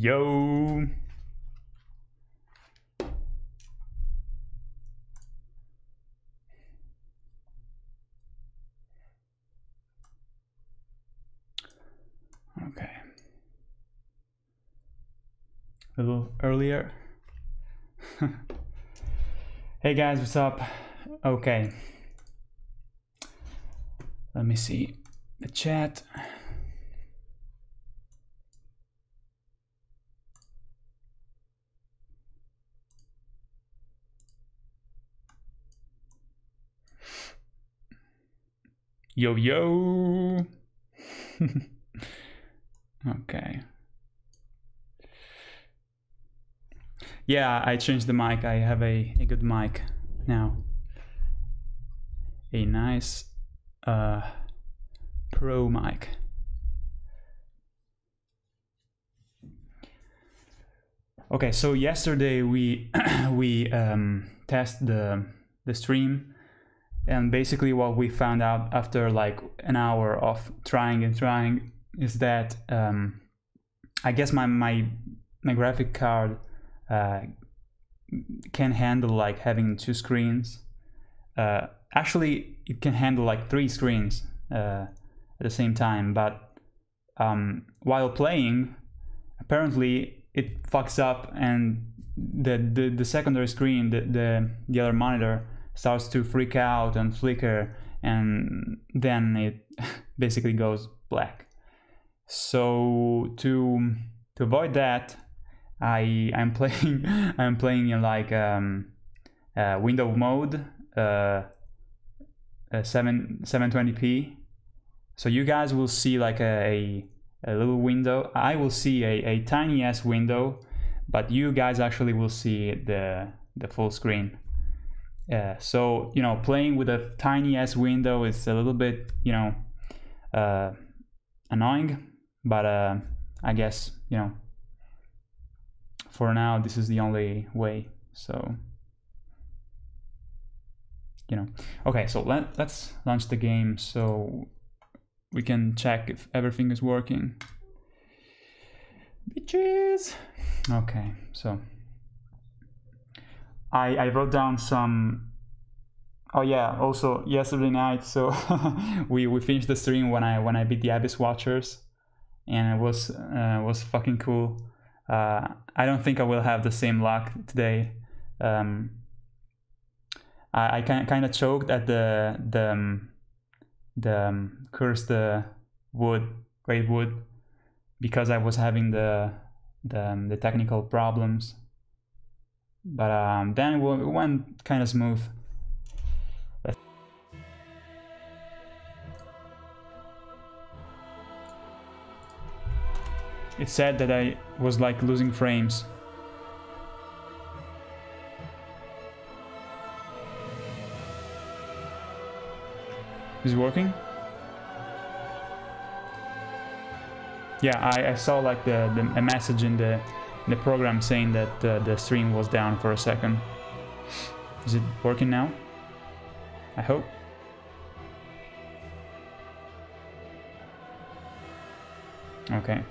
Yo. Okay. A little earlier. hey guys, what's up? Okay. Let me see the chat. Yo, yo. okay. Yeah, I changed the mic. I have a, a good mic now. A nice uh, pro mic. Okay, so yesterday we we um, test the the stream and basically what we found out after like an hour of trying and trying is that um, I guess my my my graphic card uh, can handle like having two screens. Uh, actually, it can handle like three screens uh, at the same time, but um, while playing, apparently it fucks up and the the, the secondary screen, the, the the other monitor starts to freak out and flicker and then it basically goes black. So to to avoid that i i'm playing i'm playing in like um uh, window mode uh, uh 7 720p so you guys will see like a, a, a little window. I will see a, a tiny ass window but you guys actually will see the the full screen yeah, so you know, playing with a tiny ass window is a little bit, you know, uh, annoying, but uh, I guess you know, for now this is the only way. So you know, okay. So let let's launch the game so we can check if everything is working. Bitches. Okay, so. I, I wrote down some oh yeah also yesterday night so we, we finished the stream when I when I beat the Abyss Watchers and it was uh, was fucking cool. Uh, I don't think I will have the same luck today. Um, I, I kind of choked at the the um, the um, cursed uh, wood great wood because I was having the the, um, the technical problems but um, then it went kind of smooth. It said that I was like losing frames. Is it working? Yeah, I, I saw like the, the a message in the the program saying that uh, the stream was down for a second. Is it working now? I hope. Okay.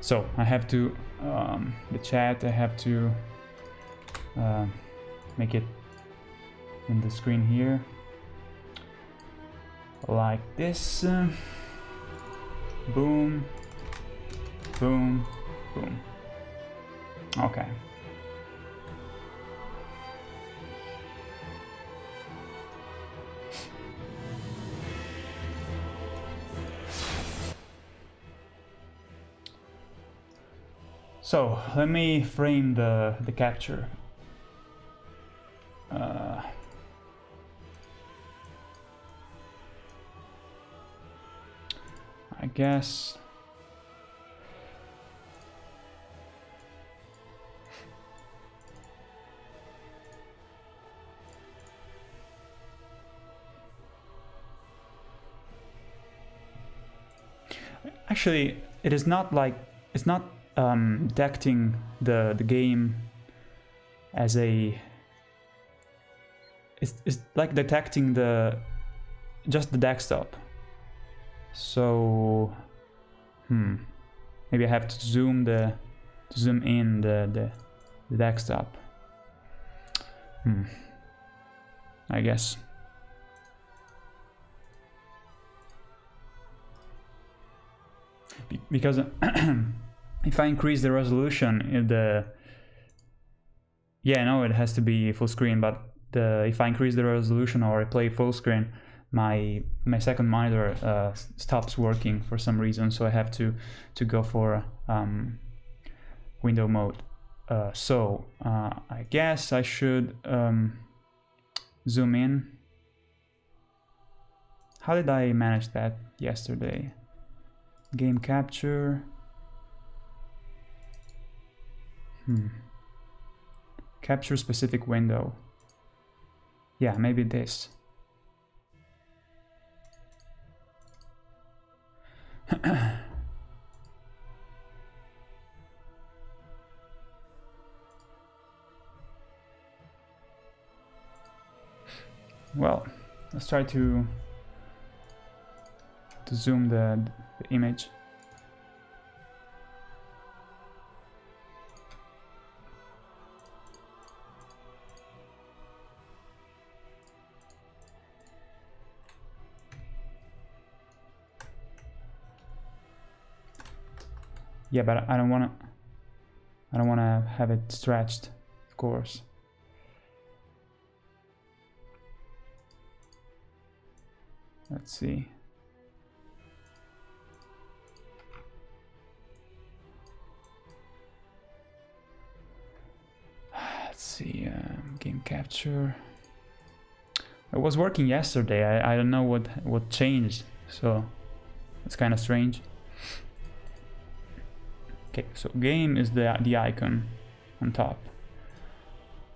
So I have to, um, the chat, I have to uh, make it in the screen here like this. Boom, boom, boom. Okay. So let me frame the, the capture. Uh, I guess Actually, it is not like it's not um, detecting the the game as a. It's, it's like detecting the just the desktop. So, hmm, maybe I have to zoom the to zoom in the, the, the desktop. Hmm. I guess. Because if I increase the resolution, in the yeah, no, it has to be full screen, but the if I increase the resolution or I play full screen, my my second monitor uh, stops working for some reason, so I have to to go for um, window mode. Uh, so uh, I guess I should um, zoom in. How did I manage that yesterday? Game capture. Hmm. Capture specific window. Yeah, maybe this. well, let's try to to zoom the, the image. Yeah, but I don't want to. I don't want to have it stretched, of course. Let's see. Let's see, um, game capture. It was working yesterday. I, I don't know what what changed, so it's kind of strange. Okay, so game is the, the icon on top.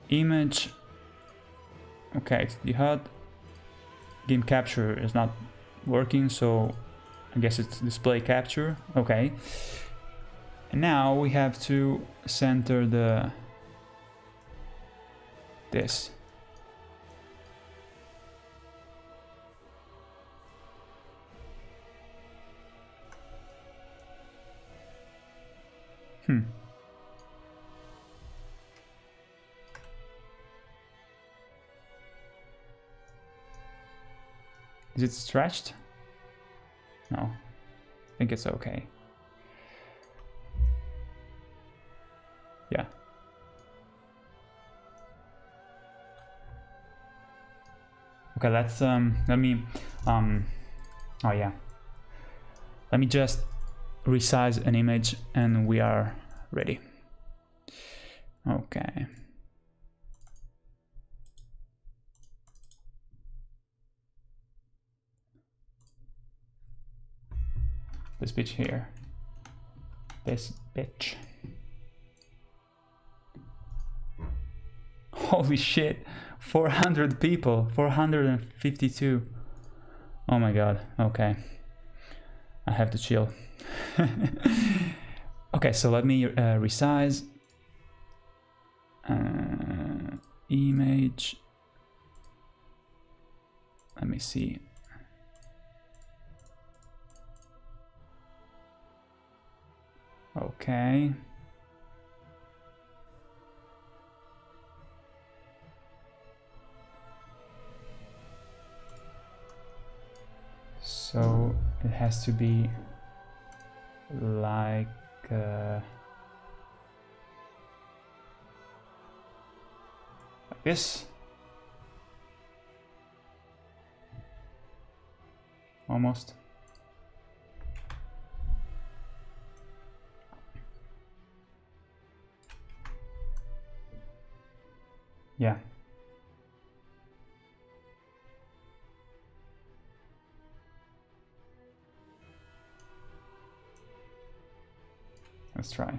Image, okay, it's the HUD. Game capture is not working, so I guess it's display capture, okay. And now we have to center the this. Hmm. Is it stretched? No. I think it's okay. Yeah. Okay, let's um let me um oh yeah. Let me just resize an image and we are ready. Okay. This bitch here. This bitch. Holy shit, 400 people, 452. Oh my god, okay. I have to chill. okay, so let me uh, resize. Uh, image. Let me see. Okay. So it has to be like uh, like this. Almost. Yeah Let's try.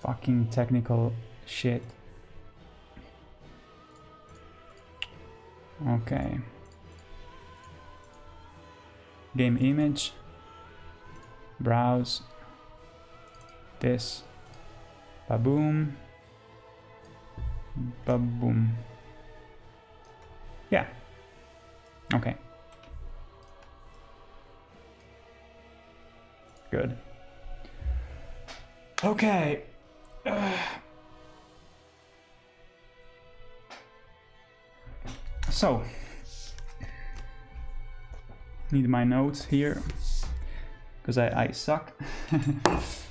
Fucking technical shit. Okay. Game image. Browse this Ba-boom. Ba-boom. Yeah. Okay. Good. Okay. So, need my notes here because I, I suck.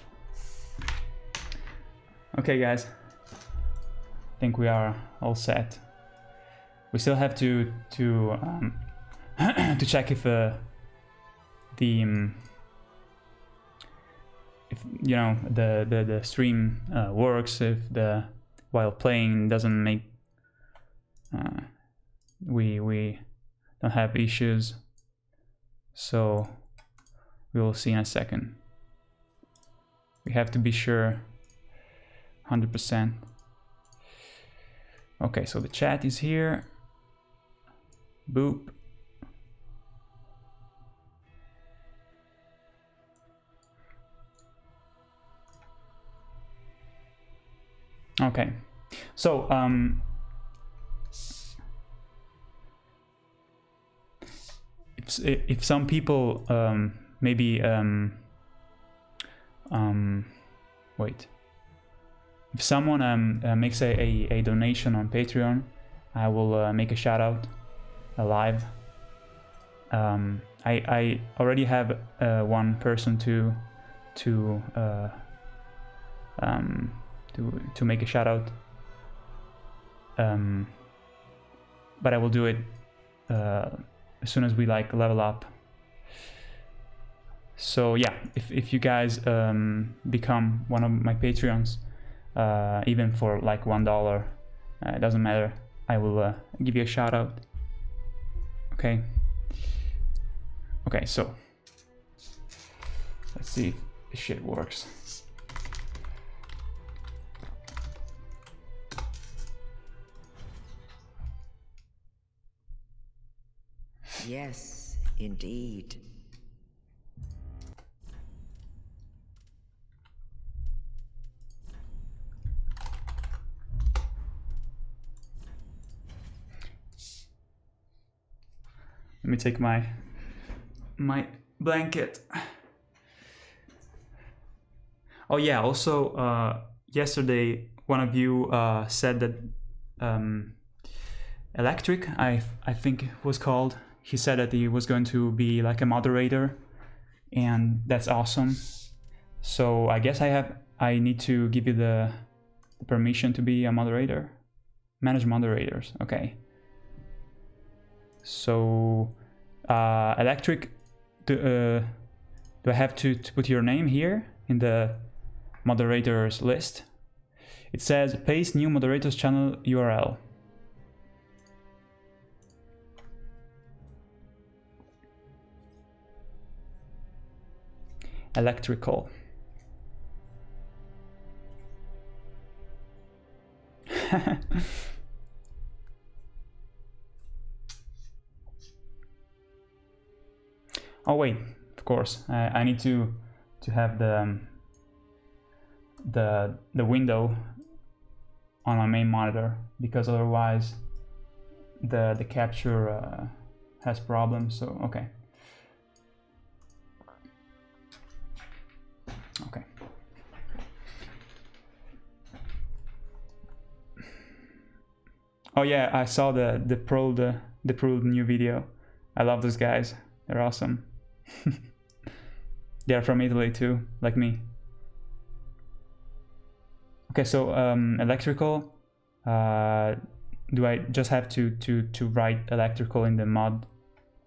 okay, guys. I think we are all set. We still have to to um, to check if uh, the um, if you know the the, the stream uh, works if the while playing doesn't make uh, we we don't have issues so we will see in a second we have to be sure 100% okay so the chat is here. Boop. Okay so um if, if some people um, maybe um, um, wait if someone um, uh, makes a, a, a, donation on patreon i will uh, make a shout out live um, I, I already have uh, one person to to uh, um, to to make a shout out um, but I will do it uh, as soon as we like level up. So yeah, if, if you guys um, become one of my Patreons, uh, even for like one dollar, uh, it doesn't matter. I will uh, give you a shout out. Okay. Okay, so let's see if this shit works. Yes, indeed. Let me take my my blanket. Oh yeah, also uh, yesterday one of you uh, said that um, electric, I I think was called, he said that he was going to be like a moderator and that's awesome. So i guess i have i need to give you the, the permission to be a moderator? Manage moderators okay so uh, electric do, uh, do i have to, to put your name here in the moderators list it says paste new moderators channel url electrical. oh wait, of course, I, I need to to have the um, the the window on my main monitor because otherwise the the capture uh, has problems. So okay. Okay. Oh yeah, I saw the the pro the the pro new video. I love those guys. They're awesome. They're from Italy too, like me. Okay, so um, electrical. Uh, do I just have to to to write electrical in the mod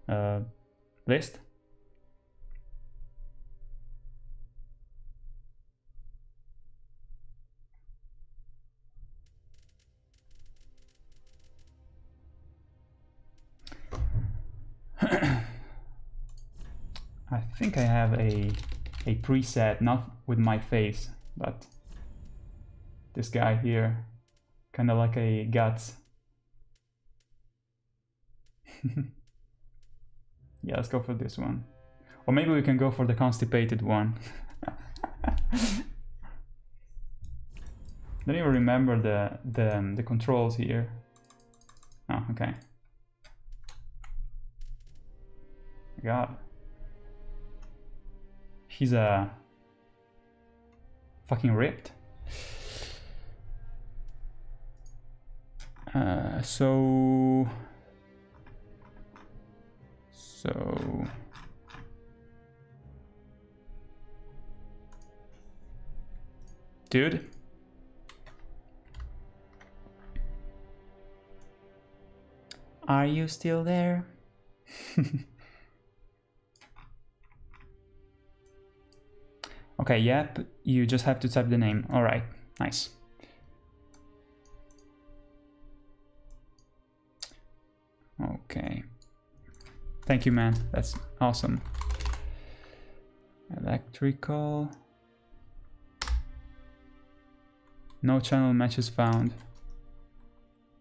uh, list? I think I have a, a preset, not with my face, but this guy here, kind of like a guts. yeah, let's go for this one. Or maybe we can go for the constipated one. don't even remember the the um, the controls here. Oh, okay. God. He's a uh, fucking ripped. Uh, so so. Dude. Are you still there okay yep you just have to type the name all right nice Okay. Thank you, man. That's awesome. Electrical. No channel matches found.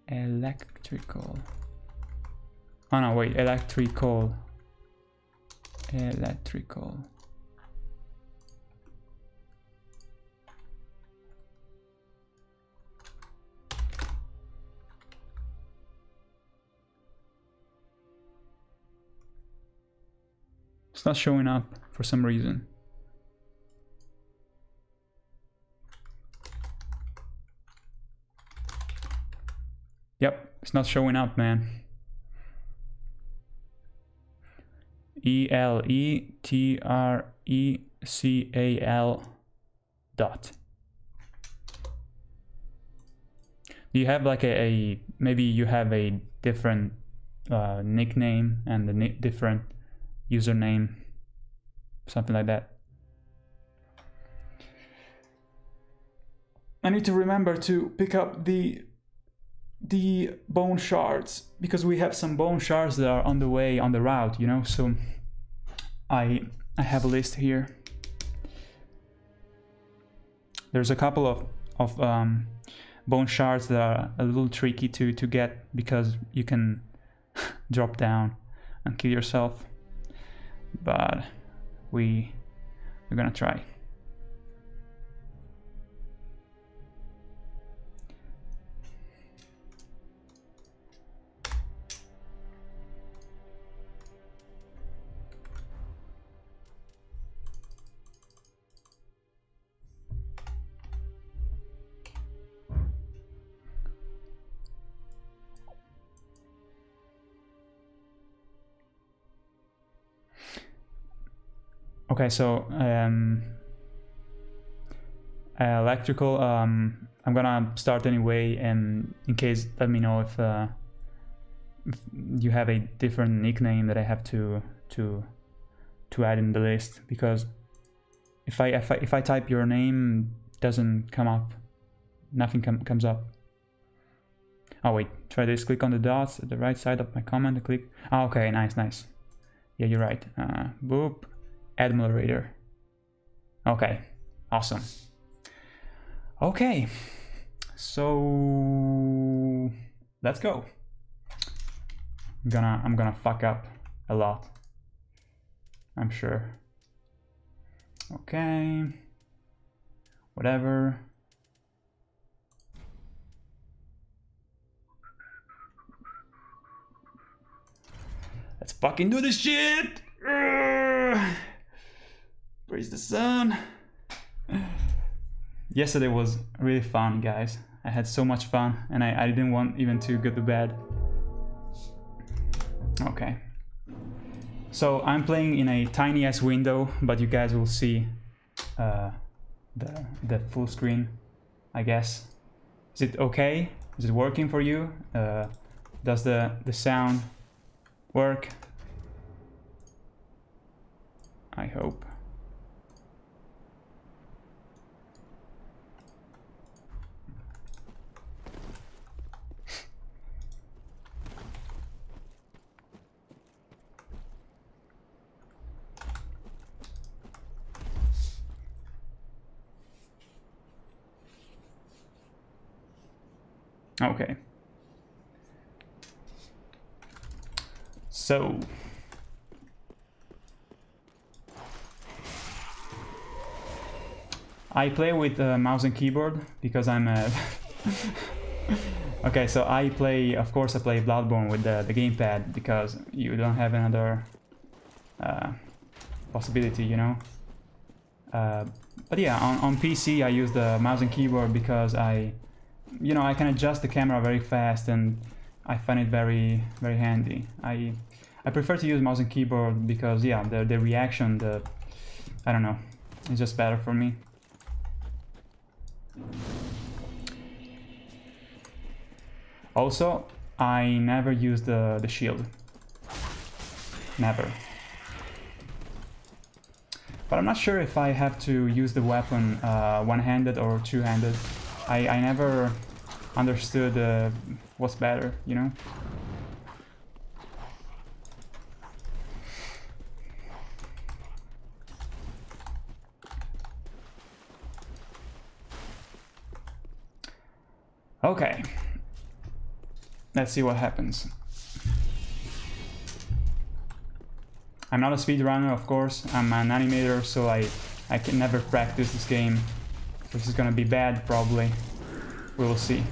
Electrical. Oh no, wait, electrical. Electrical. It's not showing up for some reason. Yep, it's not showing up, man. E L E T R E C A L dot. Do you have like a, a maybe you have a different uh, nickname and a different username, something like that. I need to remember to pick up the the bone shards because we have some bone shards that are on the way on the route, you know. So I I have a list here. There's a couple of of um, bone shards that are a little tricky to to get because you can drop down and kill yourself but we we're gonna try. Okay, so um, uh, electrical. Um, I'm gonna start anyway, and in case, let me know if, uh, if you have a different nickname that I have to to to add in the list because if I if I, if I type your name, doesn't come up, nothing com comes up. Oh wait, try this. Click on the dots at the right side of my comment. Click. Oh, okay, nice, nice. Yeah, you're right. Uh, boop moderator. Okay, awesome. Okay, so let's go. I'm gonna I'm gonna fuck up a lot. I'm sure. Okay. Whatever. Let's fucking do this shit! Praise the sun. Yesterday was really fun, guys. I had so much fun and I, I didn't want even to go to bed. Okay. So I'm playing in a tiny ass window, but you guys will see uh, the, the full screen, I guess. Is it okay? Is it working for you? Uh, does the, the sound work? I hope. Okay. So. I play with uh, mouse and keyboard because I'm a... okay, so I play, of course I play Bloodborne with the, the gamepad because you don't have another uh, possibility, you know? Uh, but yeah, on, on PC I use the mouse and keyboard because I, you know, I can adjust the camera very fast and I find it very, very handy. I I prefer to use mouse and keyboard because, yeah, the, the reaction, the, I don't know, it's just better for me. Also, I never use the, the shield. Never. But I'm not sure if I have to use the weapon uh, one-handed or two-handed. I, I never understood uh, what's better, you know? Okay. Let's see what happens. I'm not a speedrunner, of course. I'm an animator, so I, I can never practice this game. This is gonna be bad, probably. We will see.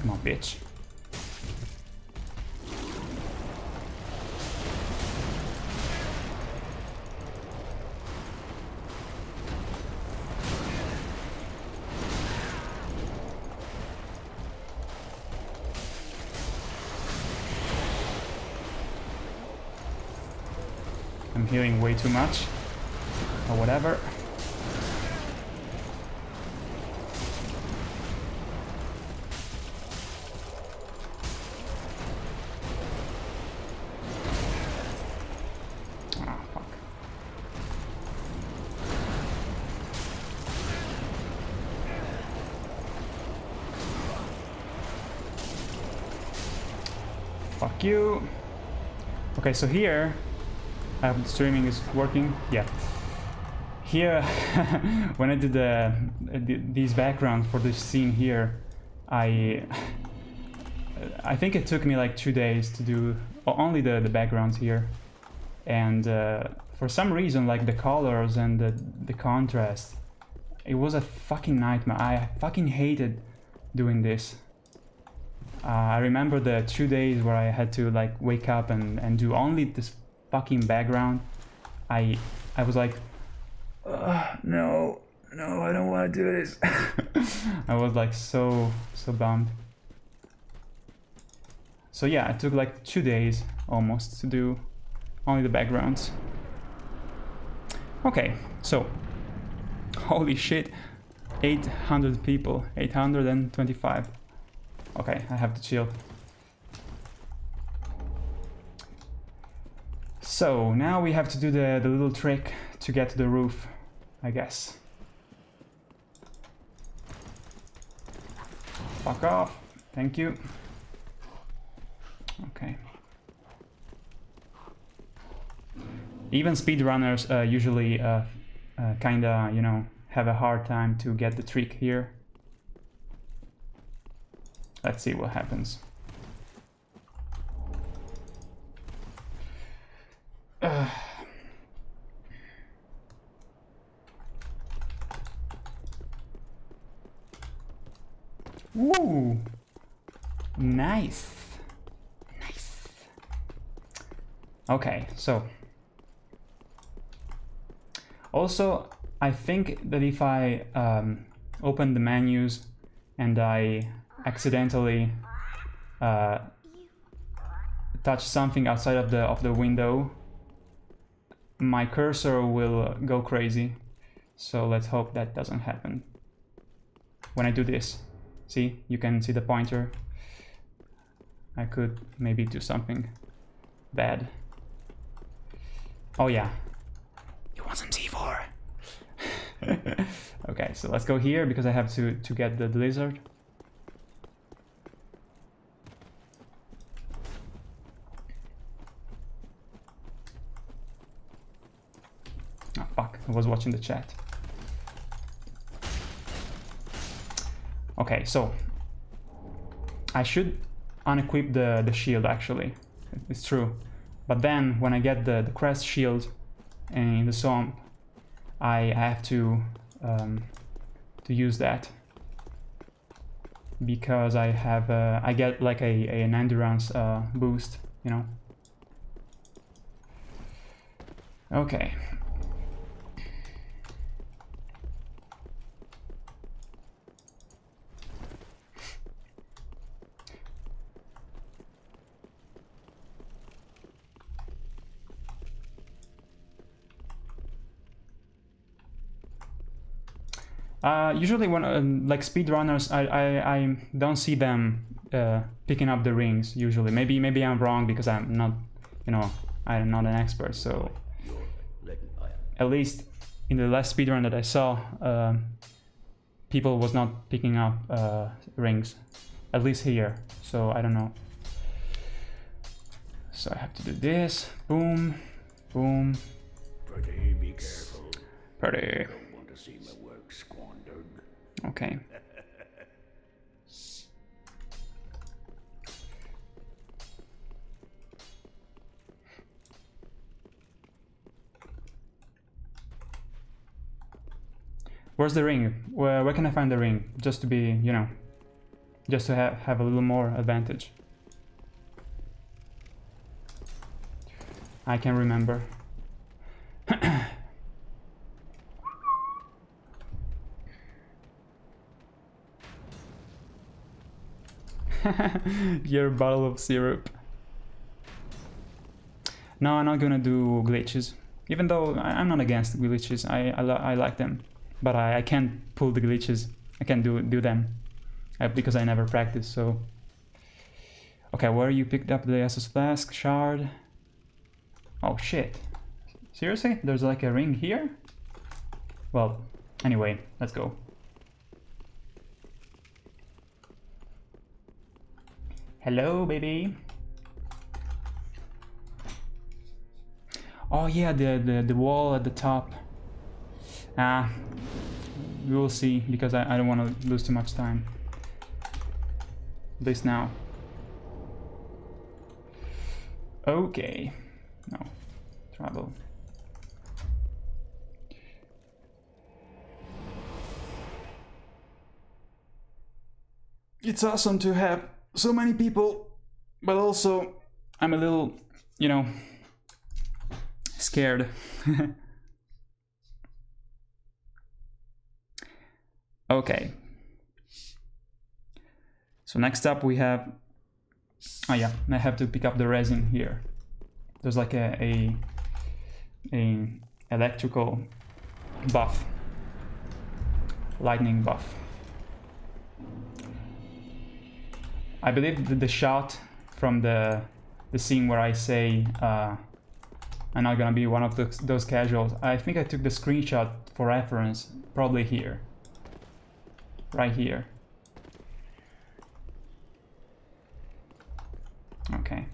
Come on, bitch. Healing way too much. Or whatever. Ah, you. Okay, so here The streaming is working. Yeah. Here, when I did the, these backgrounds for this scene here, I I think it took me like two days to do only the, the backgrounds here. And uh, for some reason, like the colors and the, the contrast, it was a fucking nightmare. I fucking hated doing this. Uh, I remember the two days where I had to like wake up and, and do only this fucking background. I I was like, no, no, I don't want to do this. I was like so so bummed. So yeah, it took like two days almost to do only the backgrounds. Okay, so holy shit, 800 people, 825. Okay, I have to chill. So now we have to do the, the little trick to get to the roof, I guess. Fuck off. Thank you. Okay. Even speedrunners uh, usually uh, uh, kinda, you know, have a hard time to get the trick here. Let's see what happens. Woo! Nice. Nice. Okay, so. Also, I think that if I um, open the menus and I accidentally uh, touch something outside of the of the window, my cursor will go crazy. So let's hope that doesn't happen. When I do this, see, you can see the pointer. I could maybe do something bad. Oh yeah, you want some C4? okay, so let's go here because I have to, to get the lizard. Oh fuck, I was watching the chat. Okay, so I should unequip the, the shield actually. It's true. But then when I get the, the crest shield in the swamp, I, have to um, to use that because I have uh, I get like a, a an endurance uh, boost, you know. Okay. Uh, usually when uh, like speedrunners, I, I I don't see them uh, picking up the rings. Usually, maybe maybe I'm wrong because I'm not, you know, I'm not an expert. So at least in the last speedrun that I saw, uh, people was not picking up uh, rings, at least here. So I don't know. So I have to do this. Boom, boom. Pretty, be careful. Pretty. Okay. Where's the ring? Where, where can I find the ring? Just to be, you know, just to have, have a little more advantage. I can remember. Your bottle of syrup. No, I'm not gonna do glitches. Even though I'm not against glitches, I I, I like them, but I, I can't pull the glitches. I can't do do them because I never practice. So, okay, where you picked up the Estus flask shard? Oh shit! Seriously? There's like a ring here? Well, anyway, let's go. Hello, baby. Oh yeah, the, the, the wall at the top. Ah, we will see because I, I don't want to lose too much time. This now. Okay. No. Travel. It's awesome to have so many people, but also I'm a little, you know, scared. okay. So next up we have, oh yeah, I have to pick up the resin here. There's like a, a, a electrical buff, lightning buff. I believe the, the shot from the the scene where I say uh, I'm not gonna be one of those, those casuals. I think I took the screenshot for reference, probably here, right here. Okay.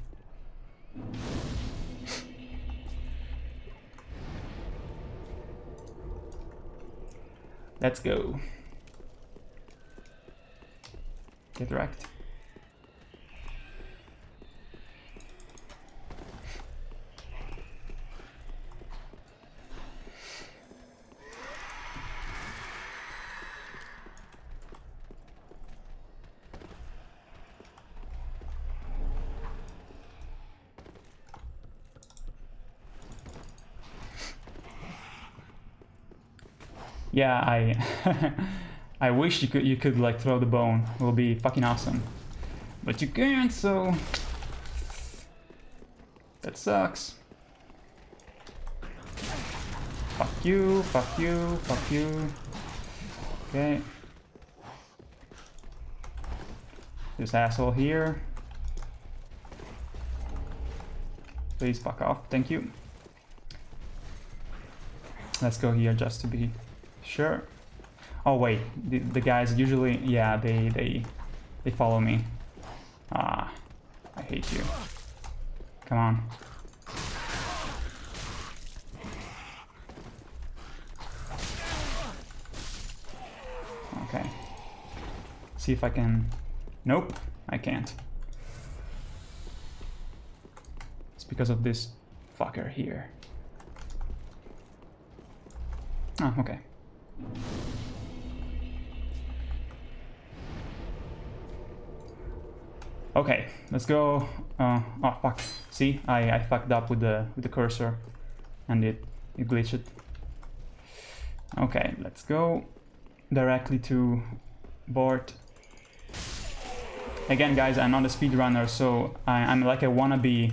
Let's go. Get wrecked. Yeah, I I wish you could you could like throw the bone. It will be fucking awesome. But you can't, so that sucks. Fuck you, fuck you, fuck you. Okay. This asshole here. Please fuck off, thank you. Let's go here just to be Sure. Oh wait, the, the guys usually, yeah, they they they follow me. Ah, I hate you. Come on. Okay. See if I can. Nope. I can't. It's because of this fucker here. Oh, okay. Okay, let's go. Uh, oh fuck! See, I, I fucked up with the with the cursor, and it it glitched. Okay, let's go directly to board. Again, guys, I'm not a speedrunner, so I, I'm like a wannabe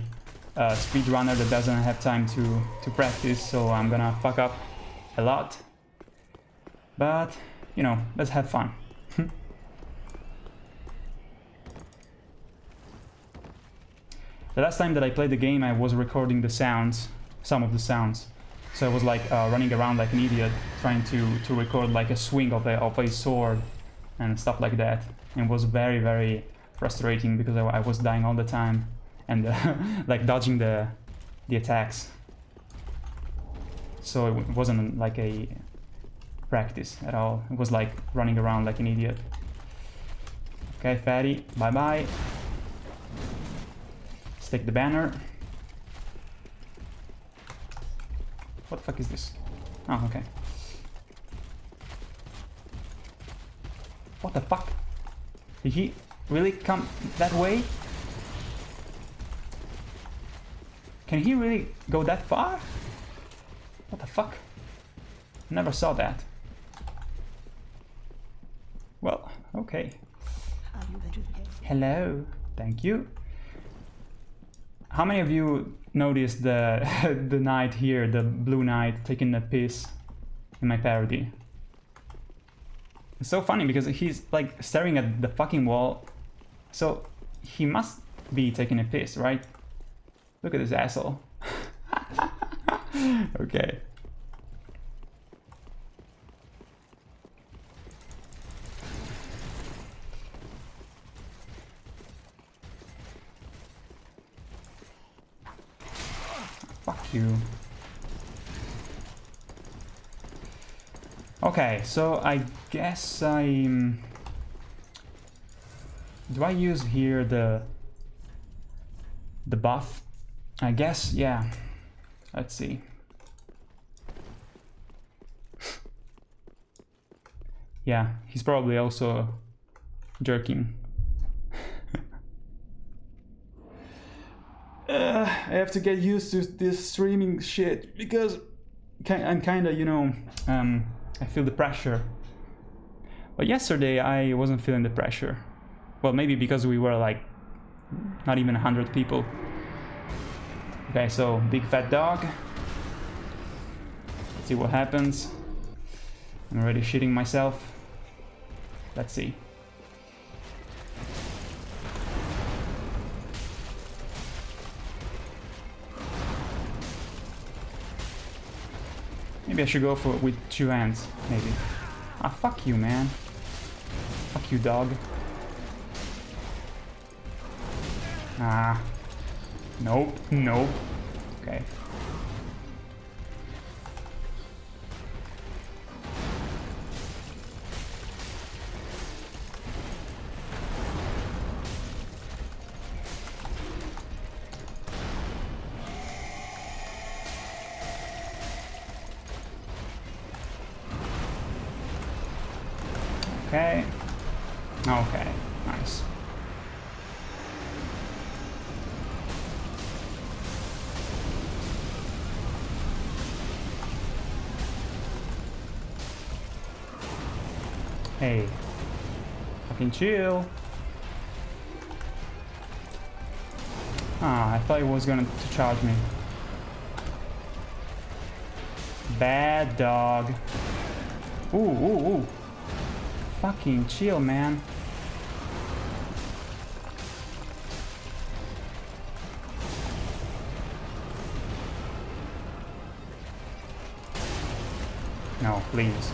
uh, speedrunner that doesn't have time to to practice. So I'm gonna fuck up a lot. But you know, let's have fun. The last time that I played the game, I was recording the sounds, some of the sounds. So I was like uh, running around like an idiot, trying to, to record like a swing of a, of a sword and stuff like that. And it was very, very frustrating because I, I was dying all the time and uh, like dodging the, the attacks. So it wasn't like a practice at all. It was like running around like an idiot. Okay, fatty, bye-bye. Let's take the banner. What the fuck is this? Oh, okay. What the fuck? Did he really come that way? Can he really go that far? What the fuck? Never saw that. Well, okay. Hello, thank you. How many of you noticed the the knight here, the blue knight, taking a piss in my parody? It's so funny because he's like staring at the fucking wall. So he must be taking a piss, right? Look at this asshole. okay. Fuck you. Okay, so I guess I'm... Do I use here the... The buff? I guess, yeah. Let's see. yeah, he's probably also jerking. Uh, I have to get used to this streaming shit because I'm kind of, you know, um, I feel the pressure. But yesterday I wasn't feeling the pressure. Well, maybe because we were like not even 100 people. Okay, so big fat dog. Let's see what happens. I'm already shitting myself. Let's see. Maybe I should go for with two hands, maybe. Ah, fuck you, man. Fuck you, dog. Ah. Nope, nope. Okay. Okay. Chill. Ah, I thought he was gonna to charge me. Bad dog. Ooh, ooh, ooh. Fucking chill, man. No, please.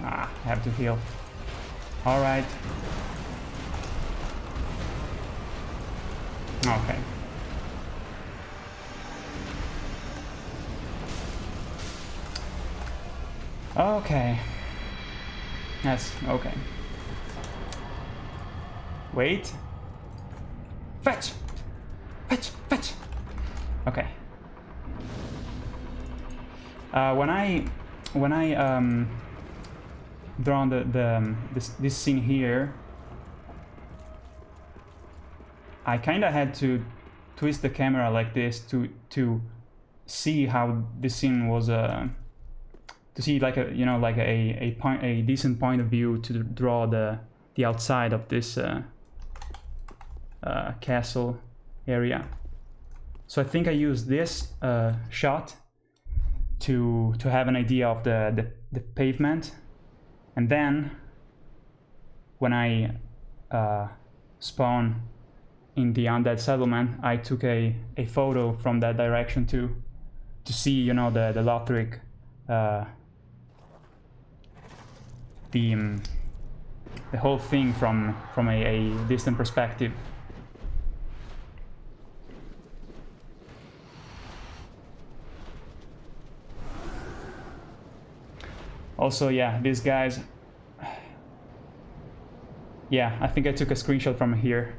Ah, I have to heal. Alright. Okay. Okay. Yes, okay. Wait. Fetch! Fetch! Fetch! Okay. Uh, when I when I um, draw the the um, this this scene here, I kind of had to twist the camera like this to to see how this scene was uh, to see like a you know like a a point a decent point of view to draw the the outside of this uh, uh, castle area. So I think I used this uh, shot to to have an idea of the, the, the pavement, and then when I uh, spawn in the undead settlement, I took a, a photo from that direction to to see you know the the Lothric uh, the um, the whole thing from from a, a distant perspective. Also, yeah, these guys. Yeah, I think I took a screenshot from here.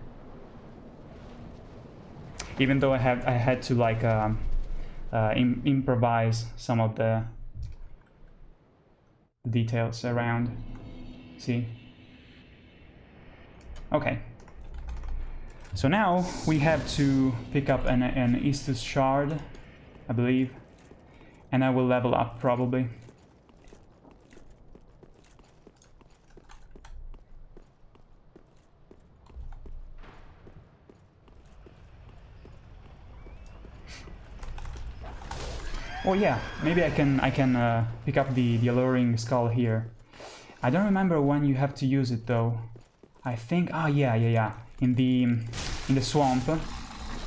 Even though I had I had to like um, uh, Im improvise some of the details around. See? Okay. So now we have to pick up an, an Estus shard, I believe, and I will level up probably. Oh yeah, maybe I can I can uh, pick up the, the alluring skull here. I don't remember when you have to use it though. I think ah oh, yeah yeah yeah in the in the swamp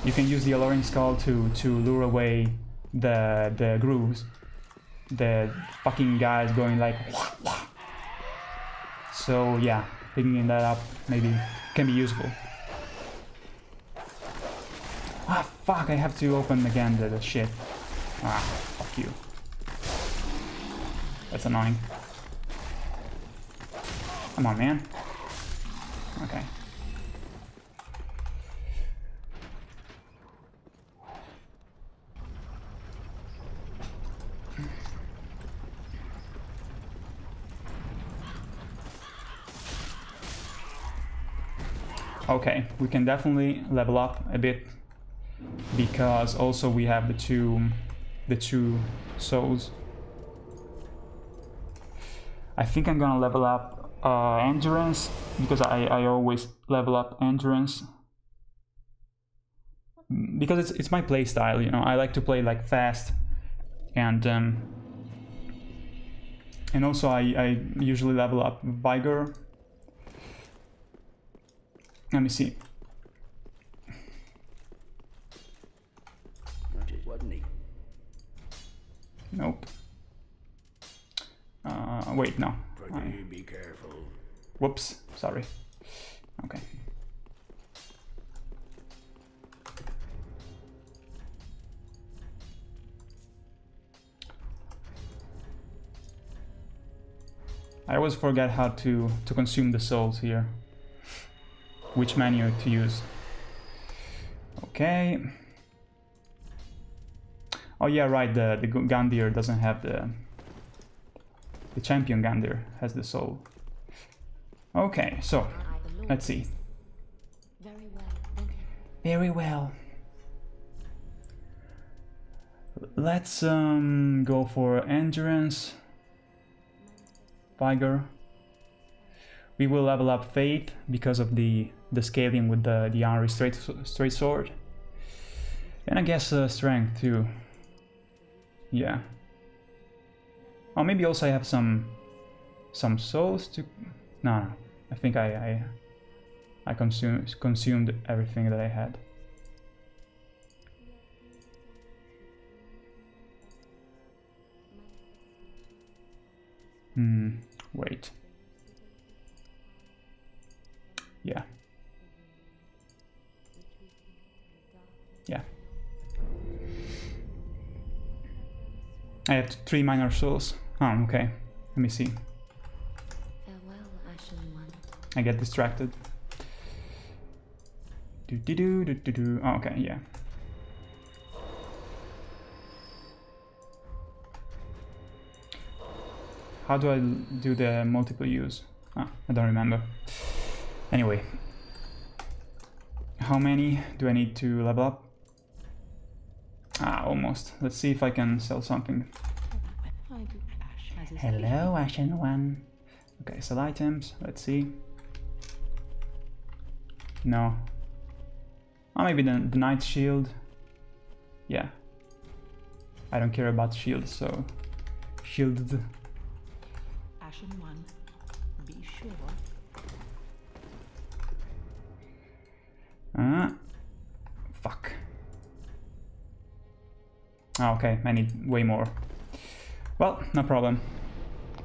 you can use the alluring skull to to lure away the the grooves. The fucking guys going like so yeah, picking that up maybe can be useful. Ah fuck! I have to open again the, the shit. Ah, you. That's annoying. Come on, man. Okay. Okay, we can definitely level up a bit because also we have the two the two souls. I think I'm gonna level up uh, endurance because I, I always level up endurance because it's it's my play style. You know, I like to play like fast and um, and also I I usually level up vigor. Let me see. Nope. Uh, wait, no. Pretty, be careful. Whoops, sorry. Okay. I always forget how to, to consume the souls here. Which menu to use. Okay. Oh yeah, right. The the Gundyr doesn't have the the champion Gundyr has the soul. Okay, so let's see. Very well. Let's um, go for endurance. Vigor. We will level up faith because of the the scaling with the the Anri straight straight sword. And I guess uh, strength too. Yeah. Or maybe also I have some some souls to no, no. I think I I I consumed consumed everything that I had. Hmm, wait. Yeah. I have three minor souls. Oh, okay. Let me see. Farewell, Ashen One. I get distracted. Do, do, do, do, do, do. Oh, okay, yeah. How do I do the multiple use? Ah, I don't remember. Anyway. How many do I need to level up? Ah, almost. Let's see if I can sell something. I do. Ash has his Hello, Ashen One. Okay, sell items. Let's see. No. Oh, maybe the, the Knight Shield. Yeah. I don't care about shields, so... Shielded. Ashen one, be sure. Uh, okay, I need way more. Well, no problem.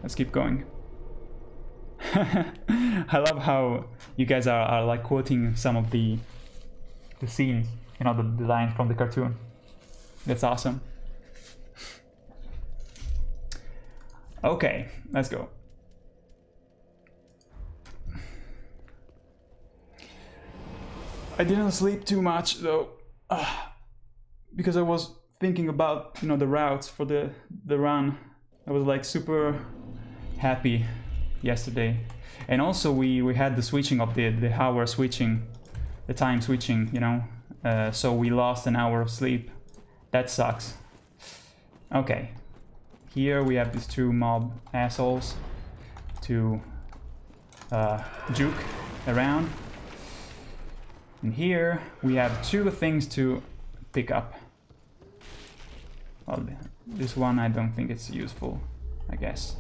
Let's keep going. I love how you guys are, are like quoting some of the the scenes, you know, the, the lines from the cartoon. That's awesome. Okay, let's go. I didn't sleep too much though, Ah, because I was thinking about you know the routes for the the run. I was like super happy yesterday, and also we we had the switching of the the hour switching, the time switching. You know, uh, so we lost an hour of sleep. That sucks. Okay, here we have these two mob assholes to uh, juke around. And here we have two things to pick up. Well, this one I don't think it's useful, I guess.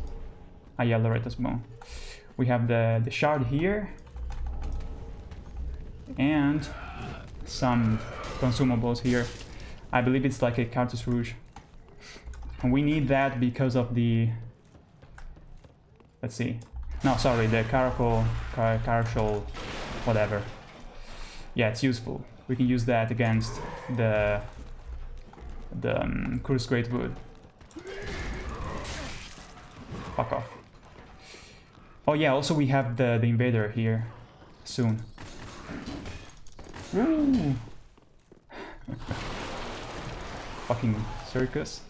A yellow red bone. We have the, the shard here. And some consumables here. I believe it's like a Carthus Rouge. And we need that because of the... Let's see. No, sorry, the Caracol, Car whatever. Yeah, it's useful. We can use that against the the um, Curse Great Wood. Fuck off. Oh yeah, also we have the, the invader here soon. Fucking circus.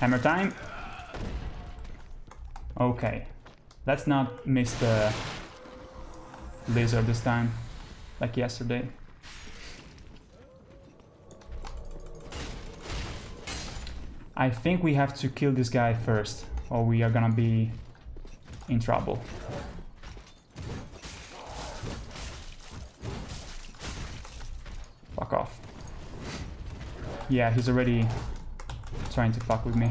Hammer time. Okay. Let's not miss the lizard this time, like yesterday. I think we have to kill this guy first, or we are gonna be in trouble. Fuck off. Yeah, he's already trying to fuck with me.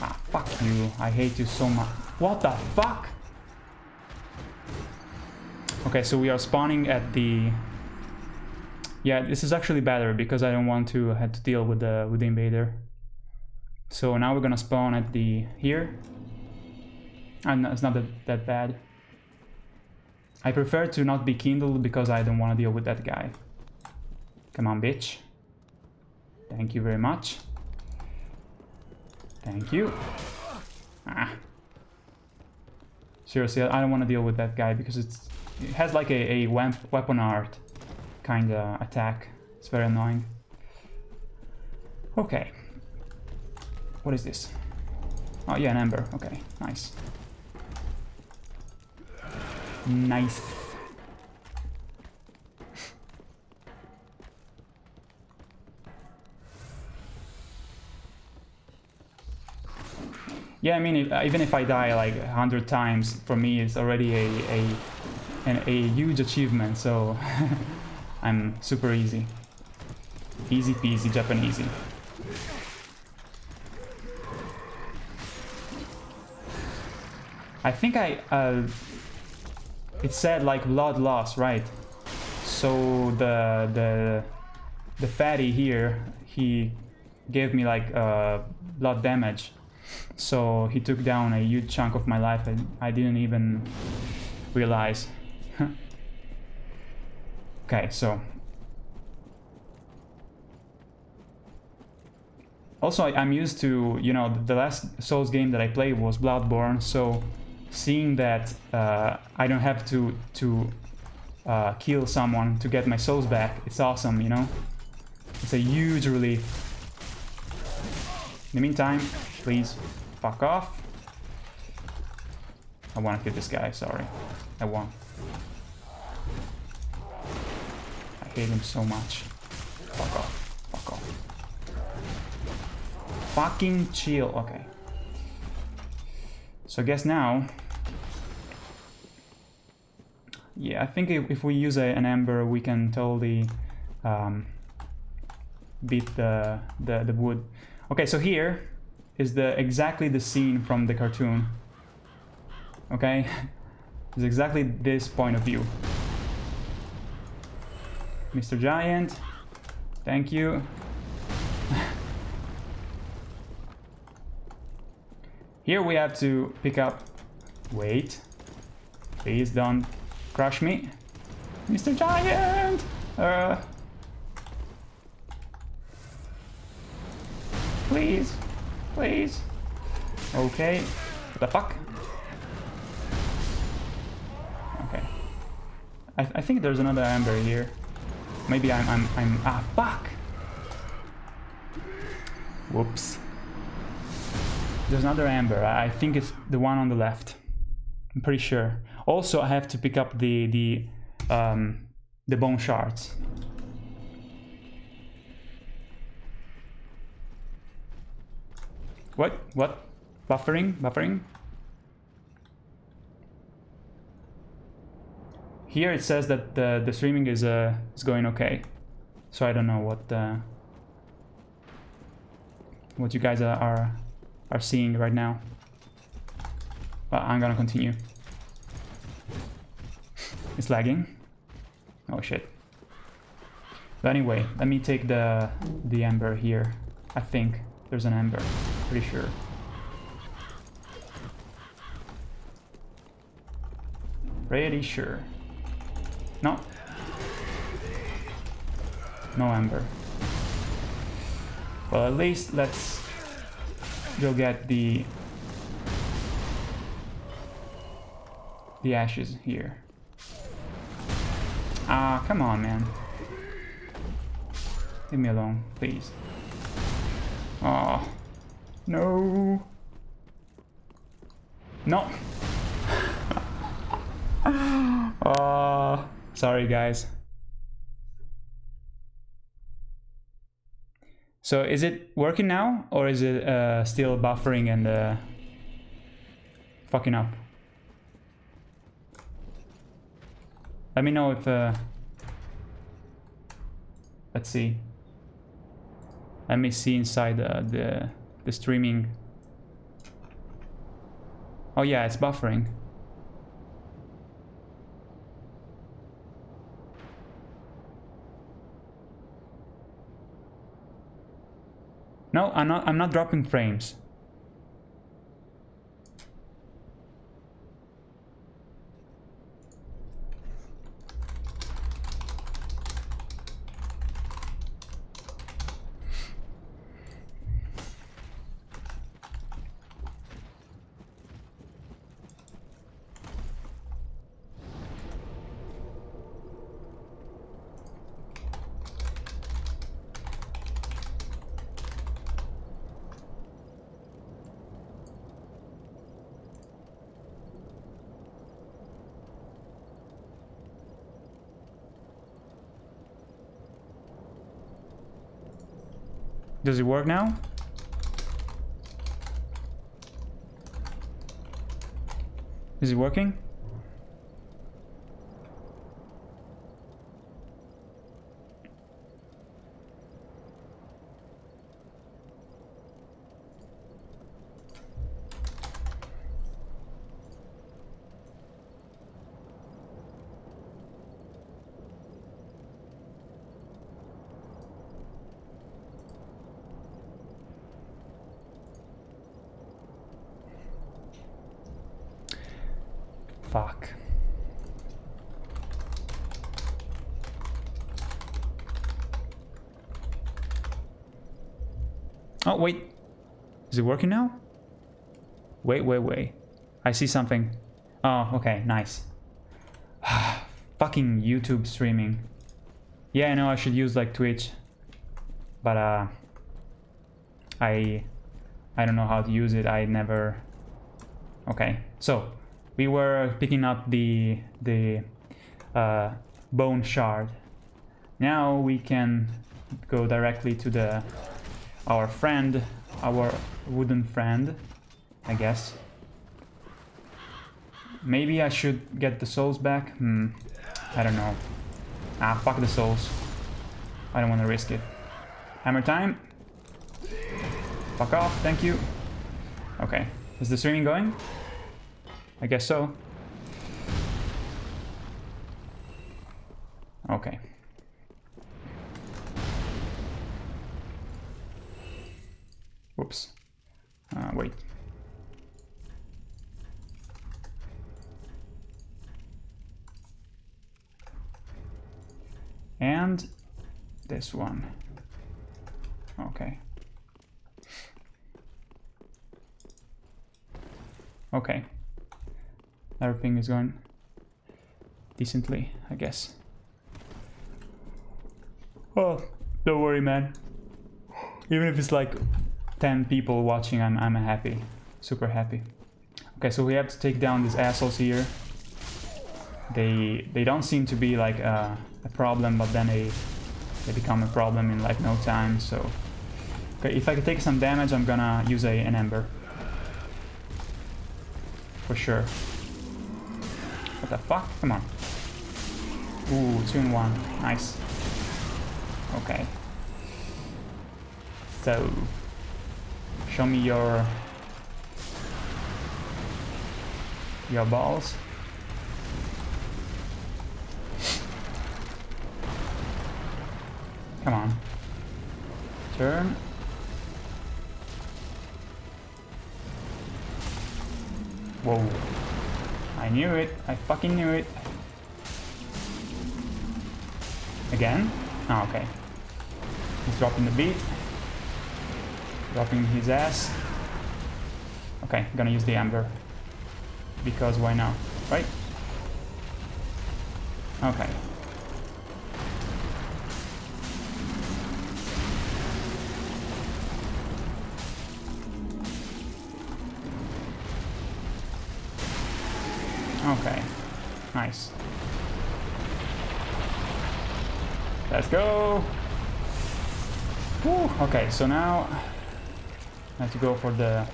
Ah, fuck you. I hate you so much. What the fuck? Okay, so we are spawning at the... Yeah, this is actually better because I don't want to uh, have to deal with the with the invader. So now we're gonna spawn at the here. Ah, and it's not that, that bad. I prefer to not be kindled because I don't want to deal with that guy. Come on, bitch. Thank you very much. Thank you. Ah. Seriously, I don't want to deal with that guy because it's it has like a, a weapon art kind of attack. It's very annoying. Okay. What is this? Oh yeah, an ember. Okay, nice. Nice. Yeah, I mean, if, even if I die like a hundred times, for me it's already a a an, a huge achievement. So I'm super easy, easy peasy Japanese. I think I uh, it said like blood loss, right? So the the the fatty here he gave me like uh, blood damage so he took down a huge chunk of my life and I didn't even realize. okay, so also I, I'm used to you know the last Souls game that I played was Bloodborne, so seeing that uh, I don't have to to uh, kill someone to get my souls back, it's awesome, you know. It's a huge relief. In the meantime, please fuck off. I want to kill this guy. Sorry, I won. I hate him so much. Fuck off. Fuck off. Fucking chill. Okay. So I guess now yeah, I think if, if we use a, an ember, we can totally um, beat the, the, the wood. Okay, so here is the exactly the scene from the cartoon. Okay, it's exactly this point of view. Mr. Giant, thank you. here we have to pick up. Wait, please don't Crush me. Mr. Giant! Uh, please. Please. Okay. What the fuck? Okay. I, I think there's another amber here. Maybe I'm, I'm, I'm, ah, fuck! Whoops. There's another ember. I think it's the one on the left. I'm pretty sure. Also, I have to pick up the the um, the bone shards. What? What? Buffering? Buffering? Here it says that the, the streaming is uh, is going okay. So I don't know what uh, what you guys are, are seeing right now. But I'm gonna continue. It's lagging. Oh shit. But anyway, let me take the the ember here. I think there's an ember. Pretty sure. Pretty sure. No. No ember. Well, at least let's go get the the ashes here. Ah, come on, man. Leave me alone, please. Oh, no. No. oh, sorry, guys. So is it working now, or is it uh, still buffering and uh, fucking up? Let me know if... Uh... Let's see. Let me see inside uh, the, the streaming. Oh yeah, it's buffering. No, I'm not I'm not dropping frames. Does it work now? Is it working? Fuck. Oh, wait. Is it working now? Wait, wait, wait. I see something. Oh, okay, nice. Fucking YouTube streaming. Yeah, I know I should use like Twitch. But uh I I don't know how to use it. I never Okay. So, we were picking up the the uh, bone shard. Now we can go directly to the our friend, our wooden friend, I guess. Maybe I should get the souls back? Hmm, I don't know. Ah, fuck the souls. I don't want to risk it. Hammer time. Fuck off, thank you. Okay, is the streaming going? I guess so. Okay. Whoops. Uh, wait. And this one. Okay. Okay. Everything is going decently, I guess. Oh, don't worry, man. Even if it's like 10 people watching, I'm, I'm happy. Super happy. Okay, so we have to take down these assholes here. They they don't seem to be like a, a problem, but then they they become a problem in like no time. So, okay, if I can take some damage, I'm gonna use a an ember for sure. What the fuck? Come on. Ooh, two in one. Nice. Okay. So, show me your your balls. Come on. Turn. Whoa. I knew it. I fucking knew it. Again? Oh, okay. He's dropping the beat. Dropping his ass. Okay, gonna use the amber. Because why not? Right? Okay. Okay. Nice. Let's go! Whew. Okay, so now I have to go for the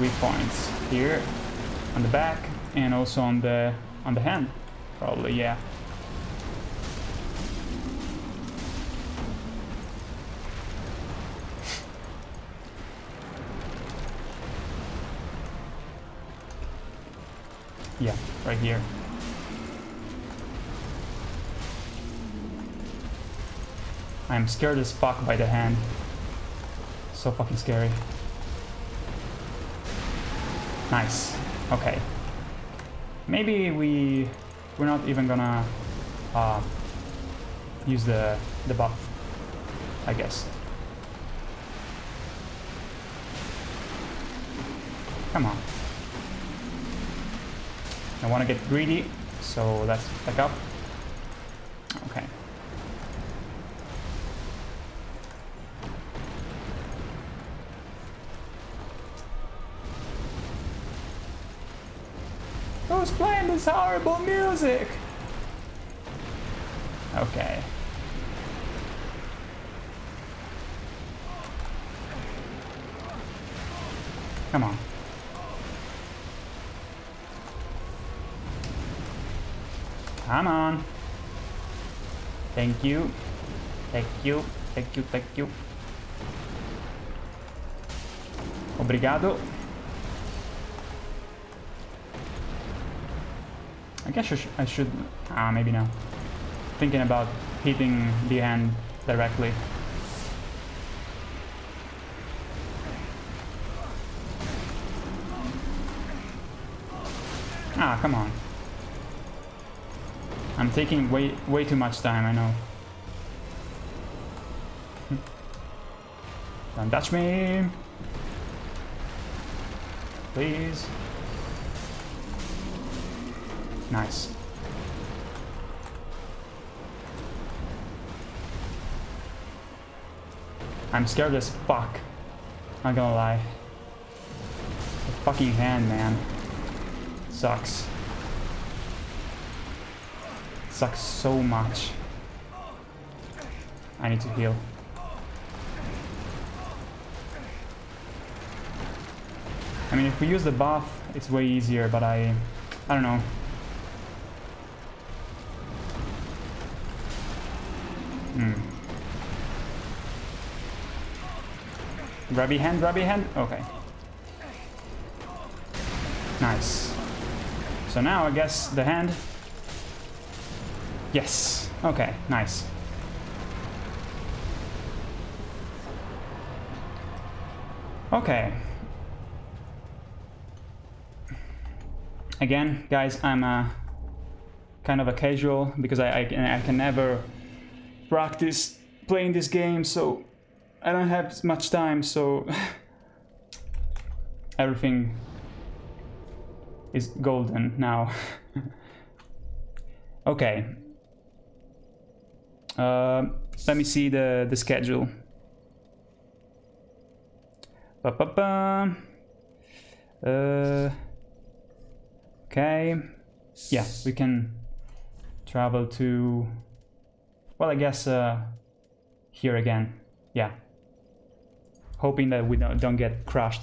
weak points here on the back and also on the on the hand. Probably, yeah. Yeah, right here. I'm scared as fuck by the hand. So fucking scary. Nice. Okay. Maybe we we're not even gonna uh, use the the buff. I guess. Come on. I want to get greedy, so let's back up. Horrible music? Okay. Come on. Come on. Thank you. Thank you. Thank you. Thank you. Obrigado. I guess I, sh I should... Ah, maybe no. Thinking about hitting the hand directly. Ah, come on. I'm taking way way too much time, I know. Don't touch me. Please. Nice. I'm scared as fuck. Not gonna lie. The fucking hand, man. Sucks. Sucks so much. I need to heal. I mean, if we use the buff, it's way easier, but I... I don't know. Grabby hand, grabby hand? Okay. Nice. So now I guess the hand... Yes. Okay, nice. Okay. Again, guys, I'm a kind of a casual because I, I, I can never practice playing this game, so I don't have much time, so everything is golden now. okay. Uh, let me see the, the schedule. Ba -ba -ba. Uh, okay. Yeah, we can travel to... Well, I guess uh, here again. Yeah. Hoping that we don't, get crushed.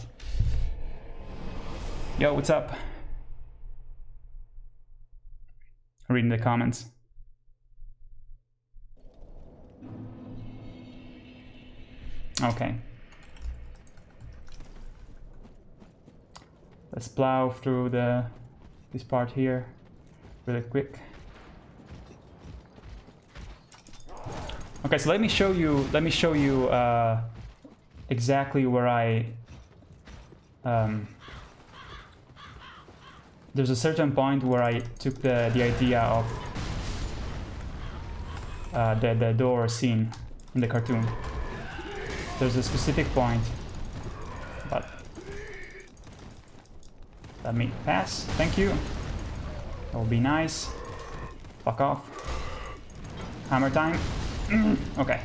Yo, what's up? Reading the comments. Okay. Let's plow through the this part here really quick. Okay, so let me show you let me show you uh, exactly where I um, there's a certain point where I took the, the idea of uh, the, the door scene in the cartoon. There's a specific point, but let me pass, thank you. That will be nice. Fuck off. Hammer time. okay.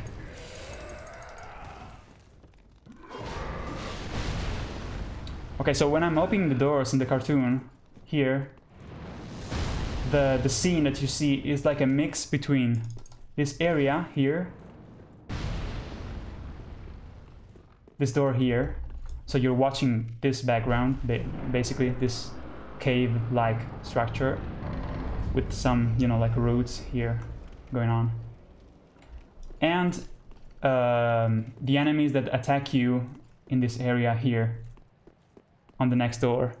Okay, so when I'm opening the doors in the cartoon, here, the, the scene that you see is like a mix between this area here, this door here, so you're watching this background, basically this cave-like structure with some, you know, like roots here going on. And um, the enemies that attack you in this area here on the next door.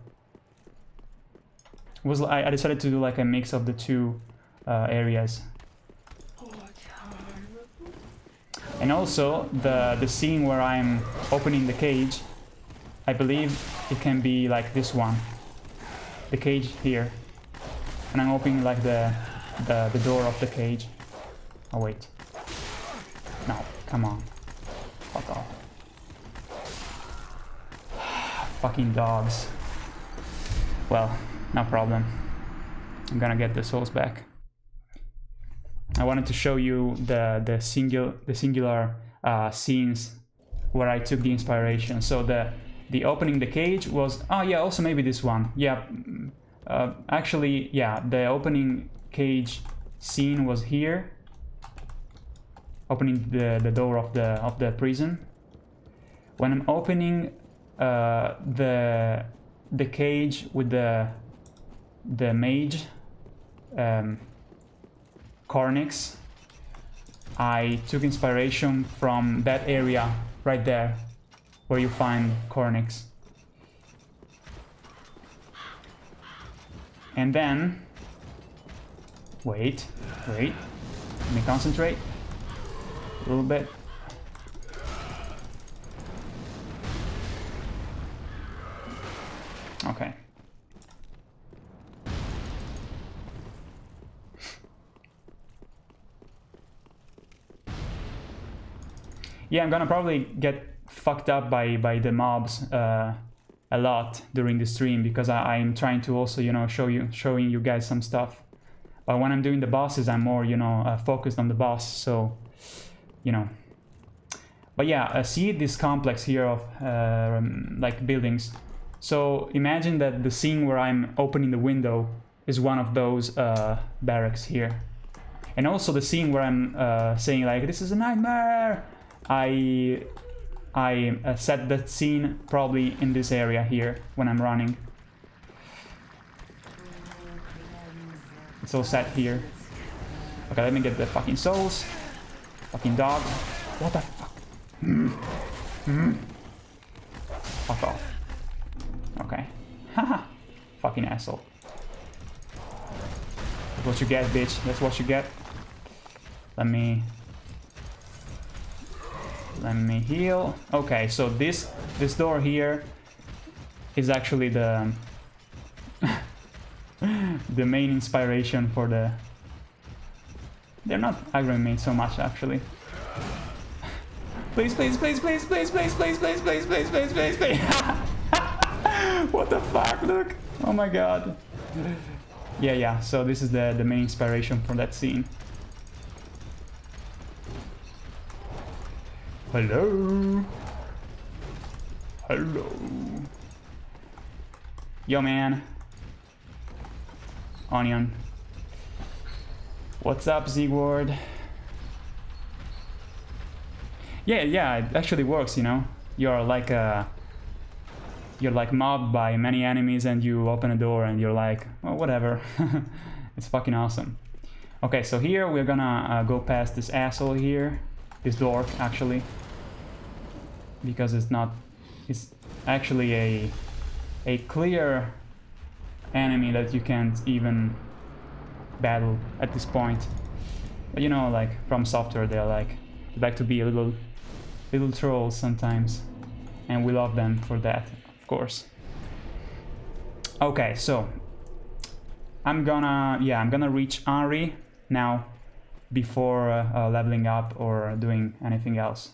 Was I, I decided to do like a mix of the two uh, areas. And also the the scene where I'm opening the cage, I believe it can be like this one, the cage here, and I'm opening like the the, the door of the cage. Oh wait, no, come on, fuck off. Fucking dogs. Well, no problem. I'm gonna get the souls back. I wanted to show you the the single the singular uh, scenes where I took the inspiration. So the the opening the cage was oh yeah also maybe this one yeah uh, actually yeah the opening cage scene was here opening the the door of the of the prison when I'm opening uh, the the cage with the the mage um, Cornyx I took inspiration from that area right there where you find Cornyx. and then wait wait let me concentrate a little bit Okay. Yeah, I'm gonna probably get fucked up by by the mobs uh, a lot during the stream because I, I'm trying to also you know show you showing you guys some stuff. But when I'm doing the bosses, I'm more you know uh, focused on the boss. So you know. But yeah, uh, see this complex here of uh, um, like buildings. So imagine that the scene where I'm opening the window is one of those uh, barracks here. And also the scene where I'm uh, saying like, this is a nightmare! I, I uh, set that scene probably in this area here when I'm running. It's all set here. Okay, let me get the fucking souls. Fucking dog. What the fuck? Fuck off. Okay. Haha. Fucking asshole. That's what you get, bitch. That's what you get. Let me... Let me heal. Okay, so this this door here is actually the the main inspiration for the... They're not aggroing me so much, actually. Please, please, please, please, please, please, please, please, please, please, please, please, please. What the fuck, look. Oh my god. Yeah, yeah, so this is the, the main inspiration for that scene. Hello. Hello. Yo, man. Onion. What's up, Siegward? Yeah, yeah, it actually works, you know? You're like a... You're like mobbed by many enemies and you open a door and you're like, well, whatever. it's fucking awesome. Okay, so here we're gonna uh, go past this asshole here. This door, actually. Because it's not... It's actually a... A clear enemy that you can't even battle at this point. But you know, like, from software, they're like... They like to be a little... Little trolls sometimes. And we love them for that, course. Okay, so... I'm gonna... Yeah, I'm gonna reach Anri now before uh, uh, leveling up or doing anything else.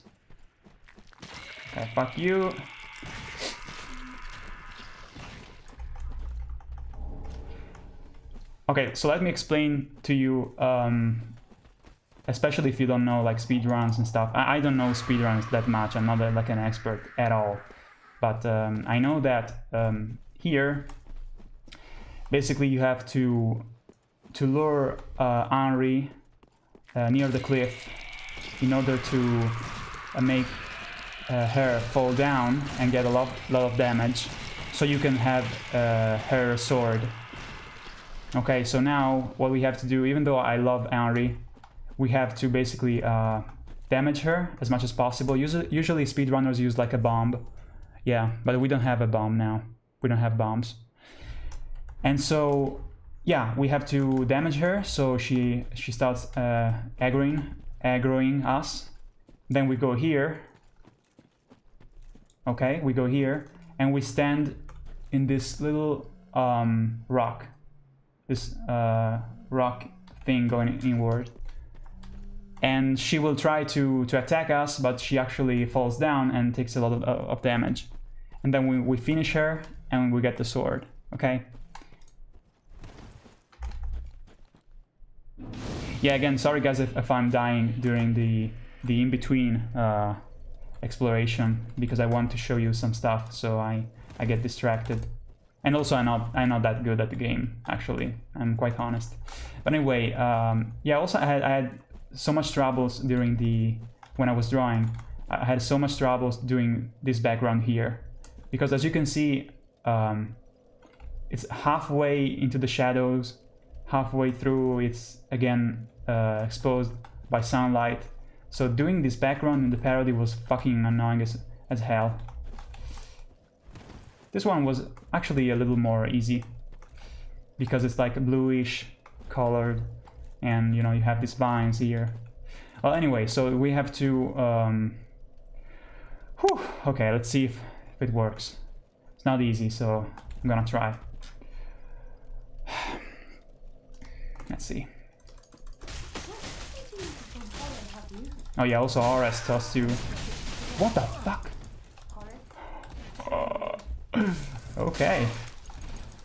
Okay, fuck you. Okay, so let me explain to you, um, especially if you don't know like speedruns and stuff. I, I don't know speedruns that much. I'm not like an expert at all. But um, I know that um, here, basically you have to to lure uh, Anri uh, near the cliff in order to uh, make uh, her fall down and get a lot, lot of damage so you can have uh, her sword. Okay, so now what we have to do, even though I love Anri, we have to basically uh, damage her as much as possible. Usually, usually speedrunners use like a bomb. Yeah, but we don't have a bomb now. We don't have bombs. And so yeah, we have to damage her, so she she starts uh, aggroing, aggroing us. Then we go here. Okay, we go here, and we stand in this little um, rock, this uh, rock thing going inward. And she will try to, to attack us, but she actually falls down and takes a lot of, of damage. And then we, we finish her, and we get the sword, okay? yeah, again, sorry guys if, if I'm dying during the the in-between uh, exploration because I want to show you some stuff, so I, I get distracted. And also I'm not I'm not that good at the game, actually. I'm quite honest. But anyway, um, yeah, also I had, I had so much troubles during the when I was drawing. I had so much troubles doing this background here. Because as you can see, um, it's halfway into the shadows halfway through it's again uh, exposed by sunlight. So doing this background in the parody was fucking annoying as, as hell. This one was actually a little more easy because it's like bluish colored and you know you have these vines here. Well anyway, so we have to um, whew, okay, let's see if, if it works. It's not easy, so I'm gonna try. Let's see. Oh yeah, also RS tells you... What the fuck? Okay.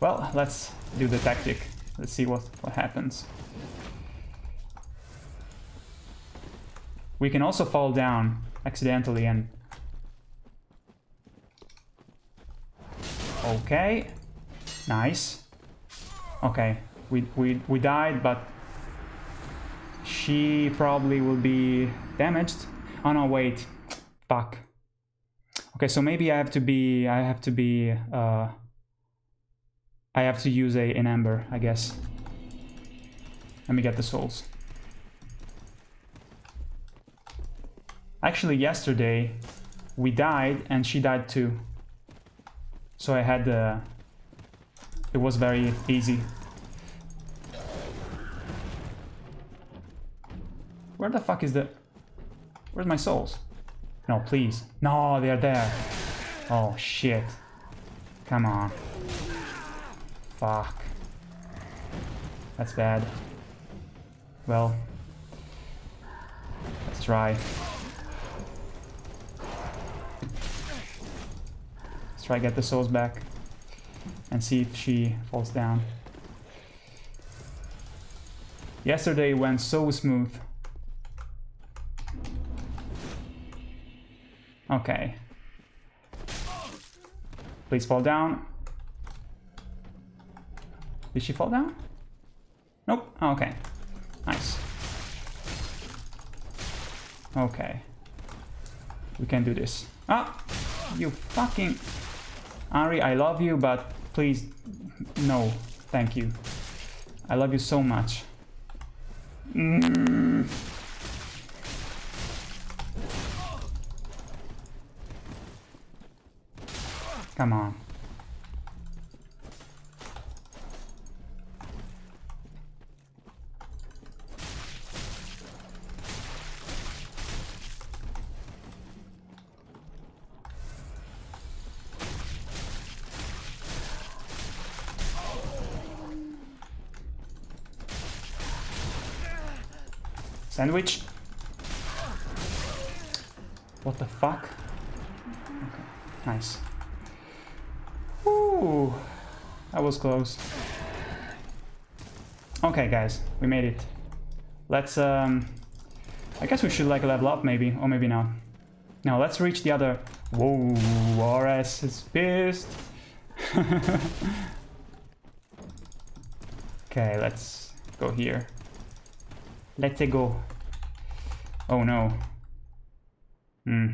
Well, let's do the tactic. Let's see what, what happens. We can also fall down accidentally and... Okay. Nice. Okay. We, we, we died, but... She probably will be damaged. Oh no, wait. Fuck. Okay, so maybe I have to be... I have to be... Uh, I have to use a, an ember, I guess. Let me get the souls. Actually, yesterday we died and she died too. So I had. Uh, it was very easy. Where the fuck is the... Where's my souls? No, please. No, they're there. Oh, shit. Come on. Fuck. That's bad. Well. Let's try. Let's try get the souls back. And see if she falls down. Yesterday went so smooth. Okay. Please fall down. Did she fall down? Nope. Oh, okay. Nice. Okay. We can do this. Ah! You fucking... Ari, I love you, but please... No. Thank you. I love you so much. Mm. Come on. Sandwich. What the fuck? Okay, nice. Ooh, that was close. Okay, guys, we made it. Let's, um... I guess we should, like, level up, maybe. Or maybe not. Now, let's reach the other... Whoa, RS is pissed. okay, let's go here. Let's go. Oh no. Hmm.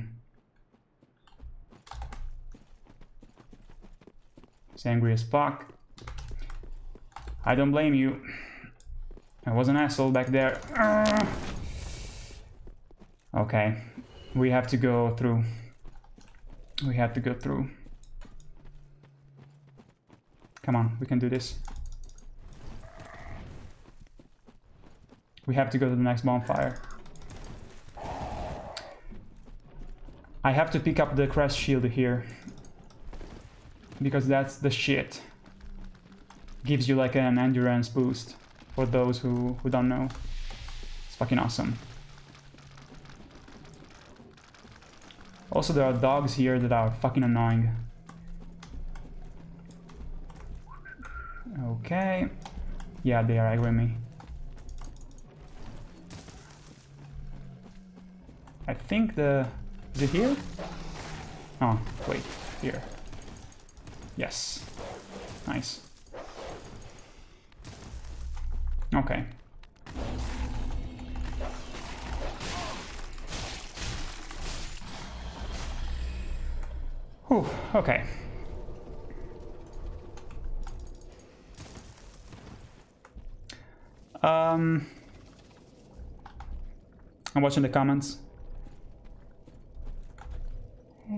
He's angry as fuck. I don't blame you. I was an asshole back there. Uh. Okay. We have to go through. We have to go through. Come on, we can do this. We have to go to the next bonfire. I have to pick up the crest shield here. Because that's the shit. Gives you like an endurance boost. For those who, who don't know. It's fucking awesome. Also there are dogs here that are fucking annoying. Okay. Yeah, they are aggroing me. I think the... Is it here? Oh, wait, here. Yes. Nice. Okay. Whew, okay. Um, I'm watching the comments.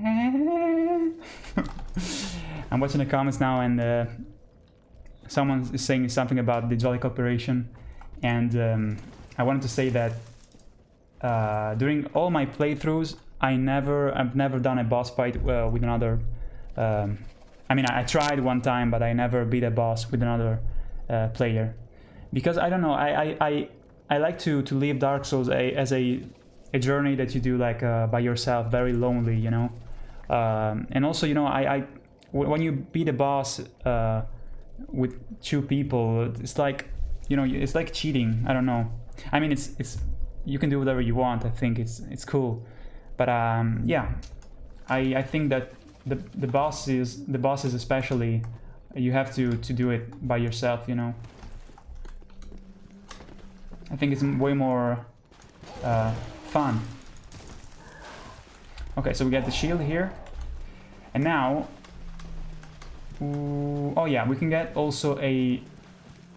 I'm watching the comments now and uh, someone is saying something about the Jolly Cooperation and um, I wanted to say that uh, during all my playthroughs I never I've never done a boss fight uh, with another um, I mean I, tried one time but I never beat a boss with another uh, player because I don't know I, I, I, I like to, to leave Dark Souls a, as a a journey that you do like uh, by yourself, very lonely, you know. Um, and also, you know, I, I when you beat a boss uh, with two people, it's like you know, it's like cheating. I don't know. I mean, it's it's you can do whatever you want. I think it's it's cool, but um, yeah, I I think that the the bosses the bosses especially you have to to do it by yourself. You know. I think it's way more uh, fun. Okay, so we get the shield here. And now... Ooh, oh yeah, we can get also a...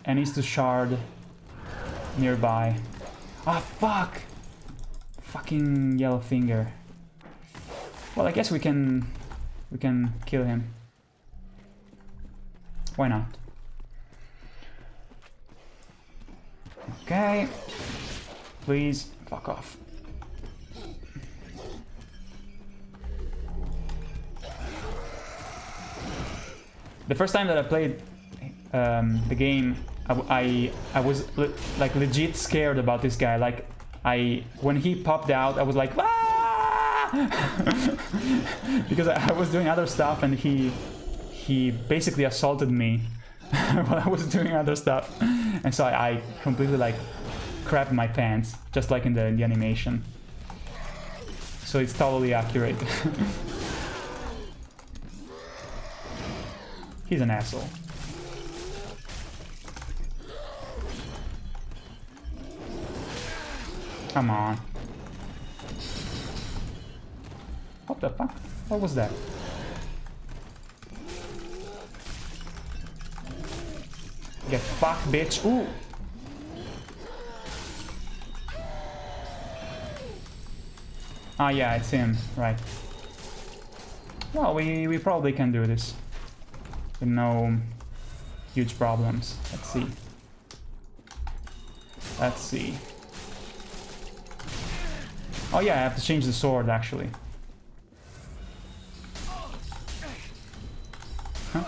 An Estus shard nearby. Ah, fuck! Fucking yellow finger. Well, I guess we can... We can kill him. Why not? Okay. Please, fuck off. The first time that I played um, the game, I, I, I was le like legit scared about this guy. Like, I when he popped out, I was like, ah! because I, I was doing other stuff and he he basically assaulted me while I was doing other stuff, and so I, I completely like crapped my pants, just like in the, in the animation. So it's totally accurate. He's an asshole. Come on. What the fuck? What was that? Get fucked, bitch. Ooh! Ah, yeah, it's him. Right. Well, we, we probably can do this. With no huge problems. Let's see. Let's see. Oh yeah, I have to change the sword, actually. Huh?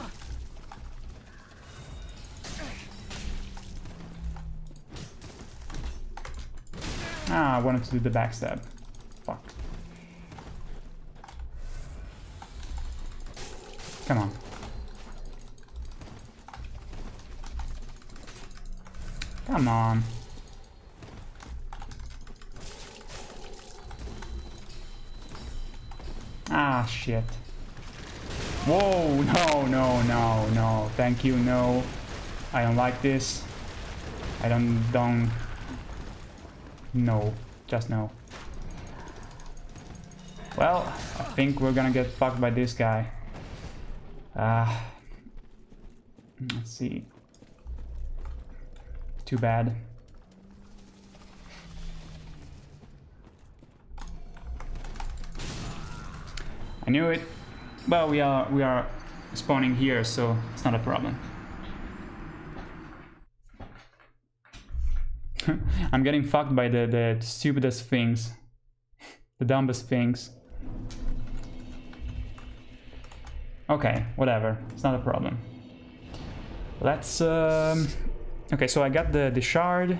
Ah, I wanted to do the backstab. Fuck. Come on. Come on. Ah, shit. Whoa, no, no, no, no. Thank you, no. I don't like this. I don't, don't... No. Just no. Well, I think we're gonna get fucked by this guy. Ah. let's see. Too bad. I knew it. Well, we are we are spawning here, so it's not a problem. I'm getting fucked by the, the stupidest things. The dumbest things. Okay, whatever. It's not a problem. Let's... Um... Okay, so I got the, the shard.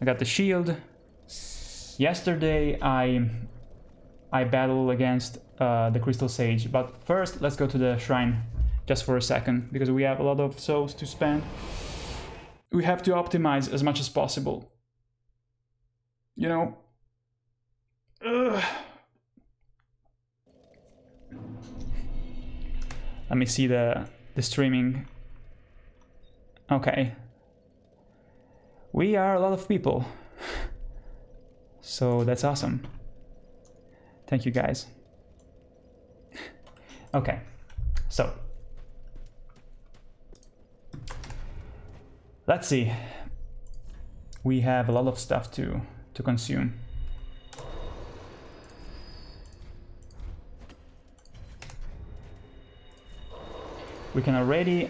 I got the shield. Yesterday I I battled against uh, the Crystal Sage. But first, let's go to the shrine just for a second, because we have a lot of souls to spend. We have to optimize as much as possible. You know? Ugh. Let me see the, the streaming. Okay. We are a lot of people. So that's awesome. Thank you guys. Okay, so let's see. We have a lot of stuff to to consume. We can already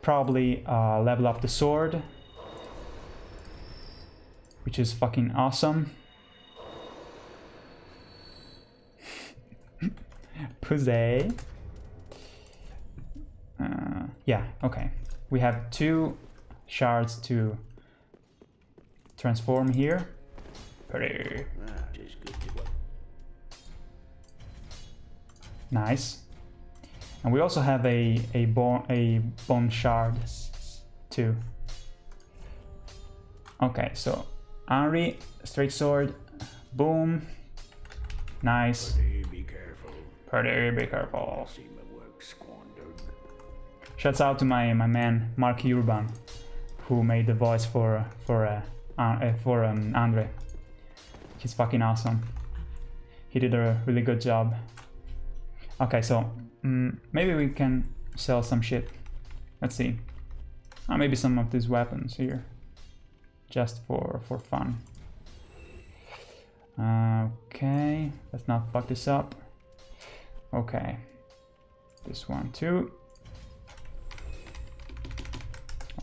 probably uh, level up the sword, which is fucking awesome. Pussy. Uh, yeah, okay. We have two shards to transform here. Pretty nice. And we also have a a bone a bone shard too. Okay, so Anri, straight sword, boom, nice. Pretty be careful. Pretty be careful. See my work squandered. Shouts out to my my man Mark Urban, who made the voice for for uh, uh, uh, for um, Andre. He's fucking awesome. He did a really good job. Okay, so mm, maybe we can sell some shit. Let's see. Uh, maybe some of these weapons here, just for for fun. Okay, let's not fuck this up. Okay, this one too.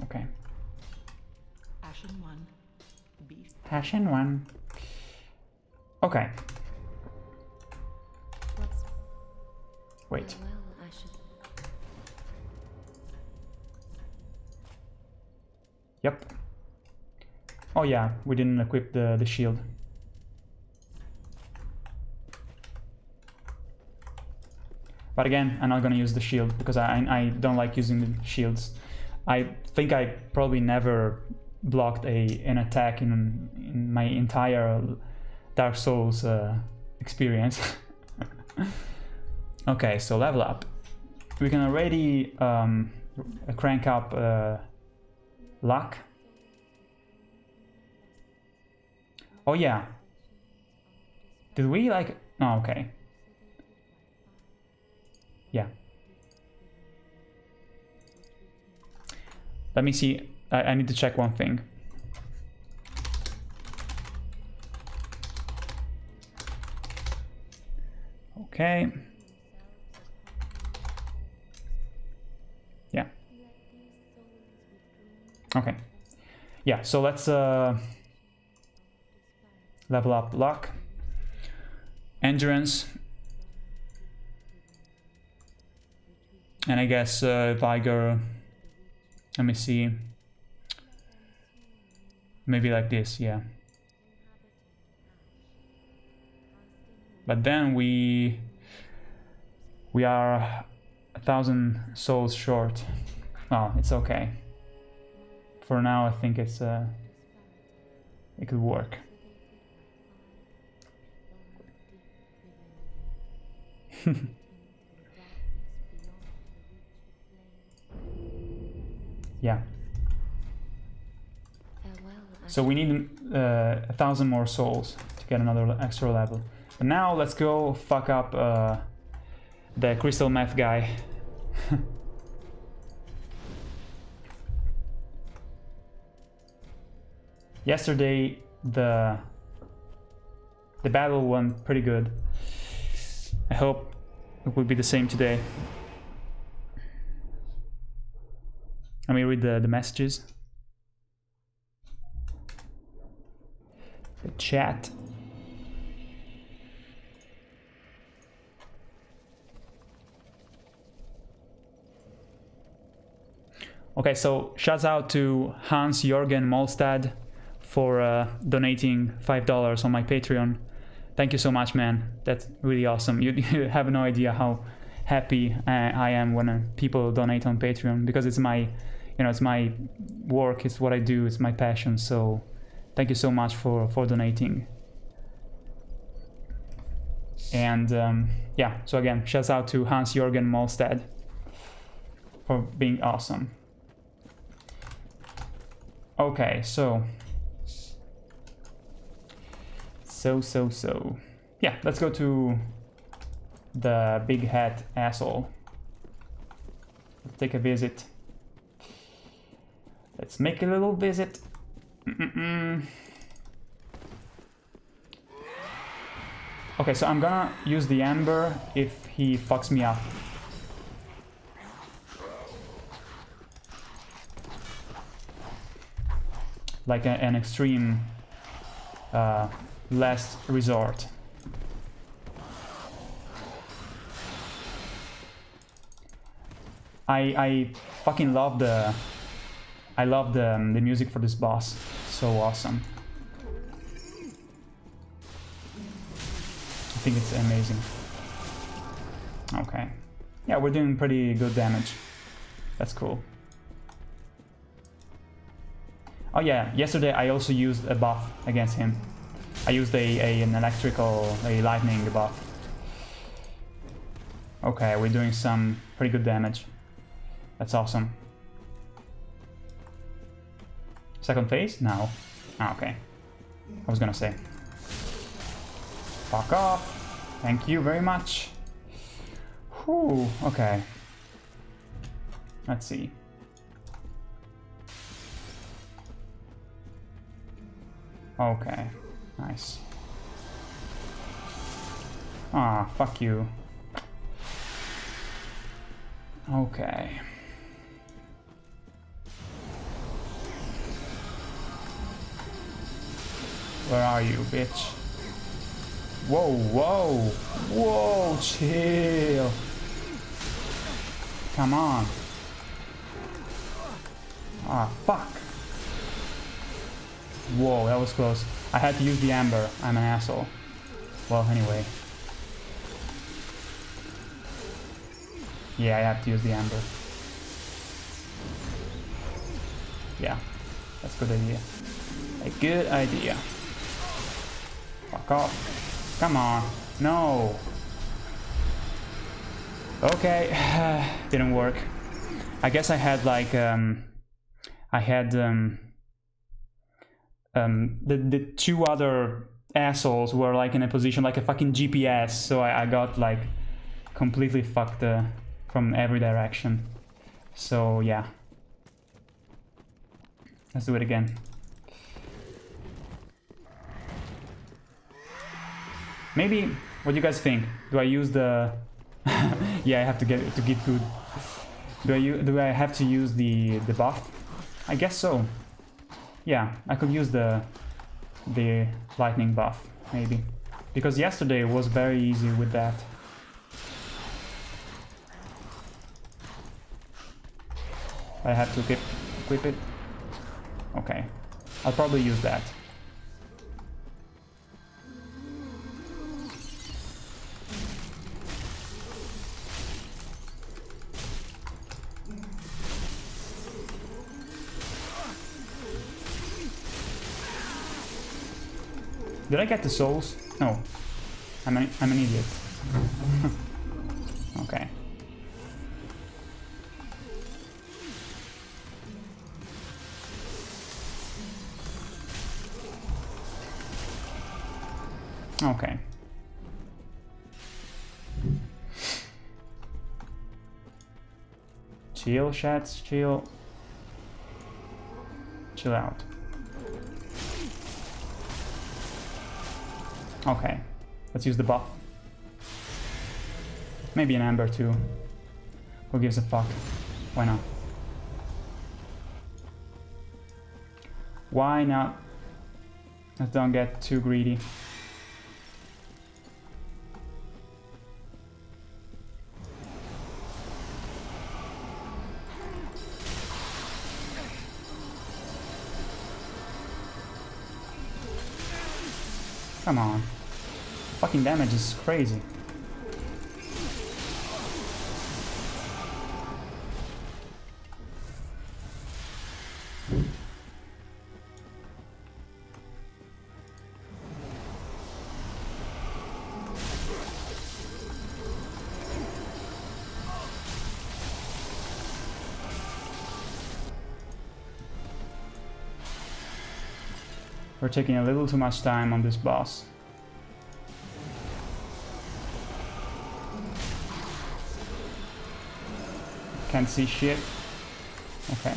Okay. Ashen one. Be Passion one. Okay. What's Wait. well, I should. Yep. Oh yeah, we didn't equip the, the shield. But again, I'm not gonna use the shield because I, I don't like using the shields. I think I probably never blocked a an attack in, in my entire Dark Souls uh, experience. okay, so level up. We can already um, crank up uh, luck. Oh yeah. Did we like? Oh, okay. Yeah. Let me see. I, I need to check one thing. Okay. Yeah. Okay. Yeah, so let's uh, level up luck, endurance, and I guess uh, Vigor. Let me see. Maybe like this, yeah. But then we we are a thousand souls short. Oh, it's okay. For now, I think it's uh, it could work. yeah. So we need uh, a thousand more souls to get another extra level. But now let's go fuck up uh, the crystal meth guy. Yesterday the the battle went pretty good. I hope it will be the same today. Let me read the, the messages. The chat. Okay, so shouts out to Hans Jorgen Molstad for uh, donating $5 on my Patreon. Thank you so much, man. That's really awesome. You, you have no idea how happy uh, I am when uh, people donate on Patreon because it's my, you know, it's my work. It's what I do. It's my passion. So, thank you so much for for donating. And um, yeah, so again, shouts out to Hans Jorgen Molstad for being awesome. Okay, so so so so yeah, let's go to the big hat asshole. Let's take a visit. Let's make a little visit. Mm-mm-mm. Okay, so I'm gonna use the ember if he fucks me up. Like a, an extreme uh, last resort. I I fucking love the I love the um, the music for this boss. So awesome. I think it's amazing. Okay. Yeah, we're doing pretty good damage. That's cool. Oh yeah, yesterday I also used a buff against him. I used a, a an electrical, a lightning buff. Okay, we're doing some pretty good damage. That's awesome. Second phase? No. Ah, okay. I was gonna say. Fuck off. Thank you very much. Whew, okay. Let's see. Okay, nice. Ah, fuck you. Okay. Where are you, bitch? Whoa, whoa, whoa, chill. Come on. Ah, fuck. Whoa, that was close. I had to use the ember. I'm an asshole. Well, anyway. Yeah, I have to use the ember. Yeah, that's a good idea. A good idea. Fuck off. Come on. No. Okay, didn't work. I guess I had like um I had um um the the two other assholes were like in a position like a fucking GPS, so I, I got like completely fucked uh, from every direction. So yeah. Let's do it again. Maybe what do you guys think? Do I use the Yeah, I have to get to get good. Do I do I have to use the the buff? I guess so. Yeah, I could use the the lightning buff maybe because yesterday was very easy with that. I have to equip, equip it. Okay, I'll probably use that. Did I get the souls? No. I'm an, I'm an idiot. okay. Okay. Chill, chats, chill. Chill out. Okay, let's use the buff. Maybe an ember too. Who gives a fuck? Why not? Why not? Let's don't get too greedy. Come on. Fucking damage is crazy. We're taking a little too much time on this boss. Can't see shit. Okay.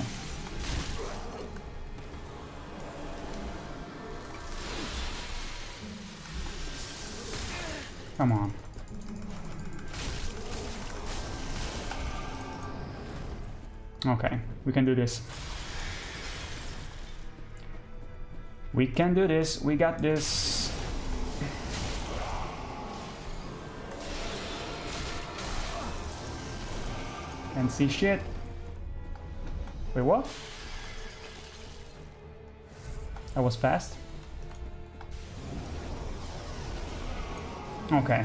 Come on. Okay, we can do this. We can do this. We got this. Can't see shit. Wait, what? That was fast. Okay.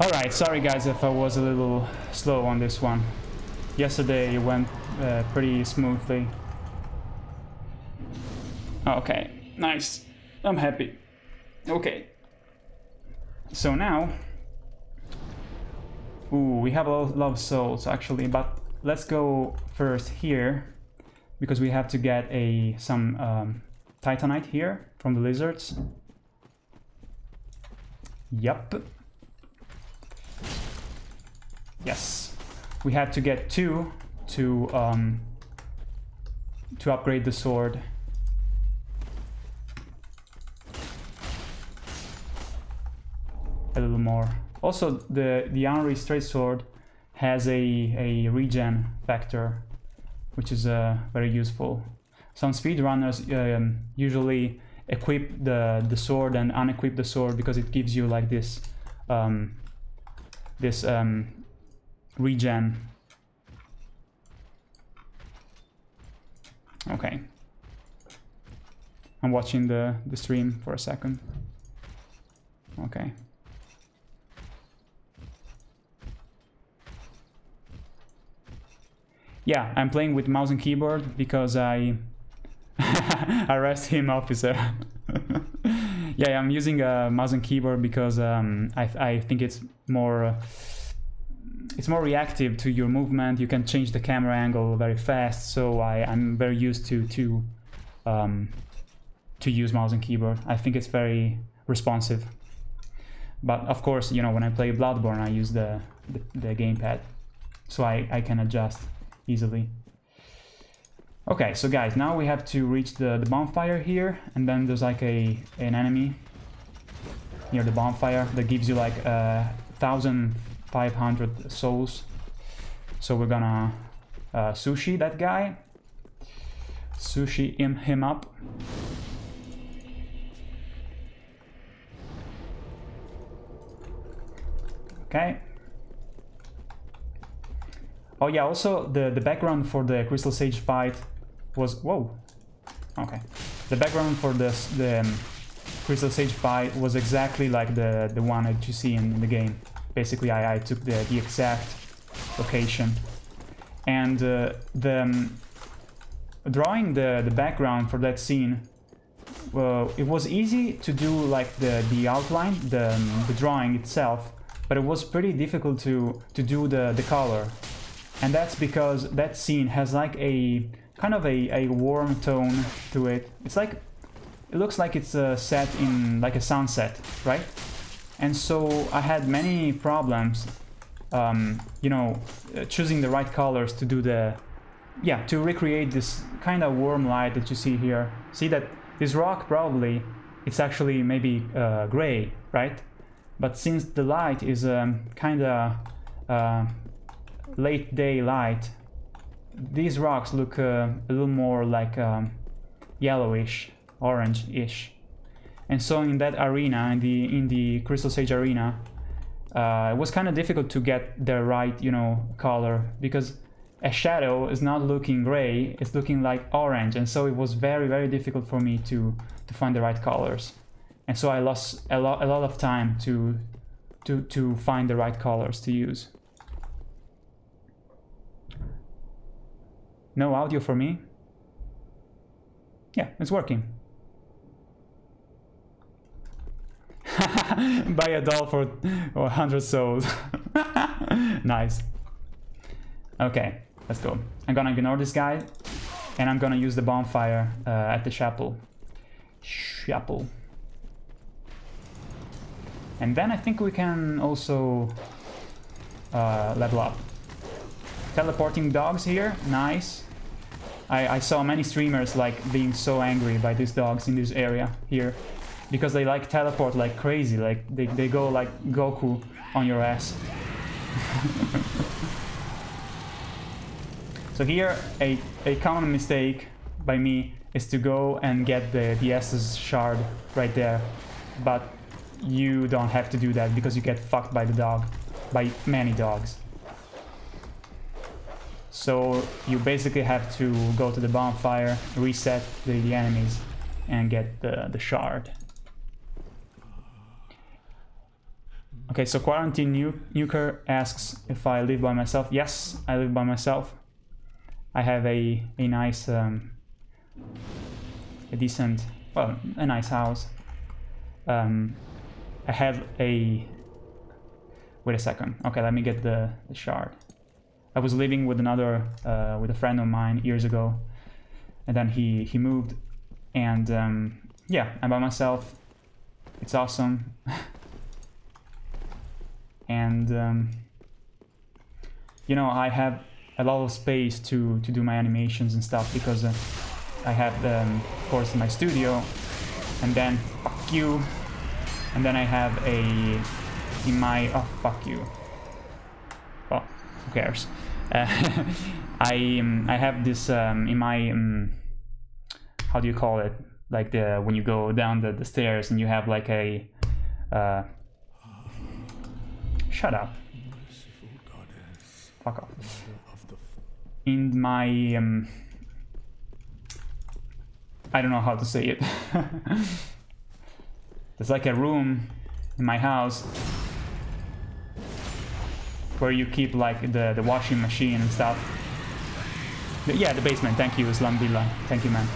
Alright, sorry guys if I was a little slow on this one. Yesterday it went uh, pretty smoothly. Okay, nice. I'm happy. Okay. So now... Ooh, we have a lot of souls actually, but let's go first here because we have to get a some um, titanite here from the lizards. Yup. Yes. We had to get two to um, to upgrade the sword. A little Also, the the Anri straight sword has a a regen factor, which is uh, very useful. Some speedrunners um, usually equip the the sword and unequip the sword because it gives you like this um, this um, regen. Okay. I'm watching the, the stream for a second. Okay. Yeah, I'm playing with mouse and keyboard because I arrest him, officer. yeah, I'm using a mouse and keyboard because um, I, I think it's more uh, it's more reactive to your movement. You can change the camera angle very fast, so I, I'm very used to to um, to use mouse and keyboard. I think it's very responsive. But of course, you know, when I play Bloodborne, I use the the, the gamepad, so I, I can adjust easily. Okay, so guys, now we have to reach the, the bonfire here, and then there's like a an enemy near the bonfire that gives you like a thousand 500 souls. So we're gonna uh, sushi that guy. Sushi him, him up. Okay. Oh yeah, also the, the background for the Crystal Sage fight was... Whoa. Okay. The background for this, the um, Crystal Sage fight was exactly like the, the one that you see in, in the game basically I, I took the, the exact location. And uh, the um, drawing the, the background for that scene, well, it was easy to do like the, the outline, the, um, the drawing itself, but it was pretty difficult to, to do the, the color. And that's because that scene has like a kind of a, a warm tone to it. It's like, it looks like it's uh, set in like a sunset, right? and so I had many problems um, you know uh, choosing the right colors to do the yeah to recreate this kind of warm light that you see here see that this rock probably it's actually maybe uh, gray right but since the light is um, kind of uh, late day light these rocks look uh, a little more like um, yellowish orange-ish. And so in that arena, in the in the Crystal Sage arena, uh, it was kind of difficult to get the right, you know, color because a shadow is not looking gray; it's looking like orange, and so it was very very difficult for me to to find the right colors, and so I lost a lot a lot of time to to to find the right colors to use. No audio for me. Yeah, it's working. Buy a doll for 100 souls. nice. Okay, let's go. I'm gonna ignore this guy, and I'm gonna use the bonfire uh, at the chapel. Chapel. And then I think we can also uh, level up. Teleporting dogs here, nice. I, I saw many streamers like being so angry by these dogs in this area here because they like teleport like crazy like they, they go like Goku on your ass. So here a, a common mistake by me is to go and get the, the Estus shard right there but you don't have to do that because you get fucked by the dog by many dogs so you basically have to go to the bonfire reset the, the enemies and get the, the shard Okay, so Quarantine Nu- Nuker asks if I live by myself. Yes, I live by myself. I have a, a nice, um, a decent, well, a nice house. Um, I have a. Wait a second. Okay, let me get the, the shard. I was living with another, uh, with a friend of mine years ago, and then he he moved, and um, yeah, I'm by myself. It's awesome. and um, you know I have a lot of space to to do my animations and stuff because uh, I have um, of course my studio and then fuck you and then I have a in my oh fuck you well who cares I um, I have this um, in my um, how do you call it? Like the when you go down the, the stairs and you have like a uh, shut up. Fuck off. In my um, I don't know how to say it. There's like a room in my house where you keep like the, the washing machine and stuff. Yeah, the basement. Thank you, Islam Billah. Thank you, man.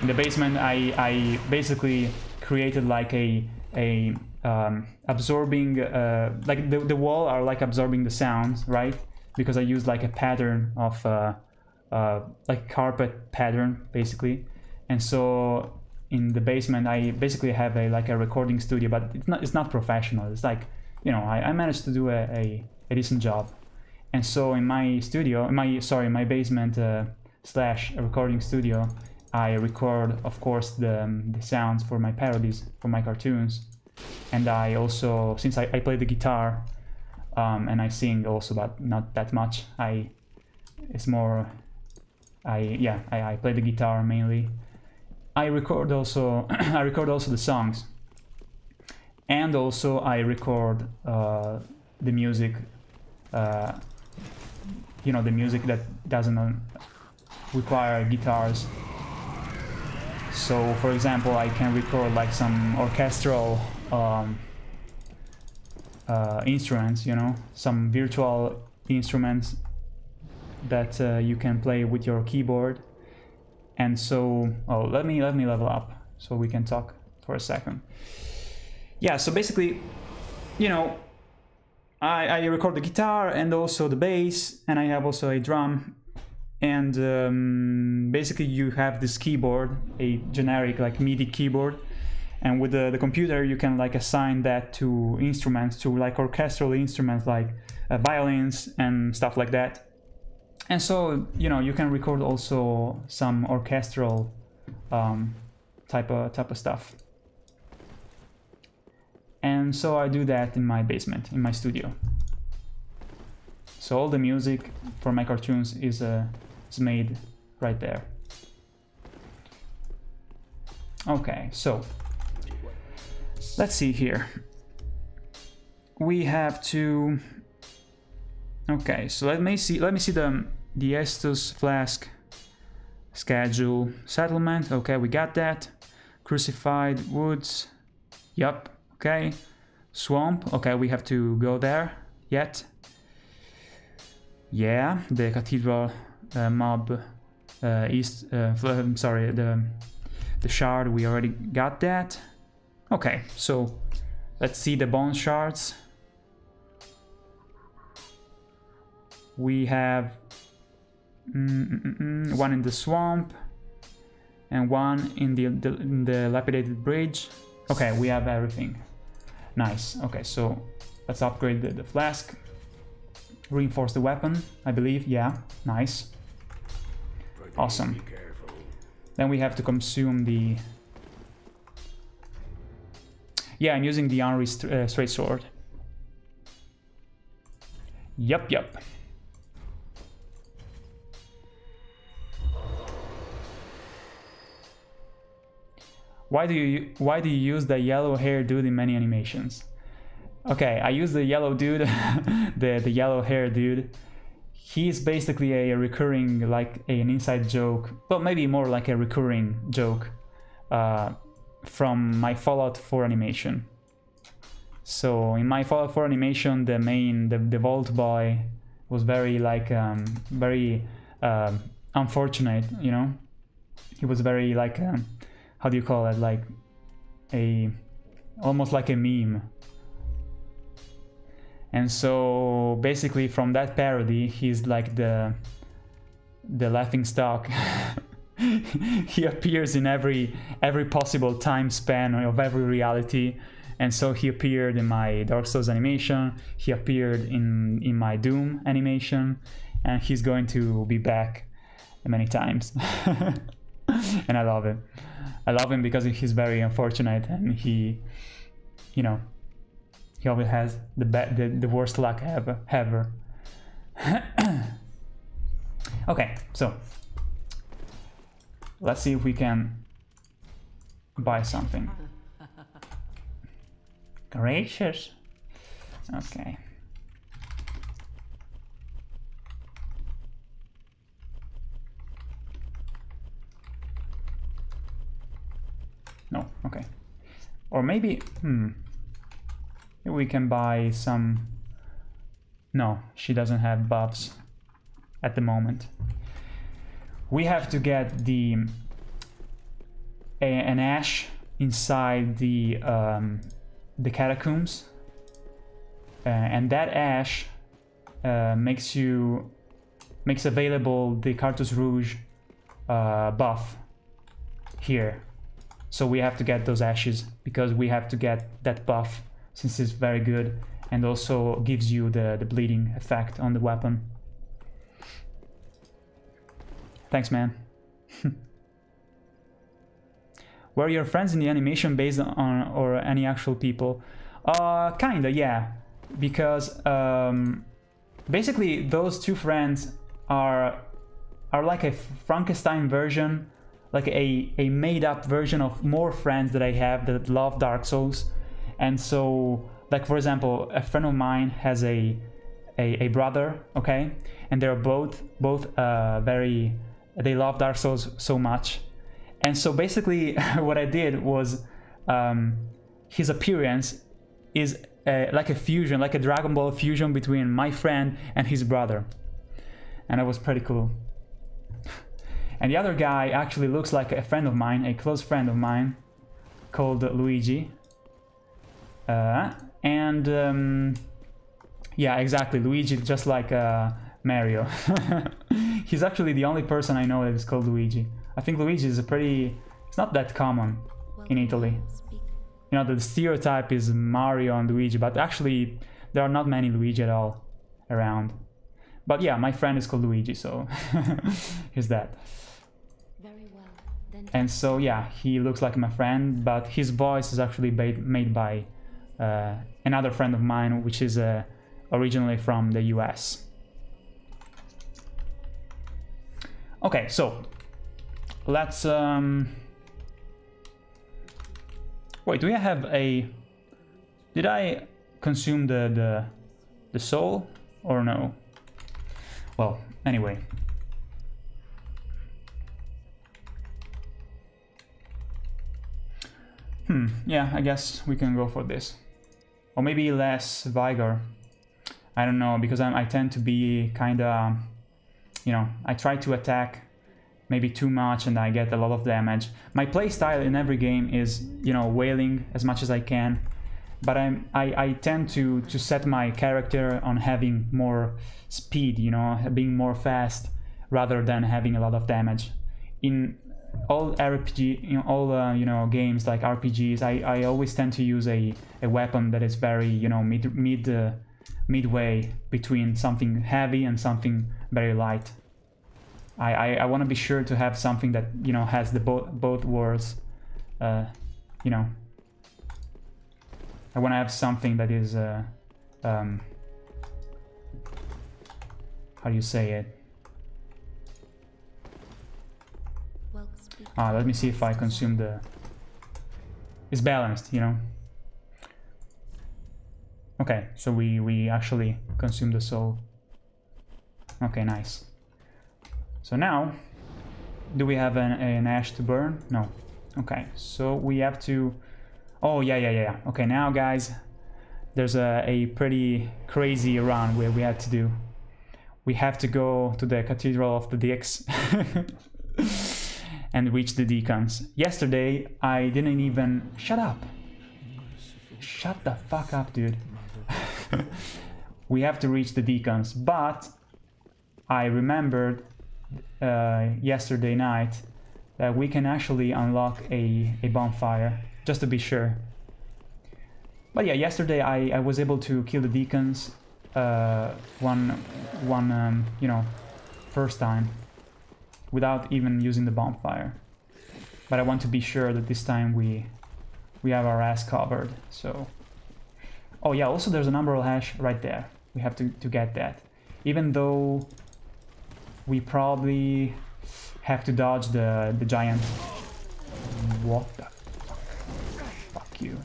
In the basement, I I basically created like a a um, absorbing uh, like the the wall are like absorbing the sounds, right? Because I used like a pattern of uh, uh, like carpet pattern basically, and so in the basement I basically have a like a recording studio, but it's not it's not professional. It's like you know I, I managed to do a, a, a decent job, and so in my studio, in my sorry, my basement uh, slash recording studio, I record of course the um, the sounds for my parodies for my cartoons, and I also since I, I play the guitar, um, and I sing also, but not that much. I it's more I yeah I, I play the guitar mainly. I record also I record also the songs, and also I record uh, the music. Uh, you know the music that doesn't uh, require guitars. So, for example, I can record like some orchestral um, uh, instruments, you know, some virtual instruments that uh, you can play with your keyboard. And so, oh, let me let me level up so we can talk for a second. Yeah, so basically, you know, I, I record the guitar and also the bass, and I have also a drum. And um, basically, you have this keyboard, a generic like MIDI keyboard, and with the, the computer, you can like assign that to instruments, to like orchestral instruments like uh, violins and stuff like that. And so, you know, you can record also some orchestral um, type of type of stuff. And so I do that in my basement, in my studio. So all the music for my cartoons is uh, is made right there. Okay, so let's see here. We have to. Okay, so let me see. Let me see the the Estus flask schedule settlement. Okay, we got that. Crucified woods. Yup. Okay. Swamp. Okay, we have to go there yet. Yeah, the cathedral uh, mob uh, east. Uh, I'm sorry, the the shard. We already got that. Okay, so let's see the bone shards. We have mm, mm, mm, one in the swamp and one in the, the in the lapidated bridge. Okay, we have everything. Nice. Okay, so let's upgrade the, the flask. Reinforce the weapon, I believe. Yeah, nice. Awesome. Then we have to consume the. Yeah, I'm using the Henry st- uh, straight sword. Yup, yup. Why do you why do you use the yellow hair dude in many animations? Okay, I use the yellow dude, the the yellow hair dude. He's basically a recurring like an inside joke, but maybe more like a recurring joke uh, from my Fallout 4 animation. So in my Fallout 4 animation, the main, the, the Vault Boy was very like, um, very um, unfortunate, you know? He was very like, um, how do you call it? Like a, almost like a meme. And so basically from that parody, he's like the, the laughing stock. he appears in every every possible time span of every reality and so he appeared in my dark souls animation he appeared in in my doom animation and he's going to be back many times and i love it i love him because he's very unfortunate and he you know he always has the ba- the, the worst luck ever ever okay so Let's see if we can buy something. Gracious. Okay. No, okay. Or maybe, hmm. Maybe we can buy some... No, she doesn't have buffs at the moment we have to get the a, an ash inside the um, the catacombs, uh, and that ash uh, makes you makes available the Carthus Rouge uh, buff here. So we have to get those ashes because we have to get that buff since it's very good and also gives you the, the bleeding effect on the weapon. Thanks, man. Were your friends in the animation based on or any actual people? Uh, kinda, yeah. Because um, basically those two friends are are like a Frankenstein version, like a a made up version of more friends that I have that love Dark Souls, and so like for example, a friend of mine has a a, a brother, okay, and they're both both uh, very they love Dark Souls so much. And so basically what I did was um, his appearance is like a fusion, like a Dragon Ball fusion between my friend and his brother. And that was pretty cool. And the other guy actually looks like a friend of mine, a close friend of mine, called Luigi. Uh, and um, yeah, exactly, Luigi, just like uh, Mario. He's actually the only person I know that is called Luigi. I think Luigi is a pretty... It's not that common in Italy. You know, the stereotype is Mario and Luigi, but actually there are not many Luigi at all around. But yeah, my friend is called Luigi, so here's that. And so yeah, he looks like my friend, but his voice is actually made by uh, another friend of mine, which is uh, originally from the US. Okay, so let's um wait do i have a did i consume the the the soul or no? Well anyway hmm yeah i guess we can go for this or maybe less vigor i don't know because I'm, i tend to be kind of you know i try to attack maybe too much and I get a lot of damage. My playstyle in every game is, you know, wailing as much as I can, but I'm, I, I tend to, to set my character on having more speed, you know, being more fast rather than having a lot of damage. In all RPG, in all, uh, you know, games like RPGs, I, I always tend to use a, a weapon that is very, you know, mid, mid, uh, midway between something heavy and something very light. I, I, I want to be sure to have something that you know has the both both worlds. Uh, you know, I want to have something that is uh, um, how do you say it? Ah, let me see if I consume the. It's balanced, you know. Okay, so we we actually consume the soul. Okay, nice. So now, do we have an, an ash to burn? No. Okay, so we have to... Oh, yeah, yeah, yeah. Okay, now, guys, there's a, a pretty crazy run where we had to do. We have to go to the Cathedral of the Dicks and reach the deacons. Yesterday, I didn't even. Shut up! Shut the fuck up, dude. we have to reach the deacons, but I remembered uh, yesterday night that we can actually unlock a, a bonfire, just to be sure. But yeah, yesterday I, I was able to kill the deacons uh, one, one um, you know, first time without even using the bonfire. But I want to be sure that this time we we have our ass covered, so... Oh yeah, also there's an umbral hash right there. We have to, to get that. Even though we probably have to dodge the, the giant... What the fuck? Fuck you.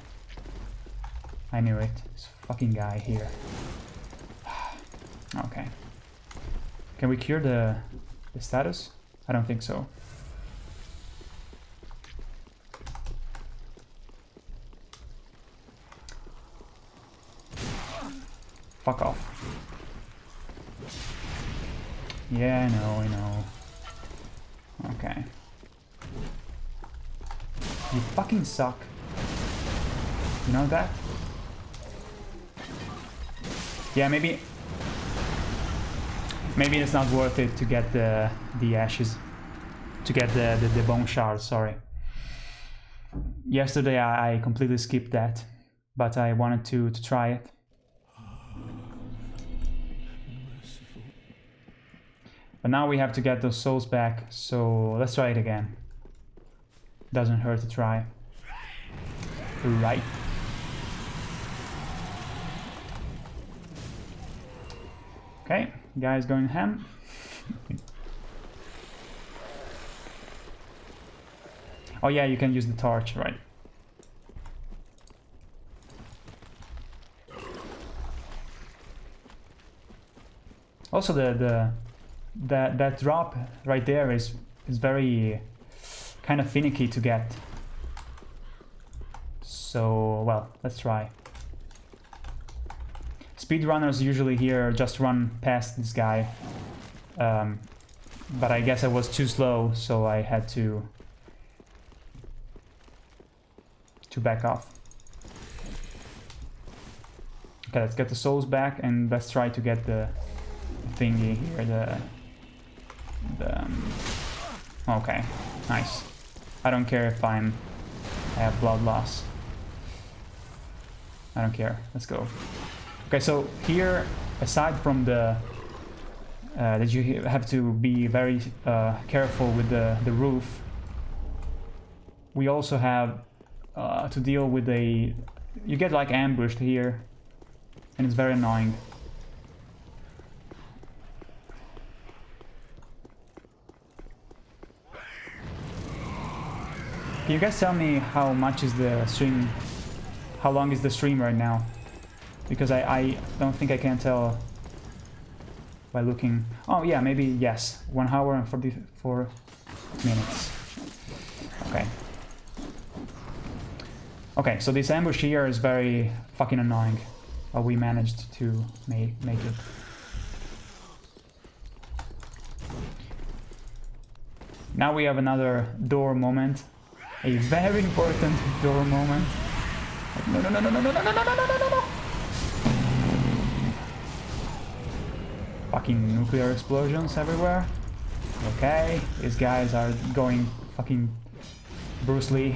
I knew it. This fucking guy here. okay. Can we cure the, the status? I don't think so. Fuck off. Yeah, I know, I know. Okay. You fucking suck. You know that? Yeah, maybe... Maybe it's not worth it to get the, the ashes. To get the, the, the bone shard, sorry. Yesterday I, I completely skipped that. But I wanted to, to try it. But now we have to get those souls back, so let's try it again. Doesn't hurt to try. Right. Okay, guys going ham. oh yeah, you can use the torch, right. Also the, the that that drop right there is is very kind of finicky to get. So well, let's try. Speedrunners usually here just run past this guy. Um, but I guess I was too slow, so I had to to back off. Okay, let's get the souls back and let's try to get the thingy here, the the, um, okay, nice. I don't care if I'm I have blood loss. I don't care. Let's go. Okay, so here, aside from the uh, that you have to be very uh, careful with the the roof, we also have uh, to deal with a. You get like ambushed here, and it's very annoying. Can you guys tell me how much is the stream, how long is the stream right now? Because I, I don't think I can tell by looking. Oh yeah, maybe yes, one hour and 44 minutes. Okay. Okay, so this ambush here is very fucking annoying, but we managed to make, make it. Now we have another door moment a very important door moment. No, no, no, no, no, no, no, no, no, no, no, no, no. Fucking nuclear explosions everywhere. Okay, these guys are going fucking Bruce Lee.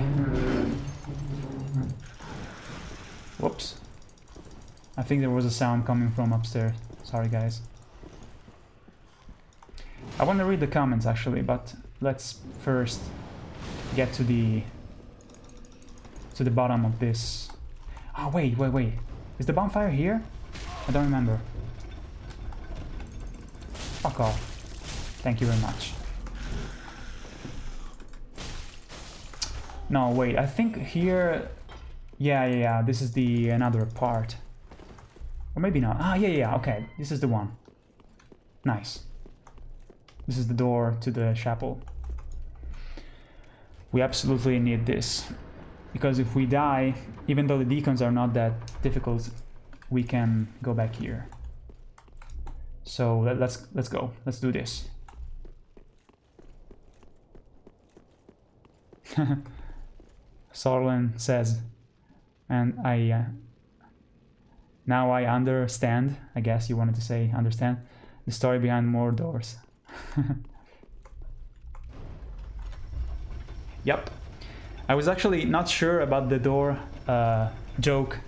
Whoops. I think there was a sound coming from upstairs. Sorry, guys. I want to read the comments actually, but let's first get to the to the bottom of this. Oh wait, wait, wait. Is the bonfire here? I don't remember. Fuck off. Thank you very much. No, wait, I think here... Yeah, yeah, yeah, this is the another part. Or maybe not. Ah, yeah, yeah, okay. This is the one. Nice. This is the door to the chapel. We absolutely need this. Because if we die, even though the deacons are not that difficult we can go back here. So let, let's let's go. Let's do this. Sorlin says, and I uh, now I understand. I guess you wanted to say understand the story behind more doors. yep, I was actually not sure about the door uh, joke,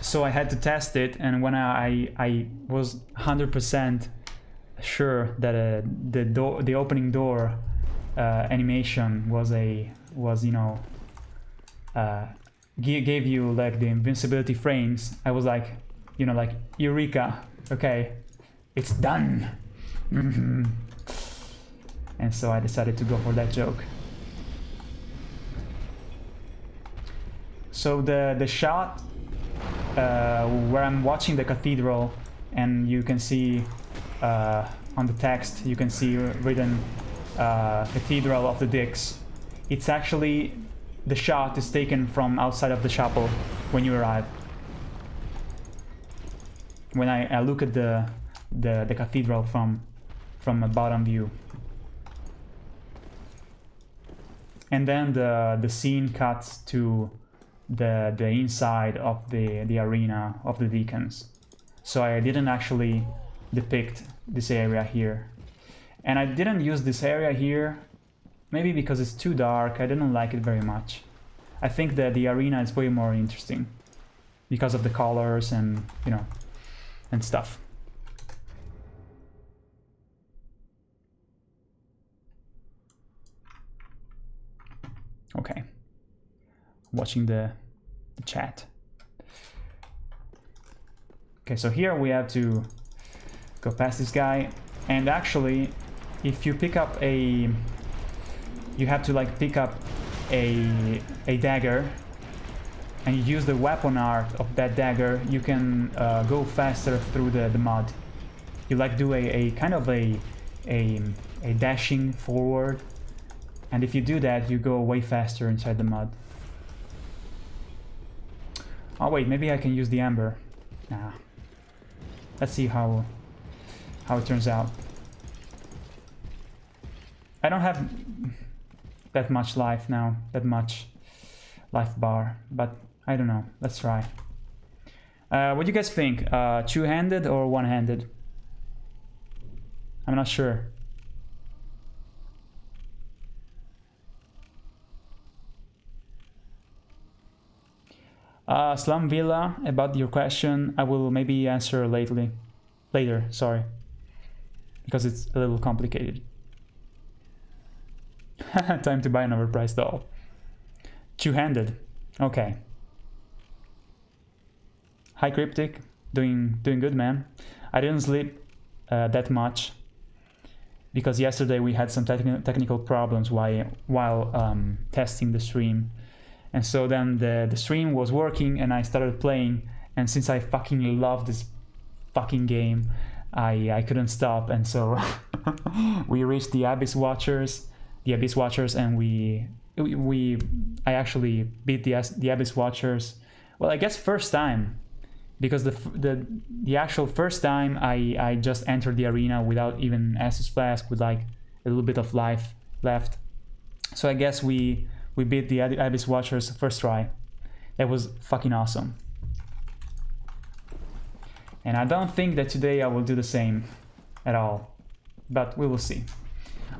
so I had to test it. And when I I was 100% sure that uh, the door the opening door uh, animation was a was you know uh, gave you like the invincibility frames i was like you know like eureka okay it's done Mhm. and so i decided to go for that joke so the the shot uh, where i'm watching the cathedral and you can see uh, on the text you can see written uh, cathedral of the dicks it's actually the shot is taken from outside of the chapel when you arrive. When I, I look at the, the the cathedral from from a bottom view. And then the the scene cuts to the the inside of the the arena of the deacons. So I didn't actually depict this area here. And I didn't use this area here maybe because it's too dark. I didn't like it very much. I think that the arena is way more interesting because of the colors and you know and stuff. Okay. Watching the, the chat. Okay so here we have to go past this guy. And actually if you pick up a you have to like pick up a a dagger and you use the weapon art of that dagger you can uh, go faster through the, the mud. You like do a, a kind of a, a a dashing forward. And if you do that you go way faster inside the mud oh wait maybe I can use the ember nah let's see how how it turns out I don't have that much life now, that much life bar, but I don't know. Let's try. Uh, what do you guys think? Uh, two-handed or one-handed? I'm not sure. Uh, Slum Villa, about your question, I will maybe answer lately, later. Sorry, because it's a little complicated. Time to buy an overpriced doll. Two-handed. Okay. Hi Cryptic, doing doing good, man. I didn't sleep uh, that much because yesterday we had some techni- technical problems while while um, testing the stream, and so then the the stream was working and I started playing, and since I fucking love this fucking game, I I couldn't stop, and so we reached the Abyss Watchers the Abyss Watchers, and we we, I actually beat the the Abyss Watchers. Well, I guess first time, because the the the actual first time I I just entered the arena without even Estus Flask with like a little bit of life left. So I guess we we beat the Abyss Watchers first try. That was fucking awesome. And I don't think that today I will do the same at all, but we will see.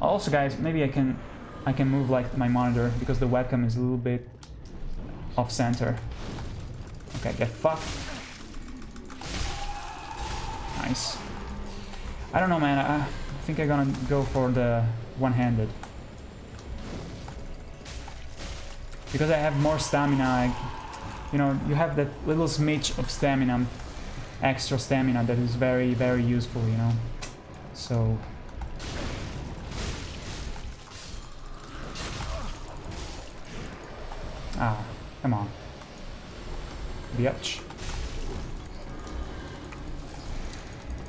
Also, guys, maybe I can I can move like my monitor because the webcam is a little bit off center. Okay, get fucked. Nice. I don't know, man. I think I'm gonna go for the one-handed because I have more stamina. I, you know, you have that little smidge of stamina, extra stamina that is very, very useful. You know, so Ah, come on. Bitch.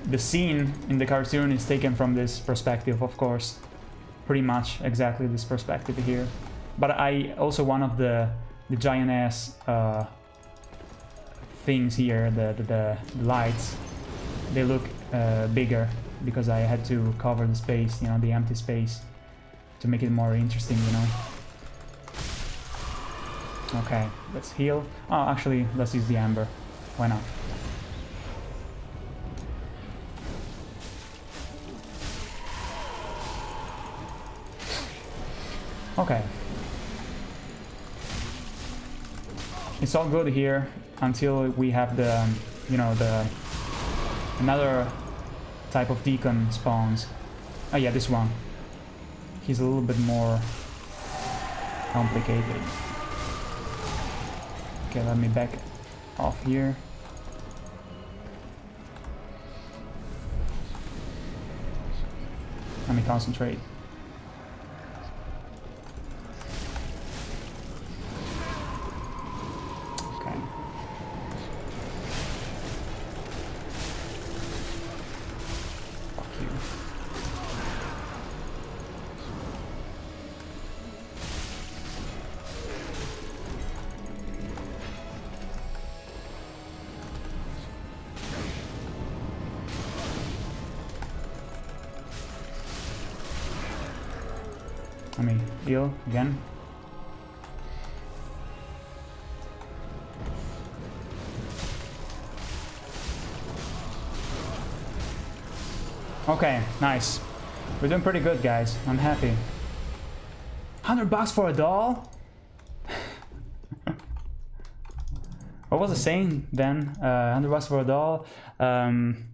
The scene in the cartoon is taken from this perspective, of course. Pretty much exactly this perspective here. But I also one of the the giant ass uh, things here, the, the, the lights, they look uh, bigger because I had to cover the space, you know, the empty space to make it more interesting, you know. Okay, let's heal. Oh, actually, let's use the ember. Why not? Okay. It's all good here until we have the, you know, the another type of deacon spawns. Oh yeah, this one. He's a little bit more complicated. Okay, let me back off here. Let me concentrate. Again. Okay, nice. We're doing pretty good, guys. I'm happy. 100 bucks for a doll? what was I saying then? Uh, 100 bucks for a doll. Um,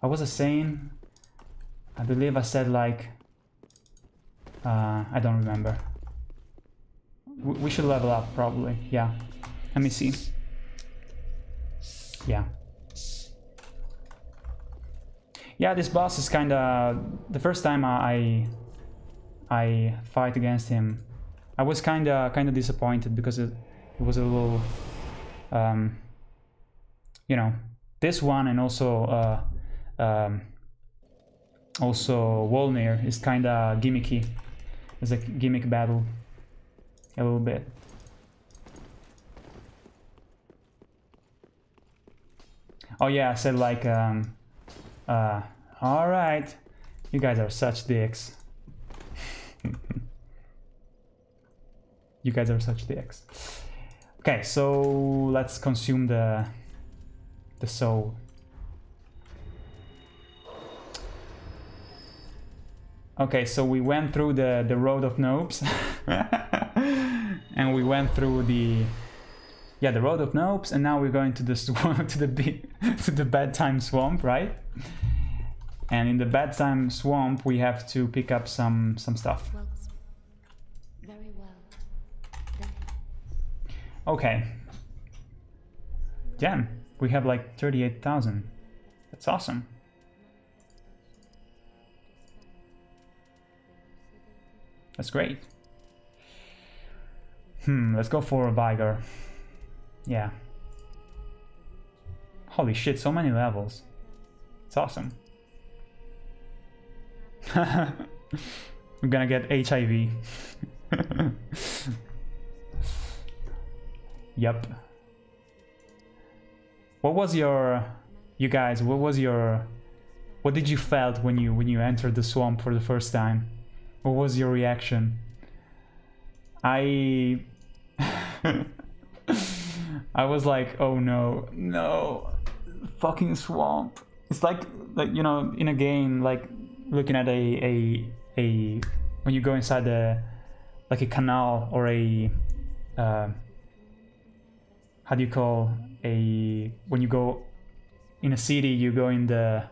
what was I saying? I believe I said like... Uh, I don't remember. We should level up, probably. Yeah. Let me see. Yeah. Yeah, this boss is kind of the first time I I fight against him. I was kind of kind of disappointed because it, it was a little, um, you know, this one and also uh, um, also Wolnir is kind of gimmicky. It's a gimmick battle, a little bit. Oh yeah, I said like um, uh, all right. You guys are such dicks. you guys are such dicks. Okay, so let's consume the the soul. Okay, so we went through the the road of nopes, and we went through the yeah the road of nopes, and now we're going to the swamp to the to the bedtime swamp, right? And in the bedtime swamp, we have to pick up some some stuff. Okay. Damn, we have like thirty-eight thousand. That's awesome. That's great. Hmm, let's go for a Vigor. Yeah. Holy shit, so many levels. It's awesome. I'm gonna get HIV. yep. What was your you guys, what was your what did you felt when you when you entered the swamp for the first time? What was your reaction? I I was like, "Oh no, no. Fucking swamp." It's like like you know, in a game like looking at a a a when you go inside the like a canal or a uh, how do you call a when you go in a city you go in the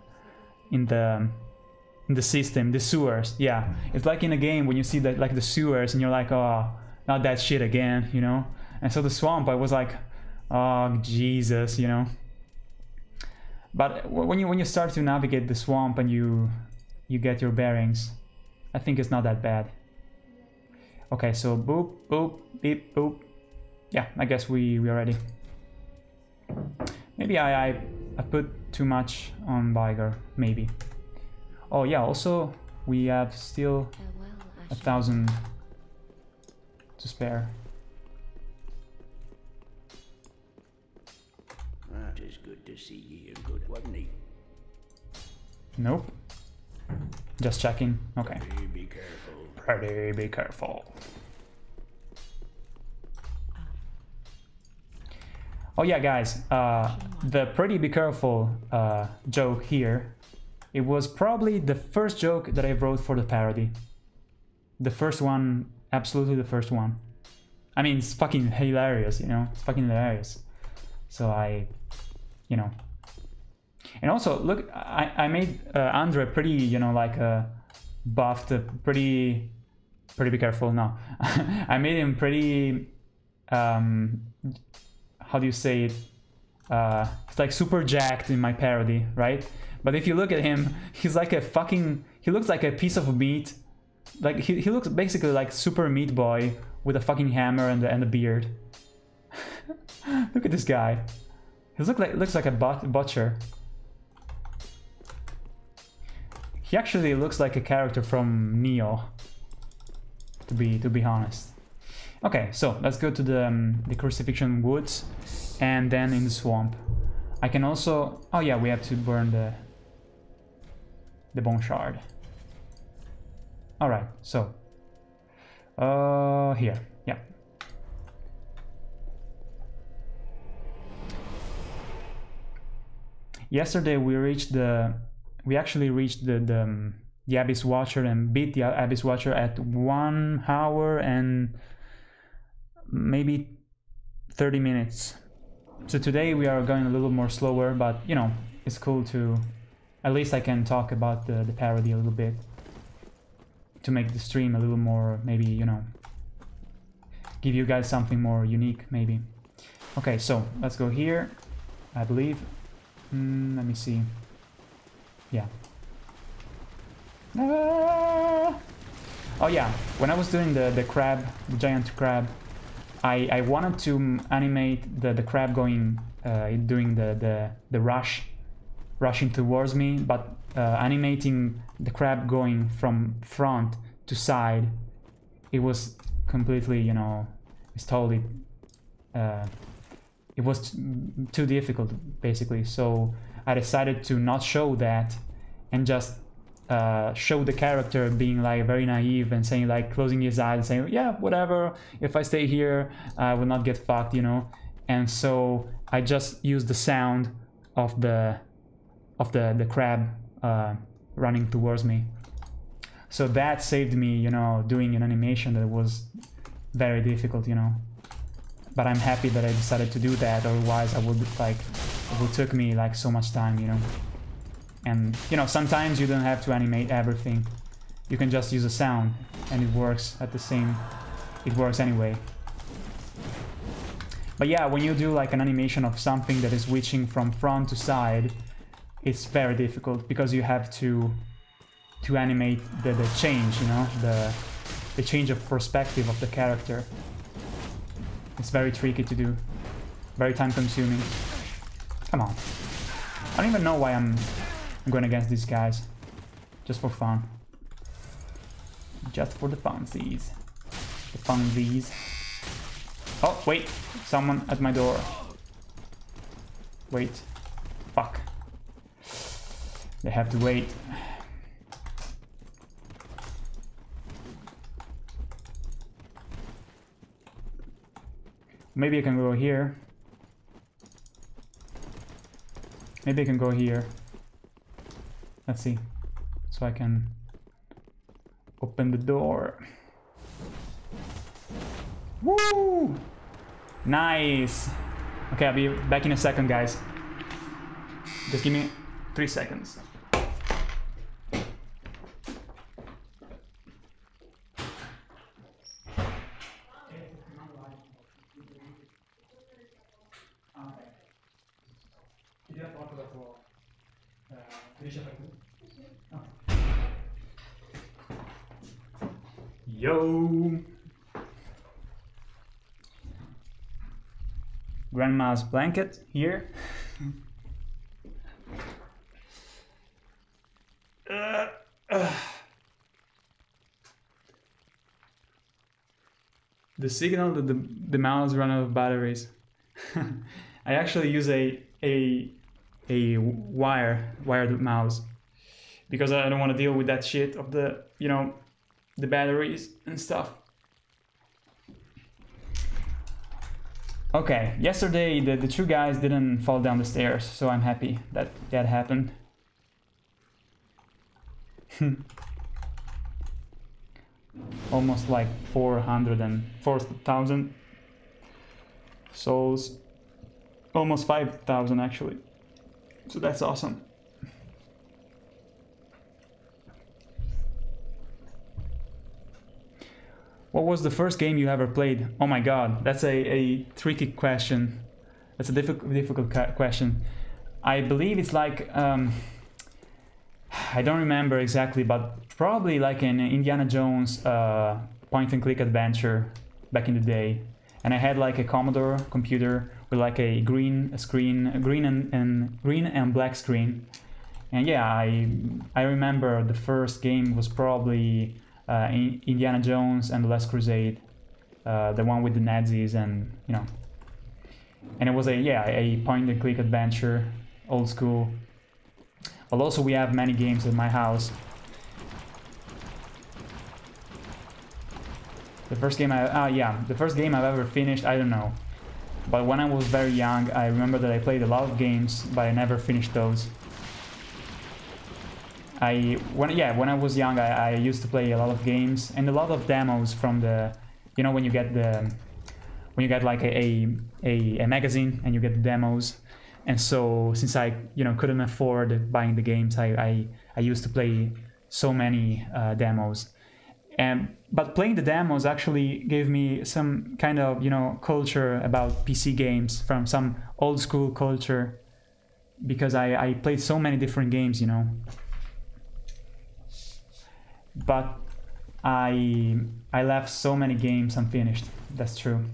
in the the system the sewers yeah. It's like in a game when you see that like the sewers and you're like oh not that shit again you know? And so the swamp i was like oh jesus you know? But when you when you start to navigate the swamp and you you get your bearings i think it's not that bad. Okay so boop boop beep boop. Yeah i guess we we are ready maybe i i, I put too much on Vigor, maybe oh yeah also we have still a thousand to spare to see ye here good, wasn't he? Nope. Just checking. Okay. Hey, be careful. Pretty be careful. Oh yeah, guys. Uh, the pretty be careful uh, joke here. It was probably the first joke that I wrote for the parody. The first one, absolutely the first one. I mean, it's fucking hilarious, you know. It's fucking hilarious. So I, you know. And also, look, I I made uh, Andre pretty, you know, like uh, buffed, uh, pretty, pretty be careful. No, I made him pretty. Um, how do you say it? Uh, it's like super jacked in my parody, right? But if you look at him, he's like a fucking. He looks like a piece of meat. Like he, he looks basically like Super Meat Boy with a fucking hammer and and a beard. look at this guy. He looks like looks like a but, butcher. He actually looks like a character from Neo. To be to be honest. Okay, so let's go to the um, the crucifixion woods, and then in the swamp. I can also. Oh yeah, we have to burn the the bone shard. All right, so uh here, yeah. Yesterday we reached the we actually reached the the, um, the Abyss Watcher and beat the Abyss Watcher at one hour and maybe 30 minutes. So today we are going a little more slower, but you know, it's cool to at least I can talk about the, the parody a little bit to make the stream a little more maybe, you know, give you guys something more unique maybe. Okay, so let's go here, I believe. Mm, let me see. Yeah. Ah! Oh yeah, when I was doing the, the crab, the giant crab, I, I wanted to animate the, the crab going, uh, doing the, the, the rush, rushing towards me, but uh, animating the crab going from front to side, it was completely, you know, it's totally, uh, it was too difficult basically. So I decided to not show that and just uh, show the character being like very naive and saying like closing his eyes and saying yeah whatever if I stay here I will not get fucked you know and so I just used the sound of the of the the crab uh, running towards me so that saved me you know doing an animation that was very difficult you know but I'm happy that I decided to do that otherwise I would like it would took me like so much time you know and you know, sometimes you don't have to animate everything. You can just use a sound and it works at the same, it works anyway. But yeah, when you do like an animation of something that is switching from front to side, it's very difficult because you have to to animate the, the change, you know, the the change of perspective of the character. It's very tricky to do, very time consuming. Come on. I don't even know why I'm I'm going against these guys. Just for fun. Just for the funsies. The funsies. Oh, wait. Someone at my door. Wait. Fuck. They have to wait. Maybe I can go here. Maybe I can go here. Let's see. So I can open the door. Woo! Nice! Okay, I'll be back in a second, guys. Just give me three seconds. Yo! Grandma's blanket here. Uh, uh. The signal that the, the mouse run out of batteries. I actually use a, a a wire wired mouse because I don't want to deal with that shit of the you know the batteries and stuff. Okay, yesterday the, the two guys didn't fall down the stairs, so I'm happy that that happened. Almost like 400 and 4,000 souls. Almost 5,000 actually. So that's awesome. What was the first game you ever played? Oh my god, that's a, a tricky question. That's a difficult difficult question. I believe it's like um, I don't remember exactly, but probably like an Indiana Jones uh, point and click adventure back in the day. And I had like a Commodore computer with like a green screen, a green and, and green and black screen. And yeah, I I remember the first game was probably uh, In- Indiana Jones and the Last Crusade, uh, the one with the Nazis and you know. And it was a yeah a point and click adventure, old school. But also we have many games at my house. The first game I ah yeah the first game I've ever finished I don't know, but when I was very young I remember that I played a lot of games but I never finished those. I when yeah when I was young I, I used to play a lot of games and a lot of demos from the you know when you get the when you get like a a, a, a magazine and you get the demos and so since I you know couldn't afford buying the games I I, I used to play so many uh, demos and but playing the demos actually gave me some kind of you know culture about PC games from some old school culture because I, I played so many different games you know but I I left so many games unfinished. That's true.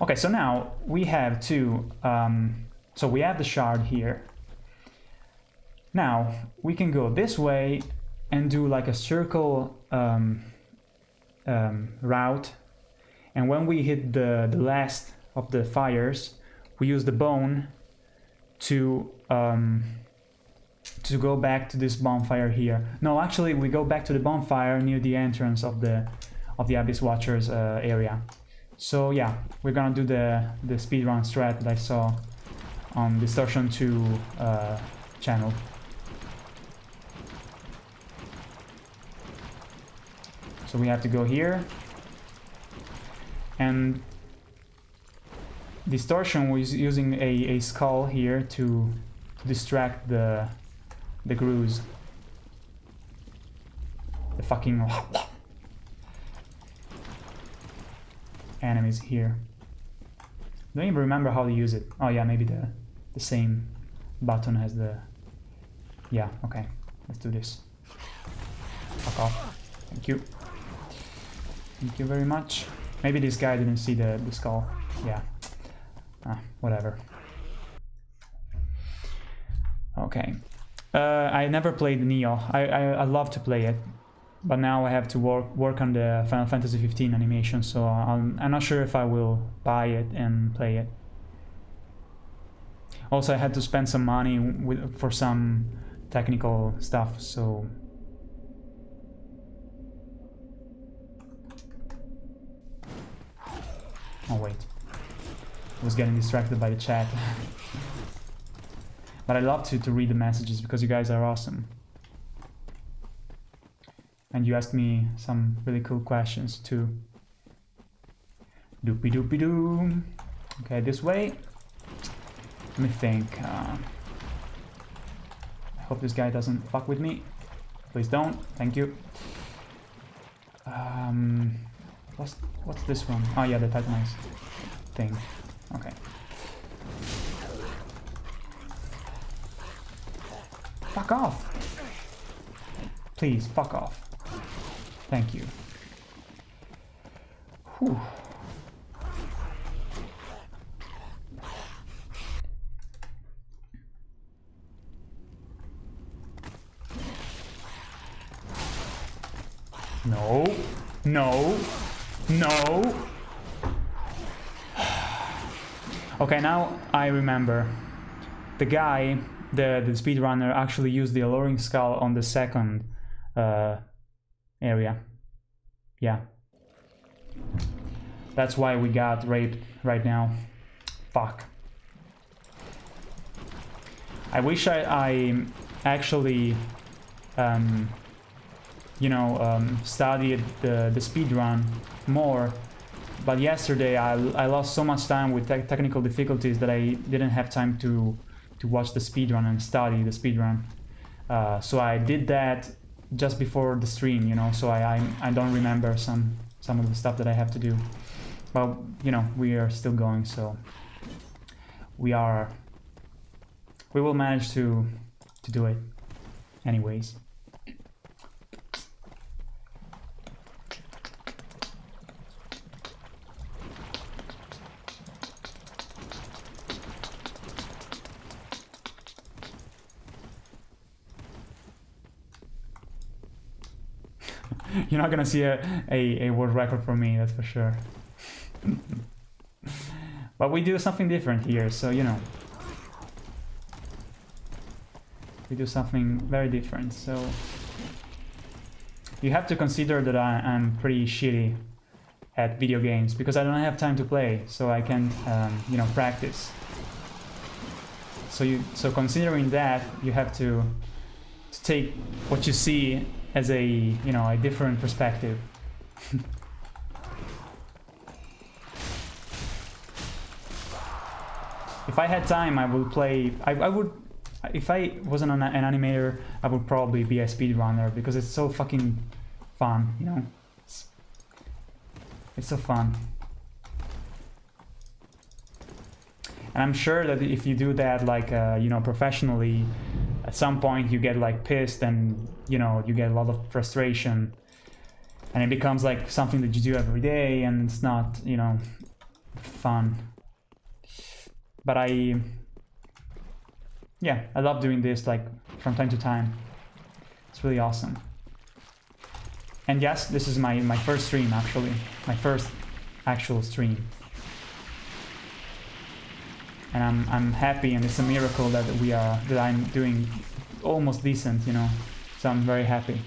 Okay, so now we have two. Um, so we have the shard here. Now we can go this way and do like a circle um, um, route, and when we hit the the last of the fires, we use the bone to um, to go back to this bonfire here. No, actually, we go back to the bonfire near the entrance of the of the Abyss Watchers uh, area. So yeah, we're gonna do the the speedrun strat that I saw on Distortion 2 uh, channel. So we have to go here, and Distortion was using a, a skull here to distract the the grooves. The fucking enemies here. Don't even remember how to use it. Oh yeah, maybe the the same button as the. Yeah. Okay. Let's do this. Fuck off. Thank you. Thank you very much. Maybe this guy didn't see the, the skull. Yeah. Ah, whatever. Okay. Uh, I never played Nioh. I, I I love to play it, but now I have to work work on the Final Fantasy 15 animation, so I'm I'm not sure if I will buy it and play it. Also, I had to spend some money with for some technical stuff, so. Oh wait, I was getting distracted by the chat. But I love to, to read the messages because you guys are awesome. And you asked me some really cool questions too. Doopy doopy doo. Okay, this way. Let me think. Uh, I hope this guy doesn't fuck with me. Please don't. Thank you. Um, what's what's this one? Oh yeah, the Titanite thing. Okay. Fuck off. Please, fuck off. Thank you. Whew. No. No. No. okay, now I remember. the guy, the the speedrunner, actually used the alluring skull on the second uh, area. Yeah. That's why we got raped right now. Fuck. I wish I, I actually, um, you know, um, studied the, the speed run more. But yesterday I, I lost so much time with te technical difficulties that I didn't have time to, to watch the speed run and study the speed run. Uh, so I did that just before the stream, you know, so I, I, I don't remember some, some of the stuff that I have to do. But, you know, we are still going, so we are we will manage to to do it anyways you're not gonna see a, a, a world record from me that's for sure but we do something different here so you know we do something very different. So you have to consider that I, am pretty shitty at video games because I don't have time to play, so I can, um, you know, practice. So you, so considering that, you have to, to take what you see as a, you know, a different perspective. if I had time, I would play. I, I would if I wasn't an, an animator, I would probably be a speedrunner because it's so fucking fun, you know? It's, it's so fun. And I'm sure that if you do that, like, uh, you know, professionally, at some point you get, like, pissed and, you know, you get a lot of frustration. And it becomes, like, something that you do every day and it's not, you know, fun. But I yeah, I love doing this like from time to time. It's really awesome. And yes, this is my, my first stream actually. My first actual stream. And I'm I'm happy and it's a miracle that we are that I'm doing almost decent, you know. So I'm very happy.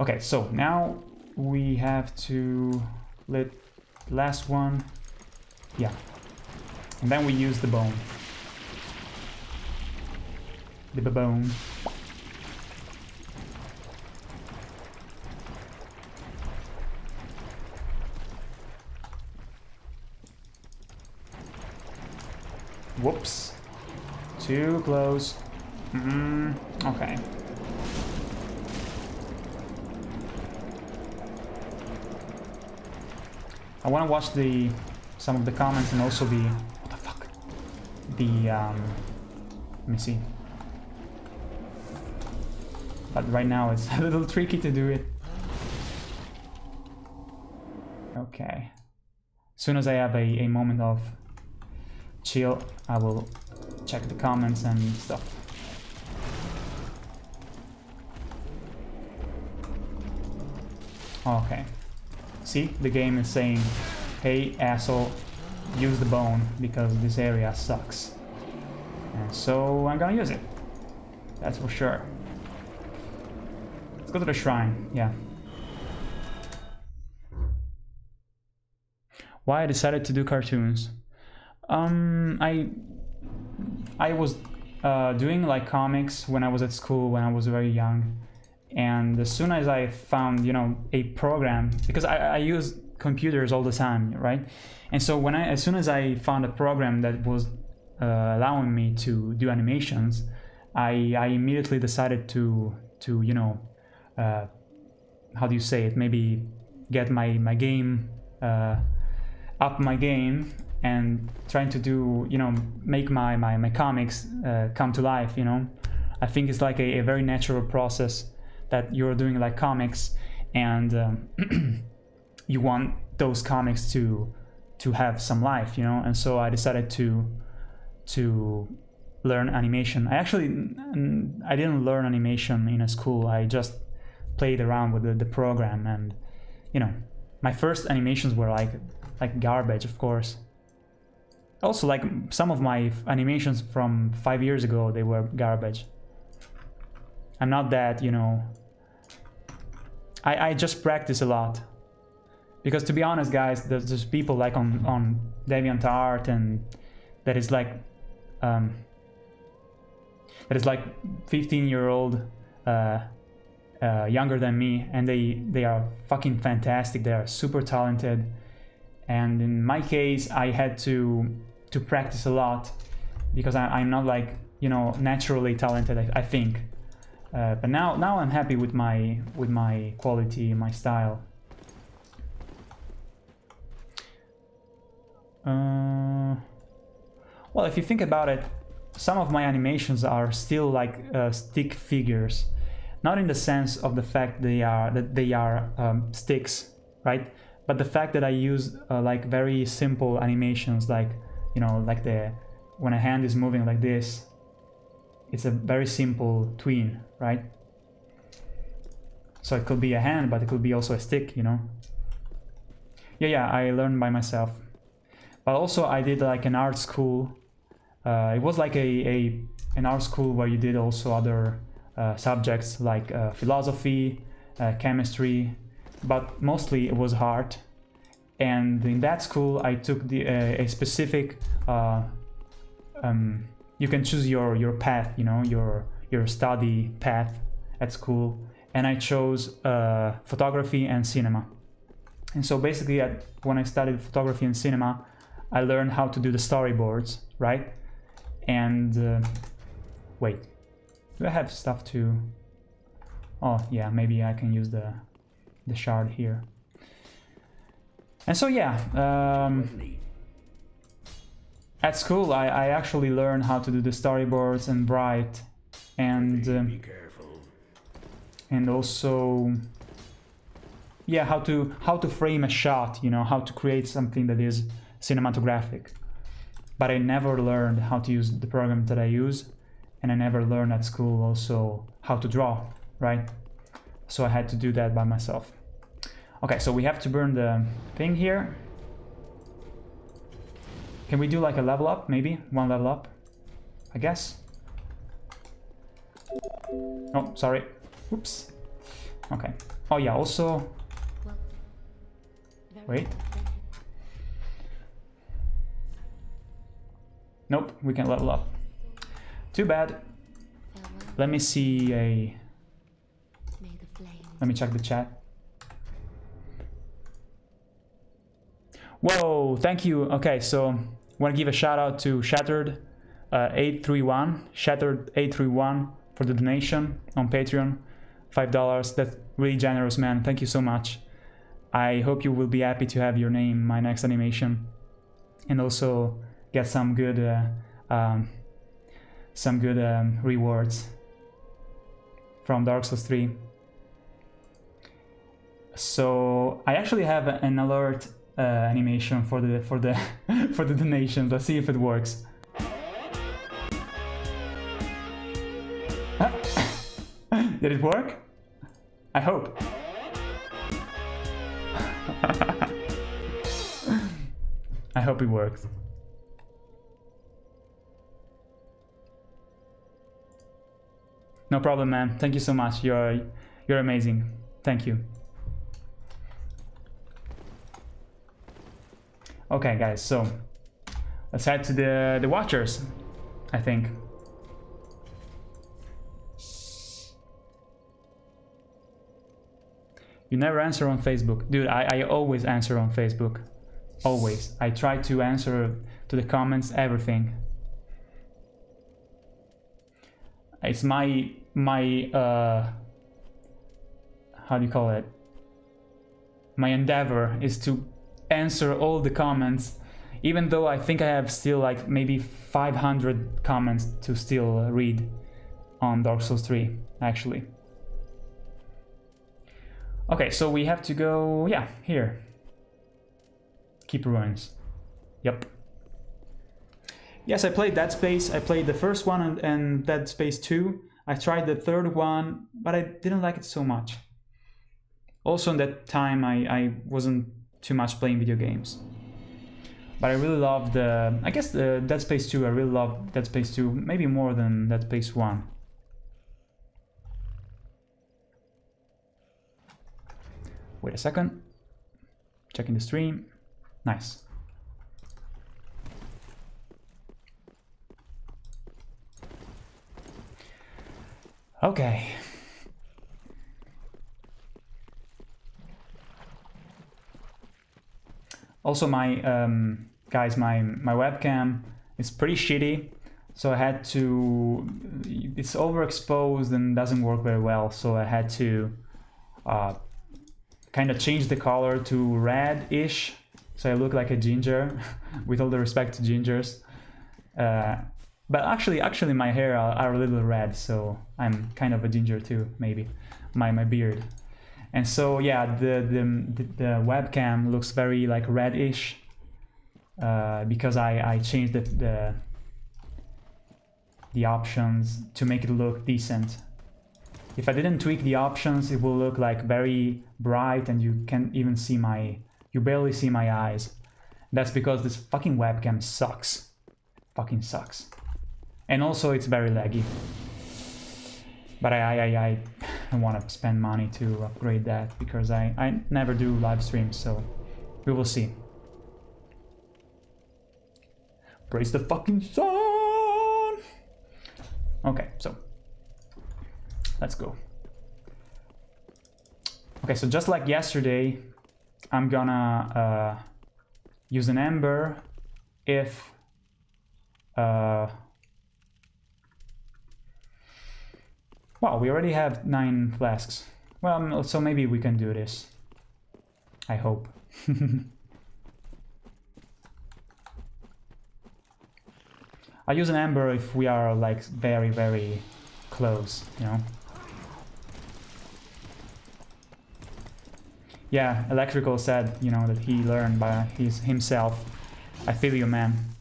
Okay, so now we have to let last one. Yeah, and then we use the bone. The bone. Whoops. Too close. Mm, okay. I want to watch the some of the comments and also the what the fuck the, um, let me see. But right now it's a little tricky to do it. Okay. As soon as I have a, a moment of chill, I will check the comments and stuff. Okay. See, the game is saying, hey asshole, use the bone because this area sucks. And so I'm gonna use it. That's for sure. Let's go to the shrine, yeah. Why I decided to do cartoons? Um, I I was uh, doing like comics when I was at school when I was very young, and as soon as I found you know a program because I, I use computers all the time, right? And so when I, as soon as I found a program that was uh, allowing me to do animations, I, I immediately decided to, to you know, uh, how do you say it? Maybe get my my game uh, up my game and trying to do you know make my my, my comics uh, come to life. You know, I think it's like a, a very natural process that you're doing like comics and um, you want those comics to to have some life, you know. And so I decided to to learn animation. I actually I didn't learn animation in a school. I just played around with the, the program, and you know, my first animations were like like garbage, of course. Also like some of my animations from five years ago they were garbage. I'm not that you know. I i just practice a lot. Because to be honest guys there's, there's people like on on deviantart and that is like um that is like 15 year old uh uh, younger than me and they they are fucking fantastic. They are super talented. And in my case i had to to practice a lot because I, i'm not like you know naturally talented i, I think. Uh, but now now i'm happy with my with my quality my style. Uh, well if you think about it some of my animations are still like uh, stick figures. Not in the sense of the fact they are that they are um, sticks right? But the fact that i use uh, like very simple animations like you know like the when a hand is moving like this it's a very simple tween right? So it could be a hand but it could be also a stick you know? Yeah yeah i learned by myself. But also i did like an art school uh, it was like a, a an art school where you did also other uh, subjects like uh, philosophy, uh, chemistry, but mostly it was art. And in that school, I took the, uh, a specific. Uh, um, you can choose your your path, you know, your your study path at school, and I chose uh, photography and cinema. And so basically, at, when I studied photography and cinema, I learned how to do the storyboards, right? And wait, do I have stuff to... Oh, yeah, maybe I can use the, the shard here. And so, yeah, um, at school I, I actually learned how to do the storyboards and write and um, and also yeah how to how to frame a shot you know how to create something that is cinematographic. But i never learned how to use the program that i use and i never learned at school also how to draw right? So i had to do that by myself okay so we have to burn the thing here can we do like a level up maybe one level up i guess oh sorry oops okay oh yeah also Wait. Nope, we can level up. Too bad. Let me see a. Let me check the chat. Whoa, thank you. Okay, so I want to give a shout out to Shattered uh, 831, Shattered 831 for the donation on Patreon, five dollars. That's really generous, man. Thank you so much. I hope you will be happy to have your name my next animation, and also get some good, uh, um, some good um, rewards from Dark Souls 3. So I actually have an alert uh, animation for the for the for the donations. Let's see if it works. Did it work? I hope. I hope it works. No problem, man. Thank you so much. You're you're amazing. Thank you. Okay, guys. So let's head to the the Watchers. I think. You never answer on Facebook, dude. I, I always answer on Facebook, always. I try to answer to the comments, everything. It's my my uh how do you call it? My endeavor is to answer all the comments, even though I think I have still like maybe 500 comments to still read on Dark Souls 3, actually. Okay, so we have to go, yeah, here. Keep ruins. Yep. Yes, I played Dead Space. I played the first one and, and Dead Space 2. I tried the third one, but I didn't like it so much. Also, in that time, I, I wasn't too much playing video games. But I really love the. I guess the Dead Space 2. I really love Dead Space 2, maybe more than Dead Space 1. Wait a second. Checking the stream. Nice. Okay. Also, my um, guys, my my webcam is pretty shitty, so I had to. It's overexposed and doesn't work very well, so I had to uh, kind of change the color to red-ish, so I look like a ginger. with all the respect to gingers, uh, but actually, actually, my hair are, are a little red, so I'm kind of a ginger too, maybe. My my beard. And so yeah, the the, the webcam looks very like reddish uh, because I, I changed the, the the options to make it look decent. If I didn't tweak the options, it will look like very bright and you can't even see my you barely see my eyes. That's because this fucking webcam sucks. Fucking sucks. And also it's very laggy. But I I, I, want to spend money to upgrade that because I, I never do live streams, so we will see. Praise the fucking sun! Okay, so let's go. Okay, so just like yesterday, I'm gonna uh, use an ember if uh, Wow, we already have nine flasks. Well, so maybe we can do this. I hope. I use an ember if we are like very, very close, you know? Yeah, Electrical said, you know, that he learned by his himself. I feel you, man.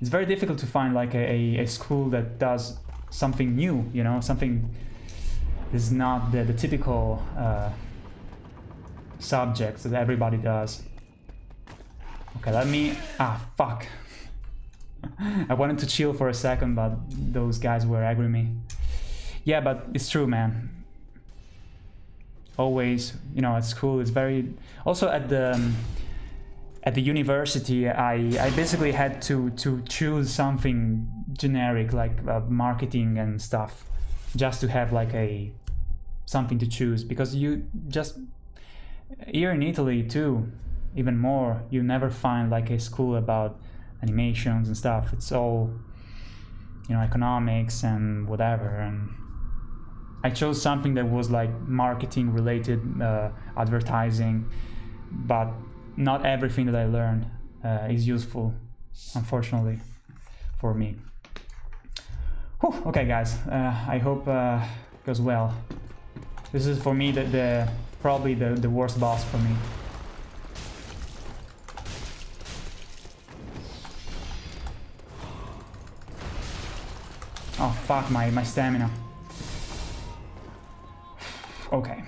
It's very difficult to find like a, a, a school that does something new, you know, something is not the, the typical uh, subjects that everybody does. Okay, let me... Ah, fuck. I wanted to chill for a second, but those guys were aggroing me. Yeah, but it's true, man. Always, you know, at school, it's very... Also at the... Um, at the university, I, I basically had to, to choose something generic like uh, marketing and stuff, just to have like a something to choose because you just here in Italy too, even more, you never find like a school about animations and stuff. It's all you know economics and whatever and I chose something that was like marketing related, uh, advertising, but not everything that I learned uh, is useful, unfortunately, for me. Whew, okay, guys, uh, I hope uh, goes well. This is for me the, the probably the, the worst boss for me. Oh fuck my, my stamina. Okay.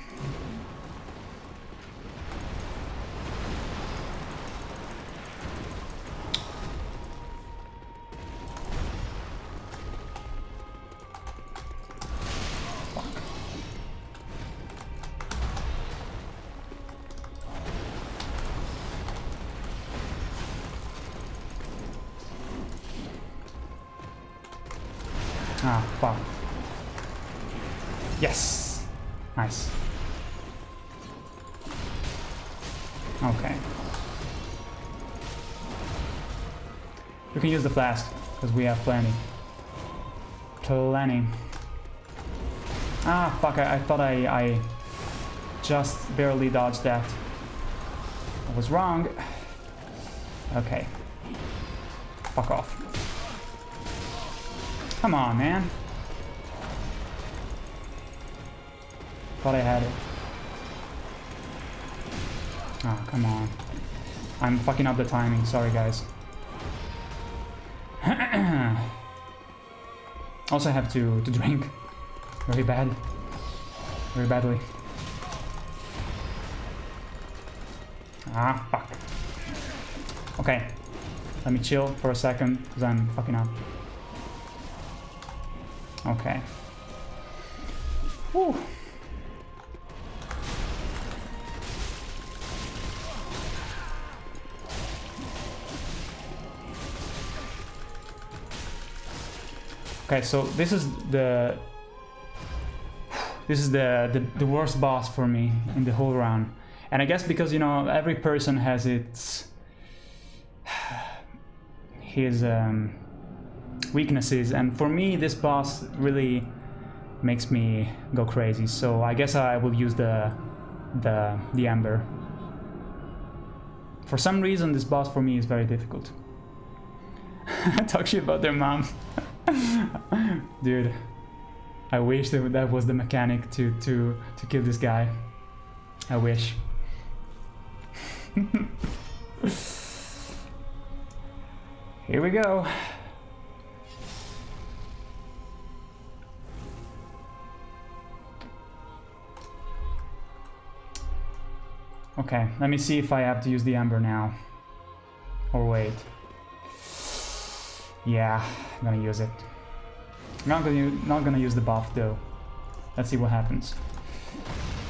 We can use the flask, because we have plenty. Plenty. Ah, fuck, I, I thought I, I just barely dodged that. I was wrong. Okay. Fuck off. Come on, man. Thought I had it. Oh, come on. I'm fucking up the timing. Sorry, guys. Also, I have to, to drink. Very bad. Very badly. Ah, fuck. Okay. Let me chill for a second, because I'm fucking up. Okay. Whew. Okay, so this is the this is the, the the worst boss for me in the whole round, and I guess because you know every person has its his um, weaknesses, and for me this boss really makes me go crazy. So I guess I will use the the the ember. For some reason, this boss for me is very difficult. Talk shit about their mom. Dude, I wish that that was the mechanic to to to kill this guy. I wish. Here we go. Okay, let me see if I have to use the ember now. Or wait. Yeah, I'm gonna use it. I'm not gonna not gonna use the buff though. Let's see what happens.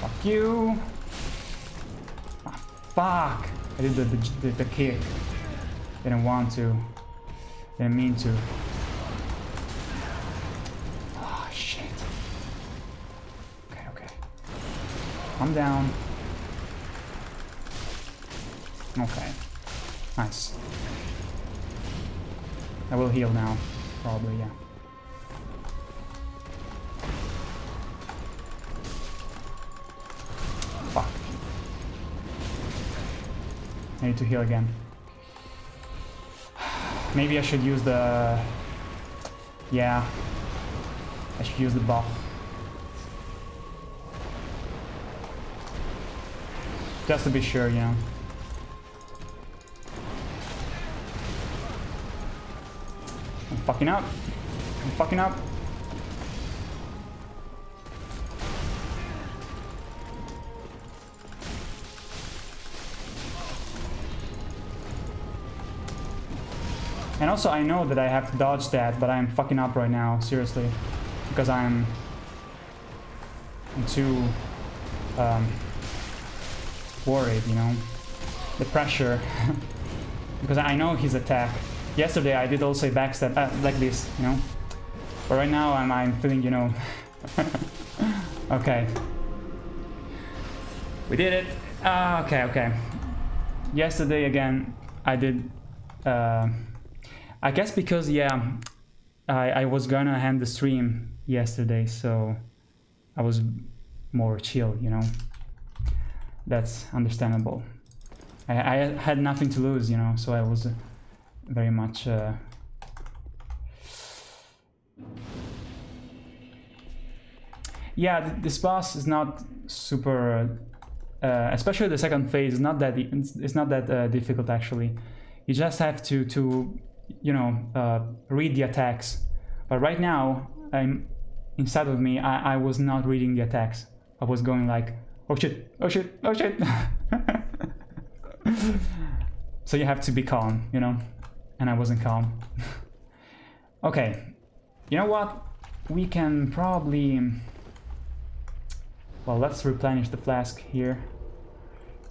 Fuck you. Ah, fuck! I did the, the, the, kick. Didn't want to. Didn't mean to. Oh shit. Okay, okay. Calm down. Okay. Nice. I will heal now. Probably, yeah. Fuck. I need to heal again. Maybe I should use the... Yeah. I should use the buff. Just to be sure, you fucking up. I'm fucking up. And also I know that I have to dodge that, but I'm fucking up right now, seriously. Because I'm... I'm too... Um, worried, you know? The pressure. because I know his attack. Yesterday I did also a backstab, uh, like this, you know? But right now I'm, I'm feeling, you know... okay. We did it! Ah, okay, okay. Yesterday again, I did... Uh, I guess because, yeah, I, I was gonna end the stream yesterday, so I was more chill, you know? That's understandable. I, I had nothing to lose, you know, so I was very much... Uh, yeah, th this boss is not super... Uh, especially the second phase is not that it's, it's not that uh, difficult actually. You just have to to you know uh, read the attacks. But right now, I'm inside of me. I, I was not reading the attacks. I was going like, oh shit, oh shit, oh shit. so you have to be calm, you know. And I wasn't calm. okay, you know what? We can probably. Well, let's replenish the flask here.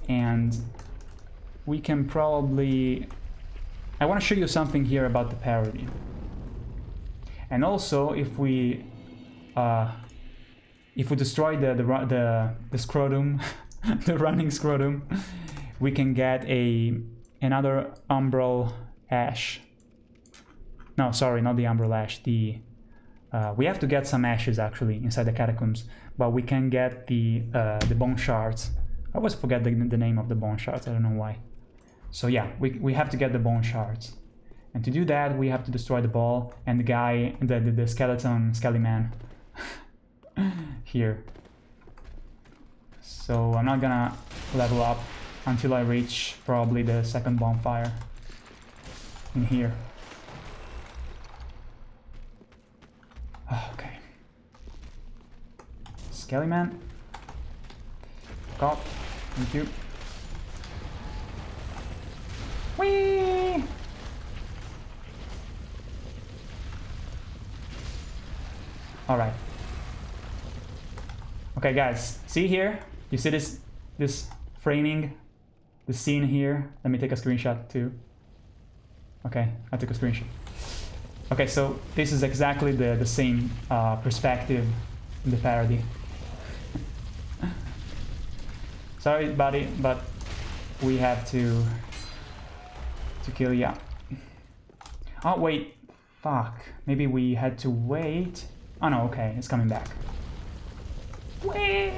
And we can probably... I want to show you something here about the parody. And also, if we... Uh, if we destroy the, the, the, the scrotum, the running scrotum, we can get a another umbral ash. No, sorry, not the umbral ash, the... Uh, we have to get some ashes actually inside the catacombs, but we can get the uh, the bone shards. I always forget the, the name of the bone shards. I don't know why. So yeah, we we have to get the bone shards, and to do that we have to destroy the ball and the guy, the the, the skeleton skelly man here. So I'm not gonna level up until I reach probably the second bonfire in here. Ah, okay. Skelly man. Cop. Thank you. Whee! Alright. Okay guys, see here? You see this this framing, the scene here? Let me take a screenshot too. Okay, I took a screenshot. Okay, so this is exactly the the same uh, perspective in the parody. Sorry, buddy, but we have to to kill ya. Oh wait, fuck. Maybe we had to wait. Oh no, okay, it's coming back. Wait.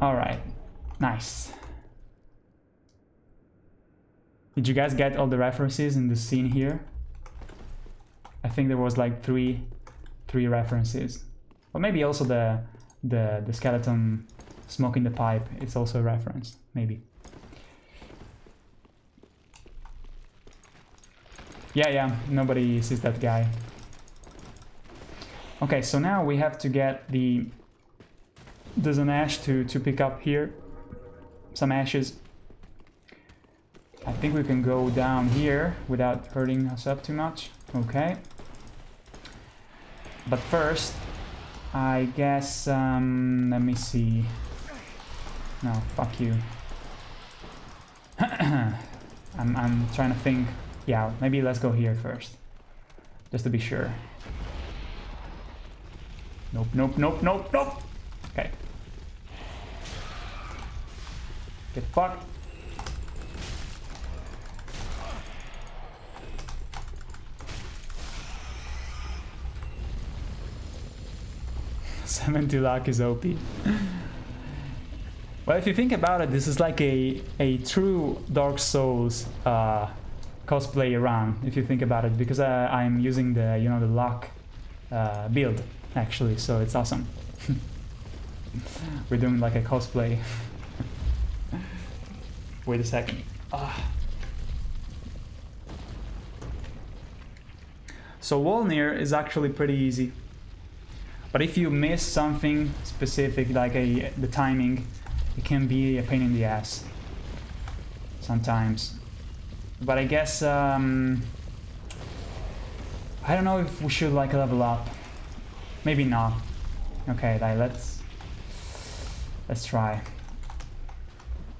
All right, nice. Did you guys get all the references in the scene here? I think there was like three, three references. Or maybe also the the the skeleton smoking the pipe. It's also a reference, maybe. Yeah, yeah, nobody sees that guy. Okay, so now we have to get the... An ash to, to pick up here. Some ashes. I think we can go down here without hurting us up too much. Okay. But first, I guess, um, let me see. No, fuck you. I'm, I'm trying to think. Yeah, maybe let's go here first. Just to be sure. Nope, nope, nope, nope, nope. Okay. Get fucked. Seventy luck is OP. well, if you think about it, this is like a a true Dark Souls uh, cosplay run. If you think about it, because uh, I'm using the you know the luck uh, build actually, so it's awesome. We're doing like a cosplay. Wait a second. Ah. So Wolnir is actually pretty easy. But if you miss something specific, like a the timing, it can be a pain in the ass. Sometimes. But I guess um, I don't know if we should like level up. Maybe not. Okay, like, let's let's try.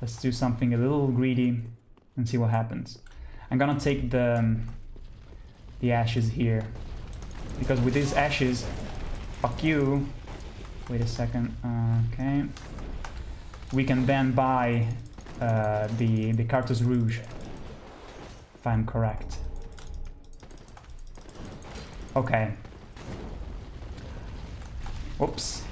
Let's do something a little greedy and see what happens. I'm gonna take the um, the ashes here because with these ashes, fuck you. Wait a second. Okay, we can then buy uh, the the Carthus Rouge, if I'm correct. Okay. Whoops.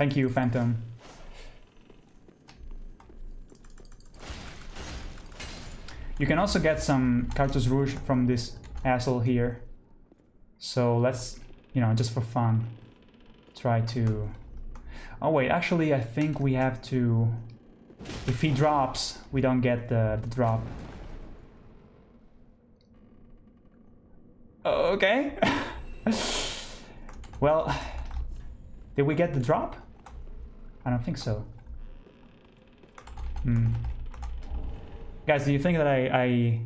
Thank you, Phantom. You can also get some Carthus Rouge from this asshole here. So let's, you know, just for fun, try to... Oh wait, actually I think we have to... If he drops, we don't get the, the drop. Oh, okay. well, did we get the drop? I don't think so. Hmm. Guys, do you think that I, I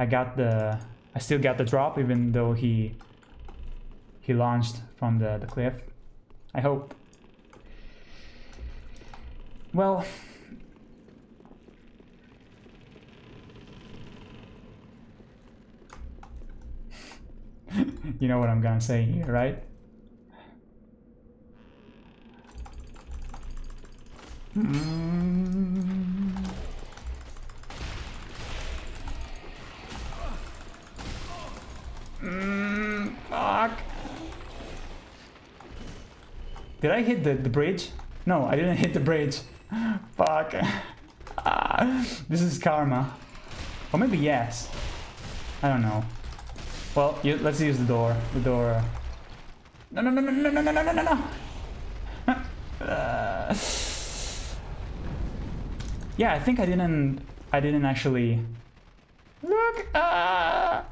I got the I still got the drop even though he he launched from the, the cliff? I hope. Well, you know what I'm gonna say here, right? Mm. Mm, fuck. Did I hit the, the bridge? No, I didn't hit the bridge. Fuck. This is karma. Or maybe yes. I don't know. Well, you, let's use the door. The door. No, no, no, no, no, no, no, no, no, no. Uh, yeah, I think I didn't. I didn't actually. Look! Ah,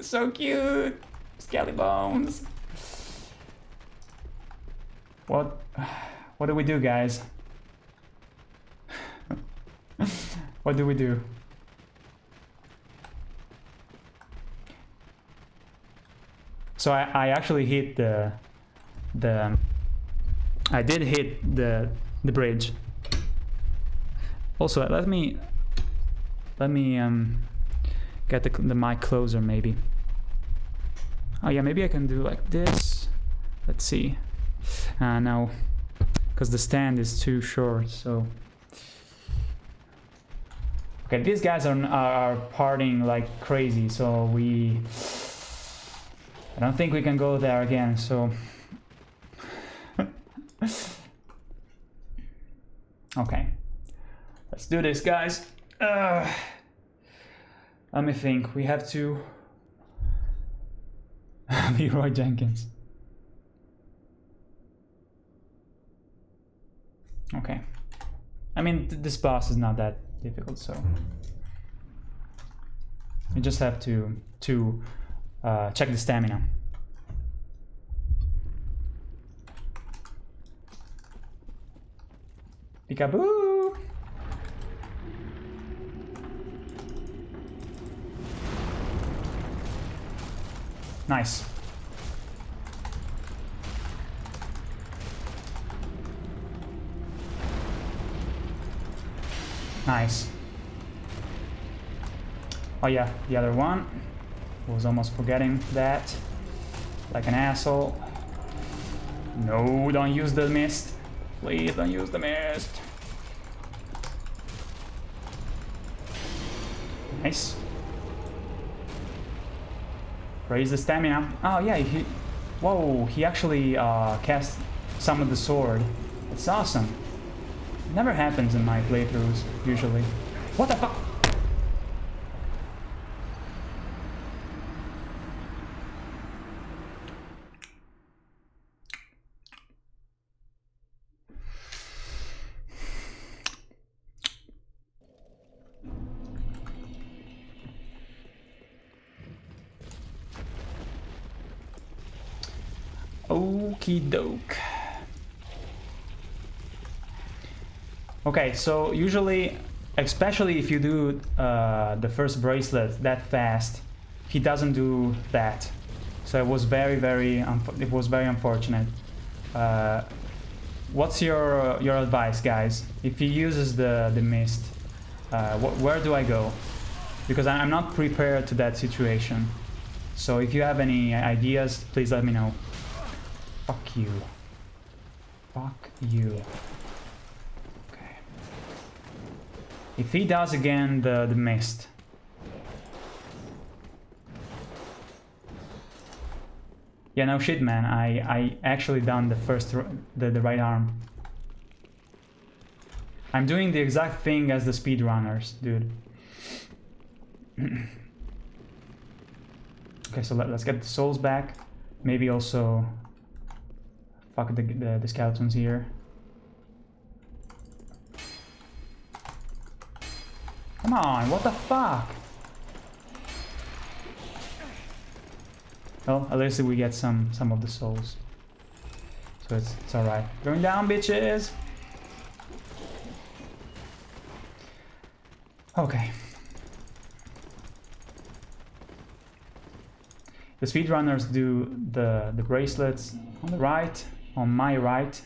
so cute. Skelly bones. What what do we do, guys? what do we do? So I, I actually hit the the I did hit the the bridge. Also, let me let me um get the the mic closer maybe. Oh yeah, maybe I can do like this. Let's see. Uh, no, because the stand is too short. So okay, these guys are are partying like crazy. So we. I don't think we can go there again. So. okay, let's do this, guys. Uh, let me think. We have to. Leroy Jenkins. Okay. I mean, th this boss is not that difficult, so you just have to to uh, check the stamina. Peekaboo! Nice. Nice. Oh yeah, the other one. Was almost forgetting that. Like an asshole. No, don't use the mist. Please don't use the mist. Nice. Raise the stamina. Oh yeah, he... Whoa, he actually uh, cast some of the sword. It's awesome. Never happens in my playthroughs, usually. What the fuck? Okay, so usually, especially if you do uh, the first bracelet that fast, he doesn't do that. So it was very, very, it was very unfortunate. Uh, what's your your advice, guys? If he uses the the mist, uh, wh where do I go? Because I'm not prepared to that situation. So if you have any ideas, please let me know. Fuck you. Fuck you. Okay. If he does again the, the mist. Yeah, no shit, man. I, I actually done the first, the, the right arm. I'm doing the exact thing as the speedrunners, dude. okay, so let, let's get the souls back. Maybe also fuck the, the, the skeletons here. Come on, what the fuck? Well, at least we get some some of the souls. So it's it's alright. Going down, bitches! Okay. The speedrunners do the, the bracelets on the right, on my right,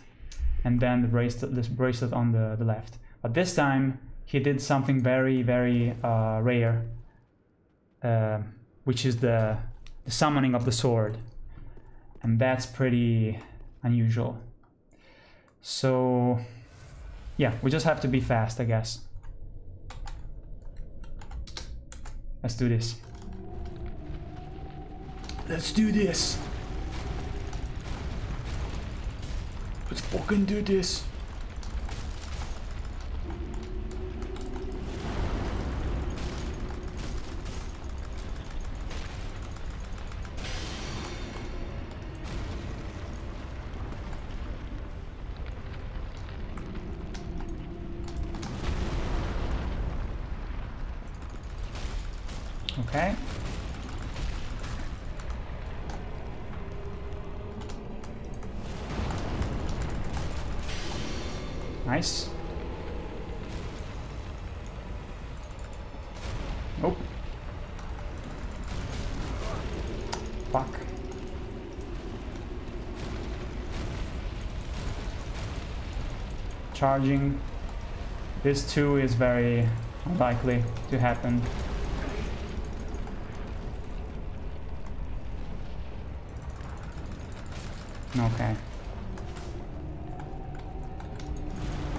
and then the bracelet, this bracelet on the, the left. But this time he did something very, very uh, rare, uh, which is the, the summoning of the sword. And that's pretty unusual. So, yeah, we just have to be fast, I guess. Let's do this. Let's do this. Let's fucking do this. Okay. Nice. Oh. Fuck. Charging. This too is very unlikely to happen. Okay.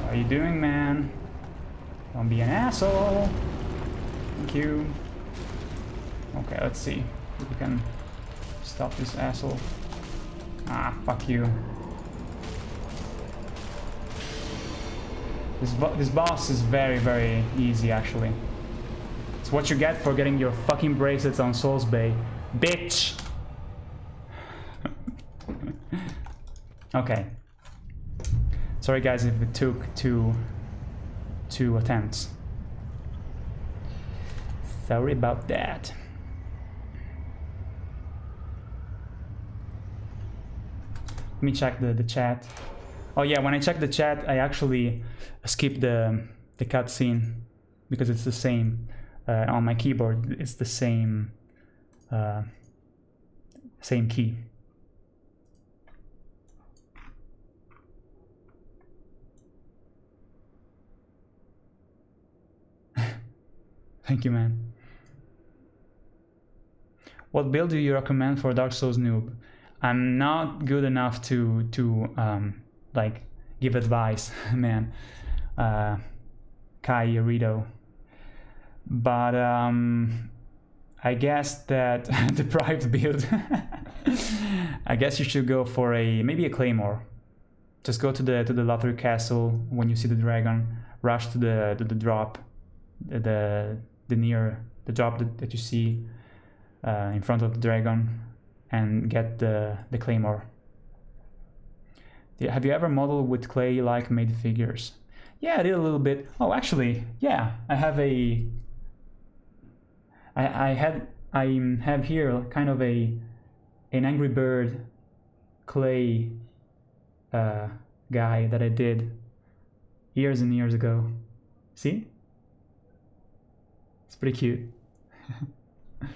What are you doing, man? Don't be an asshole. Thank you. Okay, let's see if we can stop this asshole. Ah, fuck you. This, bo this boss is very, very easy, actually. It's what you get for getting your fucking bracelets on Souls Bay. Bitch! Okay. Sorry guys if it took two, two attempts. Sorry about that. Let me check the, the chat. Oh yeah, when I check the chat, I actually skip the the cutscene because it's the same uh, on my keyboard. It's the same uh, same key. Thank you, man. What build do you recommend for Dark Souls noob? I'm not good enough to to um, like give advice, man. Uh, Kai Rito. But um, I guess that deprived build. I guess you should go for a maybe a claymore. Just go to the to the Lothric Castle when you see the dragon. Rush to the to the drop, the the, the near the job that, that you see uh, in front of the dragon, and get the the claymore. Have you ever modeled with clay like made figures? Yeah, I did a little bit. Oh, actually, yeah, I have a. I I had I have here kind of a an Angry Bird clay uh, guy that I did years and years ago. See? Pretty cute.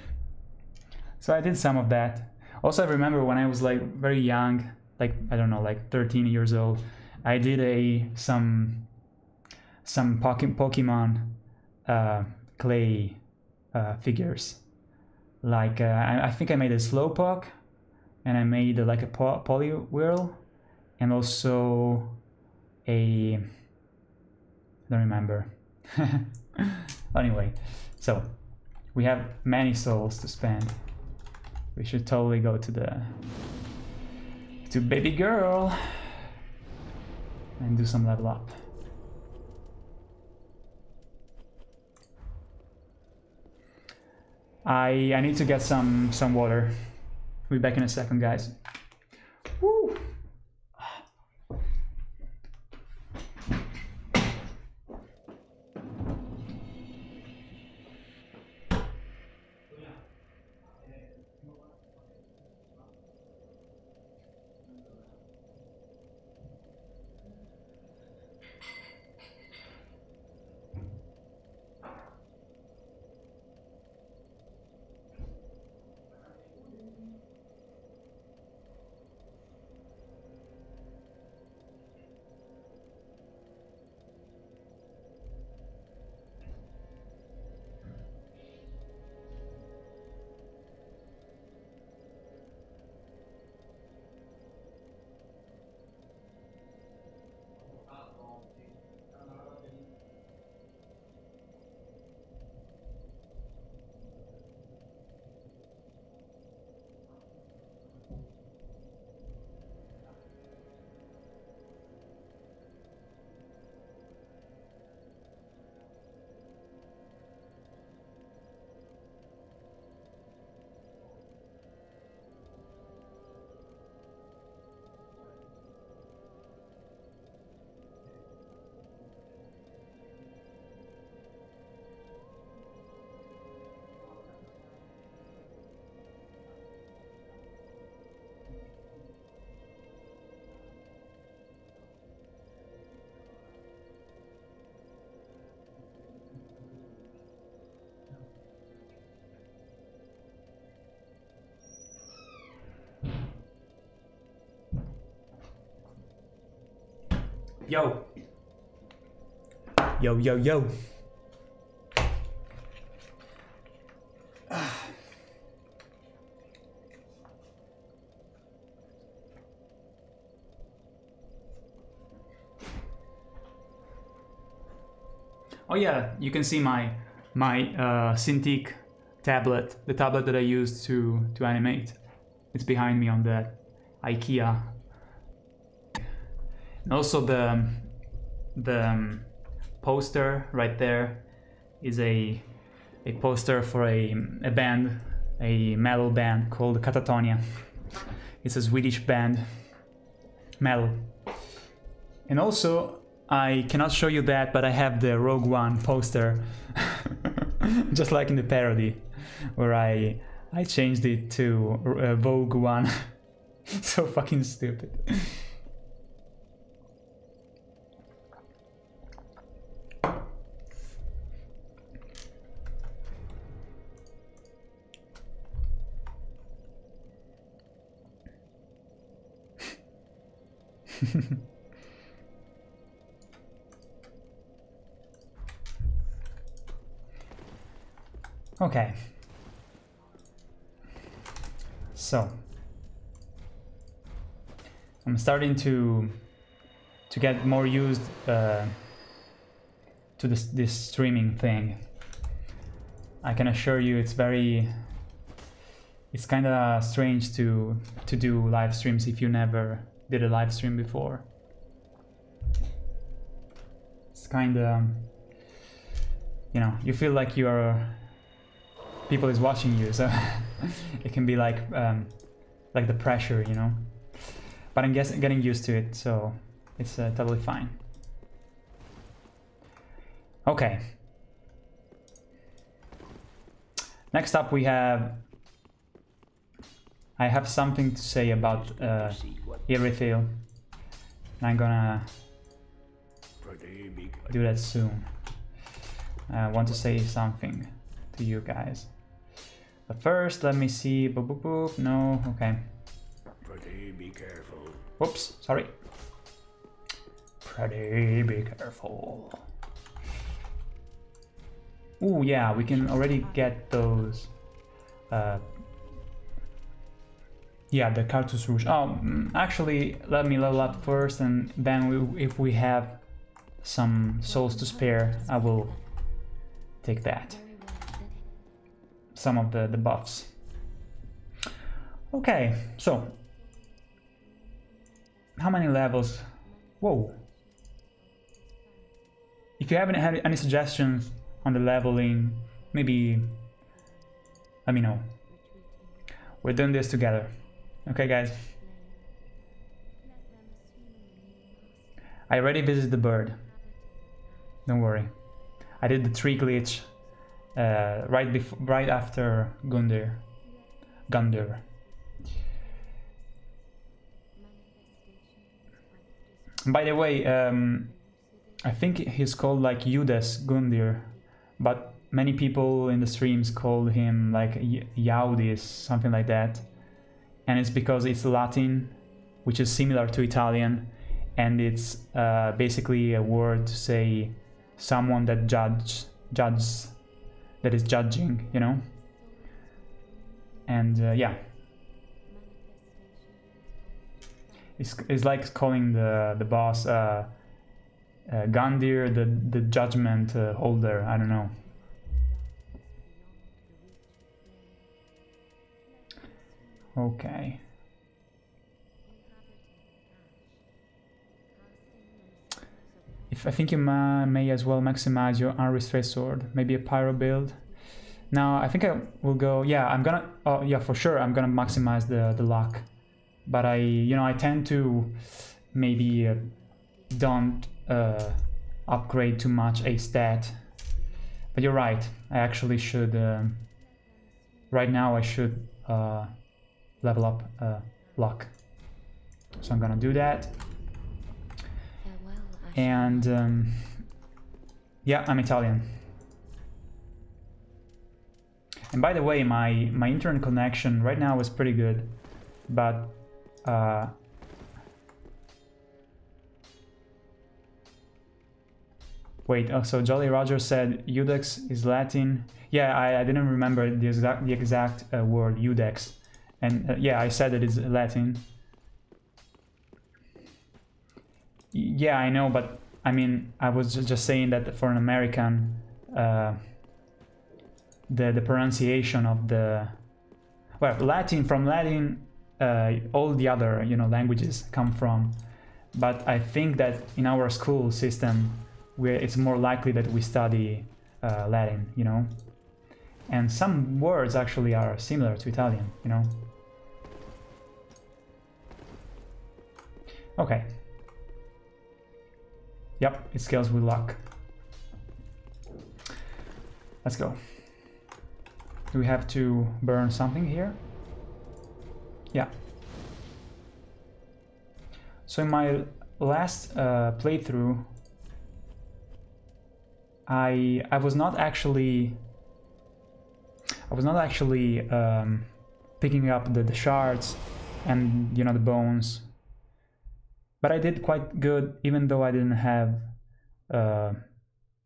so I did some of that. Also, I remember when I was like very young, like I don't know, like 13 years old, I did a some some Pokemon uh, clay uh, figures. Like uh, I, I, think I made a Slowpoke, and I made like a po Poliwhirl, and also a I don't remember. anyway, so we have many souls to spend. We should totally go to the to baby girl and do some level up. I I need to get some some water. We'll be back in a second, guys. Yo. Yo, yo, yo. Oh yeah, you can see my my uh, Cintiq tablet, the tablet that I used to to animate. It's behind me on that IKEA. Also the the um, poster right there is a a poster for a, a band, a metal band called Katatonia. It's a Swedish band, metal. And also, I cannot show you that, but I have the Rogue One poster, just like in the parody, where I I changed it to uh, Vogue One. so fucking stupid. Okay. So I'm starting to to get more used uh, to this this streaming thing. I can assure you, it's very it's kind of strange to to do live streams if you never did a live stream before. It's kind of you know you feel like you are people is watching you so it can be like um, like the pressure you know? But i'm guessing getting used to it so it's uh, totally fine. Okay. Next up we have i have something to say about uh, Irithyll and i'm gonna do that soon i want to say something to you guys but first let me see boop boop boop no okay pretty be careful. Whoops, sorry. Pretty be careful. Ooh, yeah, we can already get those. Uh, yeah, the Carthus Rouge. Oh, mm, actually, let me level up first, and then we, if we have some souls to spare, I will take that. Some of the, the buffs. Okay, so how many levels? Whoa. If you haven't had any suggestions on the leveling, maybe let me know. We're doing this together. Okay, guys? I already visited the bird. Don't worry. I did the tree glitch uh, right before, right after Gundyr. Gundyr. By the way, um, I think he's called like Judas Gundyr, but many people in the streams call him like Yaudis, something like that. And it's because it's Latin, which is similar to Italian, and it's uh, basically a word to say someone that judge, judges, that is judging, you know. And uh, yeah, it's, it's like calling the the boss uh, uh, Gandir, the the judgment uh, holder. I don't know. Okay. If I think you ma- may as well maximize your unrestrained sword, maybe a pyro build. Now I think I will go. Yeah, I'm gonna. Oh yeah, for sure. I'm gonna maximize the the luck, but I you know I tend to maybe uh, don't uh, upgrade too much a stat. But you're right. I actually should. Um, right now I should uh, level up uh, luck. So I'm gonna do that. And um, yeah, I'm Italian. And by the way, my my internet connection right now is pretty good, but uh, Wait, oh, so Jolly Roger said Iudex is Latin. Yeah, I, I didn't remember the exact the exact uh, word Iudex, and uh, yeah, I said that it is Latin. Yeah, I know, but I mean, I was just saying that for an American, uh, the the pronunciation of the well, Latin from Latin, uh, all the other you know languages come from, but I think that in our school system, where it's more likely that we study uh, Latin, you know, and some words actually are similar to Italian, you know. Okay. Yep, it scales with luck. Let's go. Do we have to burn something here? Yeah. So in my last uh, playthrough, I I was not actually I was not actually um, picking up the, the shards and you know the bones, but I did quite good even though I didn't have uh,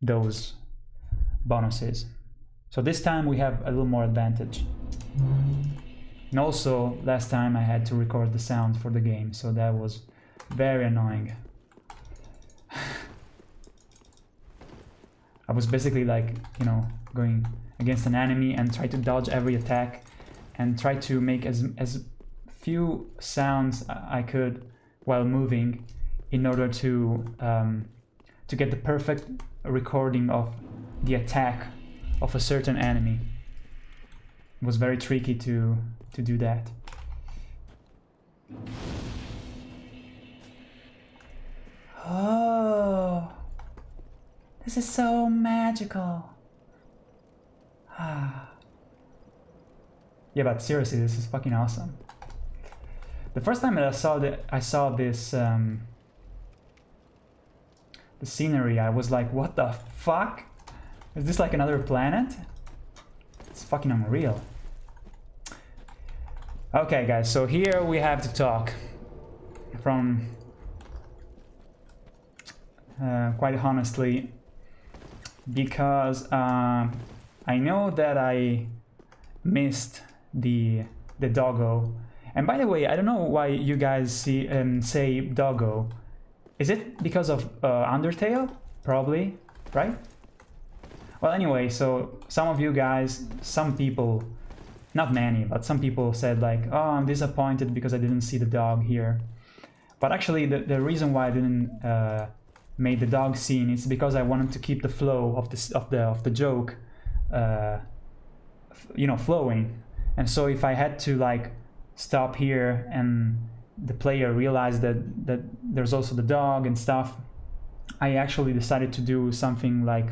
those bonuses. So this time we have a little more advantage. And also last time I had to record the sound for the game, so that was very annoying. I was basically like, you know, going against an enemy and try to dodge every attack and try to make as as few sounds I I could while moving in order to um, to get the perfect recording of the attack of a certain enemy. It was very tricky to to do that. Oh, this is so magical. Ah. yeah, but seriously, this is fucking awesome. The first time that I saw that I saw this um, the scenery, I was like, "What the fuck? Is this like another planet?" It's fucking unreal. Okay, guys, so here we have to talk from uh, quite honestly because uh, I know that I missed the the doggo. And by the way, I don't know why you guys see um, say doggo. Is it because of uh, Undertale? Probably, right? Well, anyway, so some of you guys, some people, not many, but some people said like, "Oh, I'm disappointed because I didn't see the dog here." But actually, the, the reason why I didn't uh, make the dog scene is because I wanted to keep the flow of the of the of the joke, uh, you know, flowing. And so if I had to like stop here and the player realized that that there's also the dog and stuff, I actually decided to do something like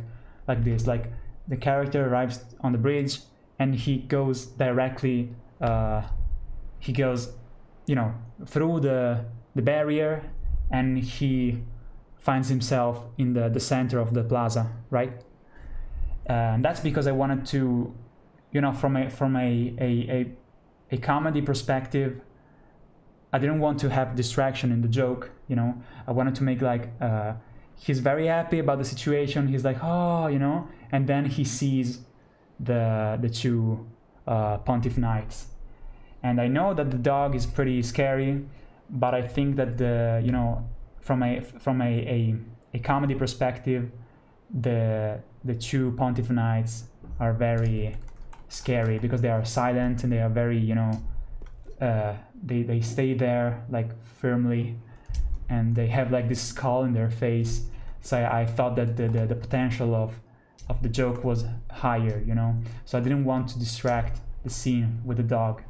like this. Like the character arrives on the bridge and he goes directly. Uh, he goes, you know, through the the barrier and he finds himself in the, the center of the plaza, right? Uh, and that's because I wanted to, you know, from a from a a, a, a comedy perspective, I didn't want to have distraction in the joke. You know, I wanted to make like uh, he's very happy about the situation. He's like, oh, you know, and then he sees the the two uh, pontiff knights, and I know that the dog is pretty scary, but I think that the you know from a from a, a, a comedy perspective, the the two pontiff knights are very scary because they are silent and they are very you know uh, they they stay there like firmly. And they have like this skull in their face. So I, I thought that the, the, the potential of of the joke was higher you know? So I didn't want to distract the scene with the dog.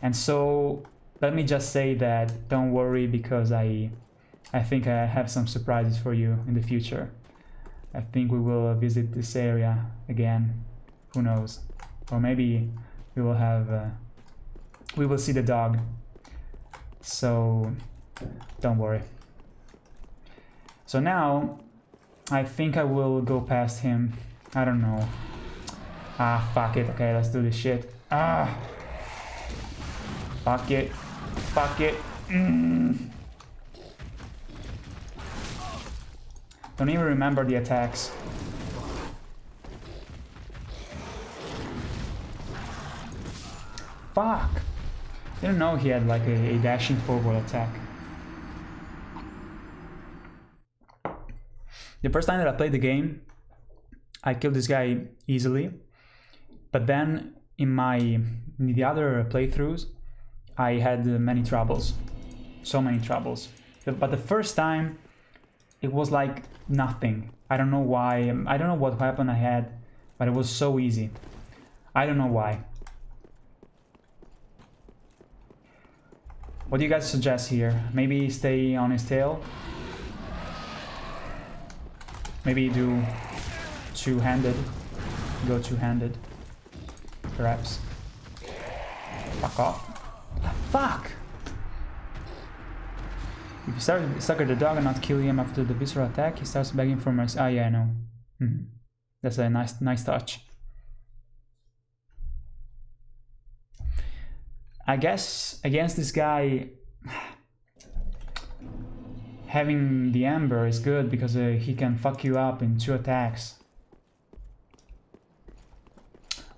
And so let me just say that don't worry because I I think I have some surprises for you in the future. I think we will visit this area again. Who knows or maybe we will have uh, we will see the dog. So don't worry. So now I think I will go past him. I don't know. Ah fuck it. Okay let's do this shit. Ah. Fuck it. Fuck it. Mm. Don't even remember the attacks. Fuck! I didn't know he had like a, a dashing forward attack. The first time that I played the game, I killed this guy easily. But then in my in the other playthroughs, I had many troubles. So many troubles. But the first time, it was like nothing. I don't know why. I don't know what weapon I had, but it was so easy. I don't know why. What do you guys suggest here? Maybe stay on his tail? Maybe do two-handed? Go two-handed? Perhaps? Fuck off. Fuck! If you start sucker the dog and not kill him after the visceral attack, he starts begging for mercy. Ah, yeah, I know. Mhm. That's a nice, nice touch. I guess against this guy, having the Ember is good because uh, he can fuck you up in two attacks.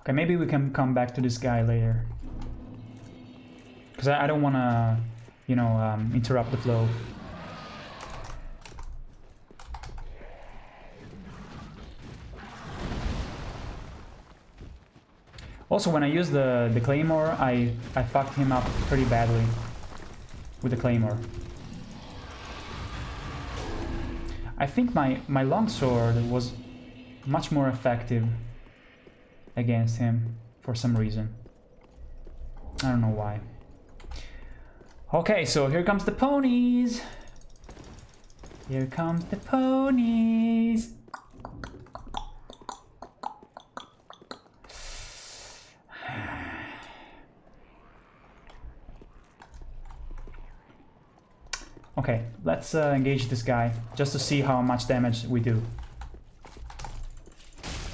Okay, maybe we can come back to this guy later. Because I, I don't want to, you know, um, interrupt the flow. Also, when I used the, the Claymore, I, I fucked him up pretty badly with the Claymore. I think my, my longsword was much more effective against him for some reason. I don't know why. Okay, so here comes the ponies. Here comes the ponies. Okay, let's uh, engage this guy just to see how much damage we do.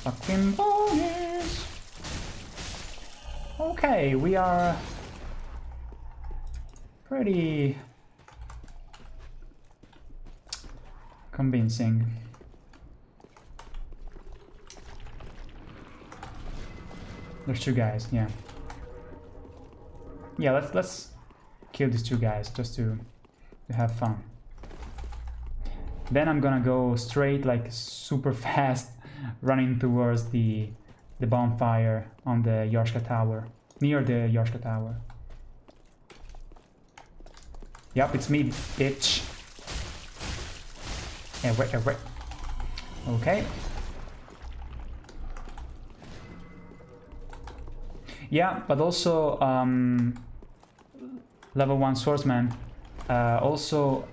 Fucking bonus! Okay, we are pretty convincing. There's two guys, yeah. Yeah, let's let's kill these two guys just to to have fun. Then I'm gonna go straight, like super fast, running towards the the bonfire on the Yorshka Tower, near the Yorshka Tower. Yup, it's me, bitch. Yeah, wait, yeah, wait. Okay. Yeah, but also um, level one swordsman uh, also,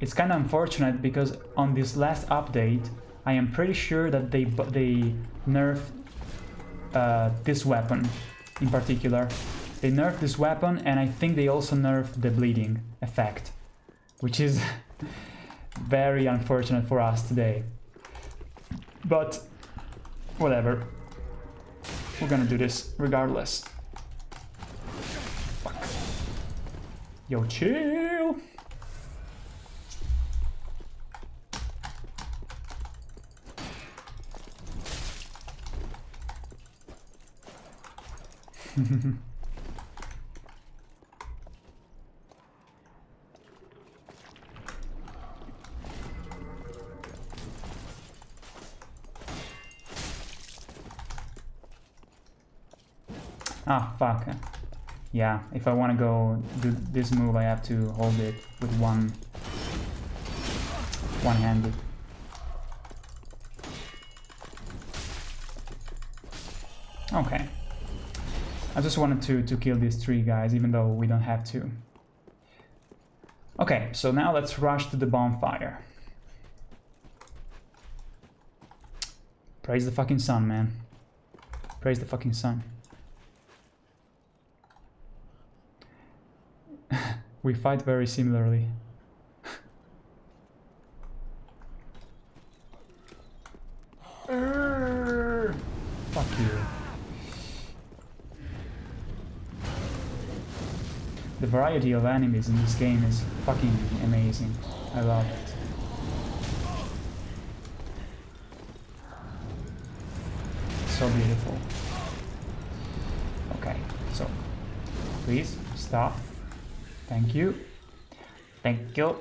it's kind of unfortunate because on this last update, I am pretty sure that they they nerfed uh, this weapon in particular. They nerfed this weapon, and I think they also nerfed the bleeding effect, which is very unfortunate for us today. But whatever, we're gonna do this regardless. Yo, chill. ah, fuck. Yeah, if I want to go do this move, I have to hold it with one one-handed. Okay. I just wanted to, to kill these three guys, even though we don't have to. Okay, so now let's rush to the bonfire. Praise the fucking sun, man. Praise the fucking sun. we fight very similarly. Fuck you. The variety of enemies in this game is fucking amazing. I love it. So beautiful. Okay, so please stop Thank you. Thank you.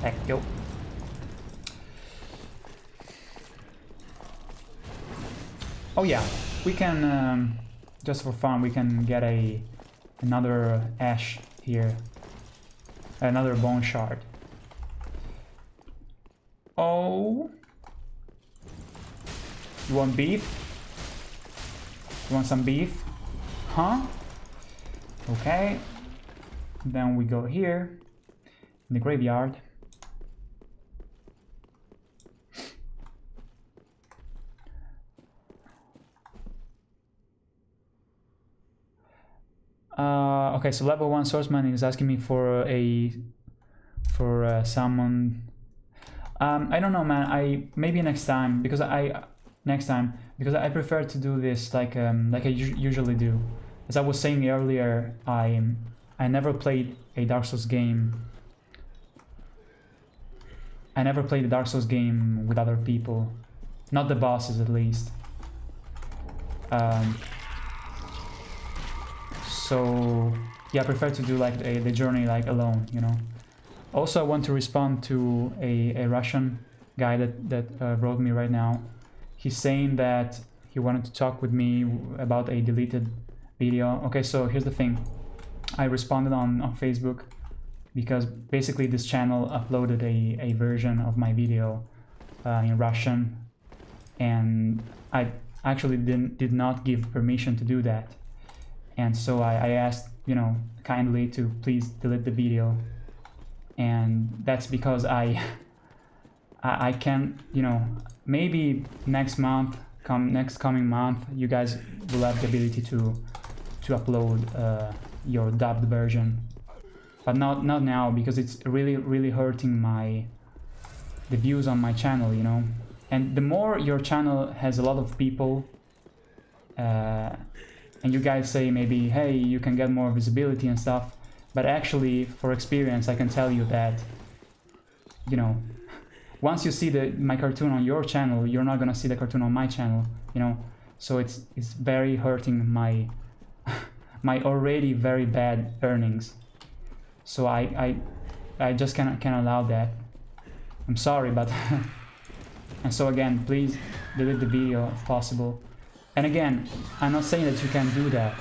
Thank you. Oh yeah, we can um, just for fun we can get a another ash here, another bone shard. Oh, you want beef? You want some beef? Huh? Okay. Then we go here in the graveyard. Uh, okay, so level one swordsman is asking me for a for uh, someone. Um, I don't know, man. I maybe next time because I next time because I prefer to do this like um, like I usually do. As I was saying earlier, I I never played a Dark Souls game. I never played a Dark Souls game with other people, not the bosses at least. Um, so yeah, I prefer to do like a, the journey like alone, you know. Also, I want to respond to a, a Russian guy that that uh, wrote me right now. He's saying that he wanted to talk with me about a deleted video. Okay, so here's the thing. I responded on, on Facebook because basically this channel uploaded a, a version of my video uh, in Russian and I actually didn't did not give permission to do that and so I, I asked you know kindly to please delete the video and that's because I I, I can you know maybe next month come next coming month you guys will have the ability to to upload uh, your dubbed version. But not not now because it's really really hurting my the views on my channel you know? And the more your channel has a lot of people uh, and you guys say maybe hey you can get more visibility and stuff but actually for experience i can tell you that you know once you see the my cartoon on your channel you're not gonna see the cartoon on my channel you know? So it's it's very hurting my my already very bad earnings so i i i just cannot can allow that i'm sorry but and so again please delete the video if possible and again, I'm not saying that you can do that.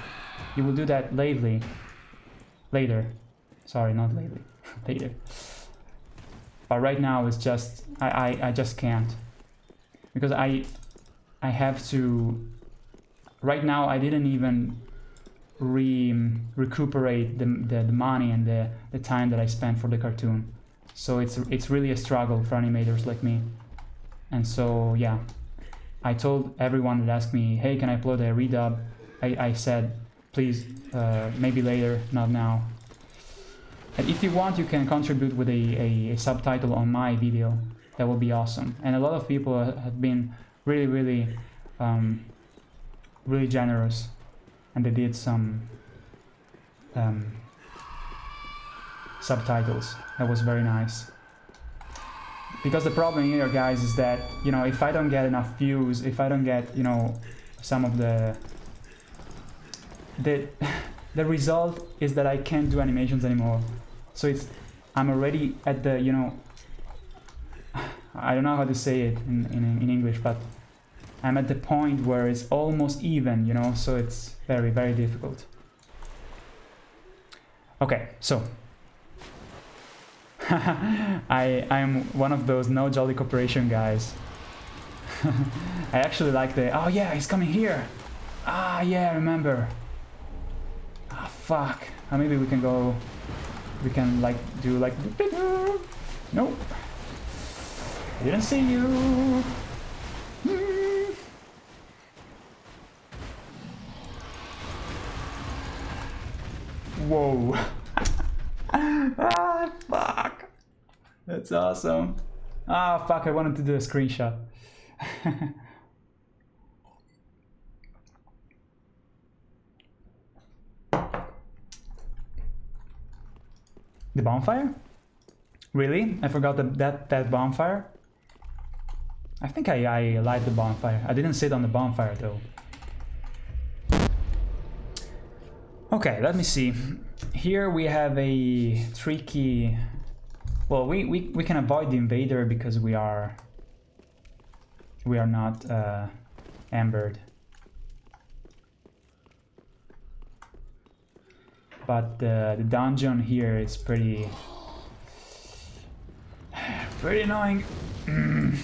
You will do that lately. Later. Sorry, not lately. Later. But right now it's just I, I, I just can't. Because I I have to right now I didn't even re recuperate the, the, the money and the, the time that I spent for the cartoon. So it's it's really a struggle for animators like me. And so yeah. I told everyone that asked me, hey, can I upload a redub? I, I said, please, uh, maybe later, not now. And if you want, you can contribute with a, a, a, subtitle on my video. That would be awesome. And a lot of people have been really, really, um, really generous. And they did some um, subtitles. That was very nice. Because the problem here guys is that you know if I don't get enough views if I don't get you know some of the the the result is that I can't do animations anymore. So it's I'm already at the you know I don't know how to say it in, in, in English but I'm at the point where it's almost even you know? So it's very very difficult okay so I I'm one of those no jolly cooperation guys. I actually like the oh yeah he's coming here. Ah yeah I remember. Ah fuck. Uh, maybe we can go. We can like do like nope. Didn't see you. Whoa. ah, fuck. That's awesome. Ah, fuck, I wanted to do a screenshot. the bonfire? Really? I forgot the, that, that bonfire? I think I, I light the bonfire. I didn't sit on the bonfire though. Okay, let me see. Here we have a tricky... Well, we, we, we can avoid the invader because we are... We are not uh, embered. But the, the dungeon here is pretty... Pretty annoying.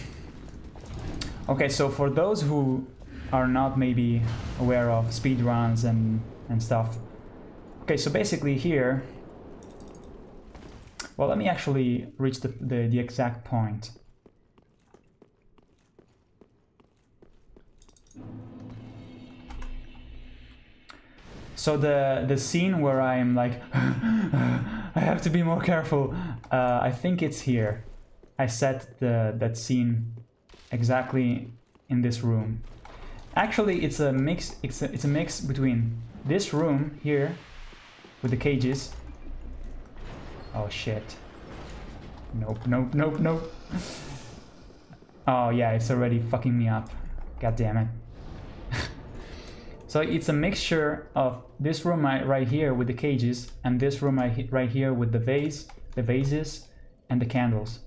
okay, so for those who are not maybe aware of speedruns and, and stuff, Okay, so basically here, well, let me actually reach the, the, the exact point. So the the scene where I'm like, I have to be more careful. Uh, I think it's here. I set the that scene exactly in this room. Actually, it's a mix. It's a, it's a mix between this room here with the cages. Oh shit. Nope, nope, nope, nope. Oh yeah, it's already fucking me up. God damn it. so it's a mixture of this room right here with the cages and this room right here with the vase, the vases and the candles.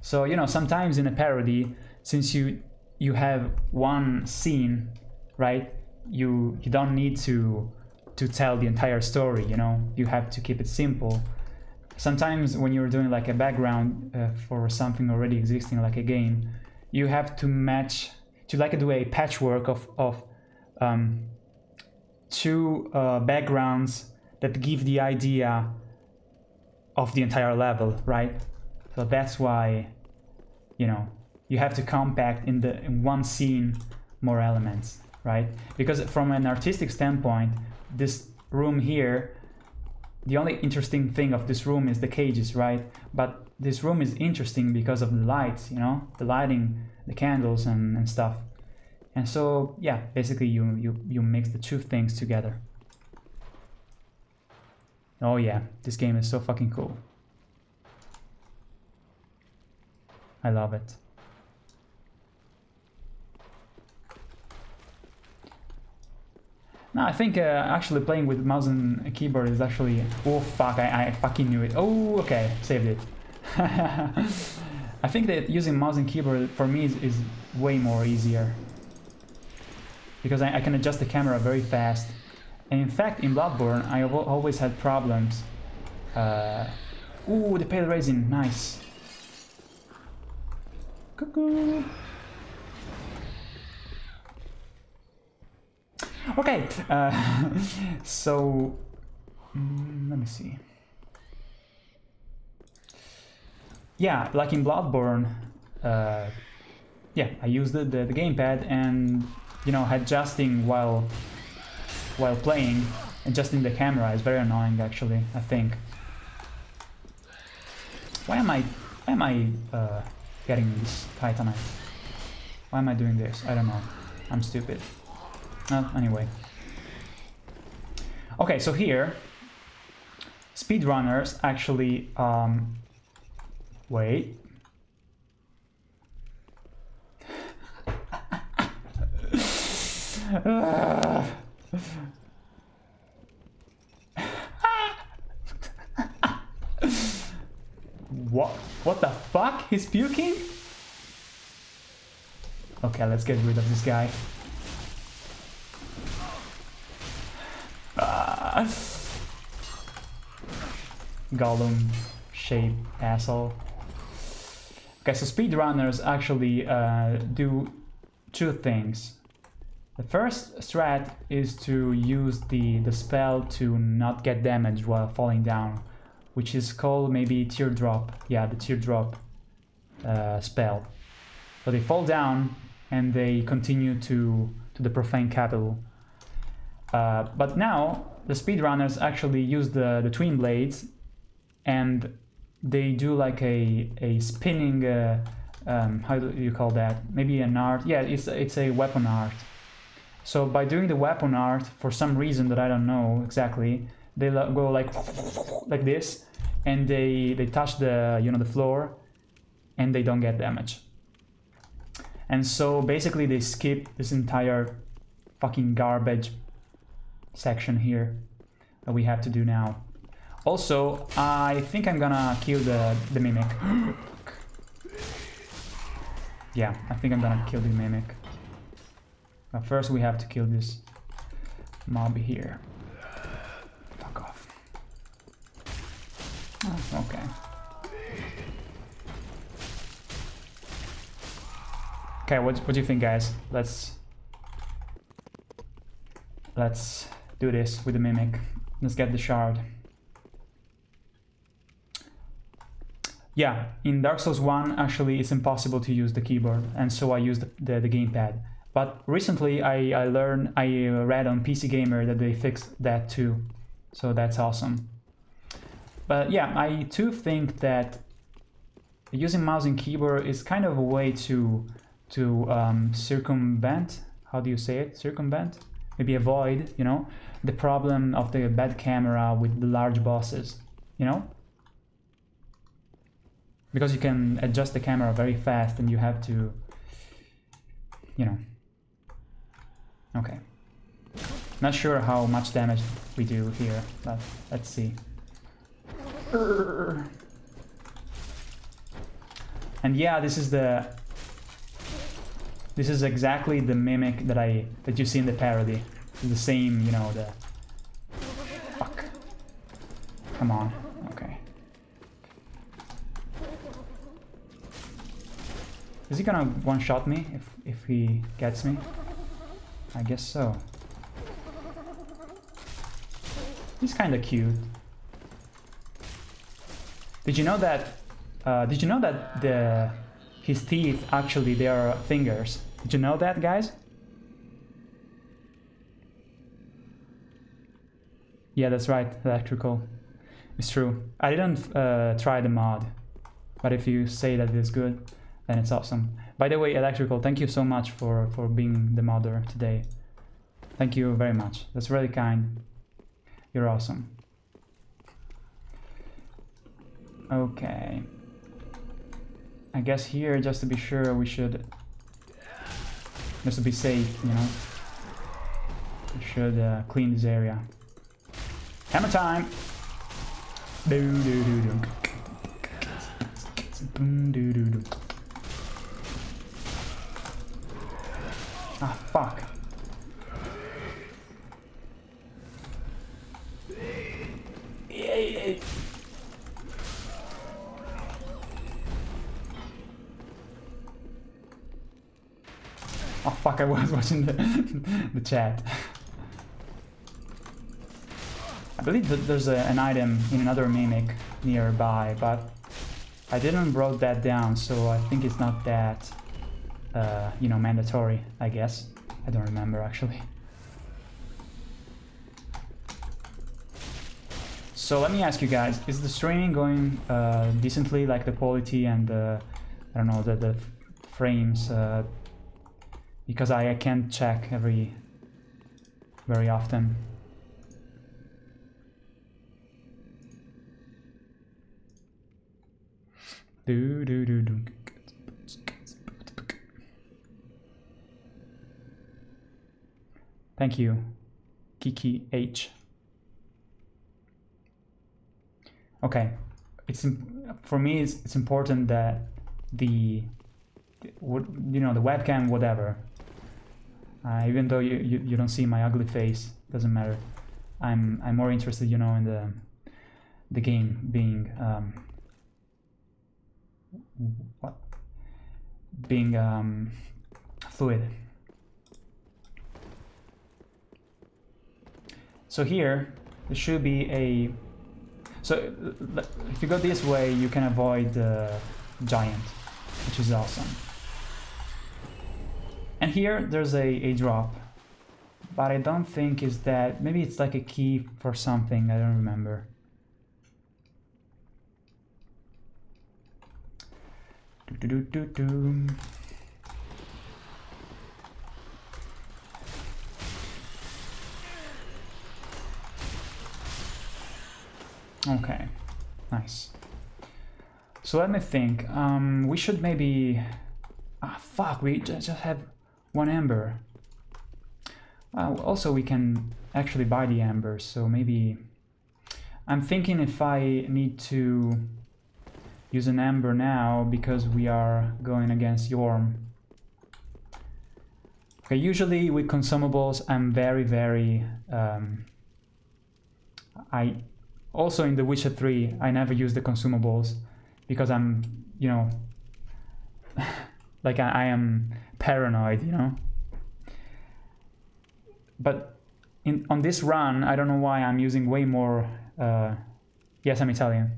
So, you know, sometimes in a parody, since you you have one scene, right? You you don't need to to tell the entire story you know? You have to keep it simple. Sometimes when you're doing like a background uh, for something already existing like a game you have to match to like do a patchwork of of um, two uh, backgrounds that give the idea of the entire level right? So that's why you know you have to compact in the in one scene more elements right? Because from an artistic standpoint this room here, the only interesting thing of this room is the cages, right? But this room is interesting because of the lights, you know, the lighting, the candles and, and stuff. And so, yeah, basically you, you, you mix the two things together. Oh yeah, this game is so fucking cool. I love it. No, I think uh, actually playing with mouse and keyboard is actually... Oh, fuck, I, I fucking knew it. Oh, okay, saved it. I think that using mouse and keyboard for me is, is way more easier. Because I, I, can adjust the camera very fast. And in fact, in Bloodborne, I have always had problems. Uh, ooh, the pale resin, nice. Cuckoo. Okay, uh, so mm, let me see. Yeah, like in Bloodborne, uh, yeah, I used the, the, the gamepad and you know adjusting while while playing, and adjusting the camera is very annoying actually. I think. Why am I why am I uh, getting this titanite? Why am I doing this? I don't know. I'm stupid. Uh, anyway. Okay, so here, speedrunners actually... Um, wait. what? What the fuck? He's puking? Okay, let's get rid of this guy. Gollum shape asshole. Okay, so speedrunners actually uh, do two things. The first strat is to use the, the spell to not get damaged while falling down, which is called maybe teardrop. Yeah, the teardrop uh, spell. So they fall down and they continue to, to the profane capital. Uh, but now the speedrunners actually use the, the twin blades and they do like a, a spinning, uh, um, how do you call that? Maybe an art. Yeah, it's, it's a weapon art. So by doing the weapon art, for some reason that I don't know exactly, they go like like this, and they they touch the you know the floor, and they don't get damage. And so basically they skip this entire fucking garbage section here that we have to do now. Also, I think I'm gonna kill the, the mimic. yeah, I think I'm gonna kill the mimic. But first we have to kill this mob here. Fuck off. Oh, okay. Okay, what, what do you think, guys? Let's let's do this with the mimic. Let's get the shard. Yeah, in Dark Souls 1, actually, it's impossible to use the keyboard, and so I used the, the, the gamepad. But recently, I, I learned, I read on PC Gamer that they fixed that too, so that's awesome. But yeah, I too think that using mouse and keyboard is kind of a way to to um, circumvent. How do you say it? Circumvent? Maybe avoid, you know, the problem of the bad camera with the large bosses. You know, because you can adjust the camera very fast and you have to you know. Okay. Not sure how much damage we do here but let's see. And yeah this is the this is exactly the mimic that I that you see in the parody the same you know the fuck come on okay Is he gonna one-shot me if, if he gets me? I guess so. He's kinda cute. Did you know that, uh, did you know that the, his teeth actually, they are fingers? Did you know that, guys? Yeah, that's right, electrical. It's true. I didn't uh, try the mod, but if you say that it's good, then it's awesome. By the way, Electrical, thank you so much for, for being the modder today. Thank you very much. That's really kind. You're awesome. Okay. I guess here, just to be sure, we should... Just to be safe, you know? We should uh, clean this area. Hammer time! Do do do do. Boom do do do. Ah, fuck. Oh fuck, I was watching the, the chat. I believe that there's a, an item in another mimic nearby, but I didn't wrote that down, so I think it's not that uh, you know, mandatory, I guess. I don't remember actually. So let me ask you guys, is the streaming going uh, decently, like the quality and the, I don't know, the, the frames? Uh, because I, I can't check every, very often. Do do do do. Thank you, Kiki H. Okay, it's for me. It's, it's important that the, you know the webcam whatever. Uh, even though you, you you don't see my ugly face, doesn't matter. I'm I'm more interested, you know, in the the game being um, what being um, fluid. So here, there should be a... So if you go this way, you can avoid the giant, which is awesome. And here, there's a, a drop. But I don't think is that... Maybe it's like a key for something, I don't remember. Do do do do. Okay, nice. So let me think. Um, we should maybe Ah, fuck, we ju- just have one ember. Uh, also, we can actually buy the ember, so maybe... I'm thinking if I need to use an ember now because we are going against Yhorm. Okay, usually with consumables, I'm very, very... Um, I also in The Witcher 3, I never use the consumables because I'm, you know, like I, I am paranoid, you know. But in on this run, I don't know why I'm using way more. Uh, yes, I'm Italian.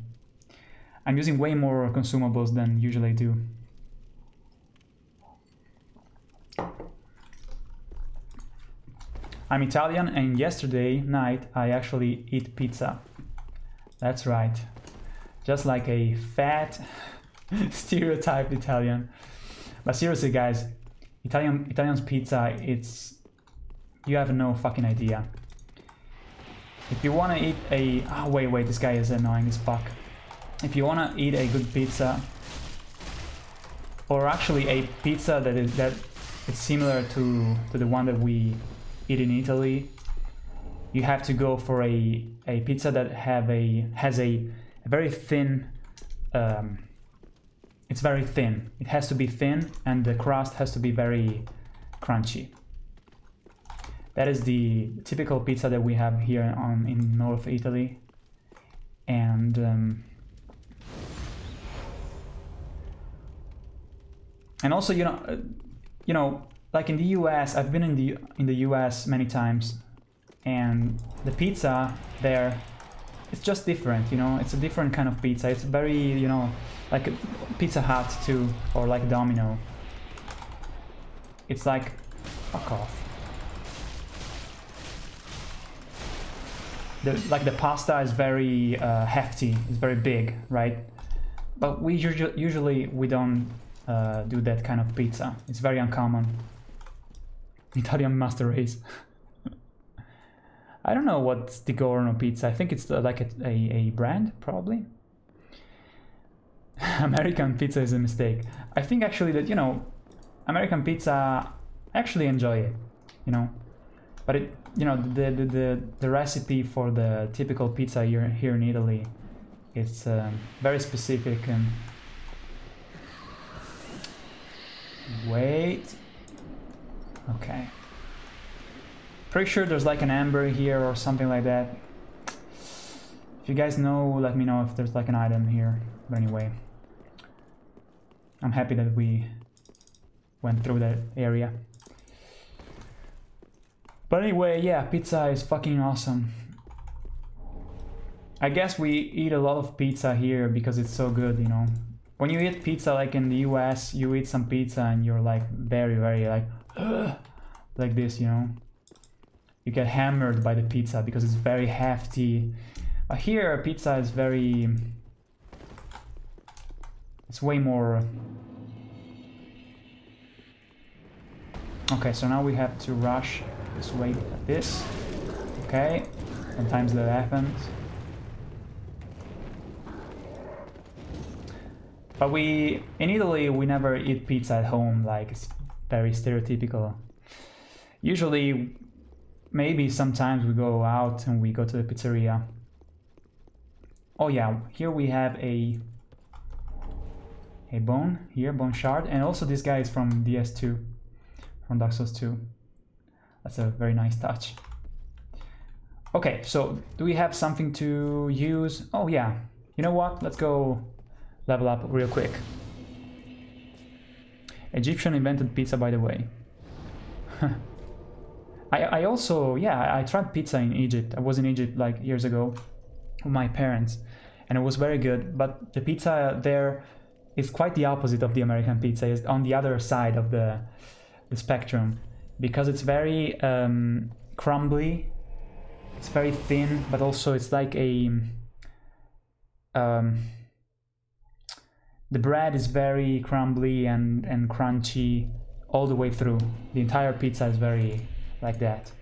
I'm using way more consumables than usually I do. I'm Italian, and yesterday night I actually eat pizza. That's right. Just like a fat, stereotyped Italian. But seriously, guys, Italian Italian's pizza, it's you have no fucking idea. If you wanna eat a oh wait wait this guy is annoying as fuck. If you wanna eat a good pizza, or actually a pizza that is that is similar to to the one that we eat in Italy, you have to go for a a pizza that have a has a, very thin um, it's very thin. It has to be thin and the crust has to be very crunchy. That is the typical pizza that we have here on in north italy. And um, and also you know uh, you know like in the us i've been in the in the us many times and the pizza there it's just different you know? It's a different kind of pizza. It's very you know like a pizza hut too or like domino. It's like fuck off. The like the pasta is very uh, hefty it's very big right? But we usually usually we don't uh, do that kind of pizza. It's very uncommon. Italian master race. I don't know what's the Gorno pizza. I think it's uh, like a, a, a brand, probably. American pizza is a mistake. I think actually that, you know, American pizza, I actually enjoy it, you know. But it, you know, the, the, the, the recipe for the typical pizza here, here in Italy, it's um, very specific and... Wait. Okay. Pretty sure there's like an ember here or something like that. If you guys know, let me know if there's like an item here. But anyway, I'm happy that we went through that area. But anyway, yeah, pizza is fucking awesome. I guess we eat a lot of pizza here because it's so good, you know. When you eat pizza like in the US, you eat some pizza and you're like very, very like, "Ugh," like this, you know you get hammered by the pizza because it's very hefty. But here, pizza is very. It's way more. Okay, so now we have to rush this way like this. Okay, sometimes that happens. But we, in Italy, we never eat pizza at home, like it's very stereotypical. Usually maybe sometimes we go out and we go to the pizzeria. Oh yeah, here we have a a bone here, bone shard, and also this guy is from DS2, from Dark Souls 2. That's a very nice touch. Okay, so do we have something to use? Oh yeah, you know what? Let's go level up real quick. Egyptian invented pizza, by the way. I, I also, yeah, I tried pizza in Egypt. I was in Egypt like years ago with my parents and it was very good. But the pizza there is quite the opposite of the American pizza. It's on the other side of the, the spectrum because it's very um, crumbly. It's very thin, but also it's like a. Um, the bread is very crumbly and, and crunchy all the way through. The entire pizza is very like that.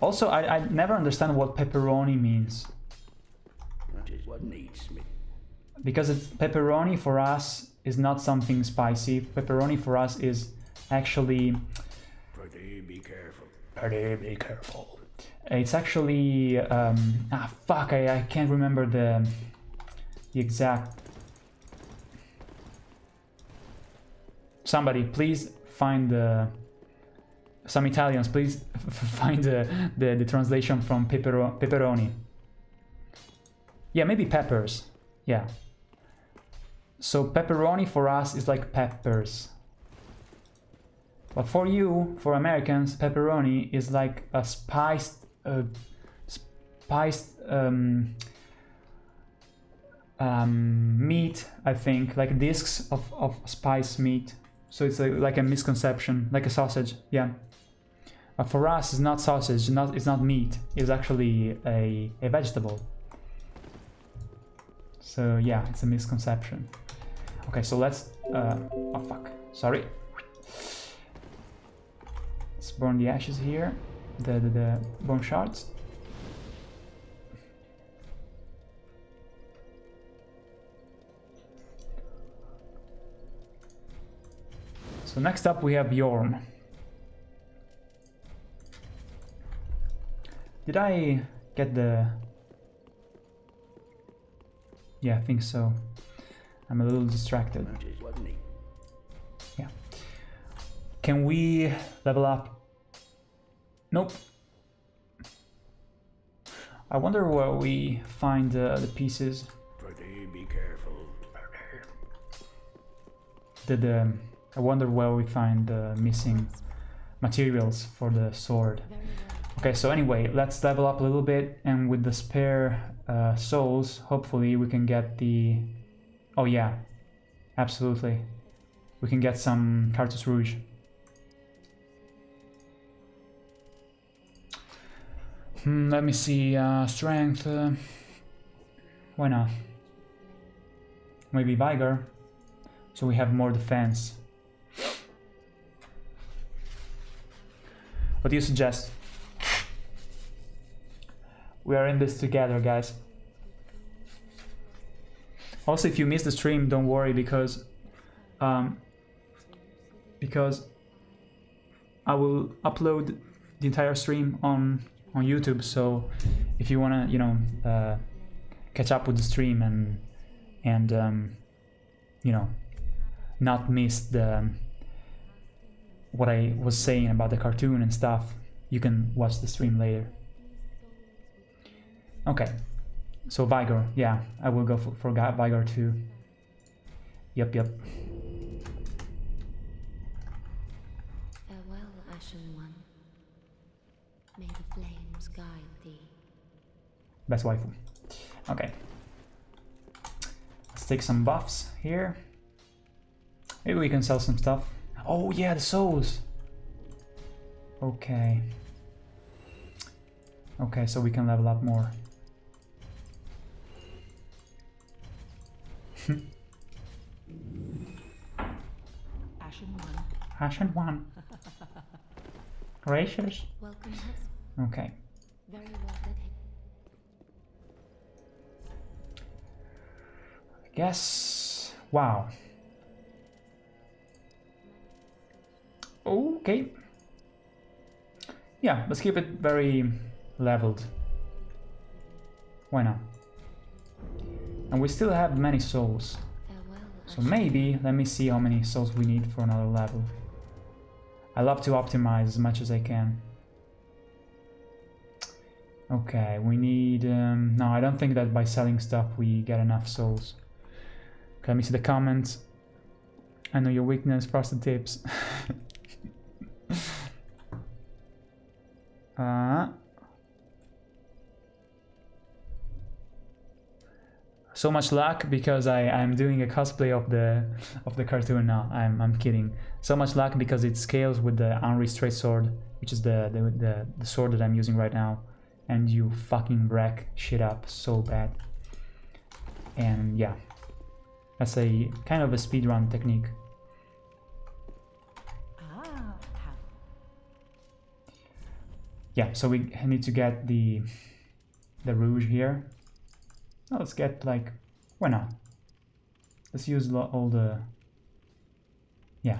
Also, I, I never understand what pepperoni means. Is what needs me. because it's pepperoni for us is not something spicy. Pepperoni for us is actually Pretty be careful. pretty be careful. It's actually um, ah fuck I, I can't remember the the exact. Somebody please find the some Italians please f- find the, the the translation from pepero- pepperoni. Yeah, maybe peppers. Yeah. So pepperoni for us is like peppers. But for you, for Americans, pepperoni is like a spiced, uh, spiced um, um, meat. I think like discs of of spiced meat. So it's like, like a misconception, like a sausage. Yeah. But for us, it's not sausage. Not it's not meat. It's actually a a vegetable. So yeah, it's a misconception. Okay, so let's. Uh, oh fuck! Sorry. Let's burn the ashes here, the the, the bone shards. So next up we have Yhorm. Did I get the... Yeah, I think so. I'm a little distracted. Notice. Can we level up? Nope. I wonder where we find uh, the pieces. Pretty be careful. The, the I wonder where we find the missing materials for the sword. Okay, so anyway, let's level up a little bit, and with the spare uh, souls, hopefully we can get the. Oh yeah, absolutely. We can get some Carthus Rouge. Hmm, let me see. Uh, strength. Uh, why not? Maybe Vigor. So we have more defense. What do you suggest? We are in this together, guys. Also, if you miss the stream, don't worry because, um, because I will upload the entire stream on on YouTube. So if you wanna, you know, uh, catch up with the stream and and um, you know, not miss the what I was saying about the cartoon and stuff, you can watch the stream later. Okay, so Vigor, yeah, I will go for, for Vigor too. Yep, yep. Farewell, Ashen One. May the flames guide thee. Best waifu. Okay. Let's take some buffs here. Maybe we can sell some stuff. Oh yeah, the souls. Okay. Okay, so we can level up more. Ashen one. Ashen one. Gracious. Welcome, husband. Okay. Very well. I guess. Wow. Okay. Yeah, let's keep it very leveled. Why not? And we still have many souls. So maybe, let me see how many souls we need for another level. I love to optimize as much as I can. Okay, we need... Um, no, I don't think that by selling stuff we get enough souls. Okay, let me see the comments. I know your weakness, frosted tips. uh, so much luck because I I'm doing a cosplay of the of the cartoon now. I'm I'm kidding. So much luck because it scales with the Anri straight sword, which is the the, the the sword that I'm using right now, and you fucking wreck shit up so bad. And yeah, that's a kind of a speedrun technique. Ah, Yeah, so we need to get the the rouge here. Now let's get like why not? let's use all the. Yeah.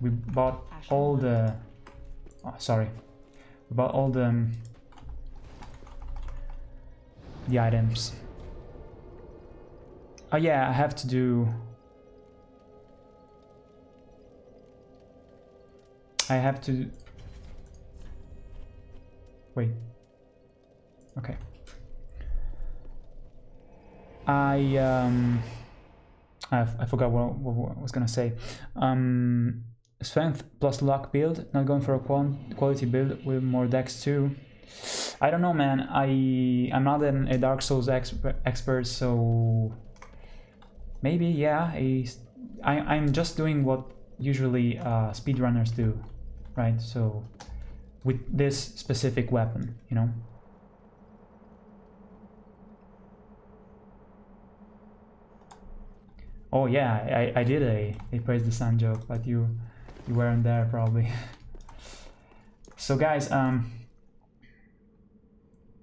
We bought all the. Oh, sorry. We bought all the. um, the items. Oh yeah, I have to do. I have to. Wait. Okay. I um. I, I forgot what, what, what I was gonna say. Um, strength plus luck build. Not going for a qual- quality build with more dex too. I don't know, man. I I'm not an, a Dark Souls exp- expert, so maybe yeah. I'm just doing what usually uh, speedrunners do, right? So with this specific weapon, you know. Oh yeah, I, I did a, a praise the sun joke, but you you weren't there probably. so guys, um,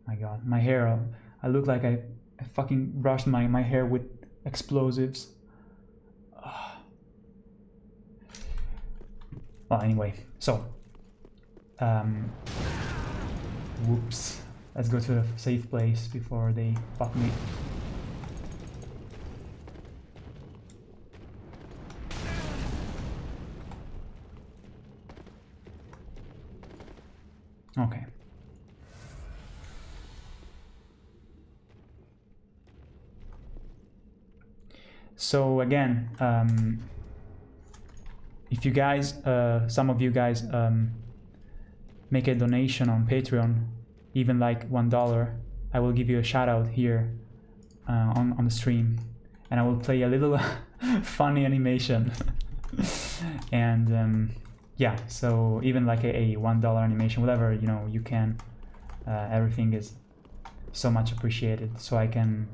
my god, my hair, uh, I look like I, I fucking brushed my, my hair with explosives. Ah. Well, anyway, so, um, whoops, let's go to a safe place before they fuck me. Okay. So again, um, if you guys, uh, some of you guys, um, make a donation on Patreon, even like one dollar, I will give you a shout out here uh, on on the stream, and I will play a little funny animation. and um, yeah, so even like a, a one dollar animation, whatever you know, you can. Uh, everything is so much appreciated, so I can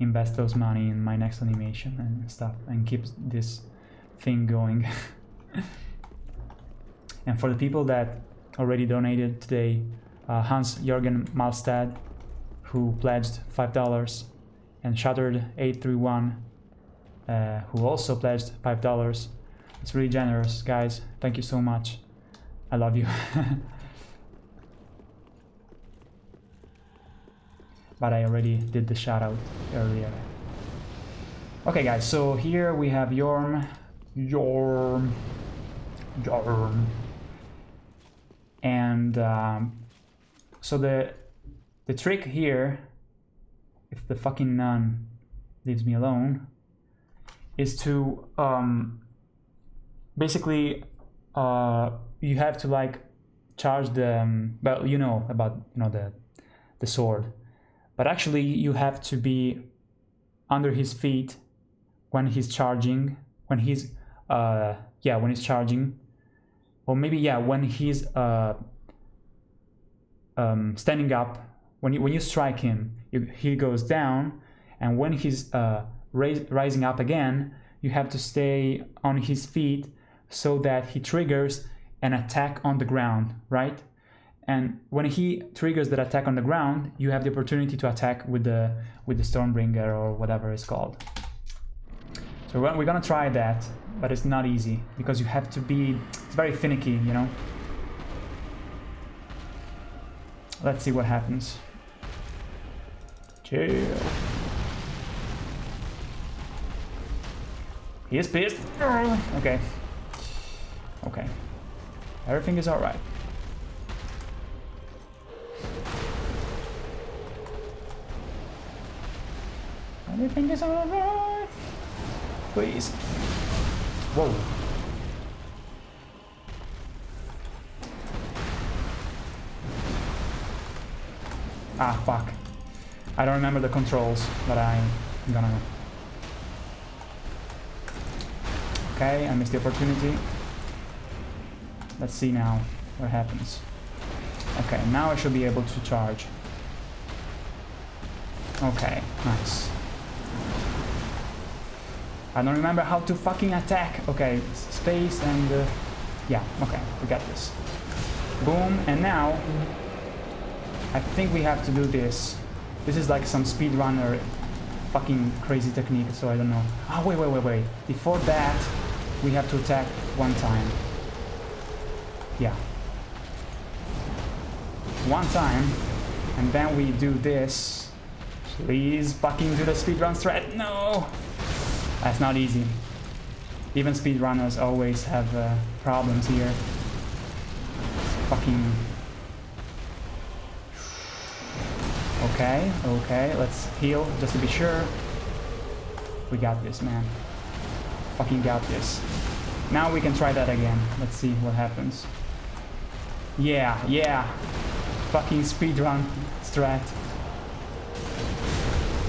invest those money in my next animation and stuff, and keep this thing going. and for the people that already donated today, uh, Hans Jorgen Malstad, who pledged five dollars, and Shattered eight three one, uh, who also pledged five dollars. It's really generous, guys. Thank you so much. I love you. but I already did the shout out earlier. Okay, guys, so here we have Yhorm. Yhorm. Yhorm. And um, so the the trick here, if the fucking nun leaves me alone, is to um, basically uh, you have to like charge the um, well you know about you know the the sword. But actually you have to be under his feet when he's charging when he's uh yeah when he's charging. Or maybe yeah when he's uh um, standing up when you when you strike him you, he goes down. And when he's uh rising up again you have to stay on his feet so that he triggers an attack on the ground right? And when he triggers that attack on the ground you have the opportunity to attack with the with the stormbringer or whatever it's called. So we're we're gonna try that but it's not easy because you have to be it's very finicky you know? Let's see what happens. Chill. He is pissed. Oh. Okay okay everything is all right Everything is alright. Please. Whoa. Ah, fuck. I don't remember the controls, but I'm gonna... Okay, I missed the opportunity. Let's see now what happens. Okay, now I should be able to charge. Okay, nice. I don't remember how to fucking attack. Okay, space and... Uh, yeah, okay, we got this. Boom, and now... I think we have to do this. This is like some speedrunner fucking crazy technique, so I don't know. Ah, wait, wait, wait, wait. Before that, we have to attack one time. Yeah. One time, and then we do this. Please fucking do the speedrun strat. No! That's not easy. Even speedrunners always have uh, problems here. Fucking Okay, okay, let's heal just to be sure. We got this, man. Fucking got this. Now we can try that again. Let's see what happens. Yeah, yeah. Fucking speedrun strat.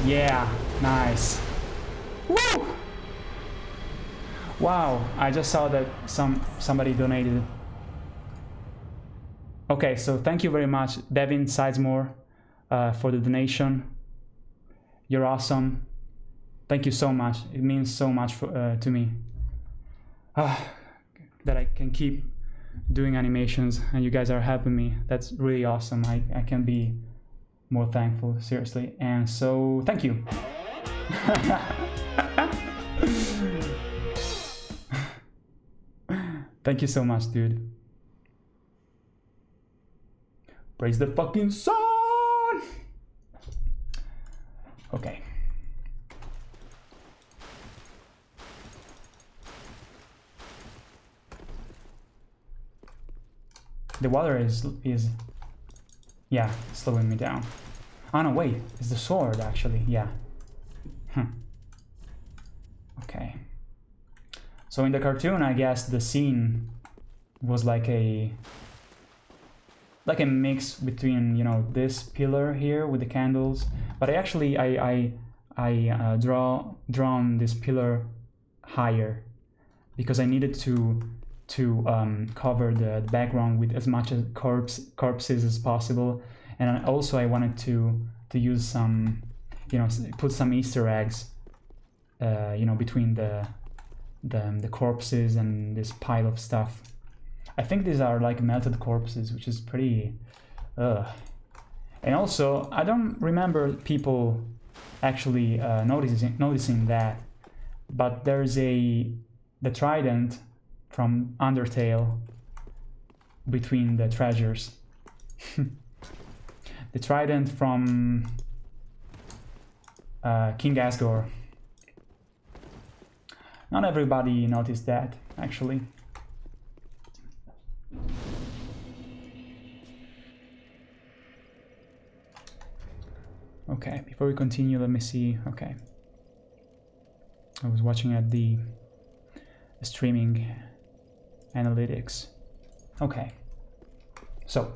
Yeah, nice. Woo! Wow, I just saw that some somebody donated. Okay, so thank you very much, Devin Sizemore uh, for the donation. You're awesome. Thank you so much. It means so much for, uh, to me. Ah, that I can keep doing animations and you guys are helping me. That's really awesome. I, I can be more thankful, seriously. And so, thank you. thank you so much, dude. Praise the fucking sun! Okay. The water is is yeah slowing me down. Oh no, wait, it's the sword actually. Yeah. Hmm. Okay. So in the cartoon, I guess the scene was like a like a mix between you know this pillar here with the candles but I actually I I, I uh, draw drawn this pillar higher because I needed to to um, cover the background with as much as corpse corpses as possible and also I wanted to to use some you know put some Easter eggs uh, you know between the the, the corpses and this pile of stuff I think these are like melted corpses, which is pretty. Uh. And also, I don't remember people actually uh, noticing noticing that, but there's a the trident from Undertale between the treasures. the trident from uh, King Asgore. Not everybody noticed that, actually. Okay, before we continue, let me see. Okay. I was watching at the streaming analytics. Okay. So,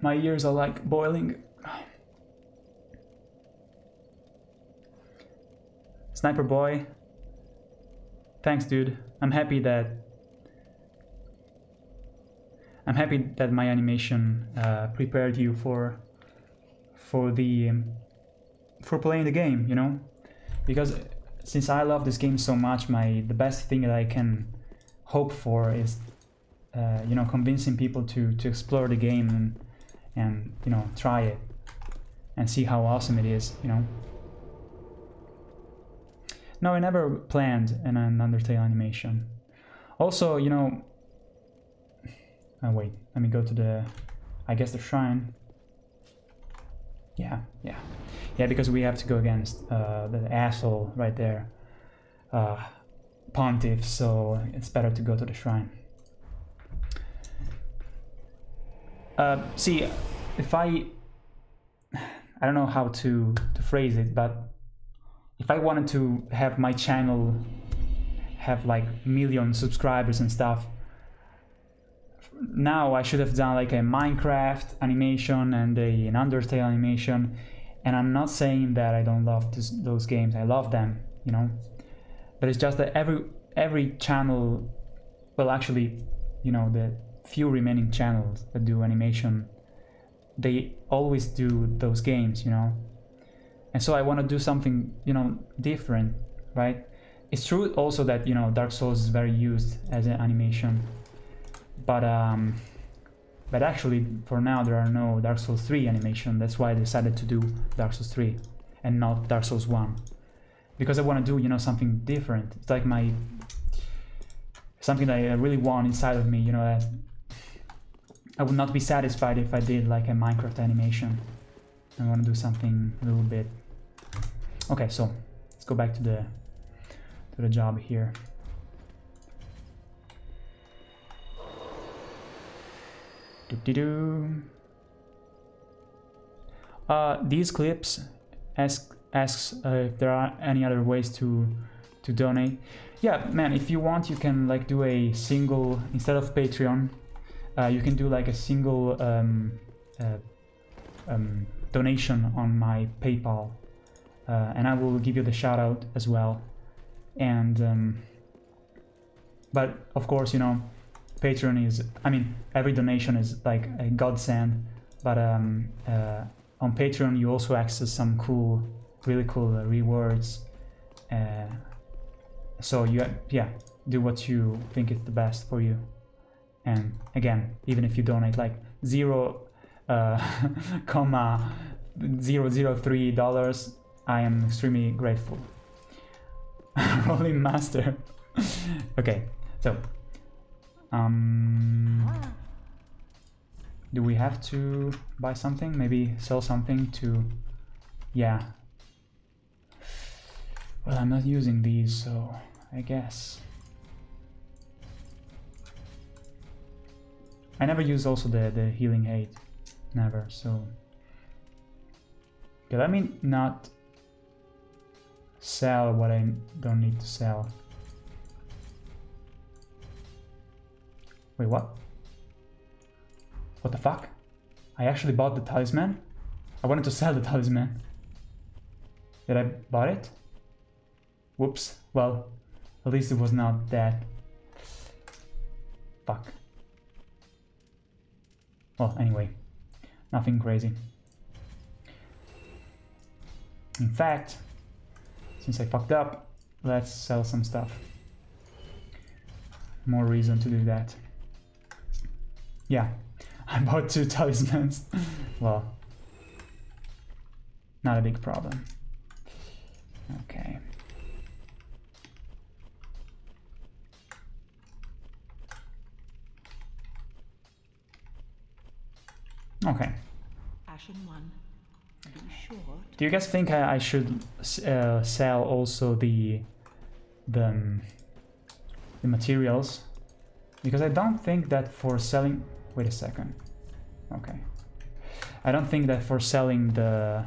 my ears are like boiling. Sniper boy, thanks, dude. I'm happy that I'm happy that my animation uh, prepared you for for the for playing the game. You know, because since I love this game so much, my the best thing that I can hope for is uh, you know convincing people to to explore the game and and you know try it and see how awesome it is. You know. No, I never planned an, an Undertale animation. Also, you know, oh wait, let me go to the, I guess the shrine. Yeah, yeah. Yeah, because we have to go against uh, the asshole right there. Uh, Pontiff, so it's better to go to the shrine. Uh, see, if I... I don't know how to, to phrase it, but if I wanted to have my channel have like million subscribers and stuff, now I should have done like a Minecraft animation and a, an Undertale animation. And I'm not saying that I don't love this, those games. I love them, you know. But it's just that every every channel, well, actually, you know, the few remaining channels that do animation, they always do those games, you know and so I want to do something you know different, right? It's true also that you know Dark Souls is very used as an animation, but um, But actually, for now, there are no Dark Souls 3 animation. That's why I decided to do Dark Souls 3 and not Dark Souls 1. Because I want to do, you know, something different. It's like my... Something that I really want inside of me, you know, that I would not be satisfied if I did like a Minecraft animation. I want to do something a little bit... Okay, so let's go back to the to the job here. Doo-dee-doo. Uh, these clips ask asks uh, if there are any other ways to to donate. Yeah, man, if you want, you can like do a single instead of Patreon. Uh, you can do like a single um, uh, um, donation on my PayPal, uh, and I will give you the shout out as well. And um, but of course, you know, Patreon is. I mean, every donation is like a godsend. But um, uh, on Patreon, you also access some cool, really cool uh, rewards. Uh, so you, yeah, do what you think is the best for you. And again, even if you donate like zero, uh, comma zero zero three dollars, I am extremely grateful. Rolling master. okay, so um, do we have to buy something? Maybe sell something to, yeah. Well, I'm not using these, so I guess. I never use also the, the healing aid. Never, so... Okay, let me not sell what I don't need to sell. Wait, what? What the fuck? I actually bought the talisman? I wanted to sell the talisman. Did I buy it? Whoops. Well, at least it was not that. Fuck. Well, anyway, nothing crazy. In fact, since I fucked up, let's sell some stuff. More reason to do that. Yeah, I bought two talismans. well, not a big problem. Okay. Okay. One. Be sure to Do you guys think I, I should uh, sell also the the um, the materials? Because I don't think that for selling. Wait a second. Okay. I don't think that for selling the.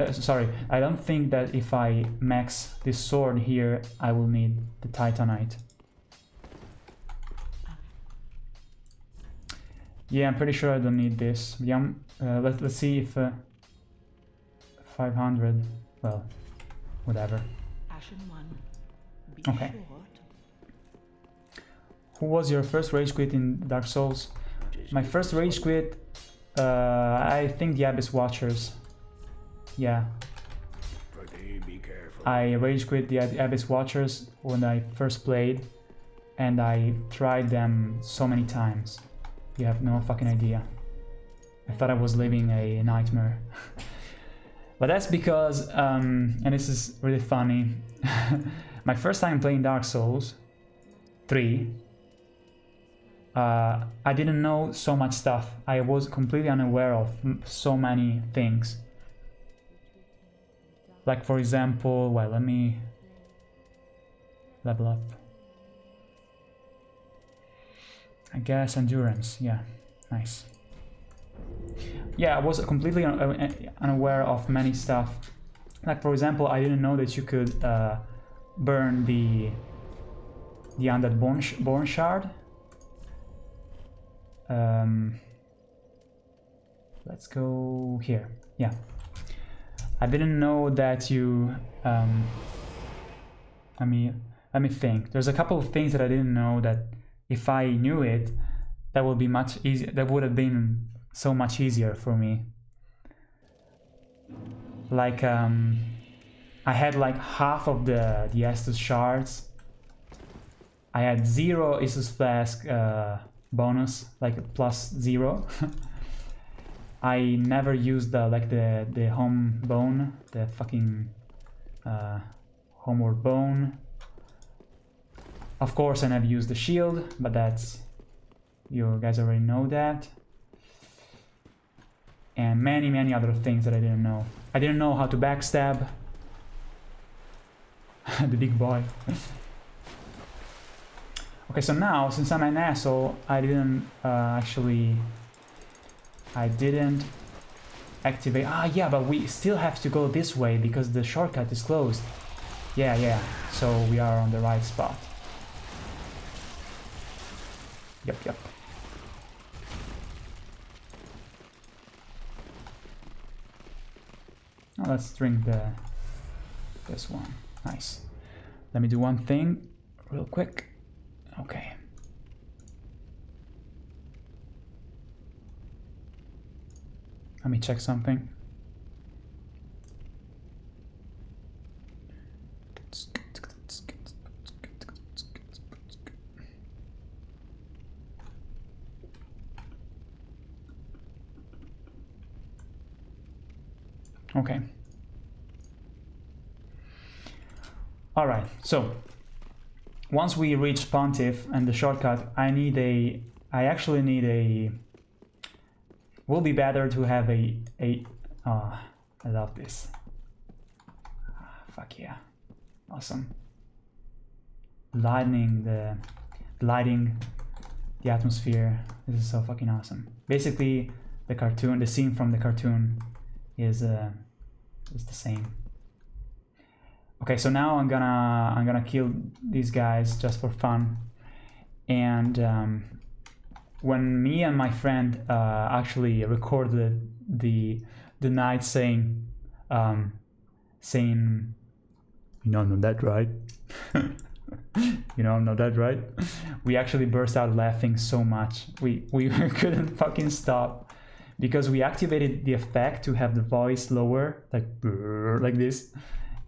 Uh, sorry, I don't think that if I max this sword here, I will need the Titanite. Yeah, I'm pretty sure I don't need this. Yeah, um, uh, let, let's see if uh, 500, well, whatever. Okay. Who was your first rage quit in Dark Souls? My first rage quit, uh, I think the Abyss Watchers. Yeah. I rage quit the Abyss Watchers when I first played, and I tried them so many times. You have no fucking idea. I thought I was living a nightmare. but that's because, um, and this is really funny, my first time playing Dark Souls 3, uh, I didn't know so much stuff. I was completely unaware of so many things. Like, for example, well, let me level up. I guess endurance, yeah, nice. Yeah, I was completely un- unaware of many stuff. Like for example, I didn't know that you could uh, burn the the undead bone, sh- bone shard. Um, let's go here. Yeah, I didn't know that you. Um, I mean, let me think. There's a couple of things that I didn't know that if I knew it, that would be much easier. That would have been so much easier for me. Like, um, I had like half of the the Estus shards. I had zero Estus flask uh, bonus, like plus zero. I never used the like the the home bone, the fucking uh, homeward bone. Of course, I never used the shield, but that's you guys already know that. And many many other things that I didn't know. I didn't know how to backstab. the big boy. okay, so now since I'm an asshole, I didn't uh, actually I didn't activate. Ah, yeah, but we still have to go this way because the shortcut is closed. Yeah, yeah. So we are on the right spot. Yep, yep. Now let's drink the this one. Nice. Let me do one thing real quick. Okay. Let me check something. Okay. All right. So once we reach Pontiff and the shortcut, I need a. I actually need a will be better to have a a oh, I love this. Ah, fuck yeah. Awesome. Lighting the lighting the atmosphere this is so fucking awesome. Basically the cartoon the scene from the cartoon is uh is the same okay so now i'm gonna i'm gonna kill these guys just for fun. And um when me and my friend uh, actually recorded the the night saying um, saying you know I'm not that right? You know I'm not that right? We actually burst out laughing so much. We we couldn't fucking stop because we activated the effect to have the voice lower like like this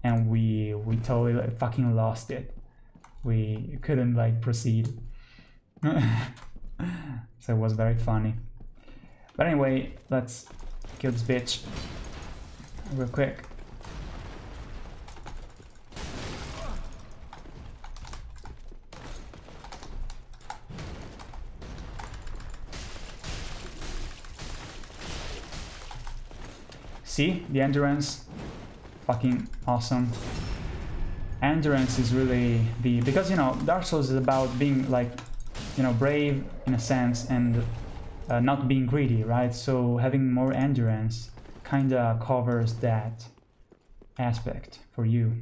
and we we totally like, fucking lost it we couldn't like proceed so it was very funny. But anyway, let's kill this bitch real quick. See, the endurance, fucking awesome. Endurance is really the, because you know, Dark Souls is about being like you know brave in a sense and uh, not being greedy right? So having more endurance kind of covers that aspect for you.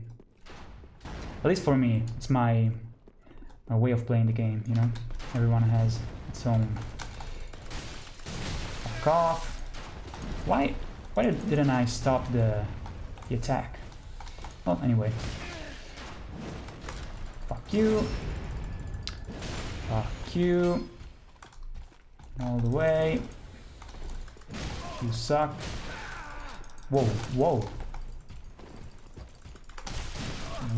At least for me it's my, my way of playing the game you know? Everyone has its own. Fuck off. Why why didn't I stop the the attack well anyway fuck you fuck you. All the way. You suck. Whoa, whoa.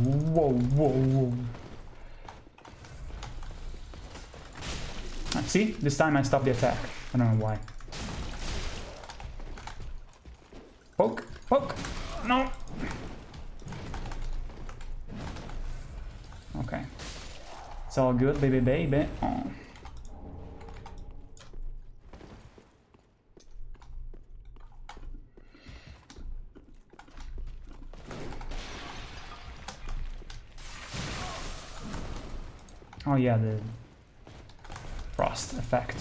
Whoa, whoa, whoa. Ah, see? This time I stopped the attack. I don't know why. Poke, poke. No. Okay. It's all good, baby, baby. Oh. Oh yeah, the frost effect.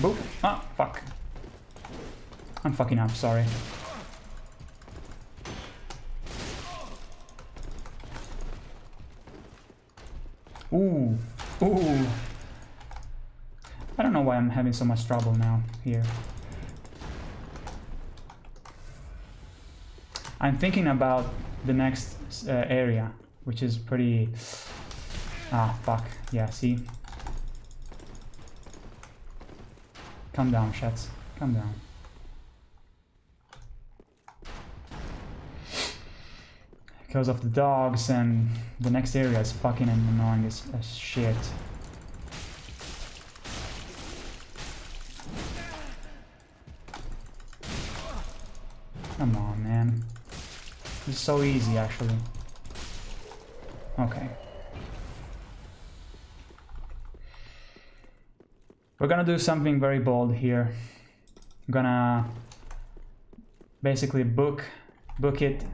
Boop. Ah, fuck. I'm fucking up, sorry. Ooh, ooh. I don't know why I'm having so much trouble now here. I'm thinking about the next uh, area, which is pretty... Ah, fuck. Yeah, see? Come down, Shets. Come down. Because of the dogs and the next area is fucking annoying as, as shit. Come on, man. It's so easy, actually. Okay. We're gonna do something very bold here. I'm gonna basically book book it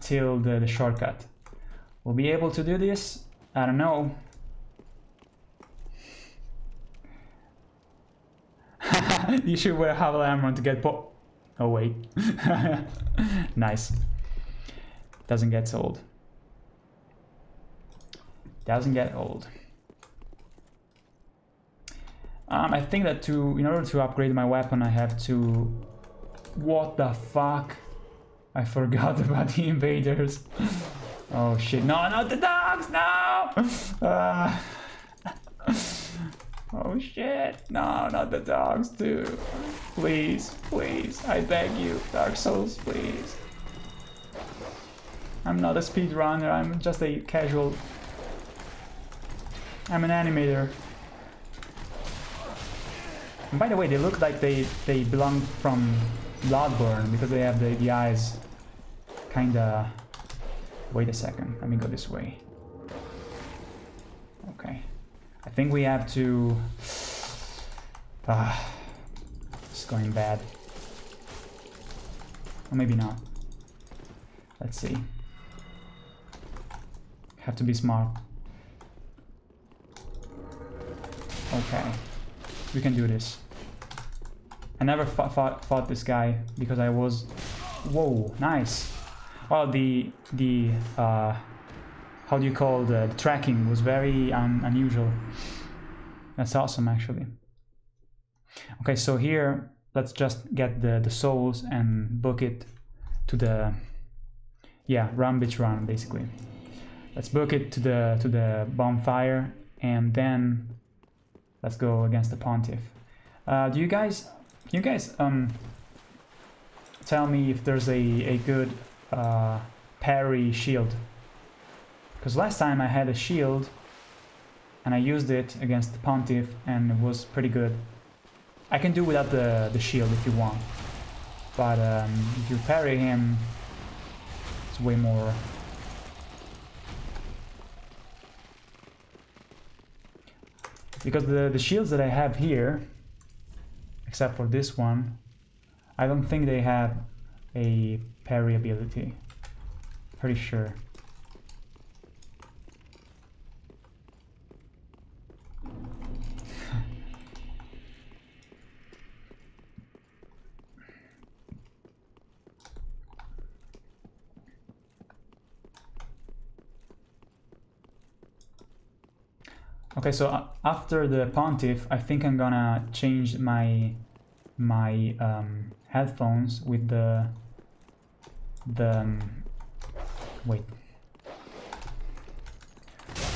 till the, the shortcut. We'll be able to do this? I don't know. you should wear Havalamron to get po- Oh wait. nice. Doesn't get old. Doesn't get old. Um, I think that to in order to upgrade my weapon I have to what the fuck? I forgot about the invaders. Oh shit, no, not the dogs, no! Uh, oh shit, no, not the dogs too. Please, please, I beg you, Dark Souls, please. I'm not a speedrunner, I'm just a casual... I'm an animator. And by the way, they look like they, they belong from Bloodborne because they have the, the eyes kinda... Wait a second, let me go this way. Okay. I think we have to... Ah, it's going bad. Or maybe not. Let's see. Have to be smart. Okay. We can do this. I never fought, fought, this guy because I was... Whoa, nice. Well, the... the uh, how do you call the, the tracking was very un unusual. That's awesome, actually. Okay, so here, let's just get the, the souls and book it to the... Yeah, run bitch run, basically. Let's book it to the to the bonfire and then let's go against the pontiff. Uh, do you guys, can you guys um tell me if there's a a good uh, parry shield? Because last time I had a shield and I used it against the pontiff and it was pretty good. I can do without the the shield if you want, but um, if you parry him, it's way more because the, the shields that I have here, except for this one, I don't think they have a parry ability. Pretty sure. Okay, so uh, after the pontiff, I think I'm gonna change my my um, headphones with the the um, wait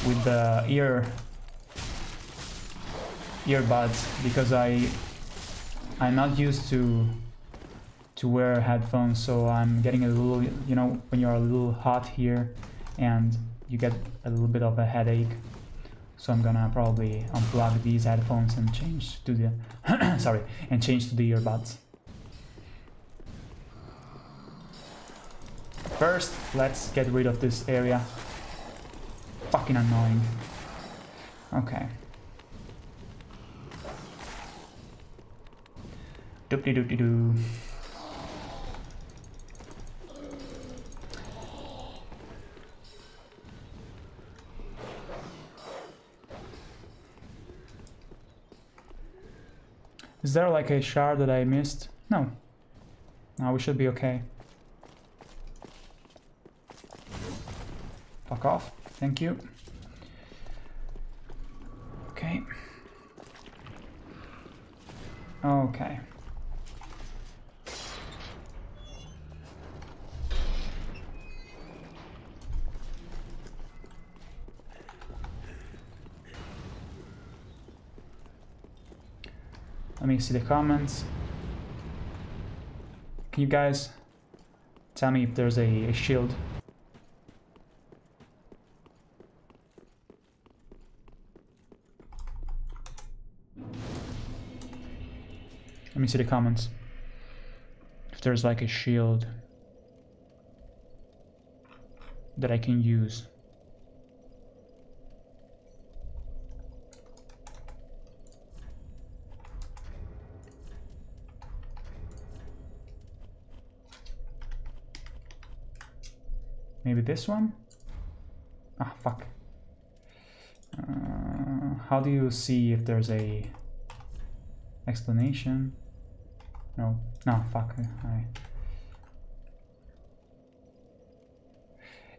with the ear earbuds because I I'm not used to to wear headphones, so I'm getting a little you know when you're a little hot here and you get a little bit of a headache. So I'm gonna probably unplug these headphones and change to the sorry and change to the earbuds. First, let's get rid of this area. Fucking annoying. Okay. Doop de doop de doo. Is there like a shard that I missed? No. No, we should be okay. Fuck off. Thank you. Okay. Okay. Let me see the comments. Can you guys tell me if there's a, a shield? Let me see the comments. If there's like a shield that I can use. Maybe this one? Ah, fuck. Uh, how do you see if there's a explanation? No, no, fuck. I...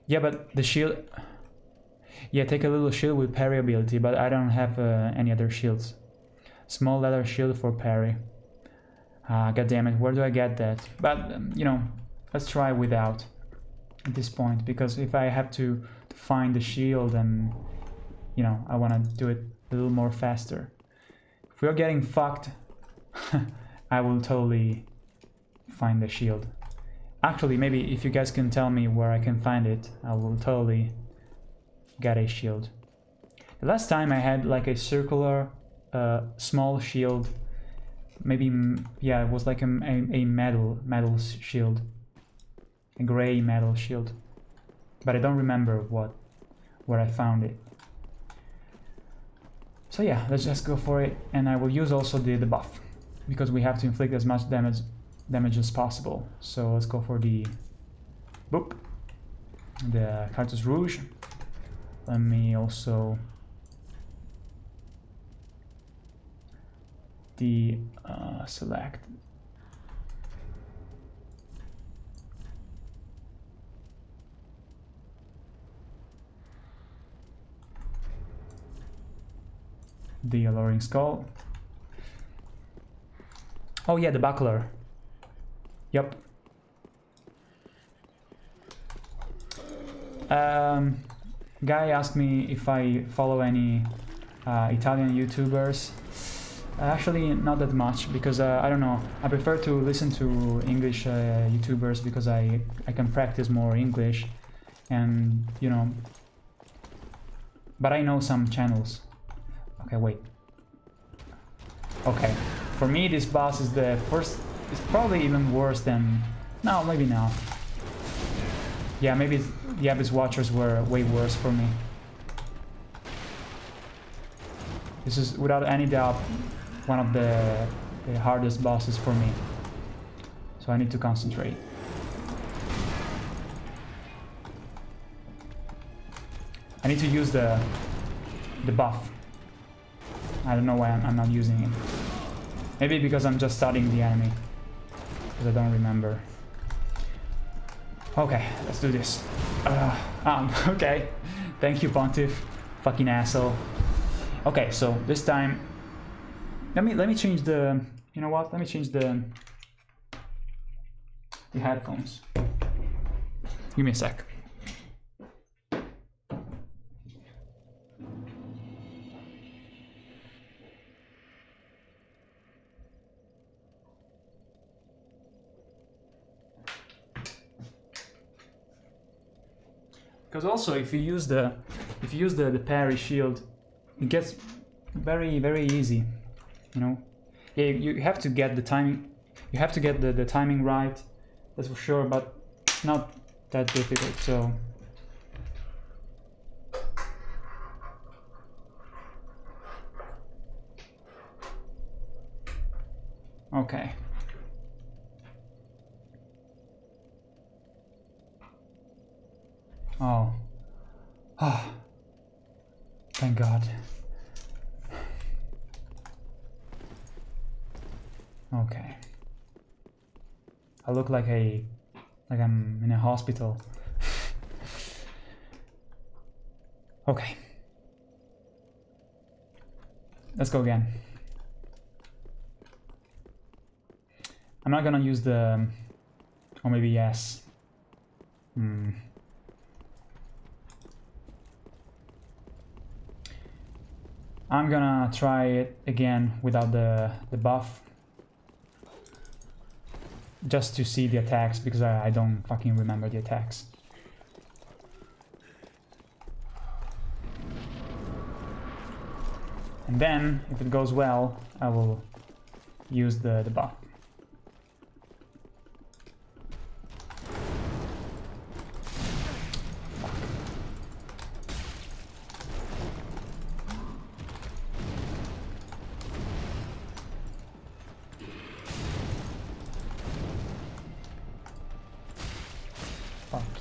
Yeah, but the shield... Yeah, take a little shield with parry ability, but I don't have uh, any other shields. Small leather shield for parry. Ah, god damn it, where do I get that? But, um, you know, let's try without this point, because if I have to, to find the shield and, you know, I want to do it a little more faster. If we are getting fucked, I will totally find the shield. Actually, maybe if you guys can tell me where I can find it, I will totally get a shield. The last time I had like a circular, uh, small shield. Maybe, yeah, it was like a, a, a metal, metal shield. A gray metal shield. But I don't remember what, where I found it. So yeah, let's just go for it. And I will use also the, buff. Because we have to inflict as much damage damage as possible. So let's go for the book. The Carthus Rouge. Let me also the uh, select the alluring skull. Oh yeah, the buckler. Yep. Um, guy asked me if I follow any uh, Italian YouTubers. Actually, not that much because uh, I don't know. I prefer to listen to English uh, YouTubers because I I can practice more English, and you know. But I know some channels. Okay, wait. Okay, for me this boss is the first. It's probably even worse than. No, maybe not. Yeah, maybe the Abyss Watchers were way worse for me. This is without any doubt one of the, the hardest bosses for me. So I need to concentrate. I need to use the the buff. I don't know why I'm, I'm not using it. Maybe because I'm just studying the enemy. Because I don't remember. Okay, let's do this. Uh, um, okay. Thank you, Pontiff. Fucking asshole. Okay, so this time, let me let me change the. You know what? Let me change the the headphones. Give me a sec. Because also, if you use the if you use the the parry shield, it gets very very easy. You know, yeah, you have to get the timing. You have to get the the timing right. That's for sure, but not that difficult. So. Okay. Oh. Ah. Thank God. Okay. I look like a like I'm in a hospital. okay. Let's go again. I'm not gonna use the or maybe yes. Hmm. I'm gonna try it again without the, the buff. Just to see the attacks, because I, I don't fucking remember the attacks. And then, if it goes well, I will use the, the buff.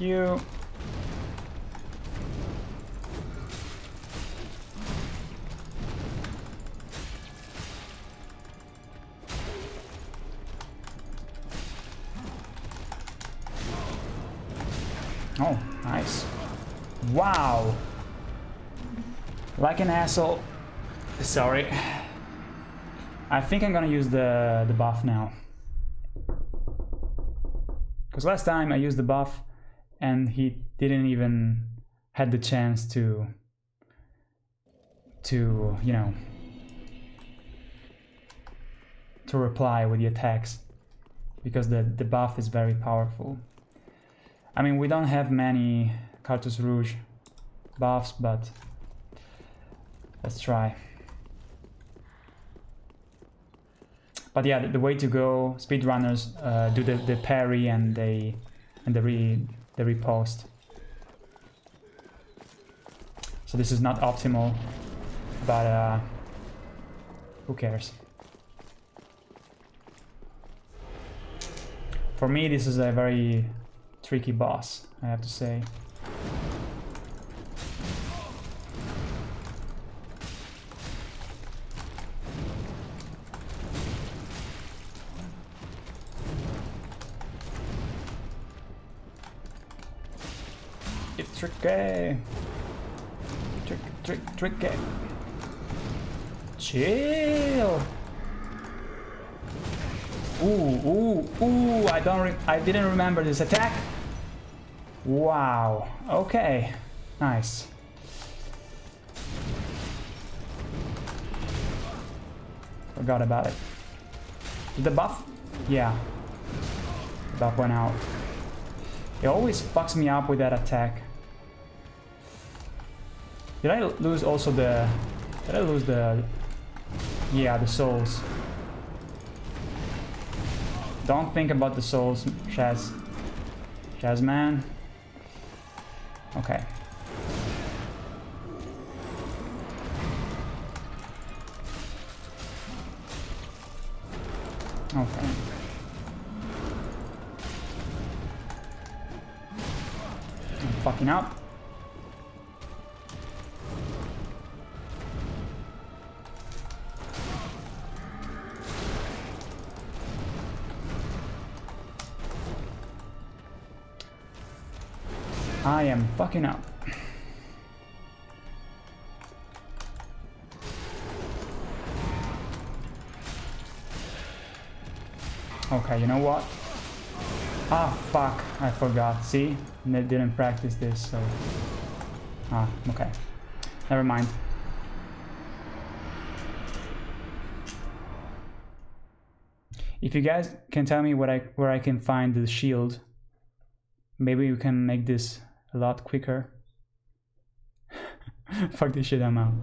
You. Oh, nice. Wow. Like an asshole. Sorry. I think I'm gonna use the, the buff now. Because last time I used the buff and he didn't even had the chance to to, you know, to reply with the attacks because the, the buff is very powerful. I mean, we don't have many Carthus Rouge buffs, but let's try. But yeah, the, the way to go, speedrunners uh, do the, the parry and they and the re the riposte. So this is not optimal, but uh, who cares? For me, this is a very tricky boss, I have to say. Chill. Ooh, ooh, ooh, I don't I didn't remember this attack. Wow, okay, nice. Forgot about it. Did the buff? Yeah. The buff went out. It always fucks me up with that attack. Did I lose also the... Did I lose the... Yeah, the souls. Don't think about the souls, Shaz. Man. Okay. Okay. I'm fucking up. Fucking up. Okay, you know what? Ah, fuck, I forgot. See? They didn't practice this, so... Ah, okay. Never mind. If you guys can tell me where I where I can find the shield, maybe we can make this a lot quicker. Fuck this shit, I'm out.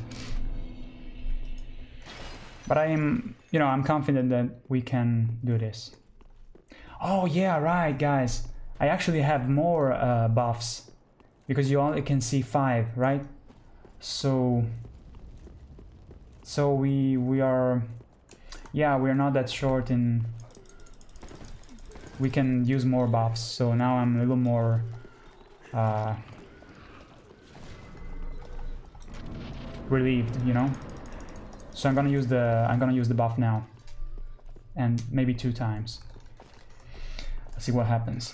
But I am, you know, I'm confident that we can do this. Oh yeah, right, guys. I actually have more uh, buffs because you only can see five, right? So, so we we are, yeah, we're not that short in. We can use more buffs. So now I'm a little more. Uh, relieved, you know. So I'm gonna use the I'm gonna use the buff now, and maybe two times. Let's see what happens.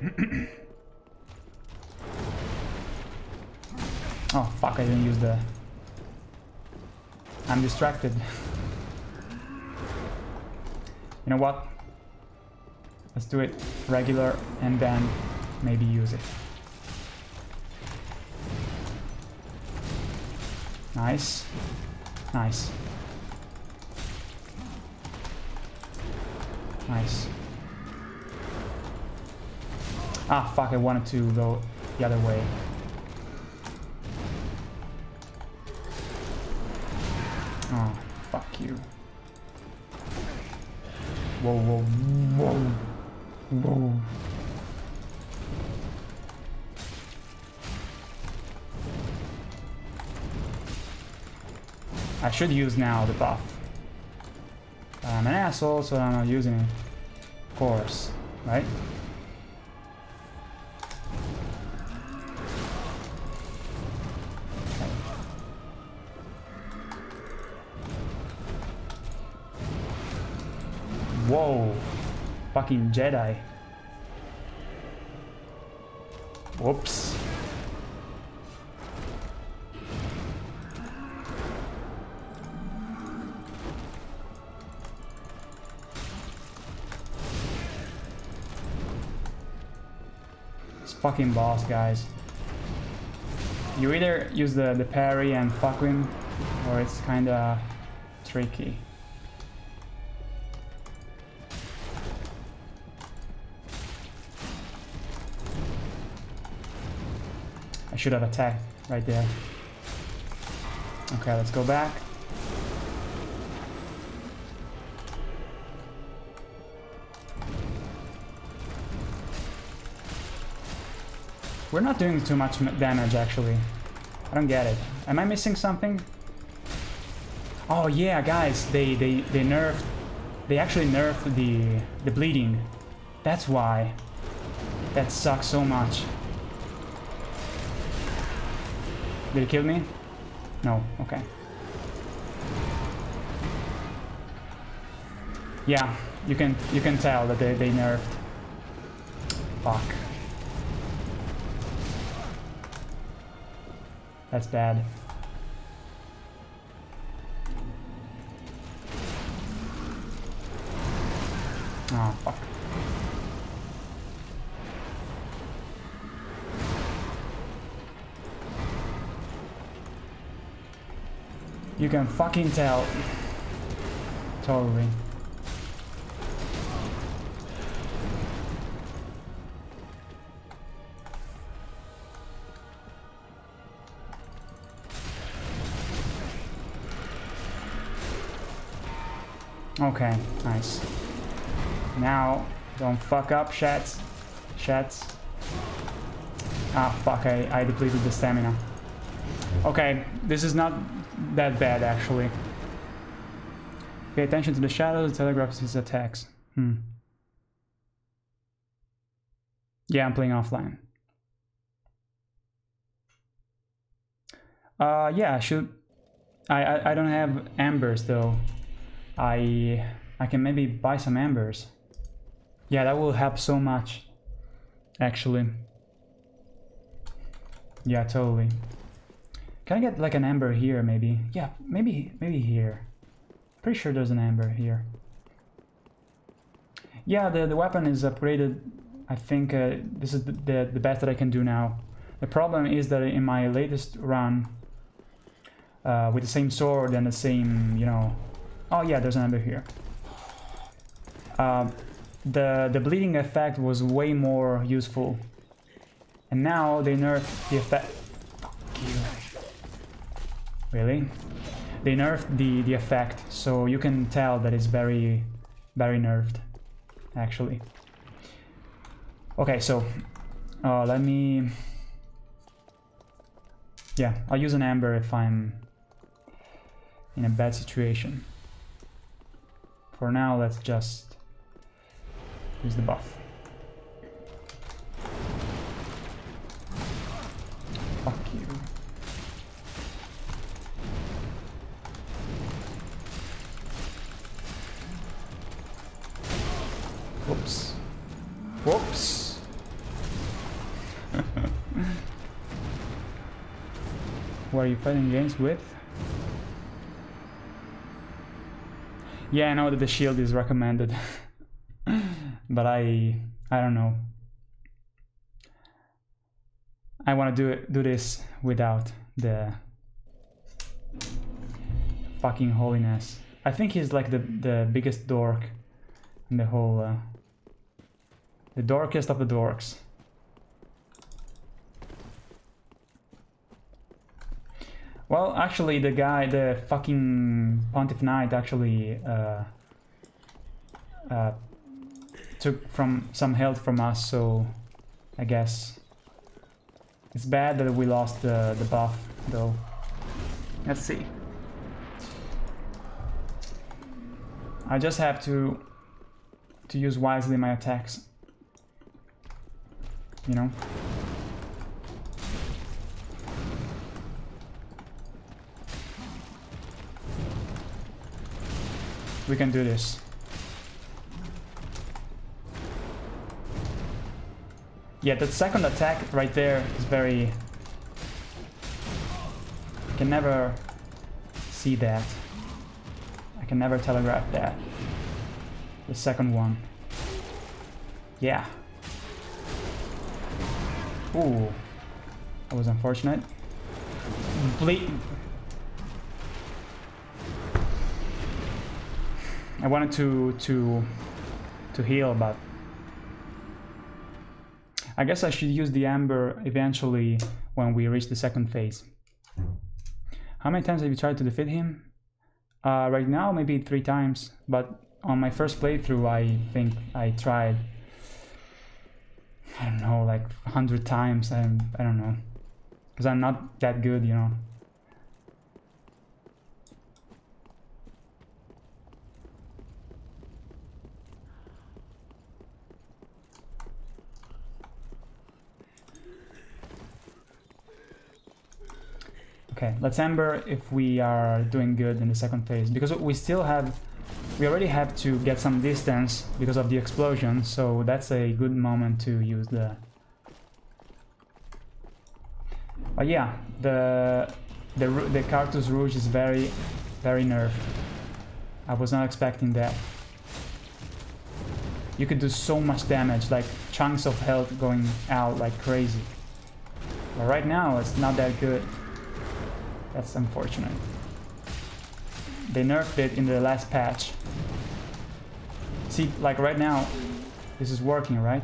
oh fuck! I didn't use the. I'm distracted. you know what? Let's do it regular and then maybe use it. Nice. Nice. Nice. Ah, fuck, I wanted to go the other way. Oh, fuck. You. Whoa, whoa, whoa. I should use now the buff. I'm an asshole, so I'm not using it. Of course, right? Whoa. Fucking Jedi. Whoops. This fucking boss, guys. You either use the, the parry and fuck him, or it's kinda tricky. Should have attacked right there. Okay, let's go back. We're not doing too much damage, actually. I don't get it. Am I missing something? Oh yeah, guys, they they they nerfed. They actually nerfed the the bleeding. That's why. That sucks so much. Did it kill me? No. Okay. Yeah, you can you can tell that they they nerfed. Fuck. That's bad. Can fucking tell. Totally. Okay, nice. Now, don't fuck up, Shats. Shats. Ah, fuck, I, I depleted the stamina. Okay, this is not that bad, actually. Pay attention to the shadows, telegraphs his attacks. Hmm. Yeah, I'm playing offline. Uh, yeah, I should... I, I, I don't have embers, though. I I can maybe buy some embers. Yeah, that will help so much. Actually. Yeah, totally. Can I get like an ember here maybe? Yeah, maybe maybe here. Pretty sure there's an ember here. Yeah, the, the weapon is upgraded. I think uh, this is the, the, the best that I can do now. The problem is that in my latest run, uh, with the same sword and the same, you know, Oh yeah, there's an ember here. Um, the the bleeding effect was way more useful, and now they nerfed the effect. Really? They nerfed the the effect, so you can tell that it's very, very nerfed, actually. Okay, so uh, let me. Yeah, I'll use an ember if I'm in a bad situation. For now, let's just use the buff. You fighting against with? Yeah, I know that the shield is recommended. but I I don't know. I want to do it do this without the fucking holiness. I think he's like the the biggest dork in the whole uh, the dorkiest of the dorks. Well, actually, the guy, the fucking Pontiff Knight, actually uh, uh, took from some health from us, so I guess it's bad that we lost the the buff, though. Let's see. I just have to to use wisely my attacks. You know. We can do this. Yeah, that second attack right there is very... I can never see that. I can never telegraph that. The second one. Yeah. Ooh. That was unfortunate. Ble I wanted to to to heal, but I guess I should use the ember eventually when we reach the second phase. How many times have you tried to defeat him? Uh, right now, maybe three times, but on my first playthrough, I think I tried. I don't know, like a hundred times. I I don't know, because I'm not that good, you know. Okay, let's ember if we are doing good in the second phase because we still have we already have to get some distance because of the explosion so that's a good moment to use the but yeah the the the Carthus Rouge is very very nerfed. I was not expecting that. You could do so much damage like chunks of health going out like crazy. But right now it's not that good that's unfortunate. They nerfed it in the last patch. See, like right now, this is working, right?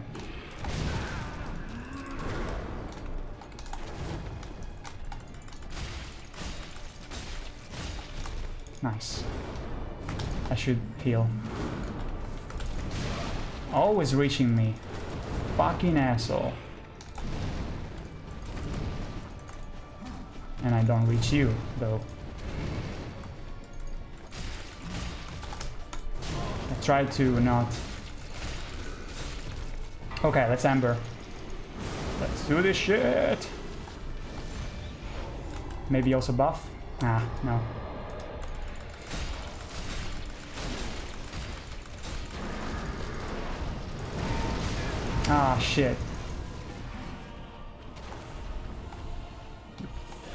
Nice. I should heal. Always reaching me. Fucking asshole. And I don't reach you, though. I try to not... Okay, let's Ember. Let's do this shit! Maybe also buff? Ah, no. Ah, shit.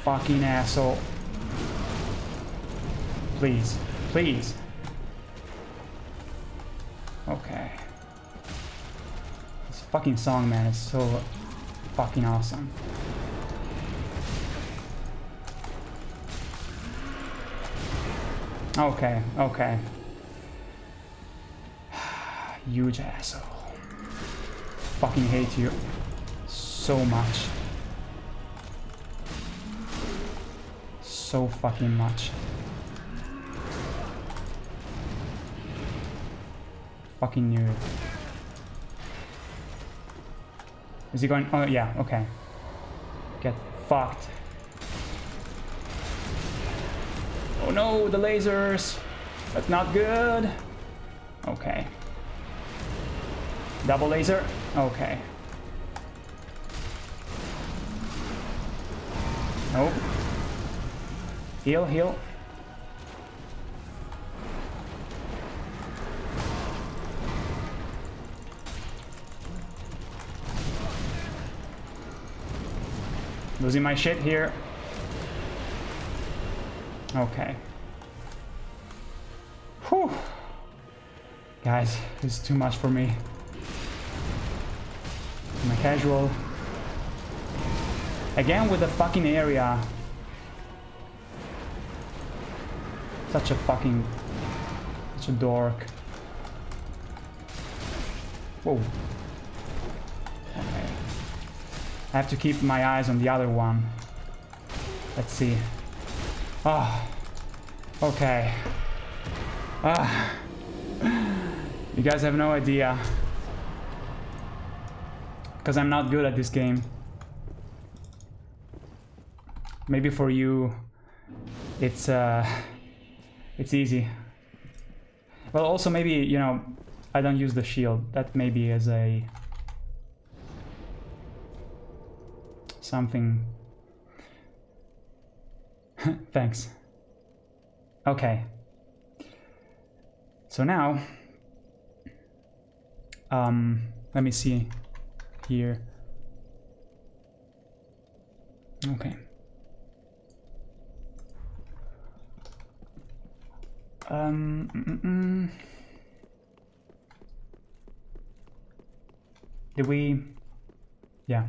Fucking asshole. Please. Please. Okay. This fucking song, man, is so fucking awesome. Okay, okay. Huge asshole. Fucking hate you so much. So fucking much. Fucking knew it. Is he going? Oh, yeah, okay. Get fucked. Oh no, the lasers! That's not good! Okay. Double laser? Okay. Nope. Heal, heal. Losing my shit here. Okay. Whew. Guys, this is too much for me. My casual. Again with the fucking area. Such a fucking... Such a dork. Whoa. Okay. I have to keep my eyes on the other one. Let's see. Ah. Okay. Ah. You guys have no idea. Because I'm not good at this game. Maybe for you, it's uh, it's easy. Well, also maybe you know, I don't use the shield. That maybe is a something. Thanks. Okay. So now, um, let me see here. Okay. Um, mm, mm, mm. Did we? Yeah.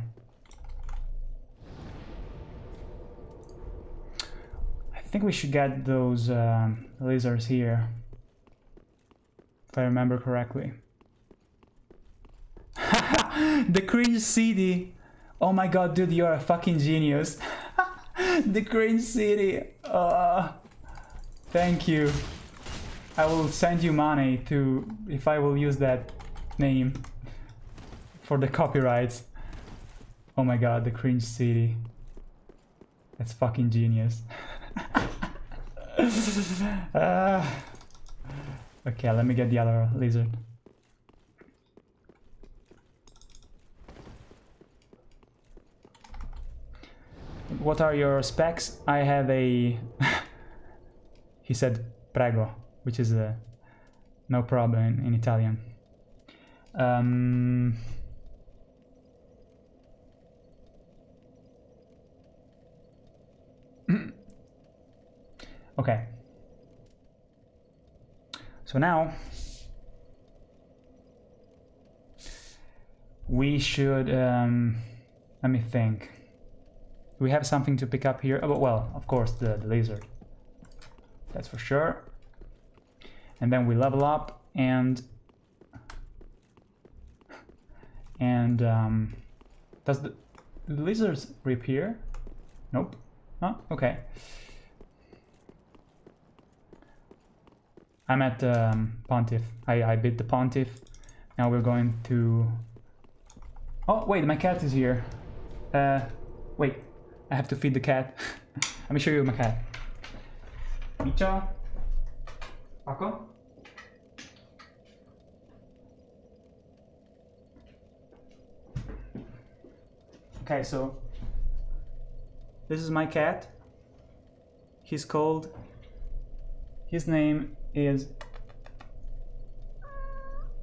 I think we should get those um, lizards here. If I remember correctly. the cringe city. Oh my god, dude, you're a fucking genius. the cringe city. Uh, thank you. I will send you money to if I will use that name for the copyrights. Oh my god, the cringe city. That's fucking genius. uh, okay, let me get the other lizard. What are your specs? I have a. he said prego, which is a no problem in, in Italian. Um, okay. So now we should um, let me think. We have something to pick up here. Oh, well, of course, the, the lizard. That's for sure. And then we level up and and um, does the, lizards reappear? Nope. Oh, okay. I'm at um, Pontiff. I, I beat the Pontiff. Now we're going to... Oh, wait, my cat is here. Uh, wait, I have to feed the cat. Let me show you my cat. Micha. Paco. Okay, so this is my cat. He's called. His name is.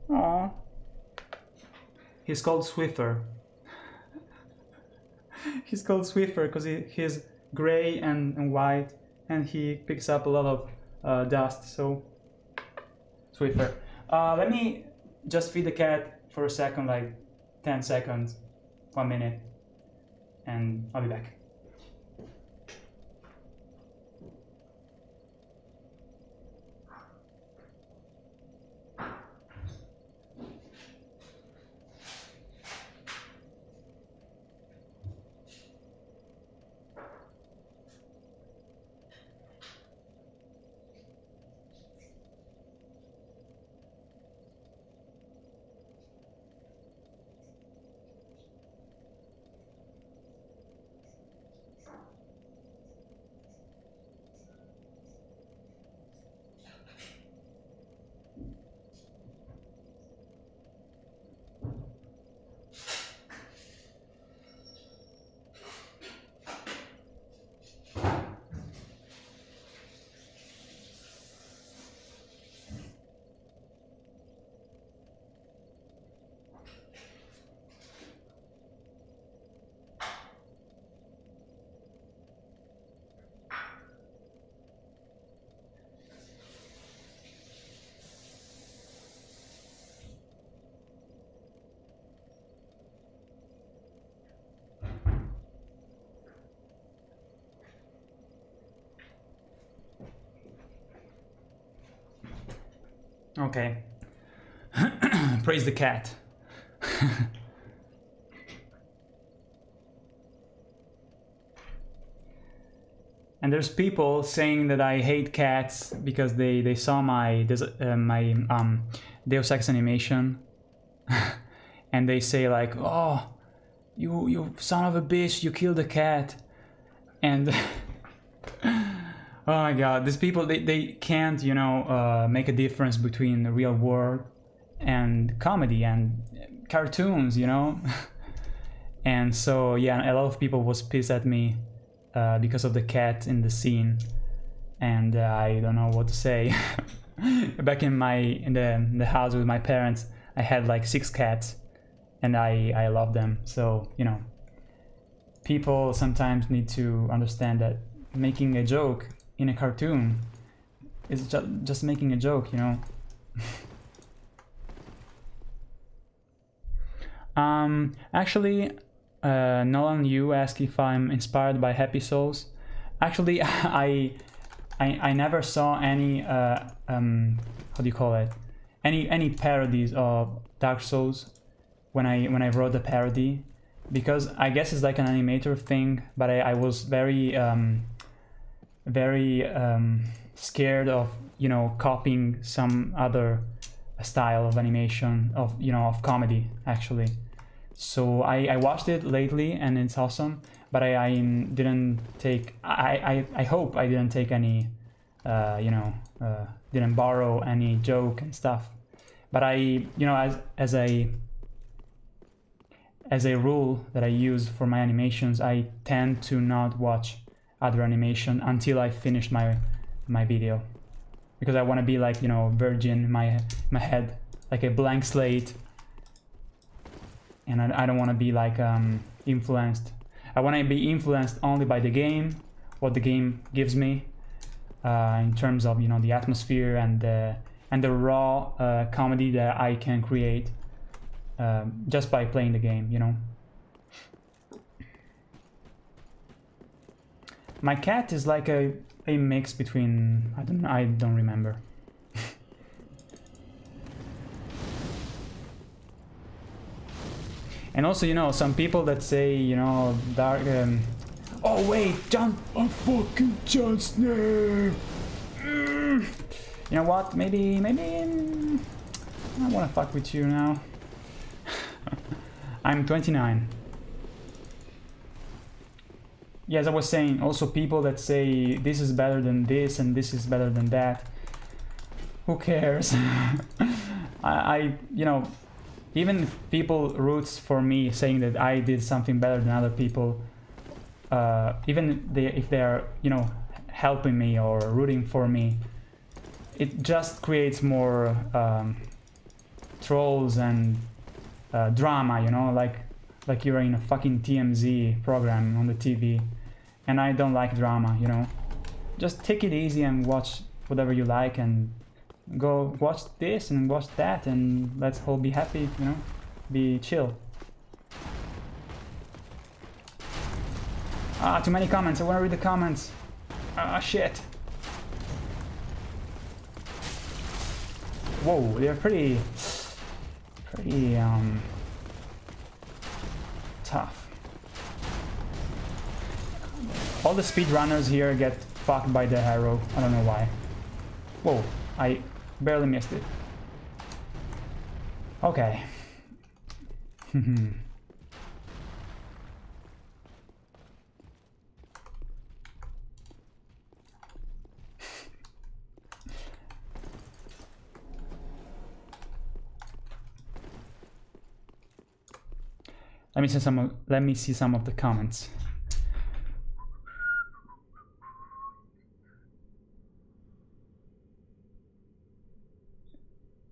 Aww. He's called Swiffer. he's called Swiffer because he, he's gray and, and white and he picks up a lot of uh, dust. So, Swiffer. Uh, let me just feed the cat for a second, like 10 seconds, one minute, and I'll be back. Okay. Praise the cat. and there's people saying that I hate cats because they they saw my uh, my um Deus Ex animation, and they say like, oh, you you son of a bitch, you killed a cat, and oh my god, these people they, they can't you know uh, make a difference between the real world and comedy and cartoons, you know. and so yeah, a lot of people was pissed at me uh, because of the cat in the scene, and uh, I don't know what to say. Back in my in the in the house with my parents, I had like six cats, and I I love them. So you know, people sometimes need to understand that making a joke in a cartoon is just just making a joke, you know. um, actually, uh, Nolan, you ask if I'm inspired by Happy Souls. Actually, I, I, I never saw any uh, um, how do you call it? Any any parodies of Dark Souls when I when I wrote the parody, because I guess it's like an animator thing. But I, I was very um, very um, scared of you know copying some other style of animation of you know of comedy actually. So I, I watched it lately and it's awesome but I, I didn't take I, I, I hope I didn't take any uh, you know uh, didn't borrow any joke and stuff. But I you know as as a as a rule that I use for my animations I tend to not watch other animation until I finish my my video because I want to be like you know virgin in my my head like a blank slate and I, I don't want to be like um, influenced. I want to be influenced only by the game, what the game gives me, uh, in terms of you know the atmosphere and the and the raw uh, comedy that I can create um, just by playing the game. You know. My cat is like a a mix between I don't I don't remember. And also, you know, some people that say, you know, dark. Um, oh wait, John, I'm fucking Jon Snow. Mm. You know what? Maybe, maybe um, I wanna fuck with you now. I'm 29. Yes, I was saying also people that say this is better than this and this is better than that. Who cares? I, I, you know, even people roots for me saying that I did something better than other people, uh, even they, if they are you know helping me or rooting for me, it just creates more um, trolls and uh, drama. You know, like like you're in a fucking TMZ program on the TV, and I don't like drama. You know, just take it easy and watch whatever you like and go watch this and watch that and let's all be happy, you know, be chill. Ah, too many comments. I want to read the comments. Ah, shit. Whoa, they're pretty, pretty, um, tough. All the speedrunners here get fucked by the arrow. I don't know why. Whoa, I Barely missed it. Okay. let me see some of, let me see some of the comments.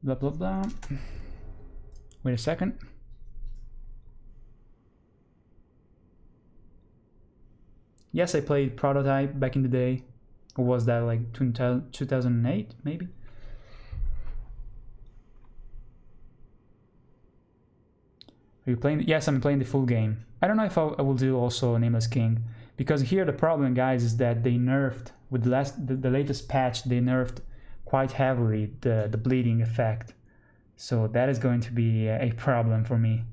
Blah blah blah wait a second yes I played prototype back in the day or was that like 2008 maybe Are you playing? Yes, I'm playing the full game. I don't know if I, will do also Nameless King because here the problem, guys, is that they nerfed with the last the, the latest patch. They nerfed quite heavily the, the bleeding effect. So that is going to be a problem for me.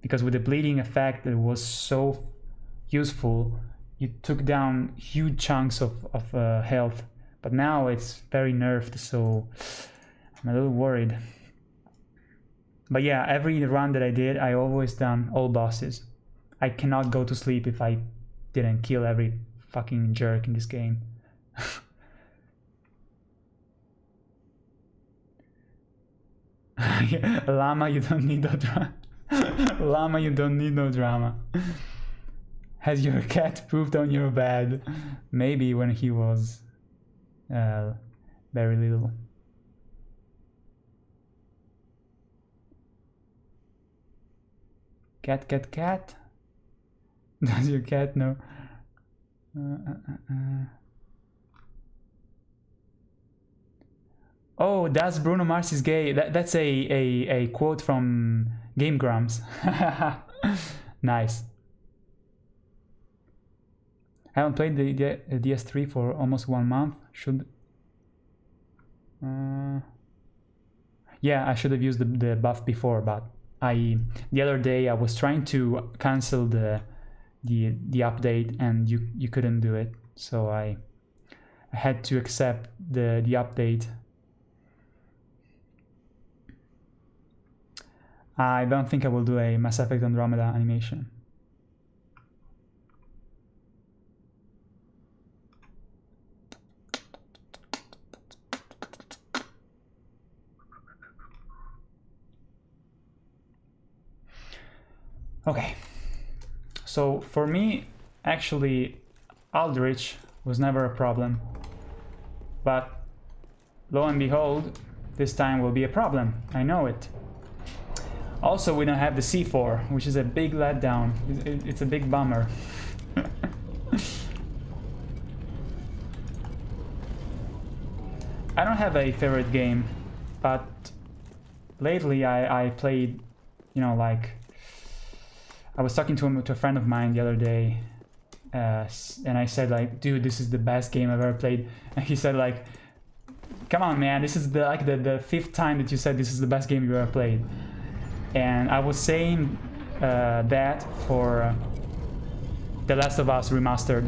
Because with the bleeding effect it was so useful you took down huge chunks of, of uh, health but now it's very nerfed so i'm a little worried but yeah every run that i did i always done all bosses i cannot go to sleep if i didn't kill every fucking jerk in this game Llama, you don't need no drama. Llama, you don't need no drama. Has your cat pooped on your bed? Maybe when he was uh, very little. Cat, cat, cat. Does your cat know? Uh, uh, uh, uh. Oh, that's Bruno Mars is gay. That, that's a, a, a quote from Game Grumps. nice. I haven't played the, the DS3 for almost one month. Should. Uh, yeah, I should have used the, the buff before, but I the other day I was trying to cancel the the the update and you you couldn't do it, so I, I had to accept the the update I don't think I will do a Mass Effect Andromeda animation. Okay, so for me, actually, Aldrich was never a problem, but lo and behold, this time will be a problem. I know it. Also, we don't have the C4, which is a big letdown. It's a big bummer. I don't have a favorite game, but lately I, I played, you know, like I was talking to, him, to a friend of mine the other day, uh, and I said like, dude, this is the best game I've ever played, and he said like, come on, man, this is the like the, the fifth time that you said this is the best game you've ever played, and I was saying uh, that for uh, The Last of Us Remastered.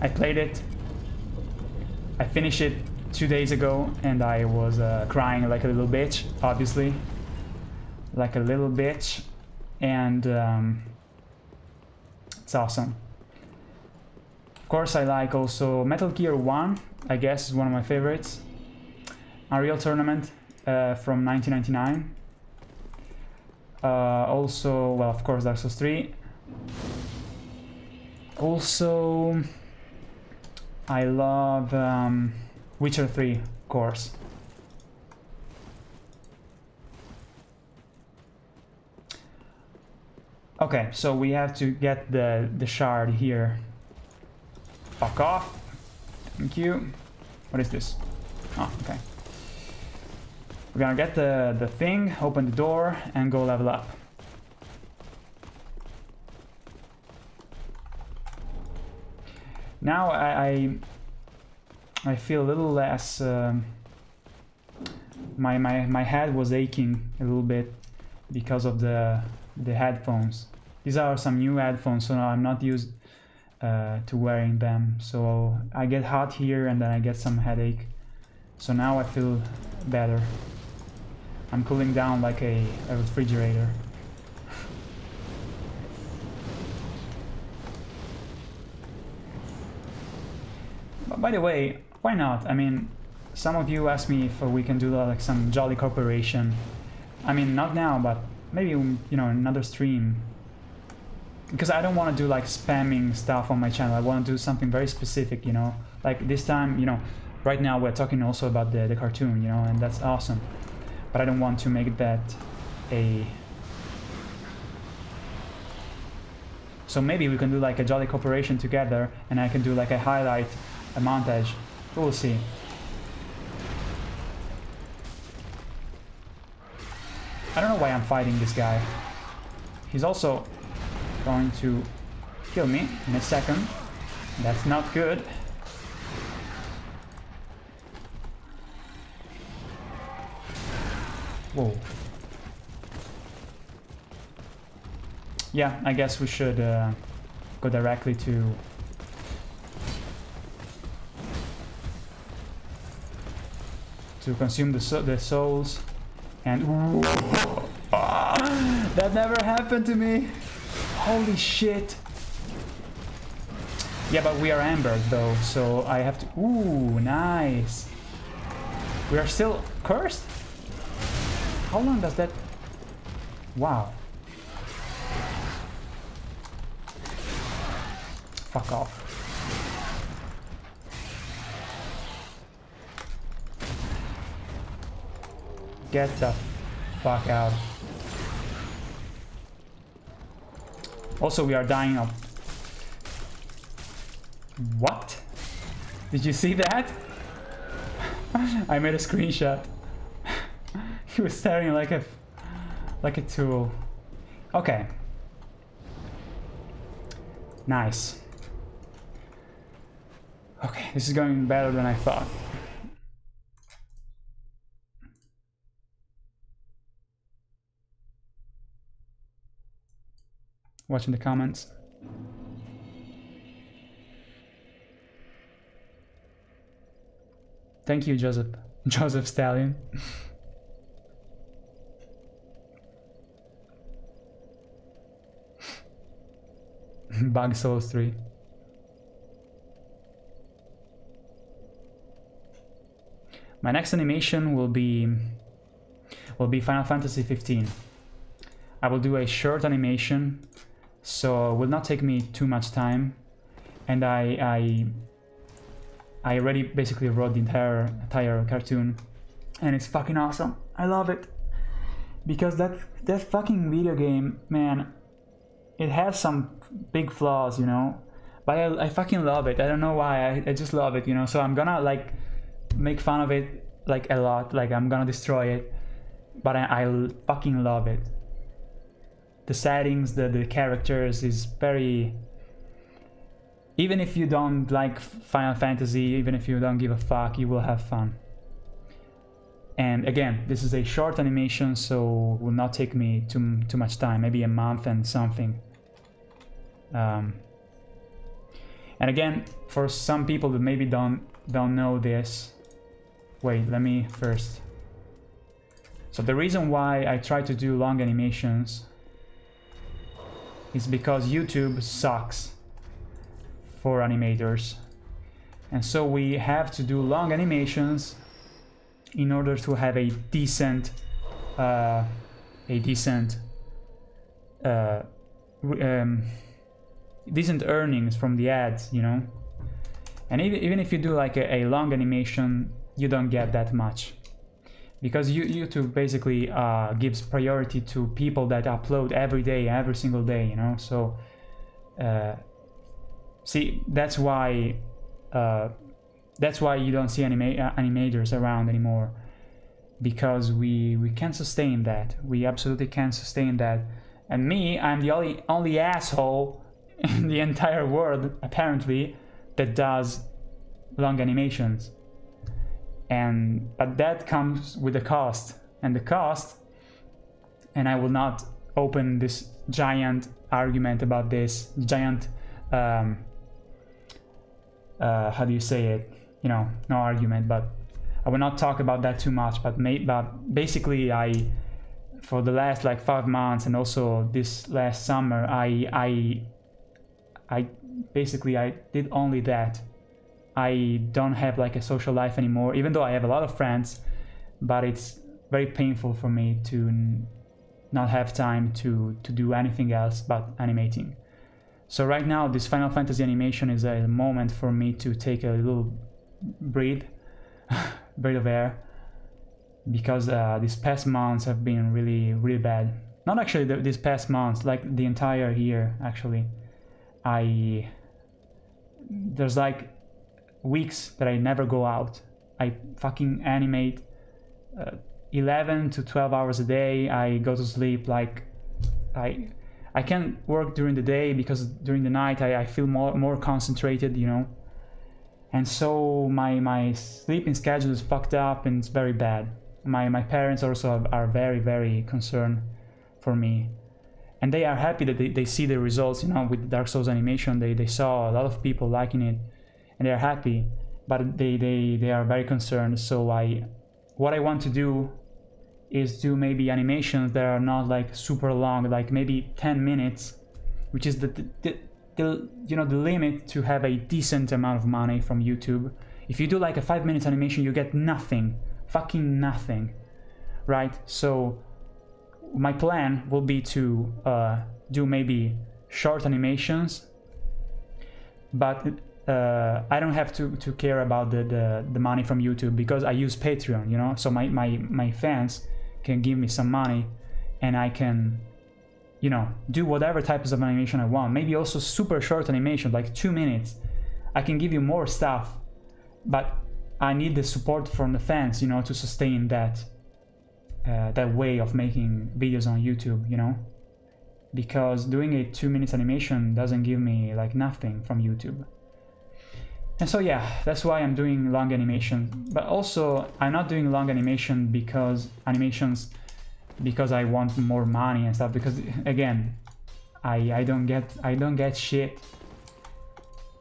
I played it, I finished it two days ago, and I was uh, crying like a little bitch, obviously, like a little bitch and um, it's awesome. Of course, I like also Metal Gear 1, I guess is one of my favorites. Unreal Tournament uh, from 1999. Uh, also, well, of course, Dark Souls 3. Also, I love um, Witcher 3, of course. Okay, so we have to get the, the shard here. Fuck off. Thank you. What is this? Oh, okay. We're gonna get the, the thing, open the door, and go level up. Now I, I, I feel a little less... Um, my, my, my head was aching a little bit because of the the headphones. These are some new headphones, so I'm not used uh, to wearing them. So I get hot here and then I get some headache. So now I feel better. I'm cooling down like a, a refrigerator. but by the way, why not? I mean, some of you asked me if we can do like some Jolly Cooperation. I mean, not now, but maybe um, you know another stream because I don't want to do like spamming stuff on my channel. I want to do something very specific, you know. Like this time, you know, right now we're talking also about the, the cartoon, you know, and that's awesome. But I don't want to make that a... So maybe we can do like a Jolly cooperation together and I can do like a highlight, a montage. We'll see. I don't know why I'm fighting this guy. He's also going to kill me in a second. That's not good. Whoa. Yeah, I guess we should uh, go directly to to consume the the souls and that never happened to me. Holy shit. Yeah but we are embered though so I have to ooh nice. We are still cursed how long does that wow fuck off Get the fuck out. Also, we are dying of... What? Did you see that? I made a screenshot. He was staring like a... like a tool. Okay. Nice. Okay, this is going better than I thought. watching the comments. Thank you, Joseph. Joseph Stallion. Bug Souls 3. My next animation will be will be Final Fantasy 15. I will do a short animation so it will not take me too much time and I I I already basically wrote the entire entire cartoon and it's fucking awesome I love it because that that fucking video game man it has some big flaws you know? But I, I fucking love it. I don't know why. I, I just love it you know? So I'm gonna like make fun of it like a lot. Like I'm gonna destroy it. But I, I fucking love it. The settings, the, the characters is very even if you don't like Final Fantasy, even if you don't give a fuck, you will have fun. And again, this is a short animation, so will not take me too too much time, maybe a month and something. Um, and again, for some people that maybe don't don't know this, wait, let me first. So the reason why I try to do long animations is because YouTube sucks for animators. And so we have to do long animations in order to have a decent, uh, a decent, uh, um, decent earnings from the ads, you know. And even, if you do like a, a long animation, you don't get that much because you, YouTube basically uh, gives priority to people that upload every day, every single day, you know. So, uh, see, that's why uh, that's why you don't see anima animators around anymore, because we we can't sustain that. We absolutely can't sustain that. And me, I'm the only only asshole in the entire world apparently that does long animations. And but that comes with a cost. And the cost and i will not open this giant argument about this giant um, uh, how do you say it? You know no argument but i will not talk about that too much but, may, but basically i for the last like five months and also this last summer i i i basically i did only that I don't have like a social life anymore, even though I have a lot of friends, but it's very painful for me to not have time to, to do anything else but animating. So right now, this Final Fantasy animation is a moment for me to take a little breathe, breath of air, because uh, these past months have been really, really bad. Not actually the, these past months, like the entire year, actually. I there's like weeks that I never go out. I fucking animate uh, 11 to 12 hours a day. I go to sleep like I I can't work during the day because during the night I, I feel more more concentrated, you know. And so my my sleeping schedule is fucked up and it's very bad. My my parents also are very very concerned for me. And they are happy that they, they see the results you know with dark souls animation. They, they saw a lot of people liking it and they are happy but they, they they are very concerned. So i what i want to do is do maybe animations that are not like super long like maybe 10 minutes which is the, the, the you know the limit to have a decent amount of money from youtube. If you do like a five minutes animation you get nothing fucking nothing right? So my plan will be to uh, do maybe short animations but uh, I don't have to, to care about the, the, the money from YouTube because I use Patreon, you know, so my, my, my fans can give me some money and I can, you know, do whatever types of animation I want. Maybe also super short animation, like two minutes. I can give you more stuff, but I need the support from the fans, you know, to sustain that uh, that way of making videos on YouTube, you know, because doing a two minutes animation doesn't give me like nothing from YouTube. And so yeah, that's why I'm doing long animation. But also I'm not doing long animation because animations because I want more money and stuff because again, I I don't get I don't get shit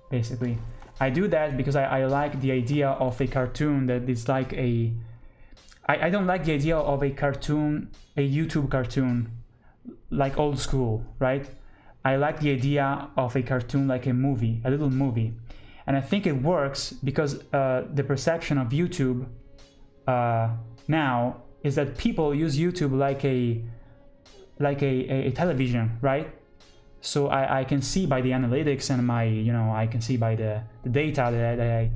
basically. I do that because I, I like the idea of a cartoon that is like a I, I don't like the idea of a cartoon, a YouTube cartoon, like old school, right? I like the idea of a cartoon like a movie, a little movie. And I think it works because uh, the perception of YouTube uh, now is that people use YouTube like a like a, a, television, right? So I, I can see by the analytics and my, you know, I can see by the, the data that I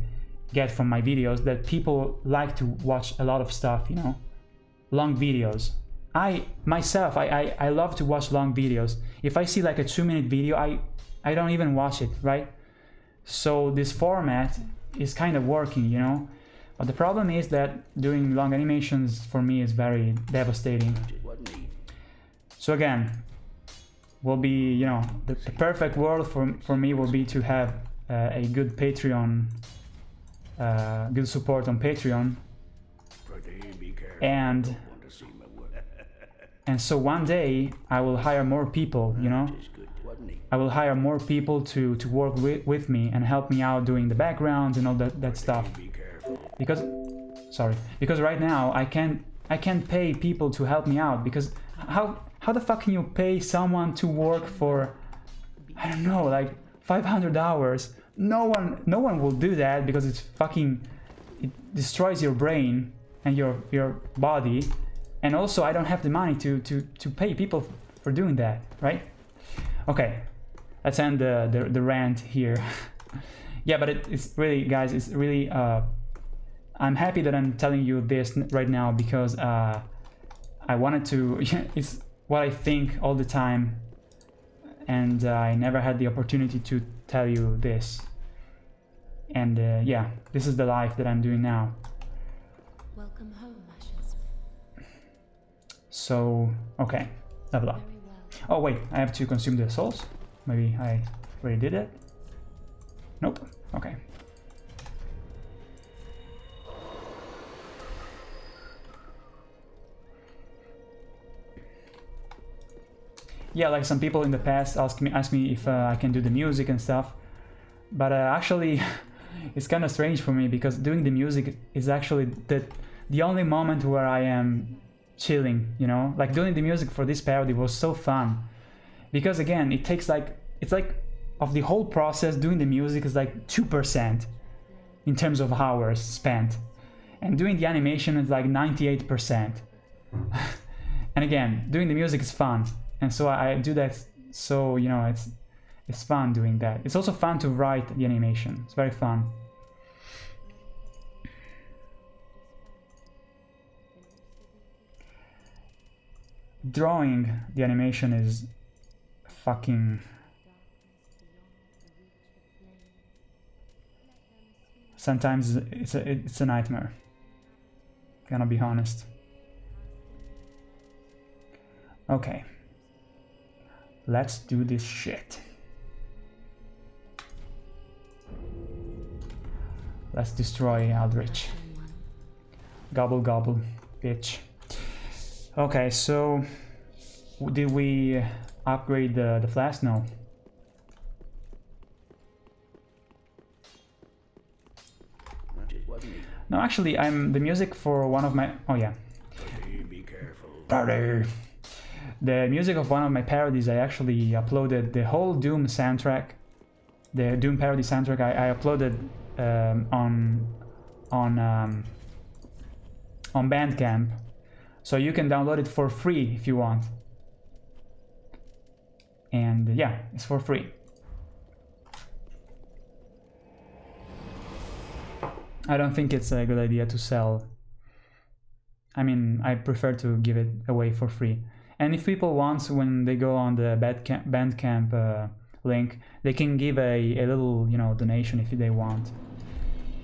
get from my videos that people like to watch a lot of stuff, you know, long videos. I myself, I, I, I love to watch long videos. If I see like a two minute video, I, I don't even watch it, right? So this format is kind of working, you know. But the problem is that doing long animations for me is very devastating. So again, will be, you know, the, the perfect world for, for me will be to have uh, a good Patreon uh, good support on Patreon. And and so one day I will hire more people, you know. I will hire more people to, to work with, with me and help me out doing the background and all that, that stuff. Because sorry, because right now I can't I can't pay people to help me out because how how the fuck can you pay someone to work for I don't know, like 500 hours no one no one will do that because it's fucking it destroys your brain and your your body. And also I don't have the money to to to pay people for doing that right? Okay let's end the the, the rant here. Yeah but it, it's really guys it's really uh I'm happy that I'm telling you this right now because uh I wanted to it's what I think all the time. And uh, I never had the opportunity to tell you this and uh, yeah, this is the life that I'm doing now. Welcome home, Ashes. So, okay, level up. Well. Oh wait, I have to consume the souls. Maybe I already did it. Nope. Okay. Yeah, like some people in the past asked me asked me if uh, I can do the music and stuff, but uh, actually it's kind of strange for me because doing the music is actually the the only moment where I am chilling, you know? Like doing the music for this parody was so fun. Because again, it takes like it's like of the whole process doing the music is like 2% in terms of hours spent. And doing the animation is like 98%. and again, doing the music is fun. And so I do that so, you know, it's it's fun doing that. It's also fun to write the animation. It's very fun. Drawing the animation is fucking sometimes it's a it's a nightmare. Gonna be honest. Okay. Let's do this shit. Let's destroy Aldrich. Gobble gobble, bitch. Okay, so did we upgrade the, the flask? No. It wasn't me. No, actually, I'm the music for one of my. Oh yeah, Brody, be careful. parody. The music of one of my parodies. I actually uploaded the whole Doom soundtrack, the Doom parody soundtrack. I, I uploaded um, on on um, on Bandcamp, so you can download it for free if you want. And yeah, it's for free. I don't think it's a good idea to sell. I mean, I prefer to give it away for free. And if people want, when they go on the Bandcamp, uh, link, they can give a, a little, you know, donation if they want.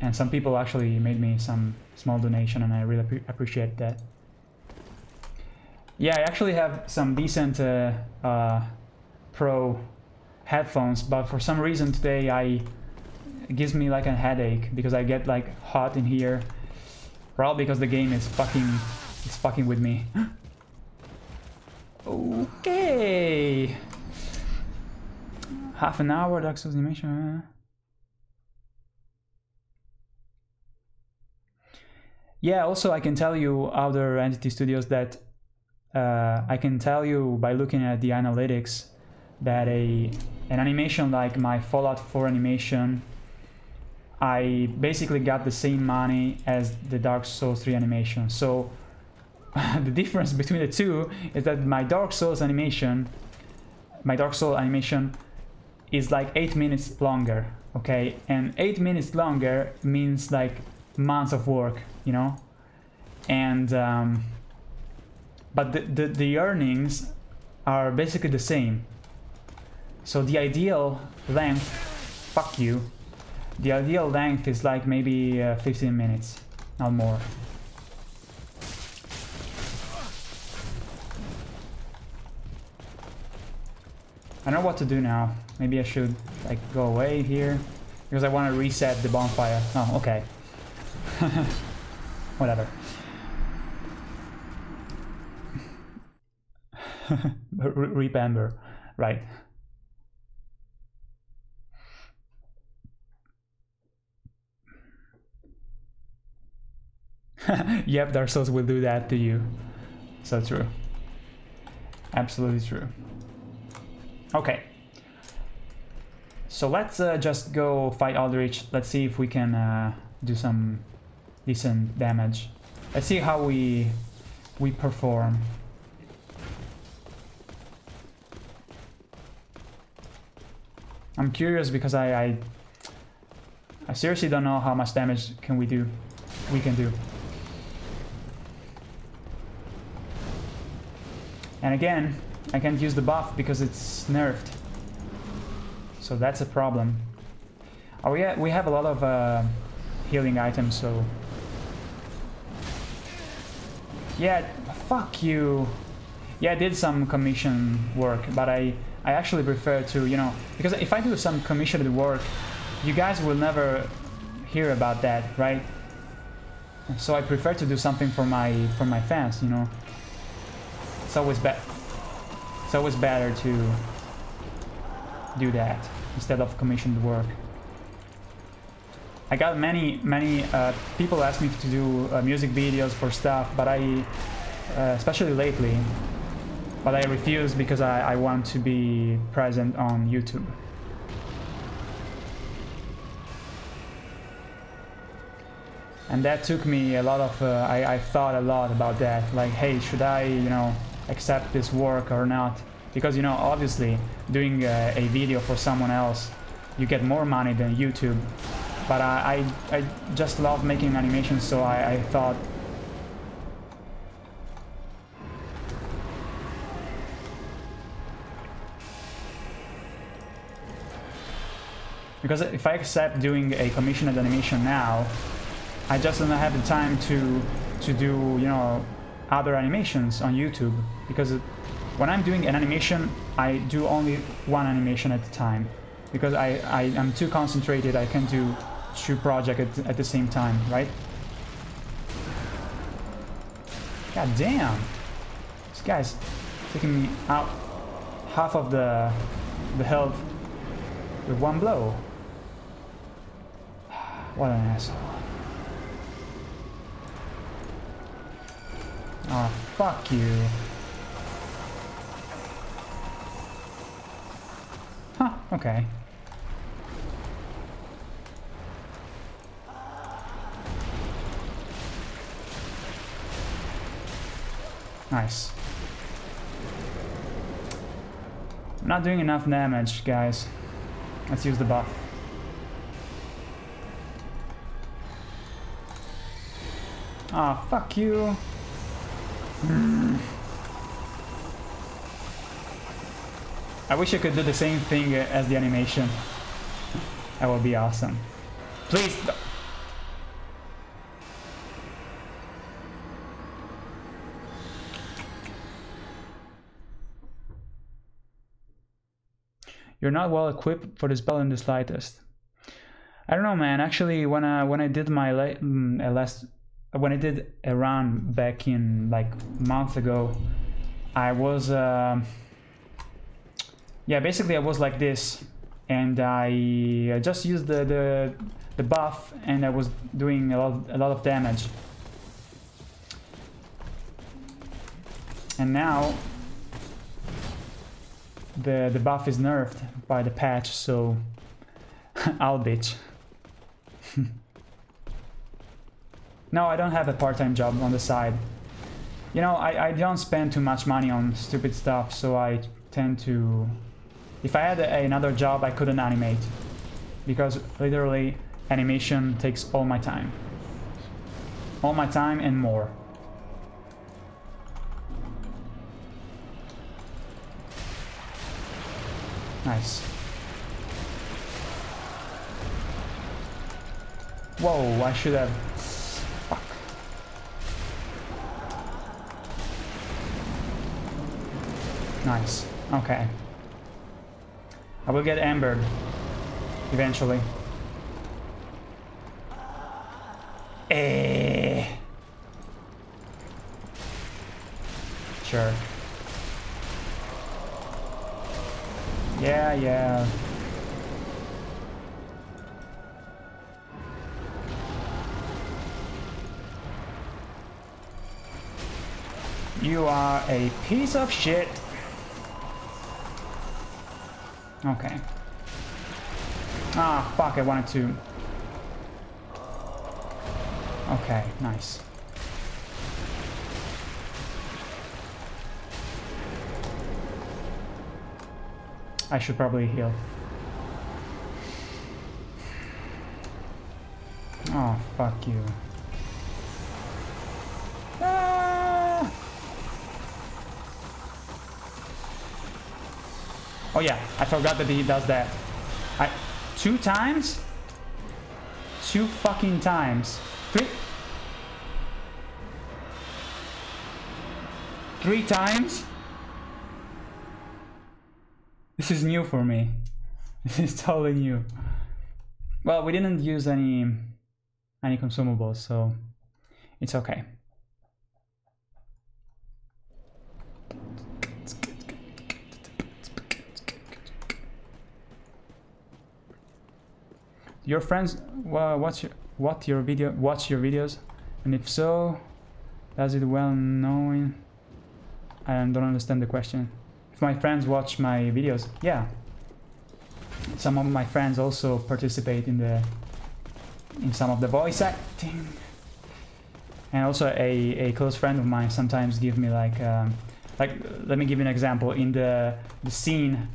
And some people actually made me some small donation, and I really appre- appreciate that. Yeah, I actually have some decent uh, uh, pro headphones, but for some reason today I it gives me like a headache because I get like hot in here. Probably because the game is fucking it's fucking with me. okay. Half an hour Dark Souls animation. Yeah, also I can tell you other entity studios that uh, I can tell you by looking at the analytics that a an animation like my Fallout 4 animation I basically got the same money as the Dark Souls 3 animation. So the difference between the two is that my Dark Souls animation, my Dark Souls animation is like 8 minutes longer, okay? And 8 minutes longer means like months of work, you know? And um, but the, the, the earnings are basically the same. So the ideal length, fuck you, the ideal length is like maybe uh, 15 minutes, not more. I know what to do now. Maybe I should like go away here because I want to reset the bonfire. Oh, okay. Whatever. Reap Ember, right. yep, Dark Souls will do that to you. So true. Absolutely true. Okay. So let's uh, just go fight Aldrich. Let's see if we can uh, do some decent damage. Let's see how we we perform. I'm curious because I, I I seriously don't know how much damage can we do we can do. And again, I can't use the buff because it's nerfed. So that's a problem. Oh yeah, we have a lot of uh, healing items, so... Yeah, fuck you. Yeah, I did some commission work, but I, I actually prefer to, you know... Because if I do some commissioned work, you guys will never hear about that, right? So I prefer to do something for my for my fans, you know. It's always better. It's always better to do that instead of commissioned work. I got many many uh, people ask me to do uh, music videos for stuff, but I, uh, especially lately, but I refuse because I, I want to be present on YouTube. and that took me a lot of uh, I, I thought a lot about that like hey should I you know accept this work or not. Because you know obviously doing uh, a video for someone else you get more money than YouTube. But I, I, I just love making animations so I, I thought because if I accept doing a commissioned animation now I just don't have the time to to do you know other animations on YouTube because when I'm doing an animation I do only one animation at a time because I, I am too concentrated I can do two projects at, at the same time right God damn this guy's taking me out half of the the health with one blow. What an asshole. Oh, fuck you. Huh, okay. Nice. I'm not doing enough damage, guys. Let's use the buff. Ah, fuck you. I wish I could do the same thing as the animation. That would be awesome. Please. You're not well equipped for this spell in the slightest. I don't know, man. Actually, when I when I did my la- mm, uh, last when I did a run back in like month ago, I was um yeah basically I was like this, and I just used the the the buff, and I was doing a lot a lot of damage. And now the the buff is nerfed by the patch, so I'll bitch. no, I don't have a part-time job on the side. You know, I, I don't spend too much money on stupid stuff, so I tend to... If I had a, another job, I couldn't animate. Because literally, animation takes all my time. All my time and more. Nice. Whoa, I should have... Fuck. Nice. Okay. I will get embered. Eventually. Eh. Sure. Yeah, yeah. You are a piece of shit. Okay. Ah, fuck, I wanted to... Okay, nice. I should probably heal. Oh, fuck you. Ah! Oh yeah, I forgot that he does that. I two times? Two fucking times. Three Three times? This is new for me. This is totally new. Well, we didn't use any any consumables, so it's okay. Your friends wa- watch your, what your video watch your videos, and if so, does it well knowing? I don't understand the question. If my friends watch my videos, yeah. Some of my friends also participate in the in some of the voice acting. And also a, a close friend of mine sometimes give me like um, like let me give you an example in the the scene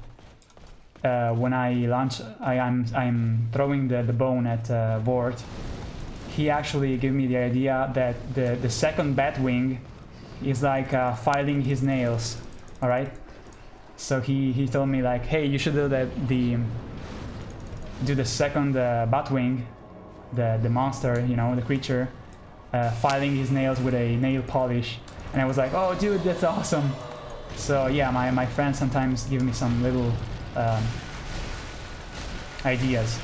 uh, when I launch I am I'm throwing the, the bone at uh, Vordt he actually gave me the idea that the the second bat wing is like uh, filing his nails all right? So he he told me like hey you should do that the do the second uh, batwing the the monster you know the creature uh, filing his nails with a nail polish. And I was like oh dude that's awesome. So yeah my, my friends sometimes give me some little um, ideas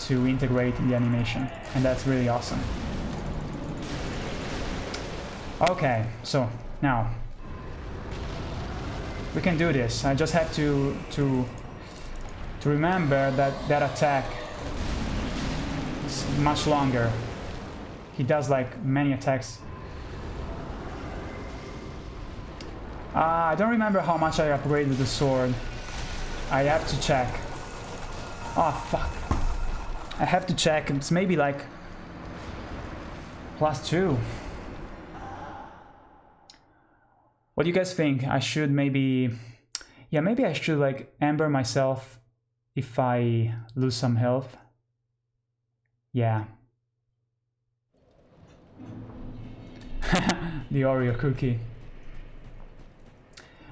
to integrate in the animation and that's really awesome okay so now We can do this. I just have to to to remember that that attack is much longer. He does like many attacks. Uh, I don't remember how much I upgraded the sword. I have to check. Oh fuck. I have to check. It's maybe like plus two. What do you guys think? I should maybe... Yeah, maybe I should like ember myself if I lose some health. Yeah. the Oreo cookie.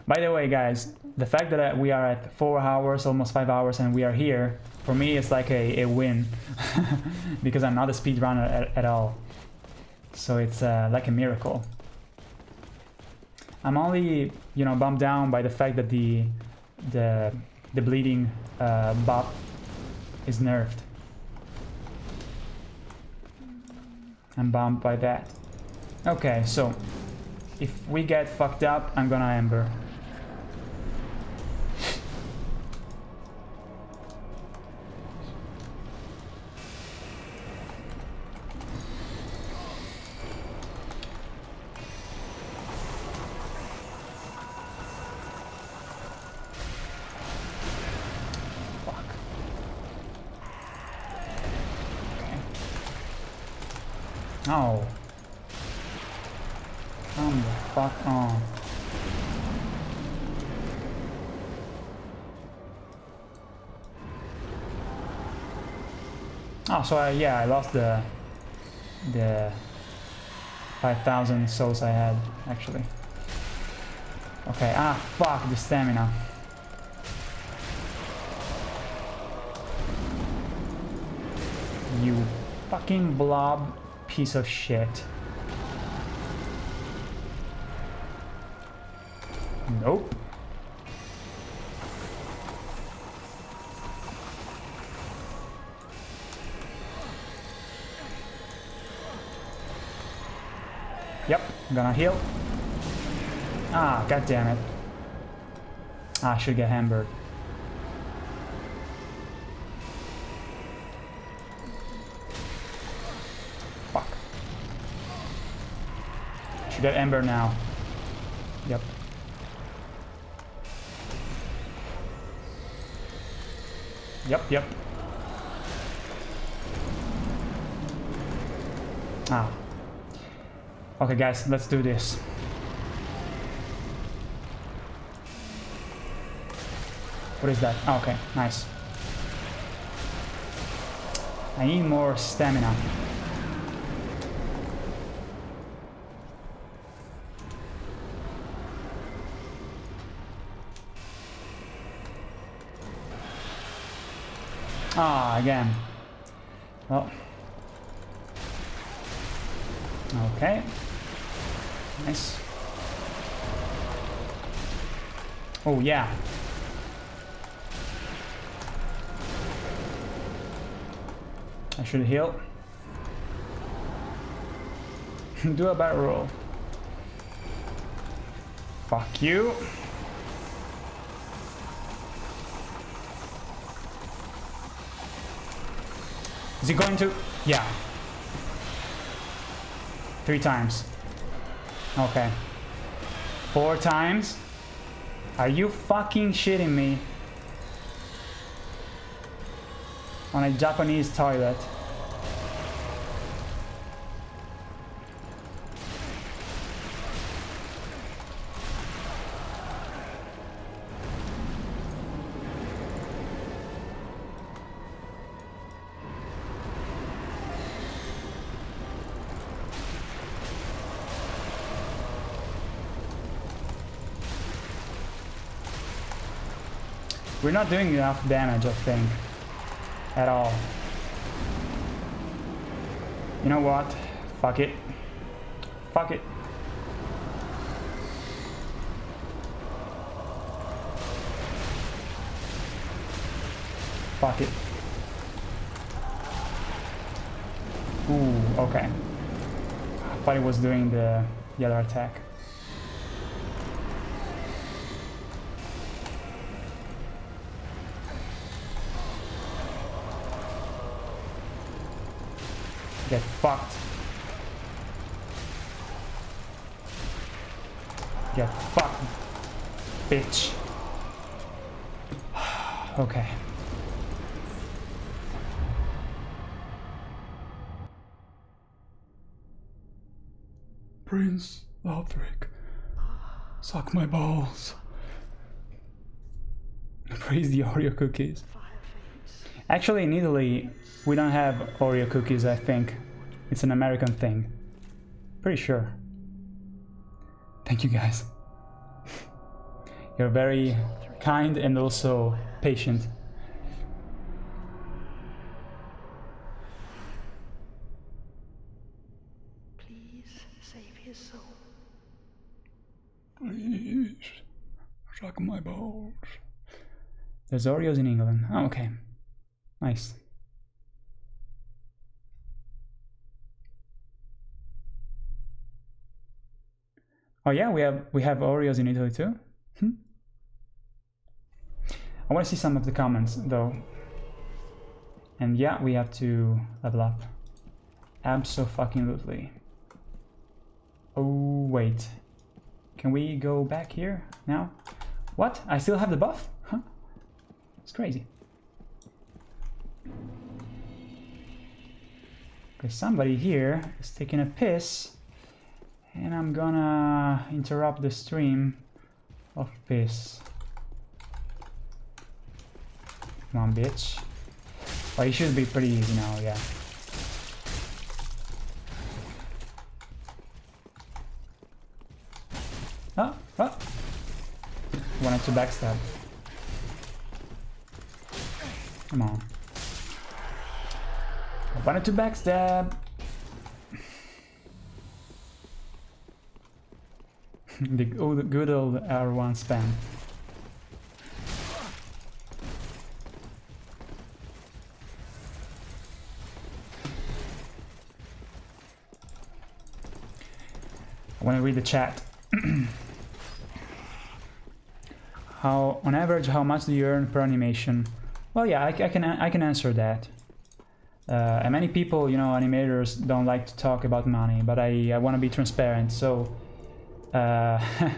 By the way, guys, the fact that uh, we are at 4 hours, almost 5 hours, and we are here, for me it's like a, a win. because I'm not a speedrunner at, at all. So it's uh, like a miracle. I'm only, you know, bummed down by the fact that the the the bleeding uh, buff is nerfed. I'm bummed by that. Okay, so if we get fucked up, I'm gonna ember. Oh. Come the fuck on. Oh, so I, yeah, I lost the the 5,000 souls I had, actually. Okay, ah, fuck, the stamina. You fucking blob piece of shit. Nope. Yep, I'm gonna heal. Ah, god damn it. Ah, I should get hamburg. Should got Ember now. Yep. Yep, yep. Ah. Okay, guys, let's do this. What is that? Oh, okay, nice. I need more stamina. Ah, again. Well. Okay. Nice. Oh, yeah. I should heal. Do a barrel roll. Fuck you. Is he going to? Yeah. Three times. Okay. Four times? Are you fucking shitting me? On a Japanese toilet. We're not doing enough damage, I think. At all. You know what? Fuck it. Fuck it. Fuck it. Ooh, okay. I thought it was doing the, the other attack. Get fucked. Get fucked, bitch. okay. Prince Lothric, suck my balls. Praise the Oreo cookies. Actually, in Italy, we don't have Oreo cookies, I think. It's an American thing. Pretty sure. Thank you guys. You're very kind and also patient. Please save his soul. Please, suck my balls. There's Oreos in England. Oh, okay. Nice. Oh yeah, we have we have Oreos in Italy too. Hmm. I want to see some of the comments though. And yeah, we have to level up. Abso-fucking-lutely. Oh wait, can we go back here now? What? I still have the buff? Huh? It's crazy. Okay, somebody here is taking a piss. And I'm gonna interrupt the stream of piss. Come on, bitch. Well, it should be pretty easy now, yeah. Oh, oh. Wanted to backstab. Come on. I wanted to backstab. The good old R1 spam. I want to read the chat. how, on average, how much do you earn per animation? Well, yeah, I, I can I can answer that. Uh, and many people, you know, animators don't like to talk about money, but I, I want to be transparent. So uh,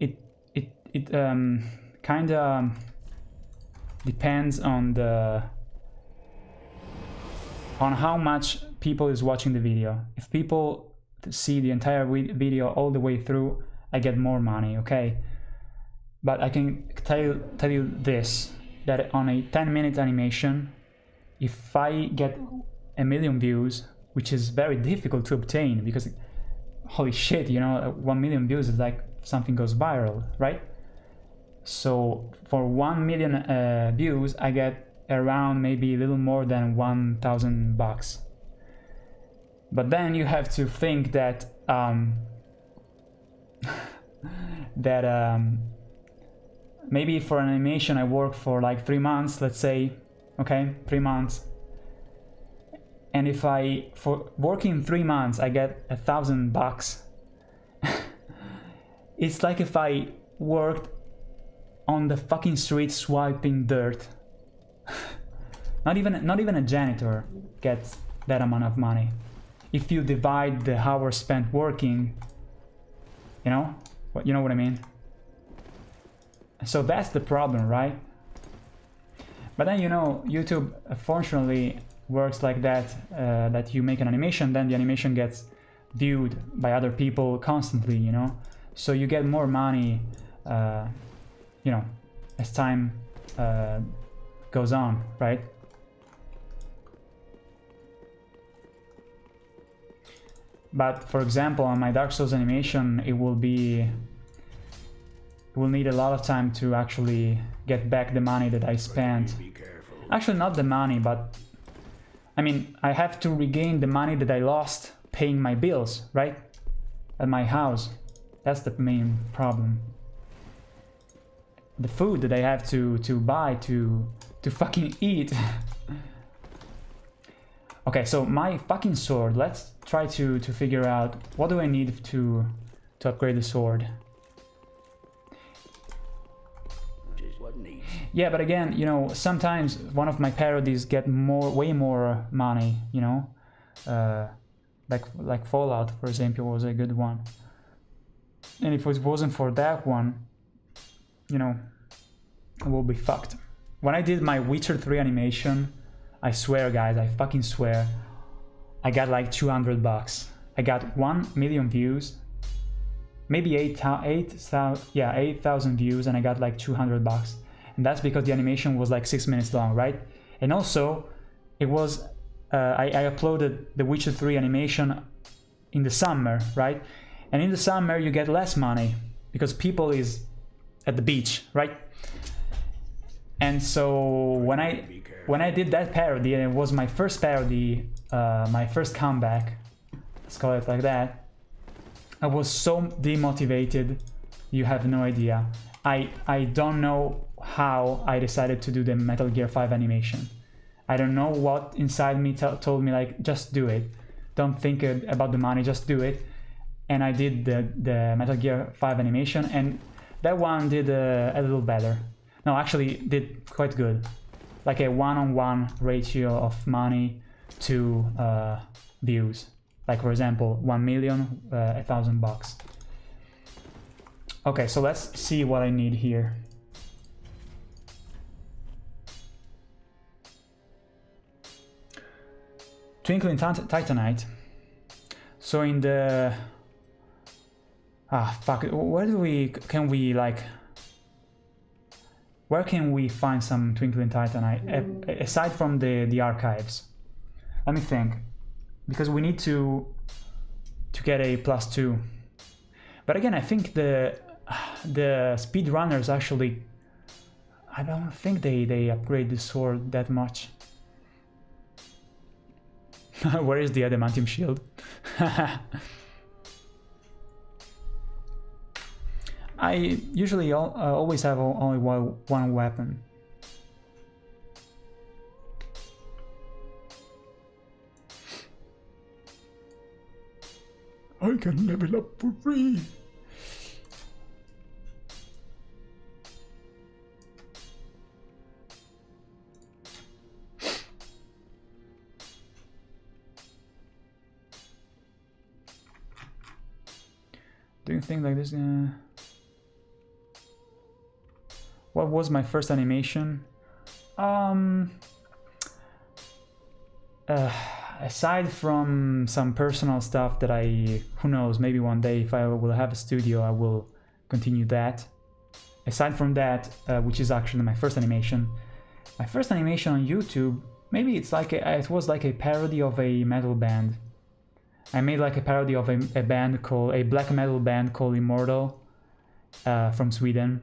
it it it um, kind of depends on the on how much people is watching the video. If people see the entire video all the way through, I get more money. Okay, but I can tell tell you this that on a 10 minute animation, if I get a million views, which is very difficult to obtain because holy shit, you know, 1 million views is like something goes viral, right? So for 1 million uh, views, I get around maybe a little more than 1000 bucks. But then you have to think that um, that um, maybe for an animation I work for like three months, let's say, okay, three months. And if I, for working three months, I get a thousand bucks. it's like if I worked on the fucking street swiping dirt. not even, not even a janitor gets that amount of money. If you divide the hours spent working, you know, what you know what I mean. So that's the problem, right? But then, you know, YouTube fortunately works like that, uh, that you make an animation, then the animation gets viewed by other people constantly, you know? So you get more money, uh, you know, as time uh, goes on, right? But for example, on my Dark Souls animation, it will be will need a lot of time to actually get back the money that I spent. Actually, not the money, but I mean, I have to regain the money that I lost paying my bills, right? At my house. That's the main problem. The food that I have to to buy to to fucking eat. okay, so my fucking sword. Let's try to to figure out what do I need to to upgrade the sword. Yeah, but again, you know, sometimes one of my parodies get more, way more money, you know. uh, like like Fallout, for example, was a good one. And if it wasn't for that one, you know, I will be fucked. When I did my Witcher 3 animation, I swear, guys, I fucking swear, I got like 200 bucks. I got 1 million views, maybe 8,000, 8, yeah, 8,000 views, and I got like 200 bucks. And that's because the animation was like 6 minutes long, right? And also, it was, uh, I, I uploaded the Witcher 3 animation in the summer, right? And in the summer, you get less money because people is at the beach, right? And so when I when I did that parody, and it was my first parody, uh, my first comeback, let's call it like that. I was so demotivated, you have no idea. I I don't know how I decided to do the Metal Gear 5 animation. I don't know what inside me t- told me like just do it. Don't think uh, about the money, just do it. And I did the the Metal Gear 5 animation, and that one did uh, a little better. No, actually did quite good. Like a one-on-one ratio of money to uh, views. Like for example, one million, uh, a thousand bucks. Okay, so let's see what I need here. Twinkling Tit- Titanite. So in the ah fuck, where do we can we like where can we find some Twinkling Titanite A- aside from the the archives? Let me think, because we need to to get a plus two. But again, I think the the speedrunners actually I don't think they they upgrade the sword that much. Where is the adamantium shield? I usually al- always have only one weapon. I can level up for free. Doing things like this. Uh... What was my first animation? Um. Uh, aside from some personal stuff that I, who knows, maybe one day if I will have a studio, I will continue that. Aside from that, uh, which is actually my first animation, my first animation on YouTube, maybe it's like a, it was like a parody of a metal band. I made like a parody of a, a band called a black metal band called Immortal, uh, from Sweden.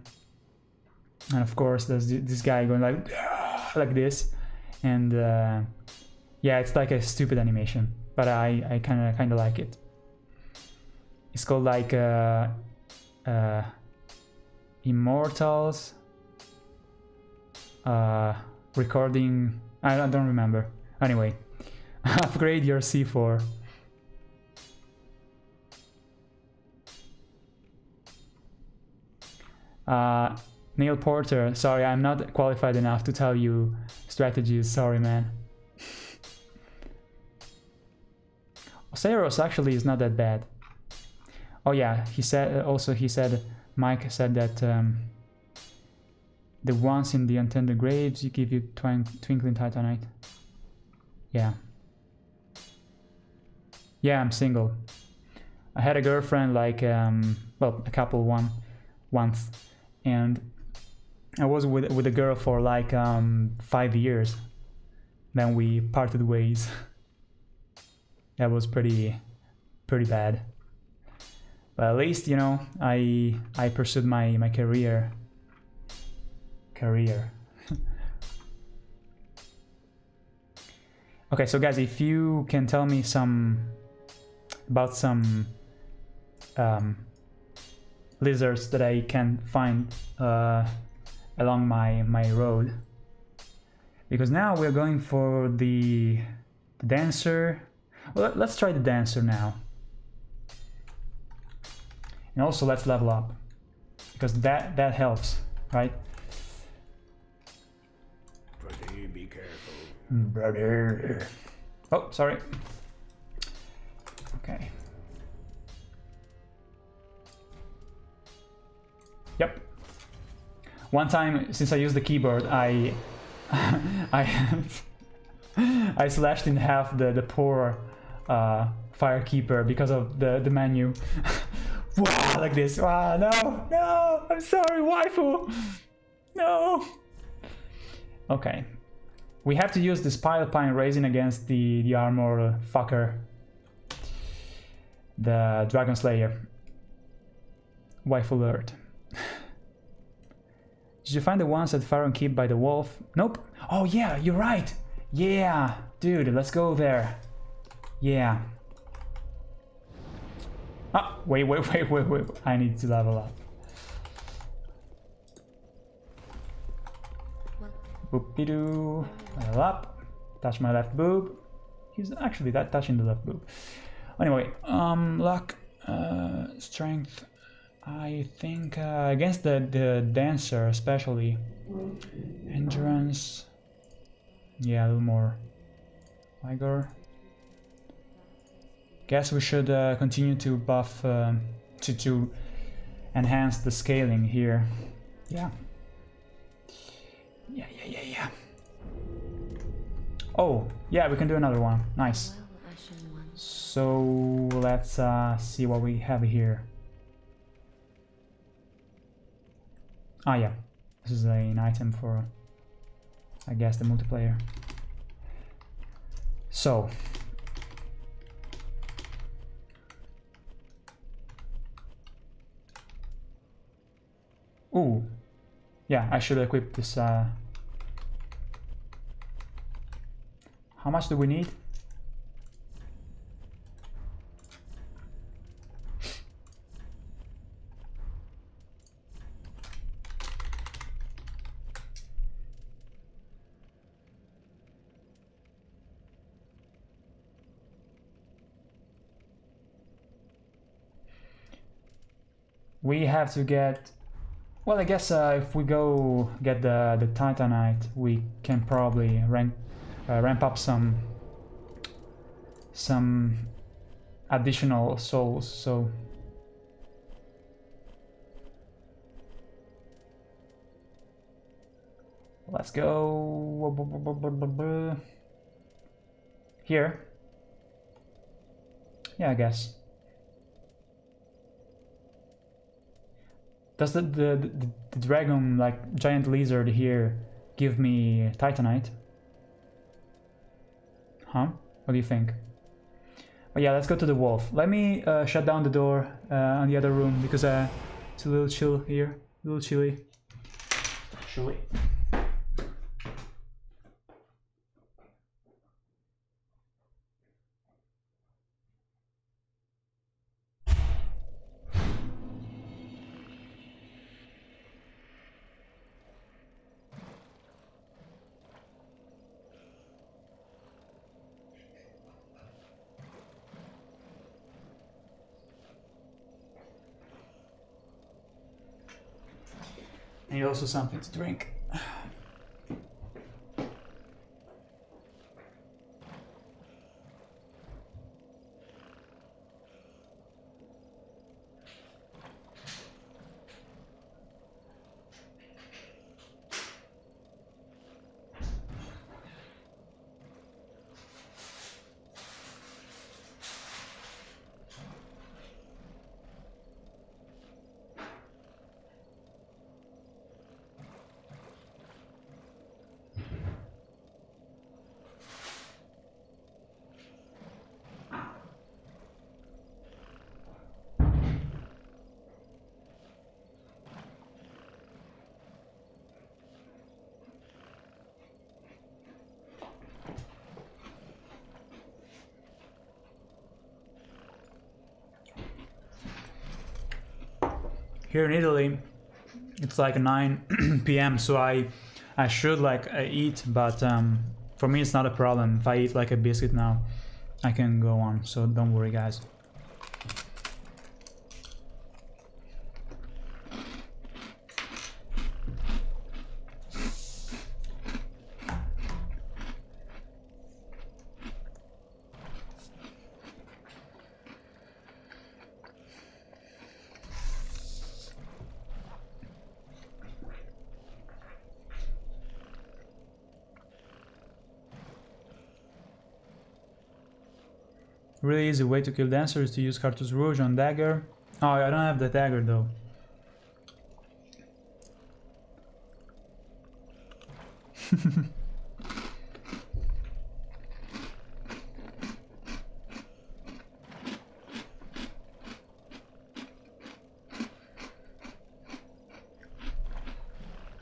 And of course, there's this guy going like like this, and uh, yeah, it's like a stupid animation, but I I kind of kind of like it. It's called like uh, uh, Immortals. Uh, recording. I, I don't remember. Anyway, upgrade your C4. Uh, Neil Porter, sorry, I'm not qualified enough to tell you strategies. Sorry, man. Oceiros actually is not that bad. Oh yeah, he said also he said Mike said that um, the ones in the untended graves you give you twin- twinkling titanite. Yeah. Yeah, I'm single. I had a girlfriend like um, well a couple one once, and I was with with a girl for like um, five years. Then we parted ways. that was pretty pretty bad. But at least you know I I pursued my my career. Career. okay, so guys, if you can tell me some about some um, lizards that I can find uh, along my my road, because now we're going for the, the dancer. Well, let's try the dancer now. And also let's level up because that that helps, right? Pretty be careful. Brother. Oh, sorry. One time since I used the keyboard, I I I slashed in half the the poor uh, firekeeper because of the the menu. wow, like this. Wow, no, no, I'm sorry, waifu. No. Okay, we have to use this pile pine resin against the the armor fucker, the dragon slayer. Wife alert. Did you find the ones at Farron Keep by the wolf? Nope. Oh yeah, you're right. Yeah, dude, let's go there. Yeah. Ah, wait, wait, wait, wait, wait. I need to level up. Boopy doo. Level up. Touch my left boob. He's actually that touching the left boob. Anyway, um, luck, uh, strength. I think uh, against the the dancer especially. Endurance. Yeah, a little more. Vigor. Guess we should uh, continue to buff um, to to enhance the scaling here. Yeah. Yeah, yeah, yeah, yeah. Oh, yeah, we can do another one. Nice. Well, Ashen One. So let's uh, see what we have here. Ah, yeah. This is an item for, I guess, the multiplayer. So. Ooh. Yeah, I should equip this. Uh... How much do we need? We have to get well i guess uh, if we go get the the titanite we can probably rank uh, ramp up some some additional souls so. Let's go. Here. Yeah i guess Does the, the, the, the dragon, like giant lizard here, give me titanite? Huh? What do you think? Oh yeah, let's go to the wolf. Let me uh, shut down the door uh, on the other room because uh, it's a little chill here, a little chilly. Chilly. Also something to drink. Here in Italy, it's like 9 p.m. So I, I should like uh, eat, but um, for me it's not a problem. If I eat like a biscuit now, I can go on. So don't worry, guys. Easy way to kill Dancer is to use Carthus Rouge on dagger. Oh, I don't have the dagger though.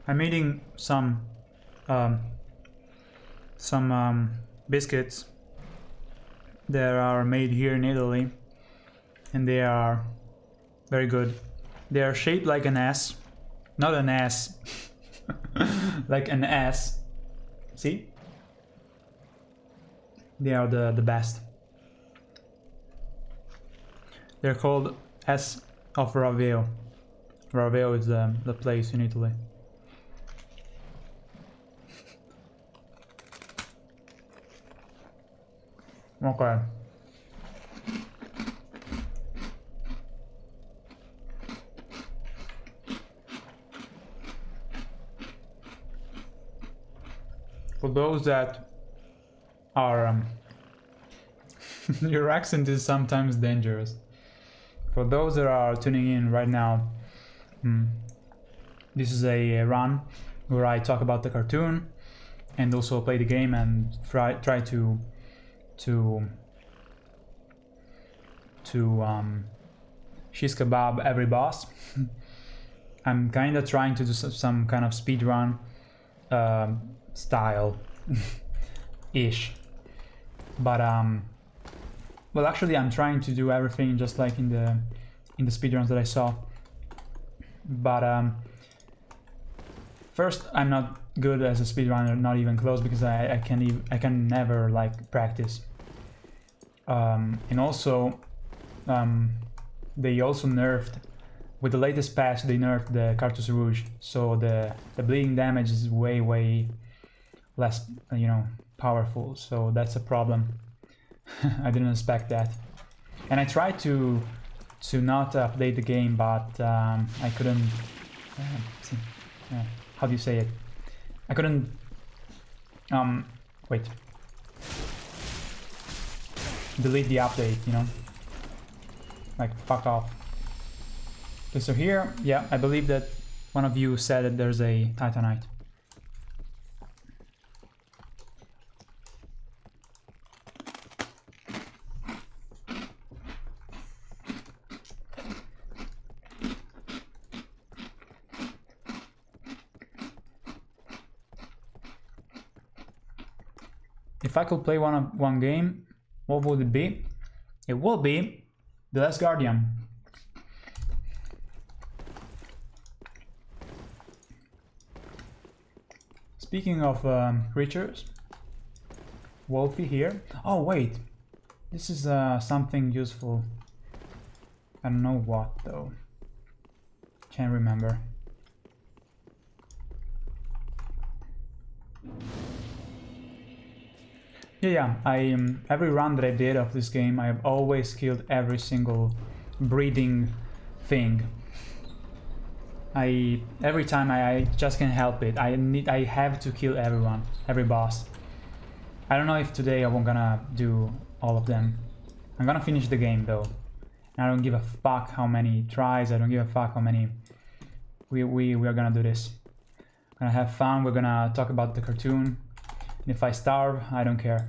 I'm eating some um, some um, biscuits that are made here in Italy and they are very good. They are shaped like an S, not an S, like an S. See? They are the, the best. They're called S of Raveo. Raveo is the, the place in Italy. Okay. For those that are um, your accent is sometimes dangerous. For those that are tuning in right now, hmm, this is a, run where I talk about the cartoon and also play the game and try try to to to um, shish kebab every boss. I'm kind of trying to do some, kind of speed run um, style ish, but um, well, actually, I'm trying to do everything just like in the in the speedruns that I saw. But um, first, I'm not good as a speedrunner, not even close, because I, I can I can never like practice. Um, and also, um, they also nerfed with the latest patch. They nerfed the Carthus Rouge, so the the bleeding damage is way way less, you know, powerful. So that's a problem. I didn't expect that, and I tried to to not update the game, but um, I couldn't. Uh, how do you say it? I couldn't. Um, wait. Delete the update, you know? Like, fuck off. Okay, so here, yeah, I believe that one of you said that there's a Titanite. If I could play one one game, what would it be? It will be The Last Guardian. Speaking of um, creatures, Wolfie here. Oh wait, this is uh, something useful. I don't know what though. Can't remember. Yeah, yeah. I um, every run that I did of this game, I have always killed every single breeding thing. I every time I, I just can't help it. I need I have to kill everyone, every boss. I don't know if today I'm gonna do all of them. I'm gonna finish the game though. I don't give a fuck how many tries. I don't give a fuck how many. We we we are gonna do this. Gonna have fun. We're gonna talk about the cartoon. If I starve, I don't care.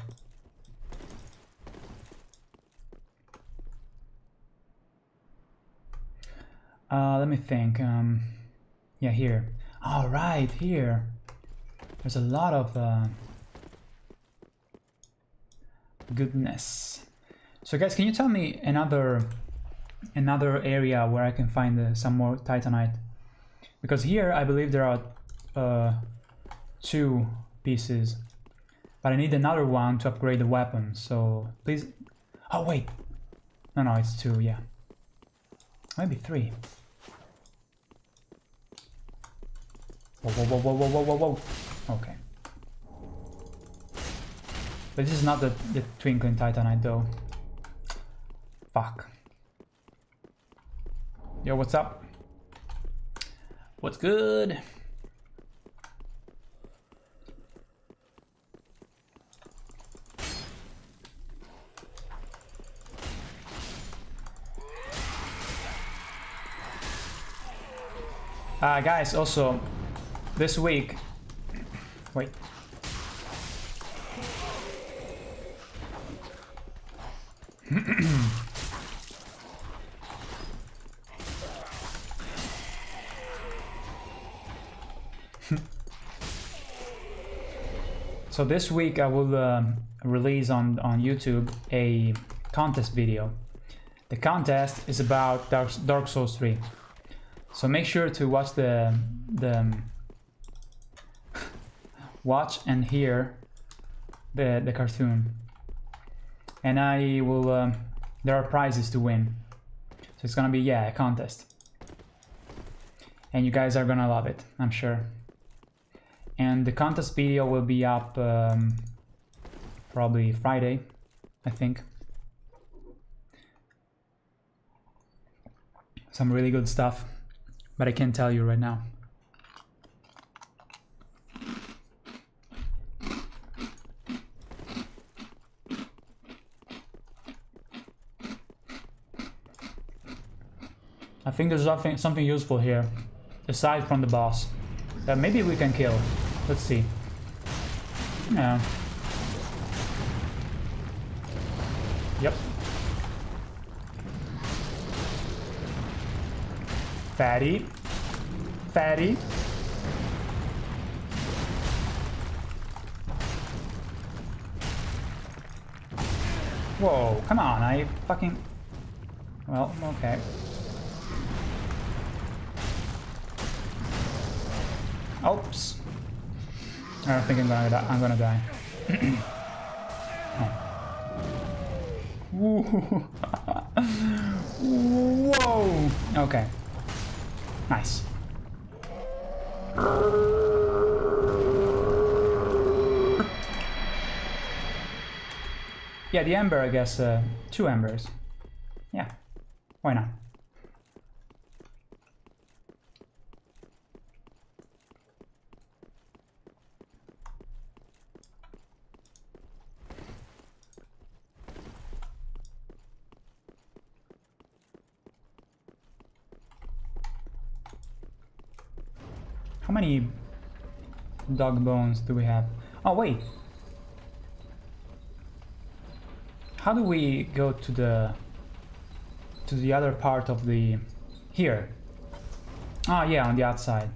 Uh, let me think. Um, yeah, here. All right, here. There's a lot of uh, goodness. So, guys, can you tell me another another area where I can find uh, some more titanite? Because here, I believe there are uh, two pieces, but I need another one to upgrade the weapon. So please. Oh wait. No, no, it's two. Yeah. Maybe three. Whoa, whoa, whoa, whoa, whoa, whoa, whoa, whoa. Okay. But this is not the, the Twinkling Titanite though. Fuck. Yo, what's up? What's good? Uh, guys, also, this week... Wait. so this week I will um, release on, on YouTube a contest video. The contest is about Dark, Dark Souls 3. So make sure to watch the the um, watch and hear the the cartoon. And I will um, there are prizes to win. So it's gonna be yeah a contest. And you guys are gonna love it, I'm sure. And the contest video will be up um, probably Friday, I think. Some really good stuff, but I can't tell you right now. I think there's something something useful here, aside from the boss, that maybe we can kill. Let's see. Yeah. Fatty. Fatty. Whoa, come on, I fucking... Well, okay. Oops. I don't think I'm gonna die. I'm gonna die. Whoa. Okay. Nice. Yeah, the ember, I guess, uh, two embers. Yeah, why not? How many dog bones do we have? Oh, wait. How do we go to the to the other part of the here? Ah, yeah, on the outside.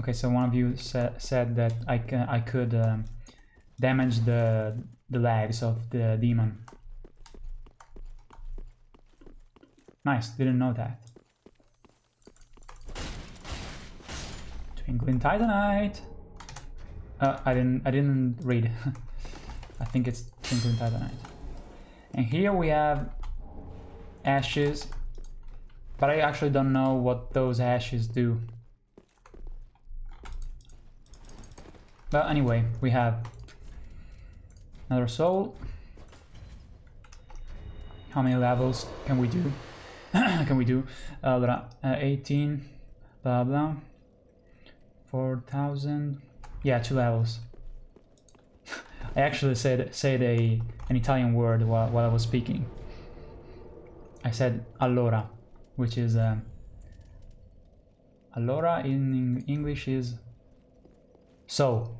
Okay, so one of you sa said that I can I could um, damage the the legs of the demon. Nice, didn't know that. Twinkling Titanite. Uh, I didn't I didn't read. I think it's Twinkling Titanite. And here we have ashes, but I actually don't know what those ashes do. But anyway, we have another soul. How many levels can we do? can we do? Uh, uh, 18, blah blah. 4,000. Yeah, two levels. I actually said said a an Italian word while, while I was speaking. I said allora, which is uh, allora in English is so.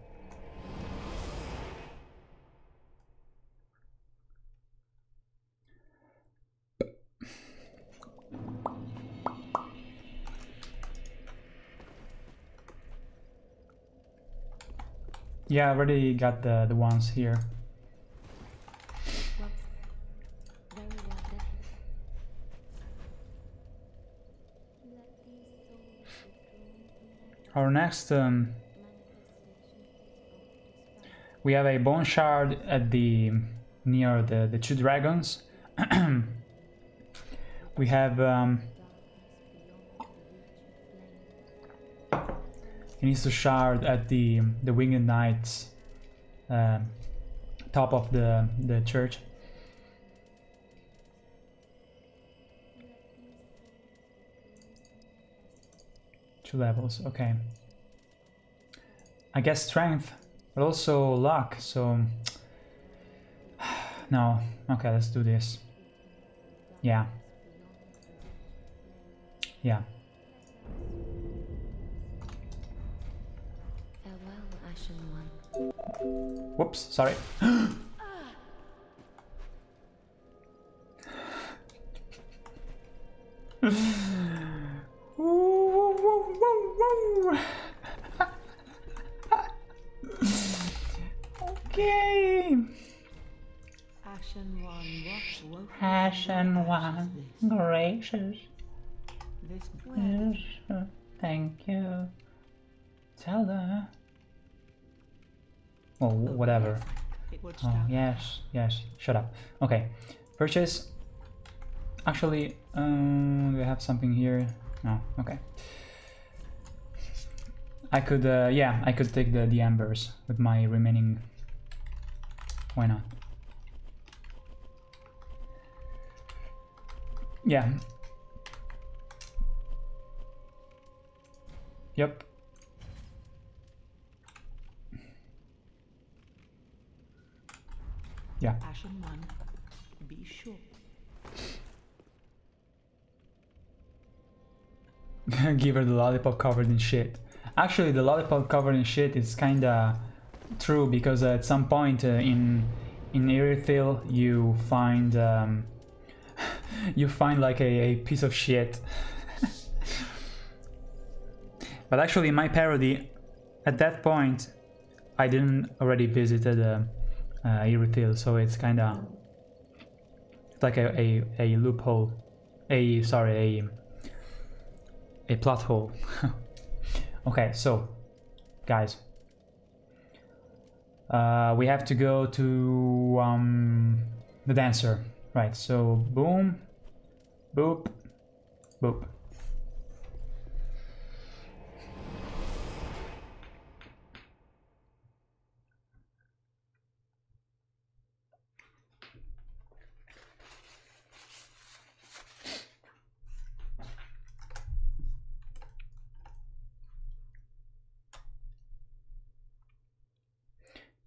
Yeah, I already got the, the ones here. Our next, um, we have a bone shard at the near the the two dragons. we have um, he needs to shard at the the winged knights um, top of the the church. Two levels, okay. I guess strength, but also luck, so No. Okay, let's do this. Yeah. Yeah. Whoops, sorry. okay. Ashen one, what woeful Ashen one, gracious. This, this Yes, thank you. Tell her. Well, whatever. Oh, yes, yes. Shut up. Okay. Purchase. Actually, um, do have something here? No. Okay. I could, uh, yeah, I could take the, the embers with my remaining. Why not? Yeah. Yep. Yeah. Ashen one, be sure. Give her the lollipop covered in shit. Actually, the lollipop covered in shit is kinda true because at some point uh, in in Irithyll you find um, you find like a, a piece of shit. but actually, in my parody, at that point, I didn't already visited uh, uh, Irithyll, so it's kinda like a, a, a loophole, a sorry a a plot hole. okay, so guys, uh, we have to go to um, the dancer, right? So boom, boop, boop.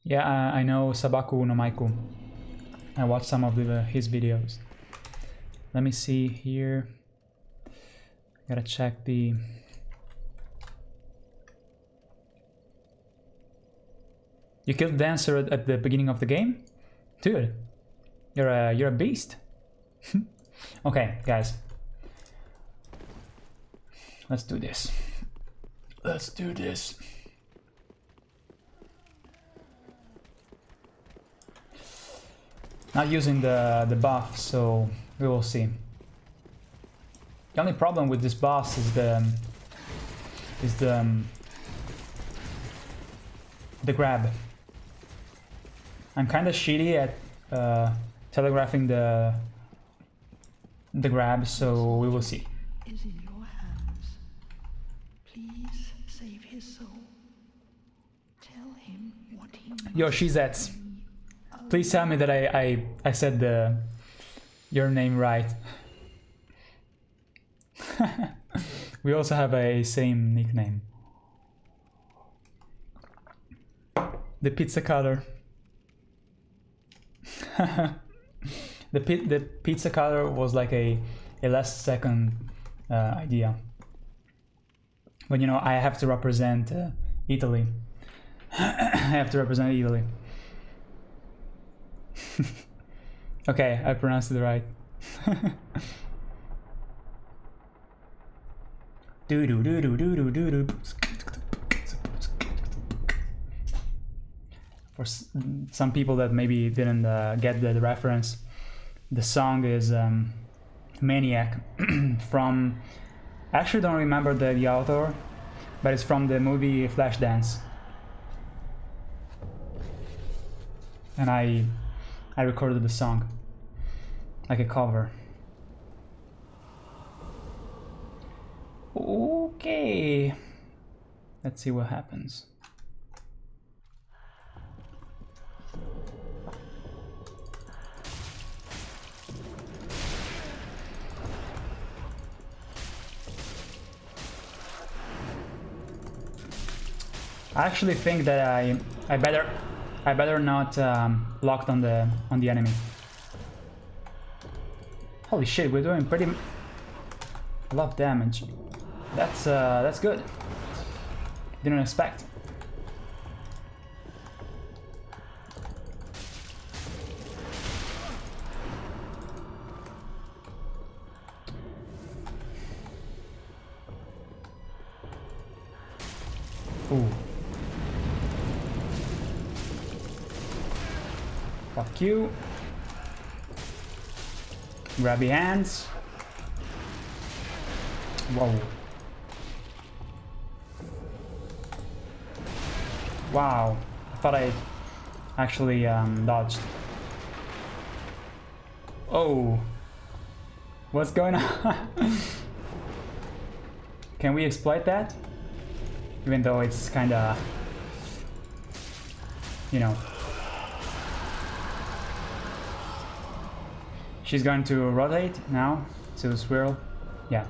Yeah, uh, I know Sabaku no Maiku. I watched some of the, his videos. Let me see here. Gotta check the. You killed Dancer at, at the beginning of the game, dude. You're a you're a beast. okay, guys. Let's do this. Let's do this. Not using the, the buff, so we will see. The only problem with this boss is the is the um, the grab. I'm kind of shitty at uh, telegraphing the the grab, so we will see. is in your hands. Please save his soul. Tell him what he Yo, she's at. Please tell me that I, I, I said the your name right. we also have a same nickname. The pizza cutter. the pi- the pizza cutter was like a a last second uh, idea. But you know, I have to represent uh, Italy. I have to represent Italy. okay, I pronounced it right. do do do do do do do do. For some people that maybe didn't uh, get the, reference, the song is um, "Maniac" from. I actually don't remember the, the author, but it's from the movie Flashdance. And I I recorded the song like a cover. Okay. Let's see what happens. I actually think that I I better I better not um, locked on the on the enemy. Holy shit, we're doing pretty a lot of damage. That's uh, that's good. Didn't expect. Fuck you. Grabby hands. Whoa. Wow. I thought I actually um, dodged. Oh. What's going on? Can we exploit that? Even though it's kinda... You know. She's going to rotate now to swirl. Yeah.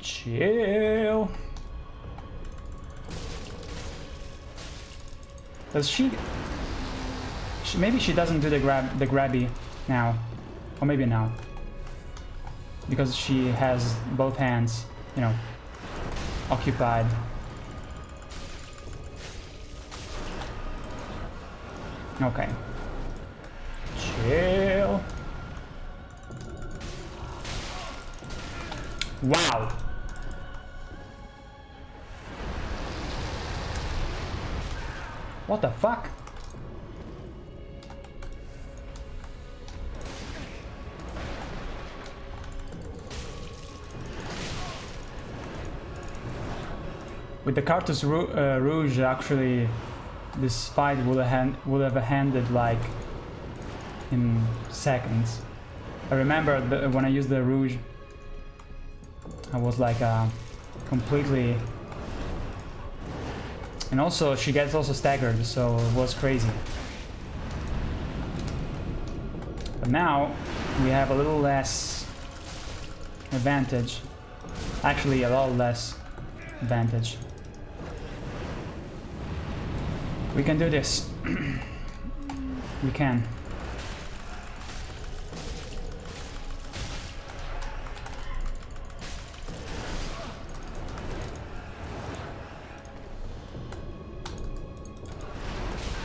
Chill. Does she, she? Maybe she doesn't do the grab, the grabby now, or maybe now, because she has both hands, you know, occupied. Okay. Chill. Wow. What the fuck? With the Carthus uh, Rouge, actually, this fight would have, would have handed like in seconds. I remember when I used the Rouge, I was like uh, completely and also, she gets also staggered, so it was crazy. But now, we have a little less advantage. Actually, a lot less advantage. We can do this. we can.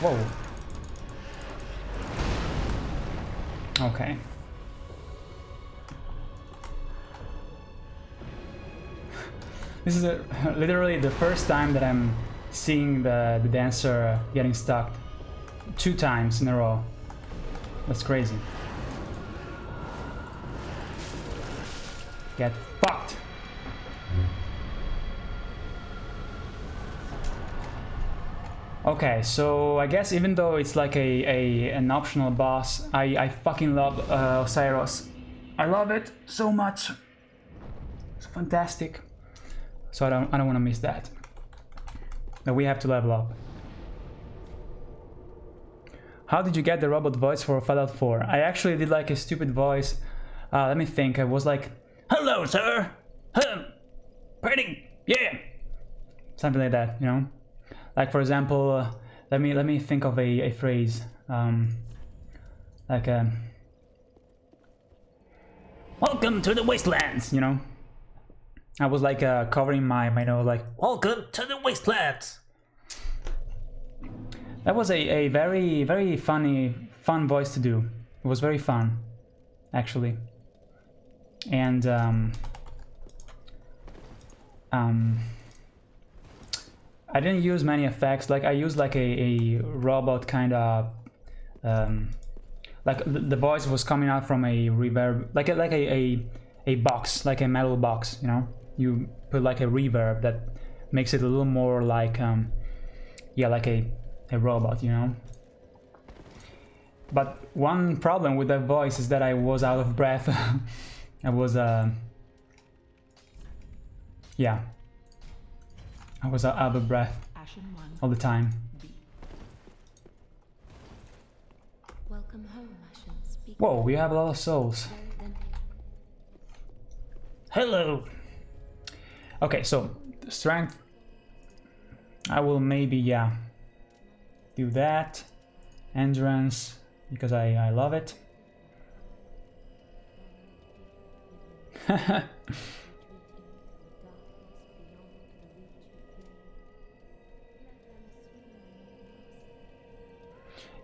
Whoa. Okay. This is a, literally the first time that I'm seeing the, the dancer getting stuck. Two times in a row. That's crazy. Get fucked. Okay, so I guess even though it's like a, a an optional boss, I, I fucking love uh, Oceiros. I love it so much. It's fantastic. So I don't I don't want to miss that. We have to level up. How did you get the robot voice for Fallout 4? I actually did like a stupid voice. Uh, let me think. I was like, "Hello, sir. Huh. Pretty, yeah." Something like that, you know. Like for example, uh, let me let me think of a, a phrase. Um, like um, "Welcome to the wastelands," you know. I was like uh, covering my my nose, like "Welcome to the wastelands." That was a, a very very funny fun voice to do. It was very fun, actually. And um, um, I didn't use many effects. Like I used like a, a robot kind of, um, like the, the voice was coming out from a reverb, like a, like a, a a box, like a metal box. You know, you put like a reverb that makes it a little more like, um, yeah, like a a robot. You know. But one problem with that voice is that I was out of breath. I was, uh, yeah, I was out of breath all the time. Welcome home, Whoa, we have a lot of souls. Hello. Okay, so strength. I will maybe yeah do that. Endurance, because I, I love it.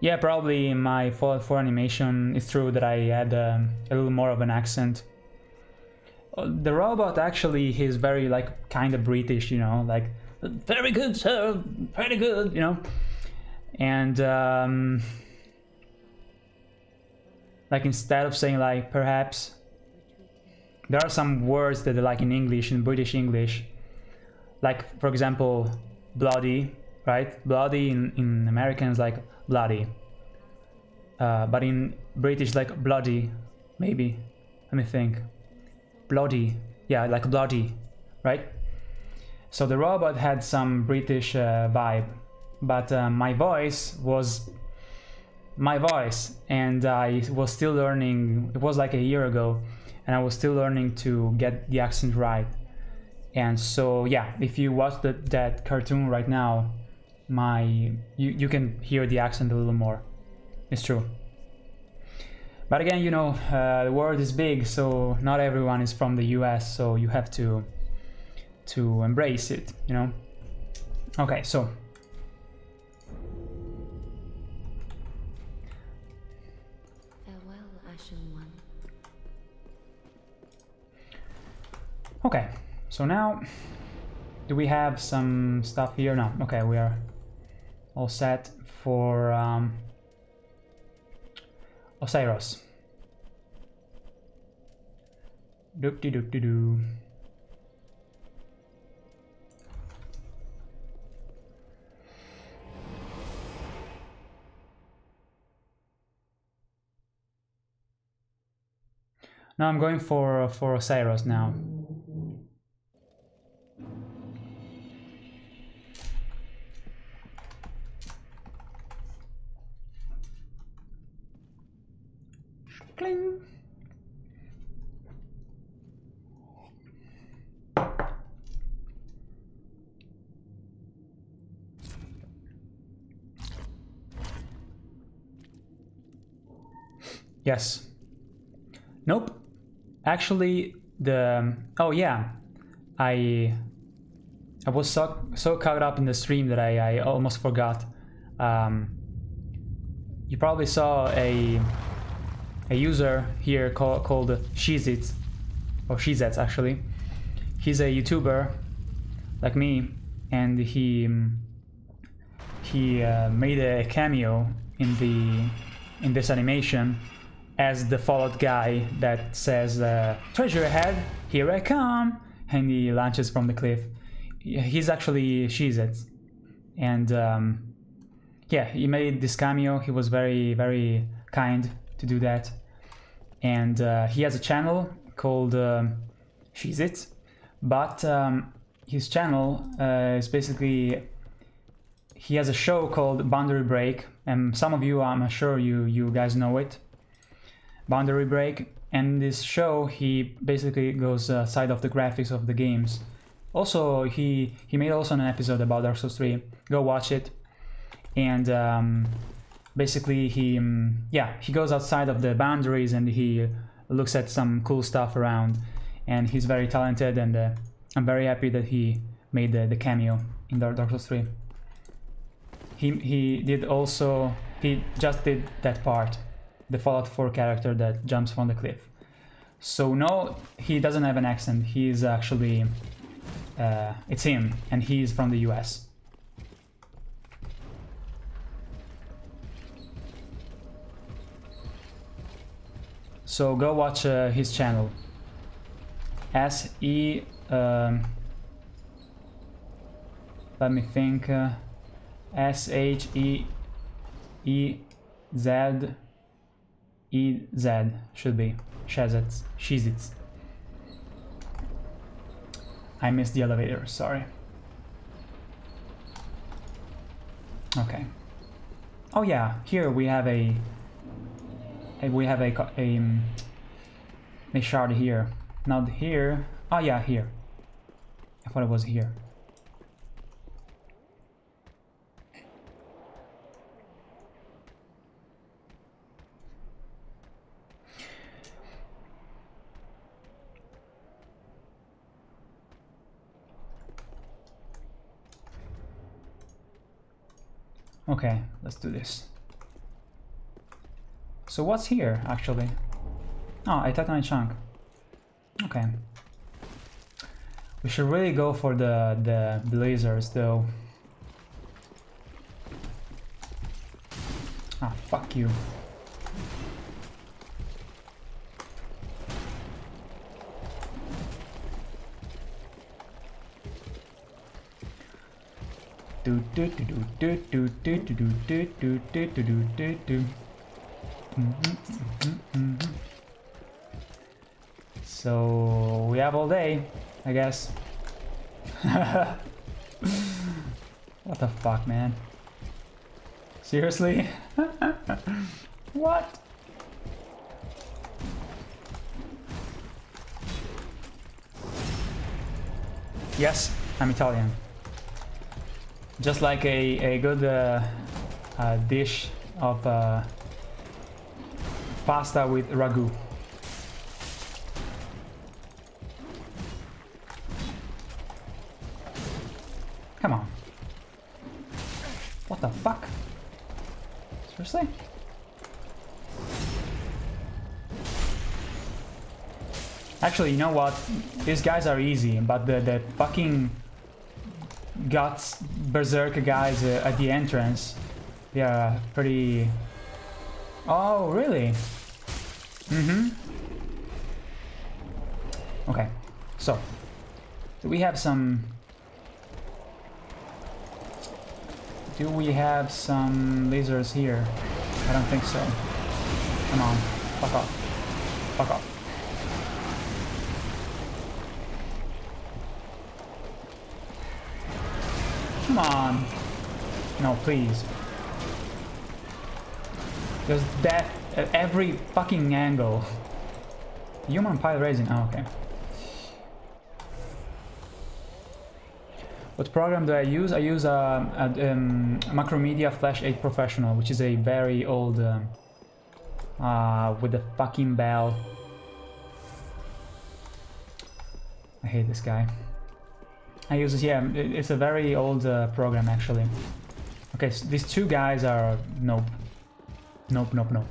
Yeah, probably my Fallout 4 animation, it's true that I had um, a little more of an accent. The robot actually, he's very like kind of British, you know, like very good, sir, pretty good, you know, and um, like instead of saying like perhaps, there are some words that are like in English, in British English, like for example, bloody, right? Bloody in in American is like bloody, uh, but in British like bloody, maybe. Let me think. Bloody, yeah, like bloody, right? So the robot had some British uh, vibe, but uh, my voice was my voice, and I was still learning. It was like a year ago, and I was still learning to get the accent right. And so yeah, if you watch the, that cartoon right now, my you you can hear the accent a little more. It's true. But again, you know, uh, the world is big, so not everyone is from the US, so you have to to embrace it, you know. Okay, so Farewell, Ashen One. okay, so now do we have some stuff here? No. Okay, we are all set for um, Oceiros. Doop de doop de doo. I'm going for for Oceiros now. Cling. Yes. Nope. Actually, the oh yeah, I I was so so caught up in the stream that I I almost forgot. Um, you probably saw a a user here call, called Shizit, or Shesez actually. He's a YouTuber like me, and he um, he uh, made a cameo in the in this animation as the Fallout guy that says uh, "Treasure ahead, here I come," and he launches from the cliff. He's actually Shizet, and um, yeah, he made this cameo. He was very very kind to do that, and uh, he has a channel called um, It, but um, his channel uh, is basically he has a show called Boundary Break, and some of you, I'm sure you you guys know it. Boundary Break, and this show he basically goes uh, side of the graphics of the games. Also, he he made also an episode about Dark Souls 3. Go watch it, and um, basically he um, yeah he goes outside of the boundaries and he looks at some cool stuff around, and he's very talented, and uh, I'm very happy that he made the, the cameo in Dark Dark Souls 3. He he did also he just did that part the Fallout 4 character that jumps from the cliff. So no, he doesn't have an accent. He's actually, uh, it's him, and he's from the US. So go watch uh, his channel. S E. Um, let me think. Uh, S H E E Z E Z should be Shazets Shizits. I missed the elevator, sorry. Okay. Oh yeah, here we have a, a we have a, a, um, a shard here. Not here. Oh yeah, here. I thought it was here. Okay, let's do this. So what's here, actually? Oh, a titanite chunk. Okay. We should really go for the, the blazers, though. Ah, fuck you. Do do do do do do do do do do do do do do So we have all day, I guess. what the fuck, man? Seriously? what? Yes, I'm Italian. Just like a, a good uh, uh, dish of uh, pasta with ragu. Come on. What the fuck? Seriously? Actually, you know what? These guys are easy, but the, the fucking guts berserker guys uh, at the entrance, they are pretty... Oh, really? Mm-hmm. Okay, so, do we have some... Do we have some lasers here? I don't think so. Come on, fuck off. Fuck off. Come on. No, please. There's death at every fucking angle. Human pile raising. Oh, okay. What program do I use? I use uh, a, um, Macromedia Flash 8 Professional, which is a very old... Um, uh, with the fucking bell. I hate this guy. I use it, yeah, it's a very old uh, program actually. Okay, so these two guys are... nope. Nope, nope, nope.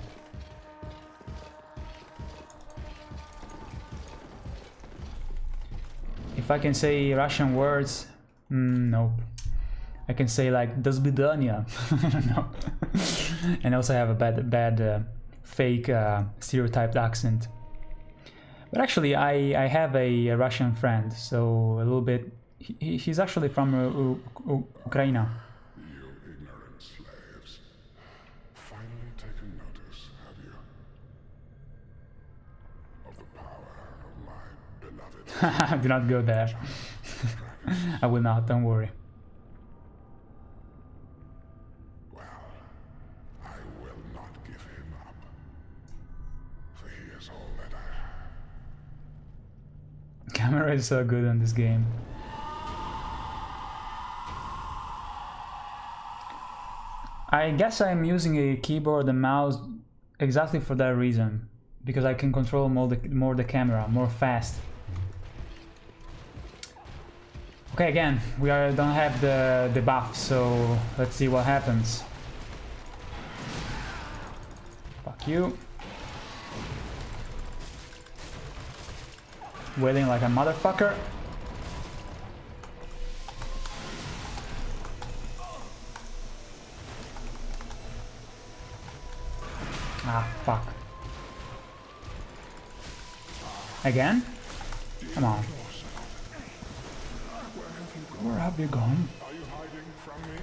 If I can say Russian words, mm, nope. I can say like "dosbidania," no. and also have a bad, bad, uh, fake uh, stereotyped accent. But actually, I I have a, a Russian friend, so a little bit. He, he's actually from uh, Ukraine. Do not go there. I will not. Don't worry. Well, I will not give him up. For he is all that I have. Camera is so good in this game. I guess I'm using a keyboard and mouse exactly for that reason. Because I can control more the, more the camera, more fast. Okay, again, we are, don't have the, the buff, so let's see what happens. Fuck you. Wailing like a motherfucker. Ah, fuck. Again? Come on. Where have you gone? Are you hiding from me?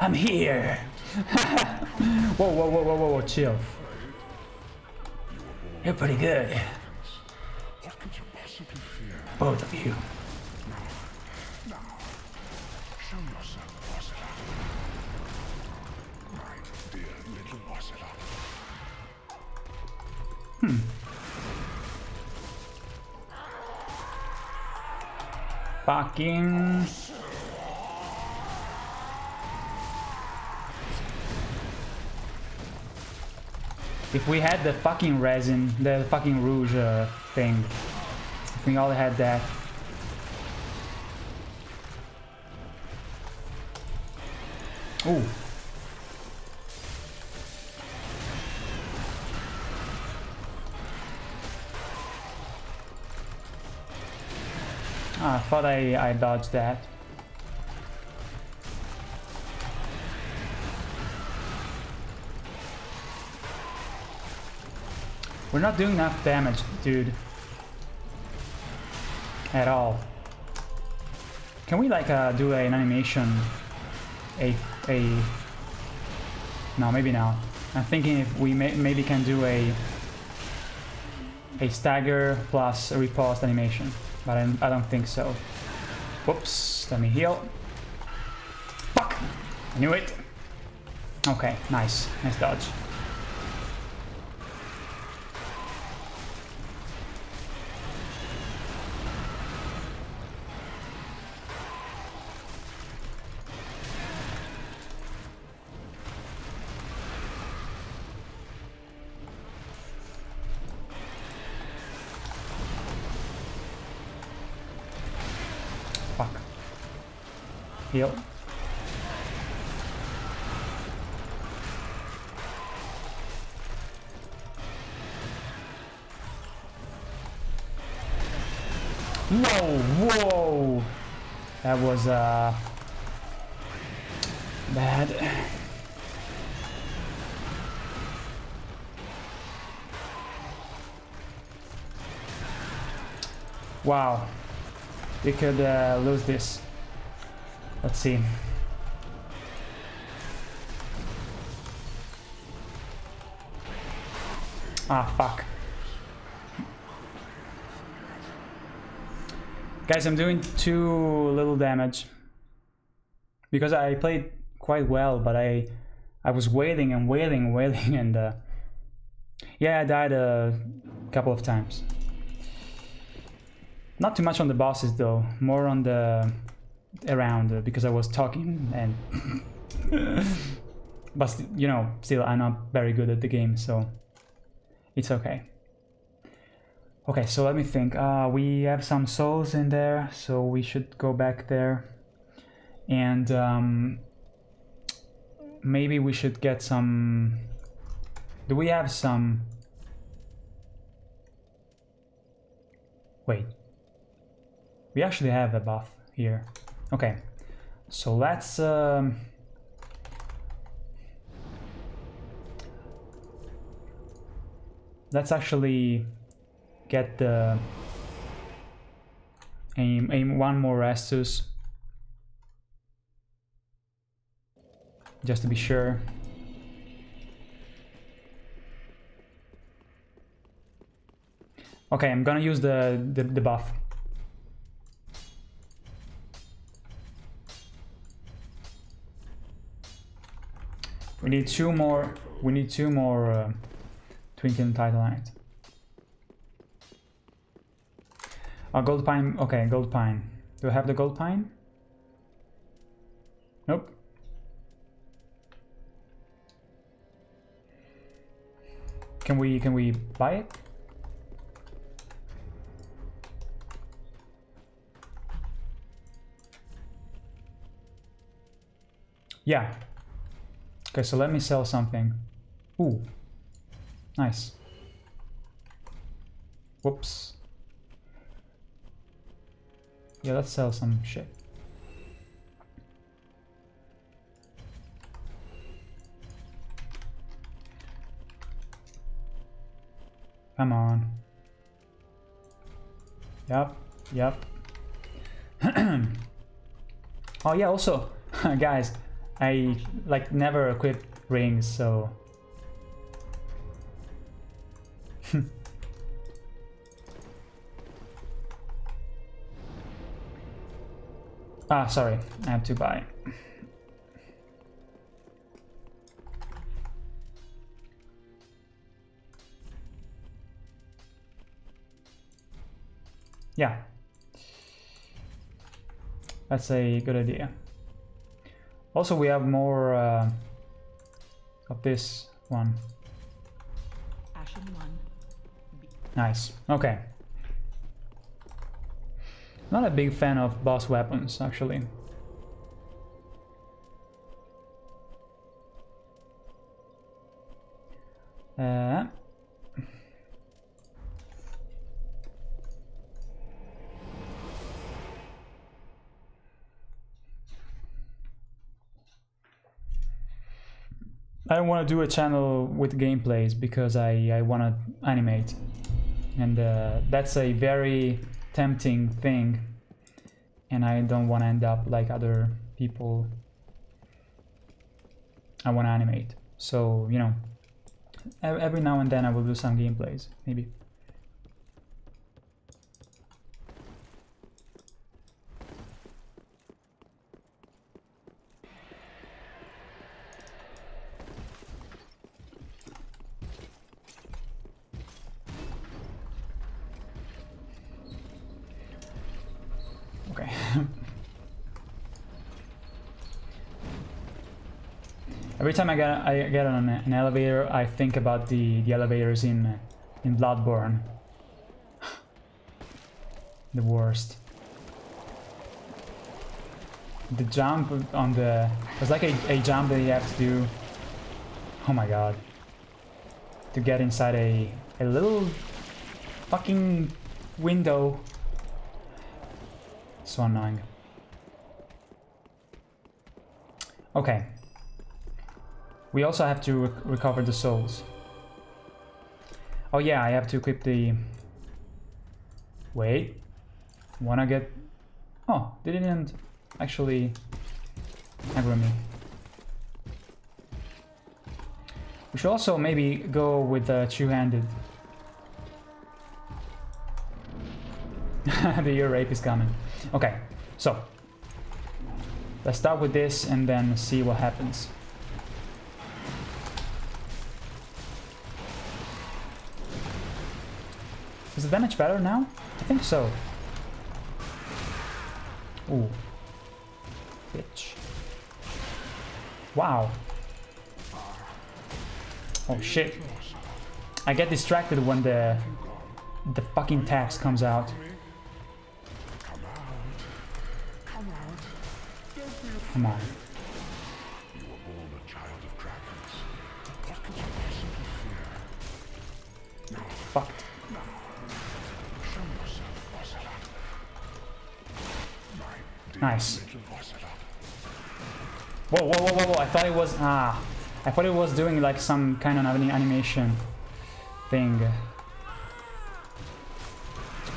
I'm here! whoa, whoa, whoa, whoa, whoa, whoa, chill. You're pretty good, What could you possibly fear? both of you. Fucking. If we had the fucking resin, the fucking rouge uh, thing, if we all had that. Ooh, I thought I, I dodged that. We're not doing enough damage, dude. At all. Can we like uh, do an animation? A a. No, maybe not. I'm thinking if we may, maybe can do a a stagger plus a riposte animation, but I, I don't think so. Whoops, let me heal. Fuck! I knew it. Okay, nice, nice dodge. Wow. We could uh, lose this. Let's see. Ah, fuck. Guys, I'm doing too little damage. Because I played quite well, but I I was waiting and waiting and waiting and uh, yeah, I died a couple of times. Not too much on the bosses though, more on the around uh, because I was talking and but you know, still I'm not very good at the game, so it's okay. Okay, so let me think. Uh, we have some souls in there, so we should go back there. And um, maybe we should get some... Do we have some... Wait. We actually have a buff here. Okay, so let's... Um, let's actually get the aim aim one more Estus. Just to be sure. Okay I'm gonna use the the, the buff we need two more we need two more uh, twinkling titanite Oh, gold pine. Okay, gold pine. Do I have the gold pine? Nope. Can we can we buy it? Yeah. Okay, so let me sell something. Ooh. Nice. Whoops. Yeah, let's sell some shit. Come on. Yep, yep. oh yeah, also, guys, I like never equip rings, so Ah, sorry, I have to buy. Yeah. That's a good idea. Also, we have more uh, of this one. Ashen one. Be- Nice. Okay. Not a big fan of boss weapons, actually. Uh, I don't want to do a channel with gameplays because I, I want to animate. And uh, that's a very tempting thing. And I don't want to end up like other people. I want to animate. So, you know, every now and then I will do some gameplays, maybe. Okay. Every time I get I get on an elevator, I think about the the elevators in in Bloodborne. the worst. The jump on the it's like a, a jump that you have to do. Oh my god. To get inside a a little fucking window. So annoying. Okay. We also have to rec recover the souls. Oh yeah, I have to equip the... Wait. Wanna get... Oh, they didn't actually aggro me. We should also maybe go with the two-handed. the ear rape is coming. Okay, so let's start with this and then see what happens. Is the damage better now? I think so. Ooh. Bitch. Wow. Oh shit. I get distracted when the the fucking tax comes out. Come on. Nice. Whoa, whoa, whoa, whoa, whoa, I thought it was, ah. I thought it was doing like some kind of an animation thing.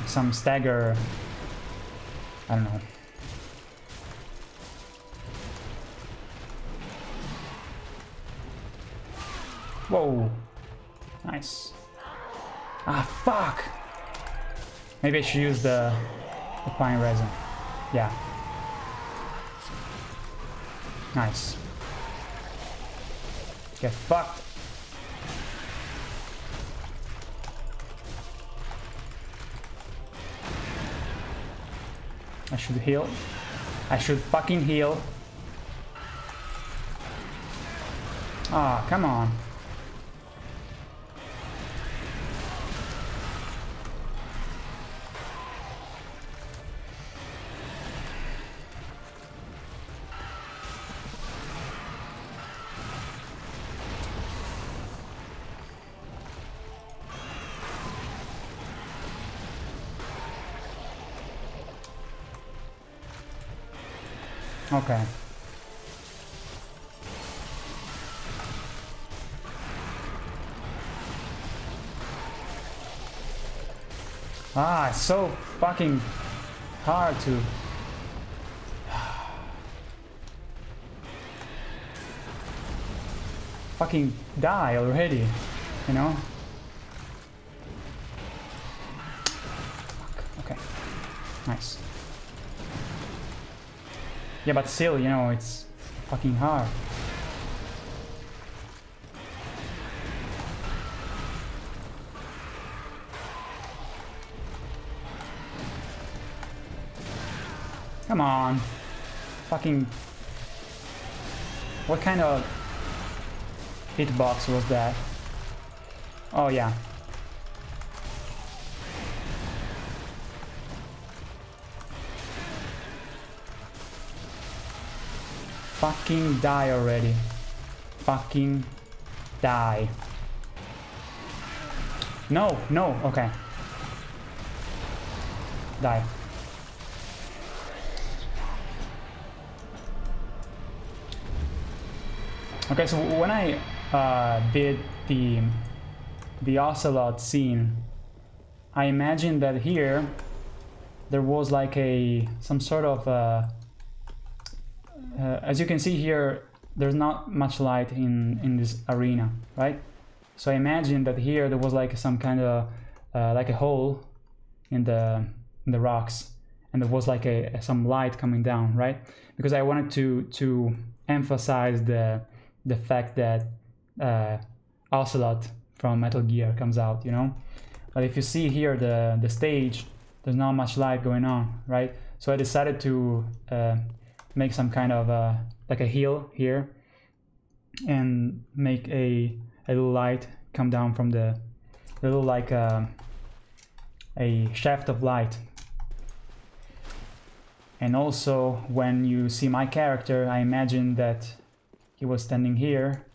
Some stagger. I don't know. Whoa. Nice. Ah, fuck! Maybe I should use the, the pine resin. Yeah. Nice. Get fucked. I should heal. I should fucking heal. Ah, come on. Okay. Ah, so fucking hard to... fucking die already, you know? Yeah, but still, you know, it's fucking hard. Come on. Fucking... What kind of hitbox was that? Oh yeah. Fucking die already. Fucking die. No, no, okay. Die. Okay, so when I uh, did the the ocelot scene, I imagined that here there was like a some sort of uh, uh, as you can see here there's not much light in in this arena right? So I imagine that here there was like some kind of uh, like a hole in the in the rocks and there was like a some light coming down right? Because I wanted to to emphasize the the fact that uh, Ocelot from Metal Gear comes out you know? But if you see here the the stage there's not much light going on right? So I decided to uh, make some kind of uh, like a hill here and make a, a little light come down from the little like uh, a shaft of light. And also when you see my character I imagine that he was standing here.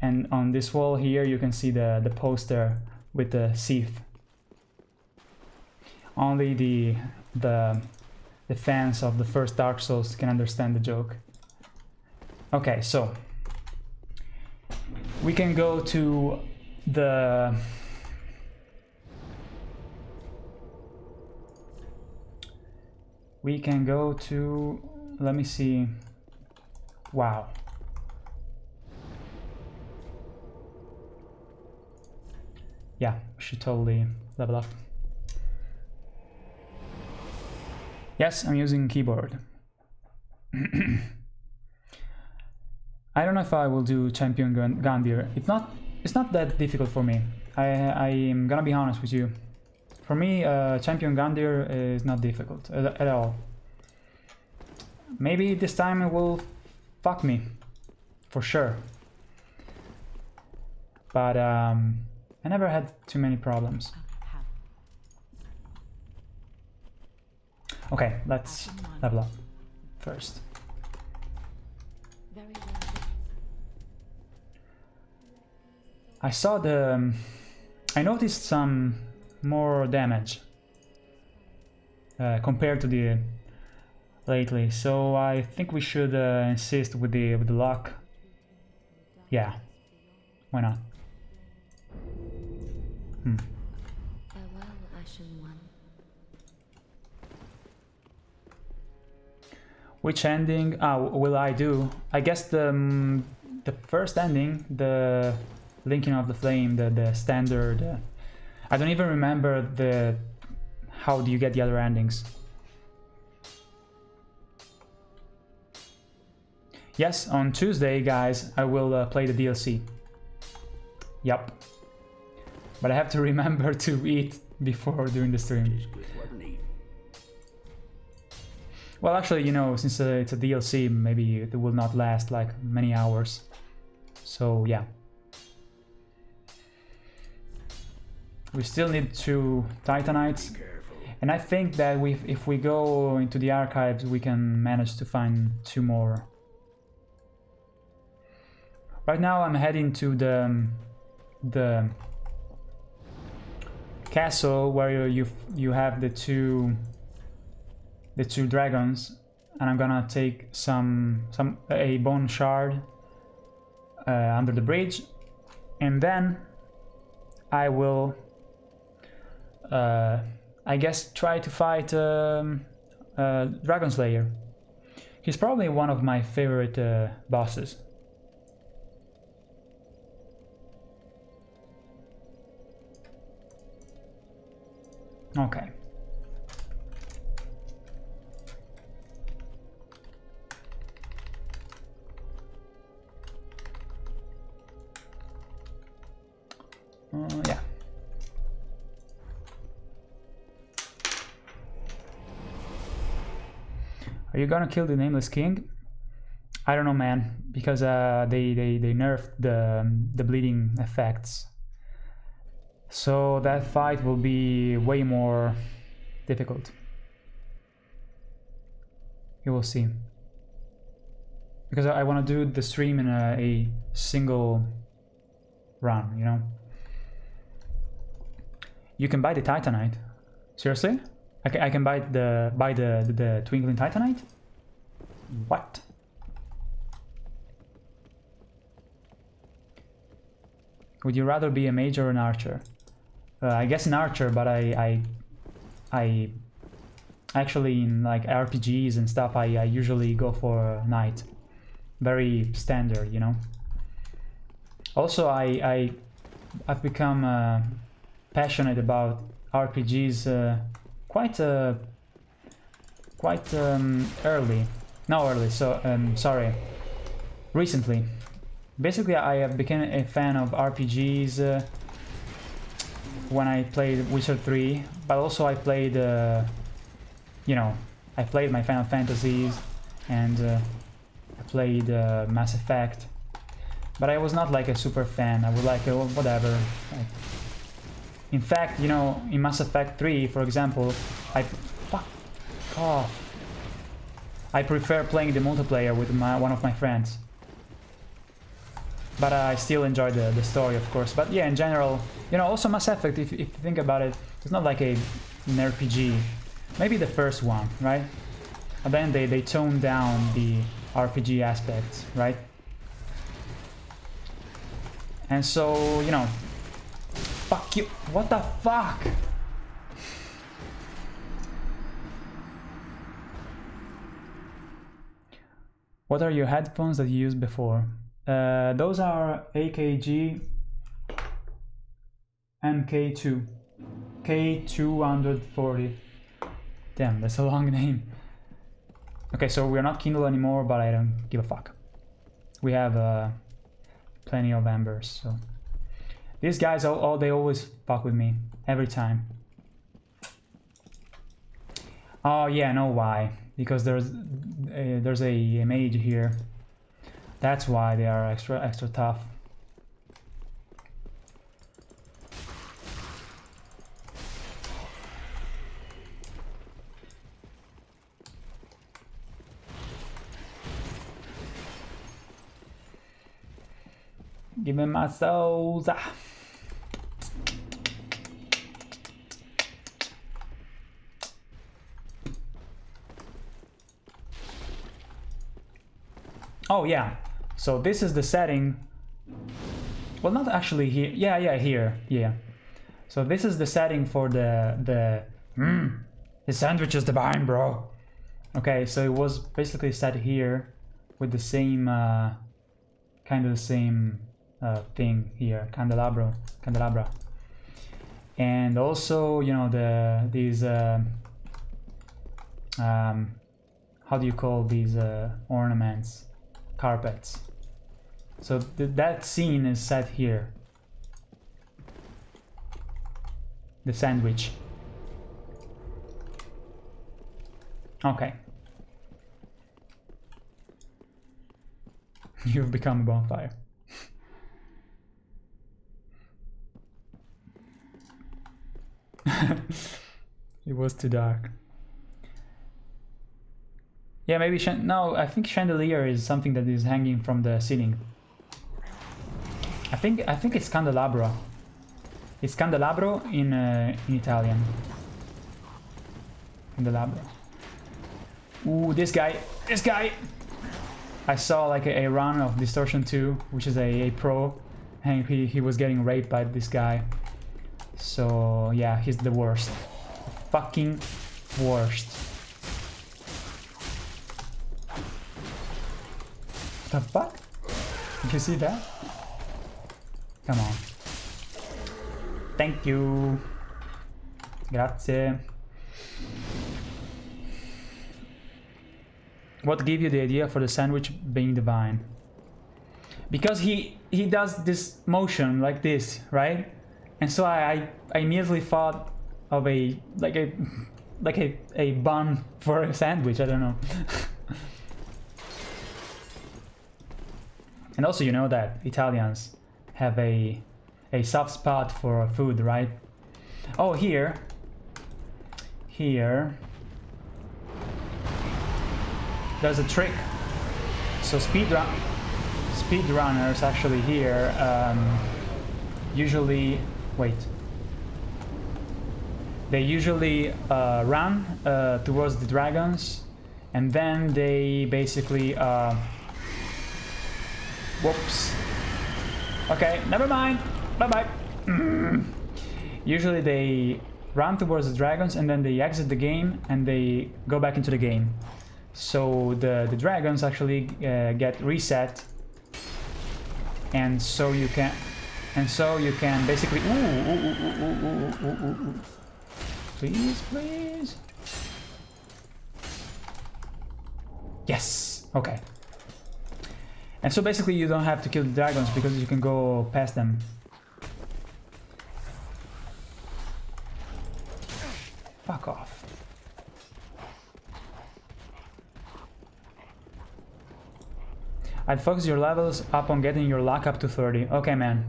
And on this wall here you can see the the poster with the Seath only the the the fans of the first Dark Souls can understand the joke. Okay, so we can go to the we can go to let me see wow yeah should totally level up Yes, I'm using keyboard. I don't know if I will do Champion Gundyr. It's not it's not that difficult for me. I I am gonna be honest with you. For me, uh, Champion Gundyr is not difficult at, at all. Maybe this time it will fuck me, for sure. But um, I never had too many problems. Okay, let's level up first. I saw the... um, I noticed some more damage uh, compared to the lately, so I think we should uh, insist with the with the lock. Yeah, why not? Hmm. Which ending ah, will I do? I guess the um, the first ending, the linking of the flame, the the standard. Uh, I don't even remember the how do you get the other endings. Yes, on Tuesday, guys, I will uh, play the DLC. Yup. But I have to remember to eat before doing the stream. Well, actually, you know, since uh, it's a DLC, maybe it will not last like many hours. So, yeah. We still need two Titanites. And I think that we, if we go into the archives, we can manage to find two more. Right now, I'm heading to the um, the castle where you you have the two the two dragons, and I'm gonna take some some a bone shard uh, under the bridge, and then I will uh, I guess try to fight um, uh, Dragon Slayer. He's probably one of my favorite uh, bosses. Okay. Uh, yeah. Are you gonna kill the nameless king? I don't know, man, because uh, they they they nerfed the um, the bleeding effects, so that fight will be way more difficult. You will see. Because I, I want to do the stream in a, a single run, you know. You can buy the Titanite. Seriously? I can, I can buy the buy the, the the twinkling Titanite. What? Would you rather be a mage or an archer? Uh, I guess an archer, but I, I, I, actually in like RPGs and stuff, I, I usually go for knight. Very standard, you know. Also, I, I, I've become uh, passionate about RPGs uh, quite, uh, quite um, early. No, early. So, um, sorry. Recently, basically, I have become a fan of RPGs uh, when I played Witcher 3, but also I played, uh, you know, I played my Final Fantasies and uh, I played uh, Mass Effect, but I was not like a super fan. I was like, oh, whatever. In fact, you know, in Mass Effect 3, for example, I fuck off. I prefer playing the multiplayer with my one of my friends. But I still enjoy the, the story, of course. But yeah, in general, you know, also Mass Effect, if, if you think about it, it's not like a, an RPG. Maybe the first one, right? And then they, they toned down the RPG aspects, right? And so, you know, fuck you. What the fuck? What are your headphones that you used before? Uh, those are AKG MK2 K240. Damn, that's a long name. Okay, so we're not Kindle anymore, but I don't give a fuck. We have uh, plenty of embers, so these guys, all, all they always fuck with me every time. Oh yeah, I know why. Because there's there's a, a mage here. That's why they are extra extra tough. Give me my souls. Ah. Oh yeah, so this is the setting. Well, not actually here. Yeah, yeah, here. Yeah. So this is the setting for the the. Mmm, the sandwich is divine, bro. Okay, so it was basically set here with the same uh, kind of the same uh, thing here, candelabro, candelabra, and also you know the these uh, um, how do you call these uh, ornaments, carpets. So th that scene is set here. The sandwich. Okay. You've become a bonfire. it was too dark. Yeah, maybe no. I think chandelier is something that is hanging from the ceiling. I think I think it's candelabro. It's candelabro in uh, in Italian. Candelabro. Ooh, this guy, this guy. I saw like a, a run of Distortion 2, which is a, a pro, and he, he was getting raped by this guy. So yeah, he's the worst. Fucking worst. The fuck? Did you see that? Come on. Thank you. Grazie. What gave you the idea for the sandwich being divine? Because he he does this motion like this, right? And so I I immediately thought of a like a like a, a bun for a sandwich, I don't know. and also you know that Italians have a a soft spot for food, right? Oh, here. Here there's a trick. So speedrun speedrunners actually here um, usually wait. They usually uh, run uh, towards the dragons and then they basically uh, Whoops. Okay, never mind. Bye-bye. Usually they run towards the dragons and then they exit the game and they go back into the game. So the, the dragons actually uh, get reset and so you can and so you can basically ooh, ooh, ooh, please please yes okay and so basically you don't have to kill the dragons because you can go past them fuck off I'd focus your levels up on getting your luck up to 30. Okay, man.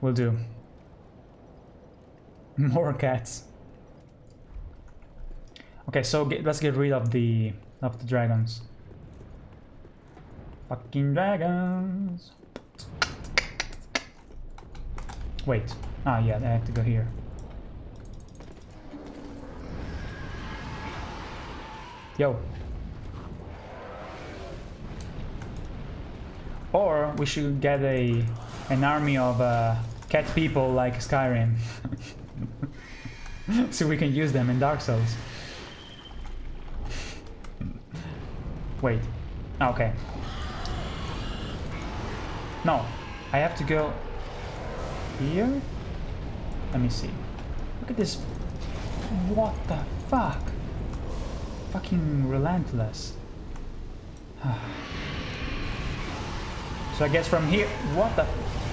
Will do. More cats. Okay, so get, let's get rid of the of the dragons. Fucking dragons. Wait. Ah, yeah, I have to go here. Yo. Or we should get a an army of uh, cat people like Skyrim. so we can use them in Dark Souls. Wait. Ah, Okay. No. I have to go here? Let me see. Look at this. What the fuck? Fucking relentless. So I guess from here, what the,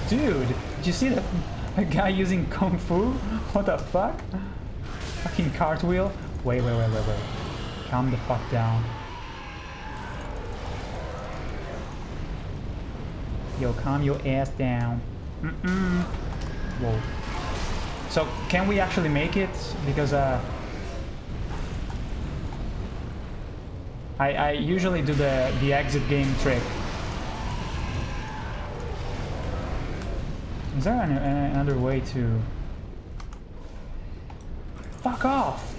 dude? Did you see that a guy using kung fu? What the fuck? Fucking cartwheel. Wait, wait, wait, wait, wait. Calm the fuck down. Yo, calm your ass down. Mm-mm. Whoa. So can we actually make it? Because uh, I I usually do the the exit game trick. Is there an, an- another way to... Fuck off!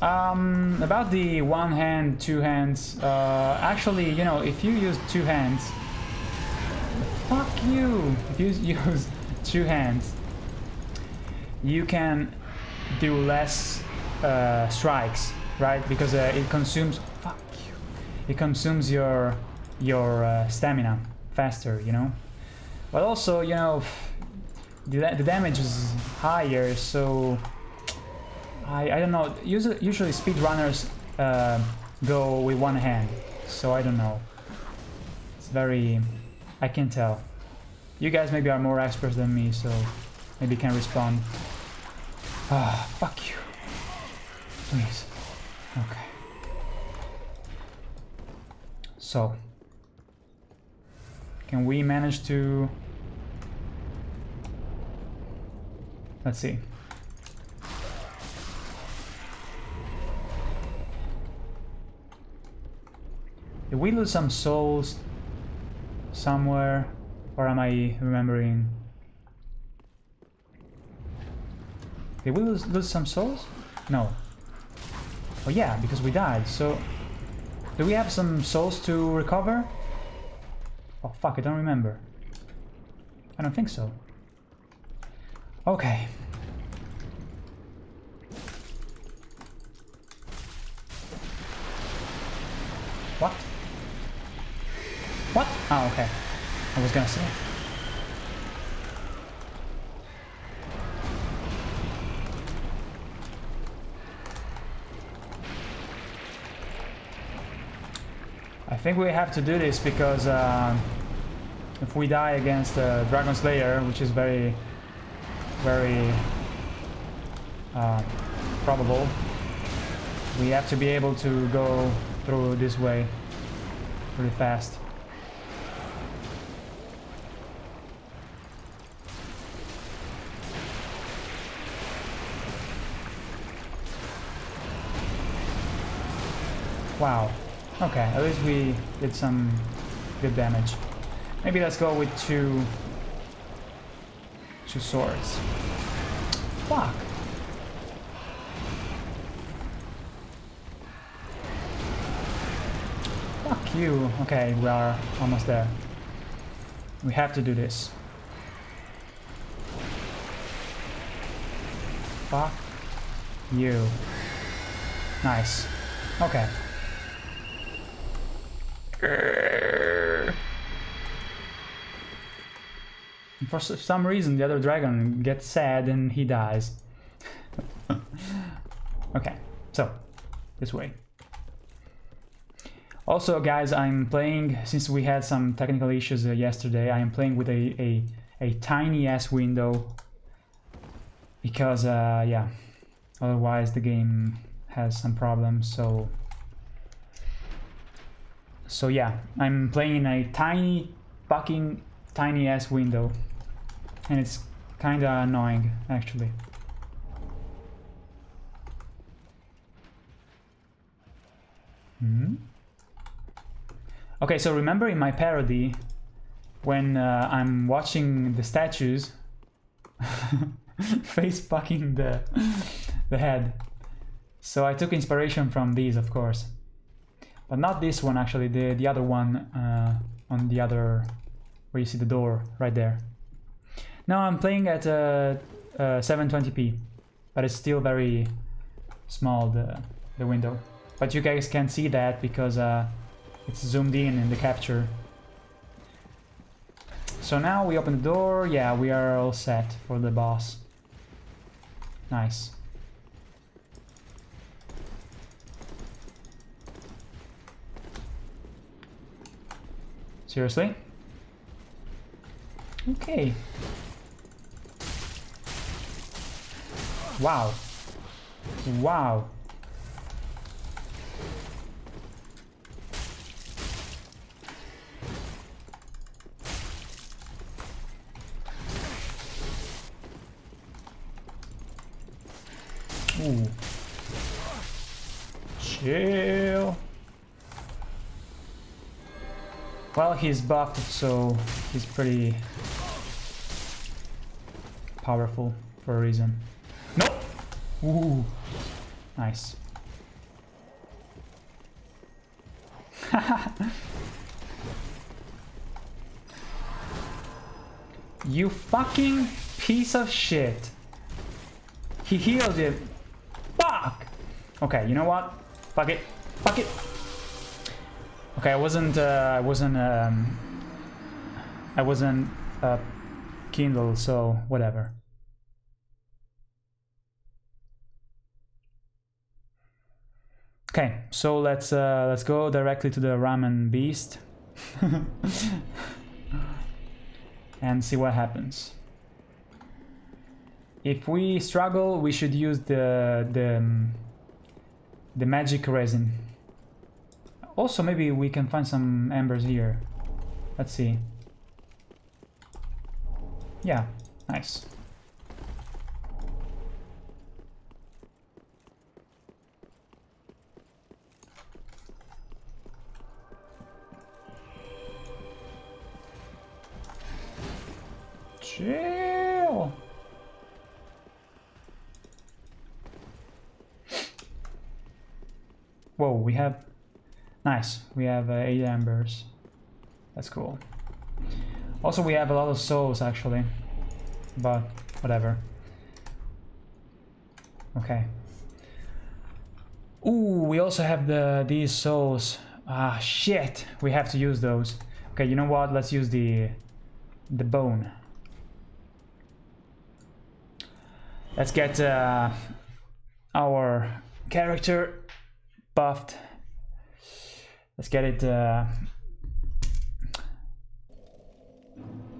Um, about the one hand, two hands, uh, actually, you know, if you use two hands, fuck you! If you use two hands, you can do less uh, strikes, right? Because uh, it consumes, fuck you, it consumes your your uh, stamina faster, you know. But also, you know, the, the damage is higher, so I, I don't know. Usually, usually speedrunners uh, go with one hand, so I don't know. It's very... I can tell. You guys maybe are more experts than me, so maybe can respond. Ah, fuck you. Please. Okay. So. Can we manage to... Let's see. Did we lose some souls somewhere? Or am I remembering? Did we lose, lose some souls? No. Oh yeah, because we died, so... Do we have some souls to recover? Oh fuck, I don't remember. I don't think so. Okay. What? What? Oh, okay. I was gonna say. I think we have to do this because um, if we die against the Dragon Slayer, which is very, very uh, probable, we have to be able to go through this way pretty fast. Wow. Okay, at least we did some good damage. Maybe let's go with two two swords. Fuck. Fuck you. Okay, we are almost there. We have to do this. Fuck you. Nice. Okay. For some reason, the other dragon gets sad and he dies. okay, so this way. Also, guys, I'm playing since we had some technical issues uh, yesterday. I am playing with a a, a tiny ass window because uh, yeah, otherwise the game has some problems. So so yeah, I'm playing in a tiny fucking tiny ass window, and it's kind of annoying actually. Hmm. Okay, so remember in my parody, when uh, I'm watching the statues, face fucking the the head. So I took inspiration from these, of course, but not this one actually. The the other one uh, on the other where you see the door right there. Now I'm playing at uh, uh, 720p, but it's still very small the the window. But you guys can see that because uh, it's zoomed in in the capture. So now we open the door. Yeah, we are all set for the boss. Nice. Seriously? Okay. Wow. Wow. Ooh. Chill. Well, he's buffed, so he's pretty powerful for a reason. No! Ooh. Nice. you fucking piece of shit. He healed you. Fuck! Okay, you know what? Fuck it. Fuck it. Okay, I wasn't, uh, I wasn't, um, I wasn't, uh, Kindle, so whatever. Okay, so let's, uh, let's go directly to the ramen beast. and see what happens. If we struggle, we should use the the um, the magic resin. Also, maybe we can find some embers here. Let's see. Yeah, nice. Chill. Whoa, we have nice. We have uh, eight embers. That's cool. Also, we have a lot of souls actually, but whatever. Okay. Ooh, we also have the these souls. Ah, shit. We have to use those. Okay, you know what? Let's use the the bone. Let's get uh, our character buffed. Let's get it uh,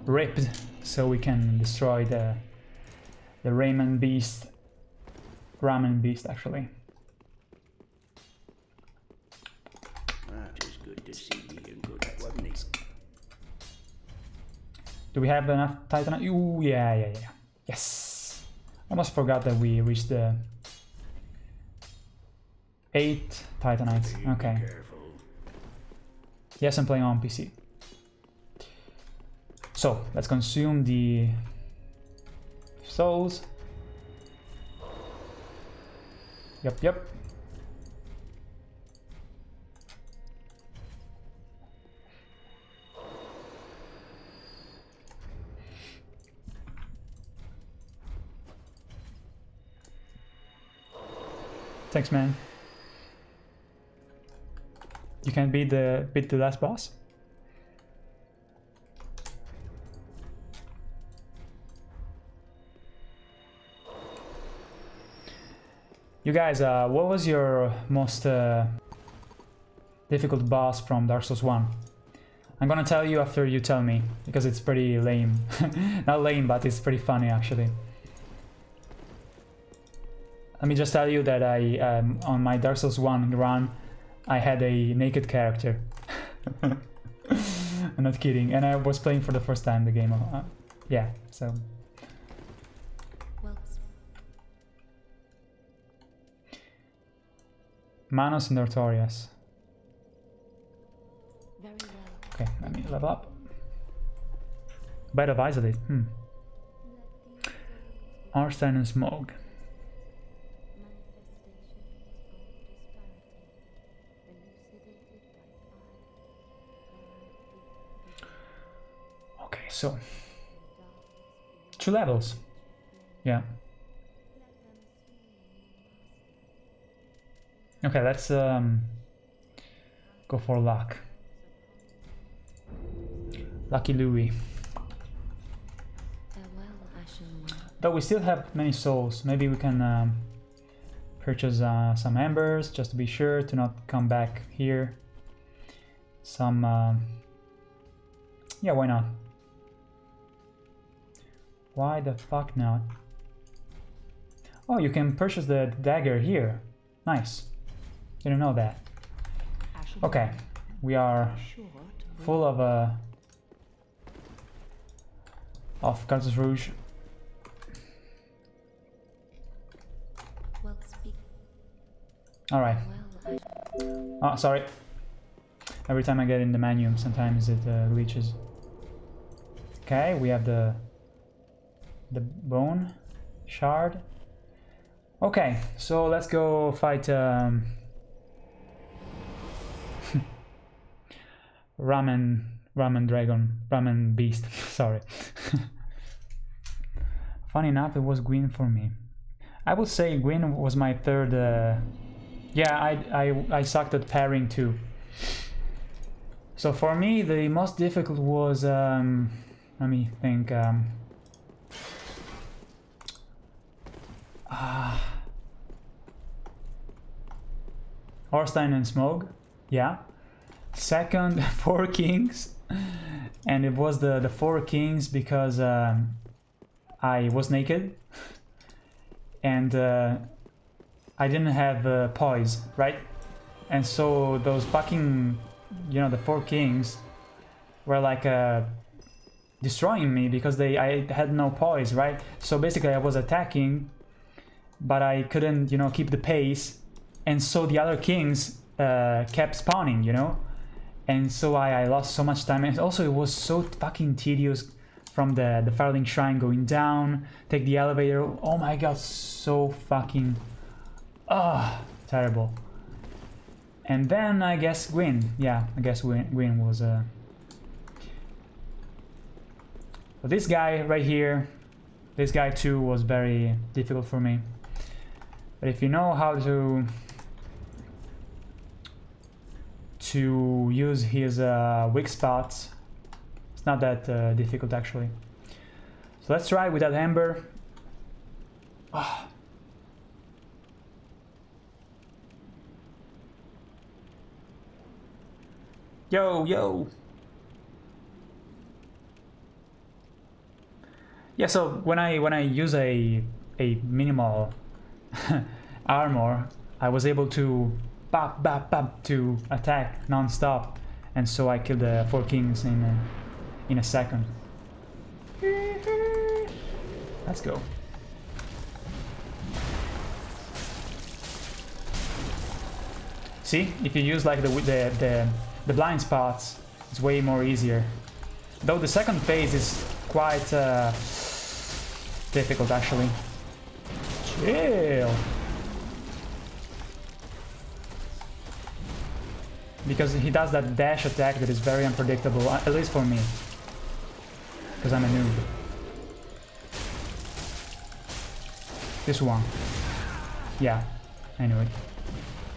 ripped so we can destroy the the ramen beast. Ramen beast, actually. Ah, good to see you good, wasn't? Do we have enough titanite? Ooh, yeah, yeah, yeah. Yes. Almost forgot that we reached the eight titanites. Okay. Yes, I'm playing on PC. So, let's consume the souls. Yep, yep. Thanks, man. You can beat the beat the last boss. You guys, uh, what was your most uh, difficult boss from Dark Souls 1? I'm gonna tell you after you tell me, because it's pretty lame. Not lame, but it's pretty funny actually. Let me just tell you that I, um, on my Dark Souls 1 run, I had a naked character. I'm not kidding, and I was playing for the first time the game. Uh, yeah, so Well, s- Manus and Artorias. well. Okay, let me level up. Bite of Isolate. Hmm. Ornstein and Smough. So two levels. Yeah. Okay, let's um go for luck. Lucky One. Though we still have many souls, maybe we can um, purchase uh, some embers just to be sure to not come back here. Some, um, yeah, why not? Why the fuck not? Oh, you can purchase the dagger here. Nice. Didn't know that. Okay, we are full of uh, of Carthus Rouge. Well, speak. All right. Oh, sorry. Every time I get in the menu, sometimes it uh, glitches. Okay, we have the the bone shard. Okay, so let's go fight um, ramen ramen dragon ramen beast. sorry. Funny enough, it was Gwyn for me. I would say Gwyn was my third. Uh, yeah, I, I I sucked at parrying too. So for me, the most difficult was um, let me think. Um, ah, Ornstein and Smough. yeah. Second, Four Kings, and it was the the Four Kings because um, I was naked, and uh, I didn't have uh, poise, right? And so those fucking, you know, the Four Kings were like uh, destroying me because they I had no poise, right? So basically, I was attacking, but I couldn't, you know, keep the pace, and so the other kings uh, kept spawning, you know, and so I, I lost so much time. And also, it was so fucking tedious from the the Firelink Shrine going down, take the elevator. Oh my god, so fucking ah terrible. And then I guess Gwyn. Yeah, I guess Gwyn, Gwyn was uh But this guy right here, this guy too was very difficult for me. But if you know how to to use his uh, weak spots, it's not that uh, difficult actually. So let's try with that Ember. Ah. Yo, yo. Yeah, so when I when I use a a minimal armor, I was able to bop bop bop to attack non-stop, and so I killed the four kings in a, in a second. Let's go. See, if you use like the the the, the blind spots, it's way more easier. Though the second phase is quite uh, difficult actually. Chill. Because he does that dash attack that is very unpredictable, at least for me. Because I'm a noob. This one. Yeah. I knew it.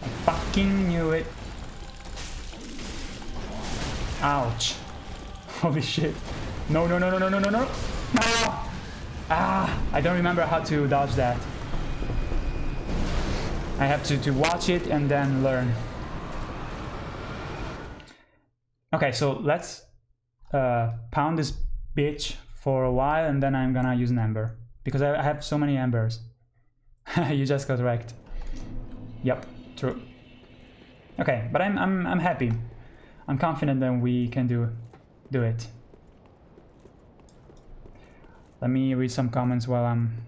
I fucking knew it. Ouch. Holy shit. No, no, no, no, no, no, no, no. No! Ah, I don't remember how to dodge that. I have to, to watch it and then learn. Okay, so let's uh, pound this bitch for a while and then I'm gonna use an ember. Because I have so many embers. you just got wrecked. Yep, true. Okay, but I'm I'm I'm happy. I'm confident that we can do do it. Let me read some comments while I'm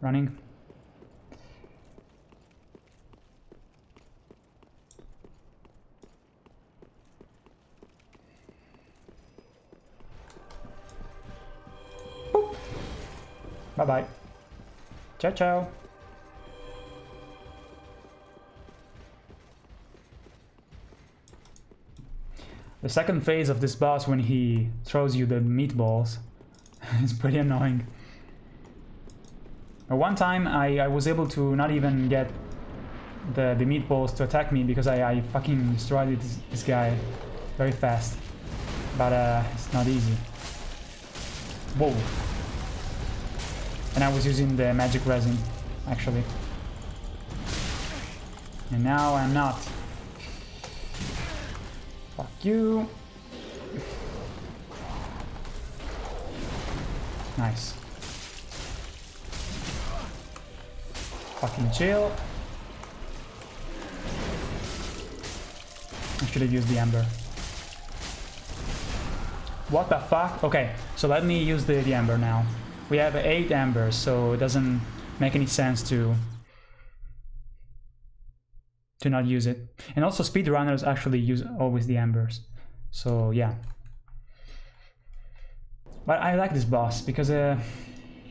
running. Bye bye. Ciao ciao. The second phase of this boss when he throws you the meatballs is pretty annoying. One time I, I was able to not even get the, the meatballs to attack me because I, I fucking destroyed this, this guy very fast. But uh, it's not easy. Whoa. And I was using the magic resin, actually. And now I'm not. Fuck you. Nice. Fucking chill. I should have used the ember. What the fuck? Okay, so let me use the, the ember now. We have 8 embers, so it doesn't make any sense to to not use it. And also speedrunners actually use always the embers. So yeah. But I like this boss because uh,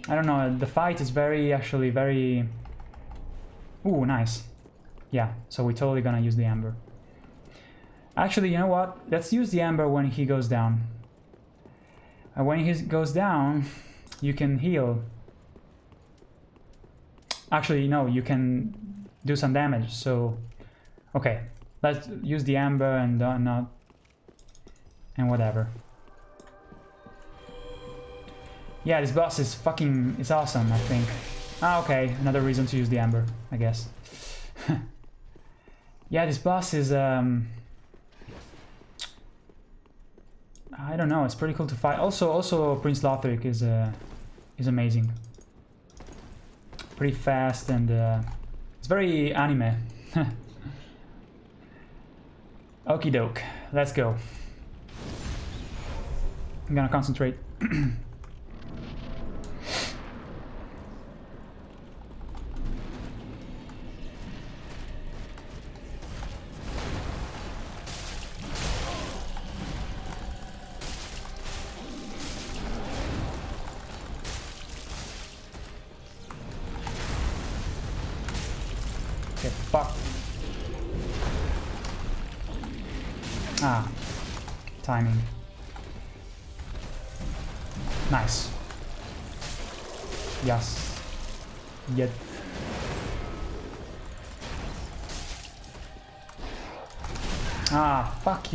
I don't know, the fight is very actually very Ooh, nice. Yeah, so we're totally gonna use the ember. Actually, you know what? Let's use the ember when he goes down. And when he goes down, you can heal. Actually, no, you can do some damage, so... Okay, let's use the ember and uh, not... And whatever. Yeah, this boss is fucking... It's awesome, I think. Ah, okay, another reason to use the ember, I guess. yeah, this boss is... um I don't know. It's pretty cool to fight. Also, also Prince Lothric is uh, is amazing. Pretty fast and uh, it's very anime. Okie doke. Let's go. I'm gonna concentrate.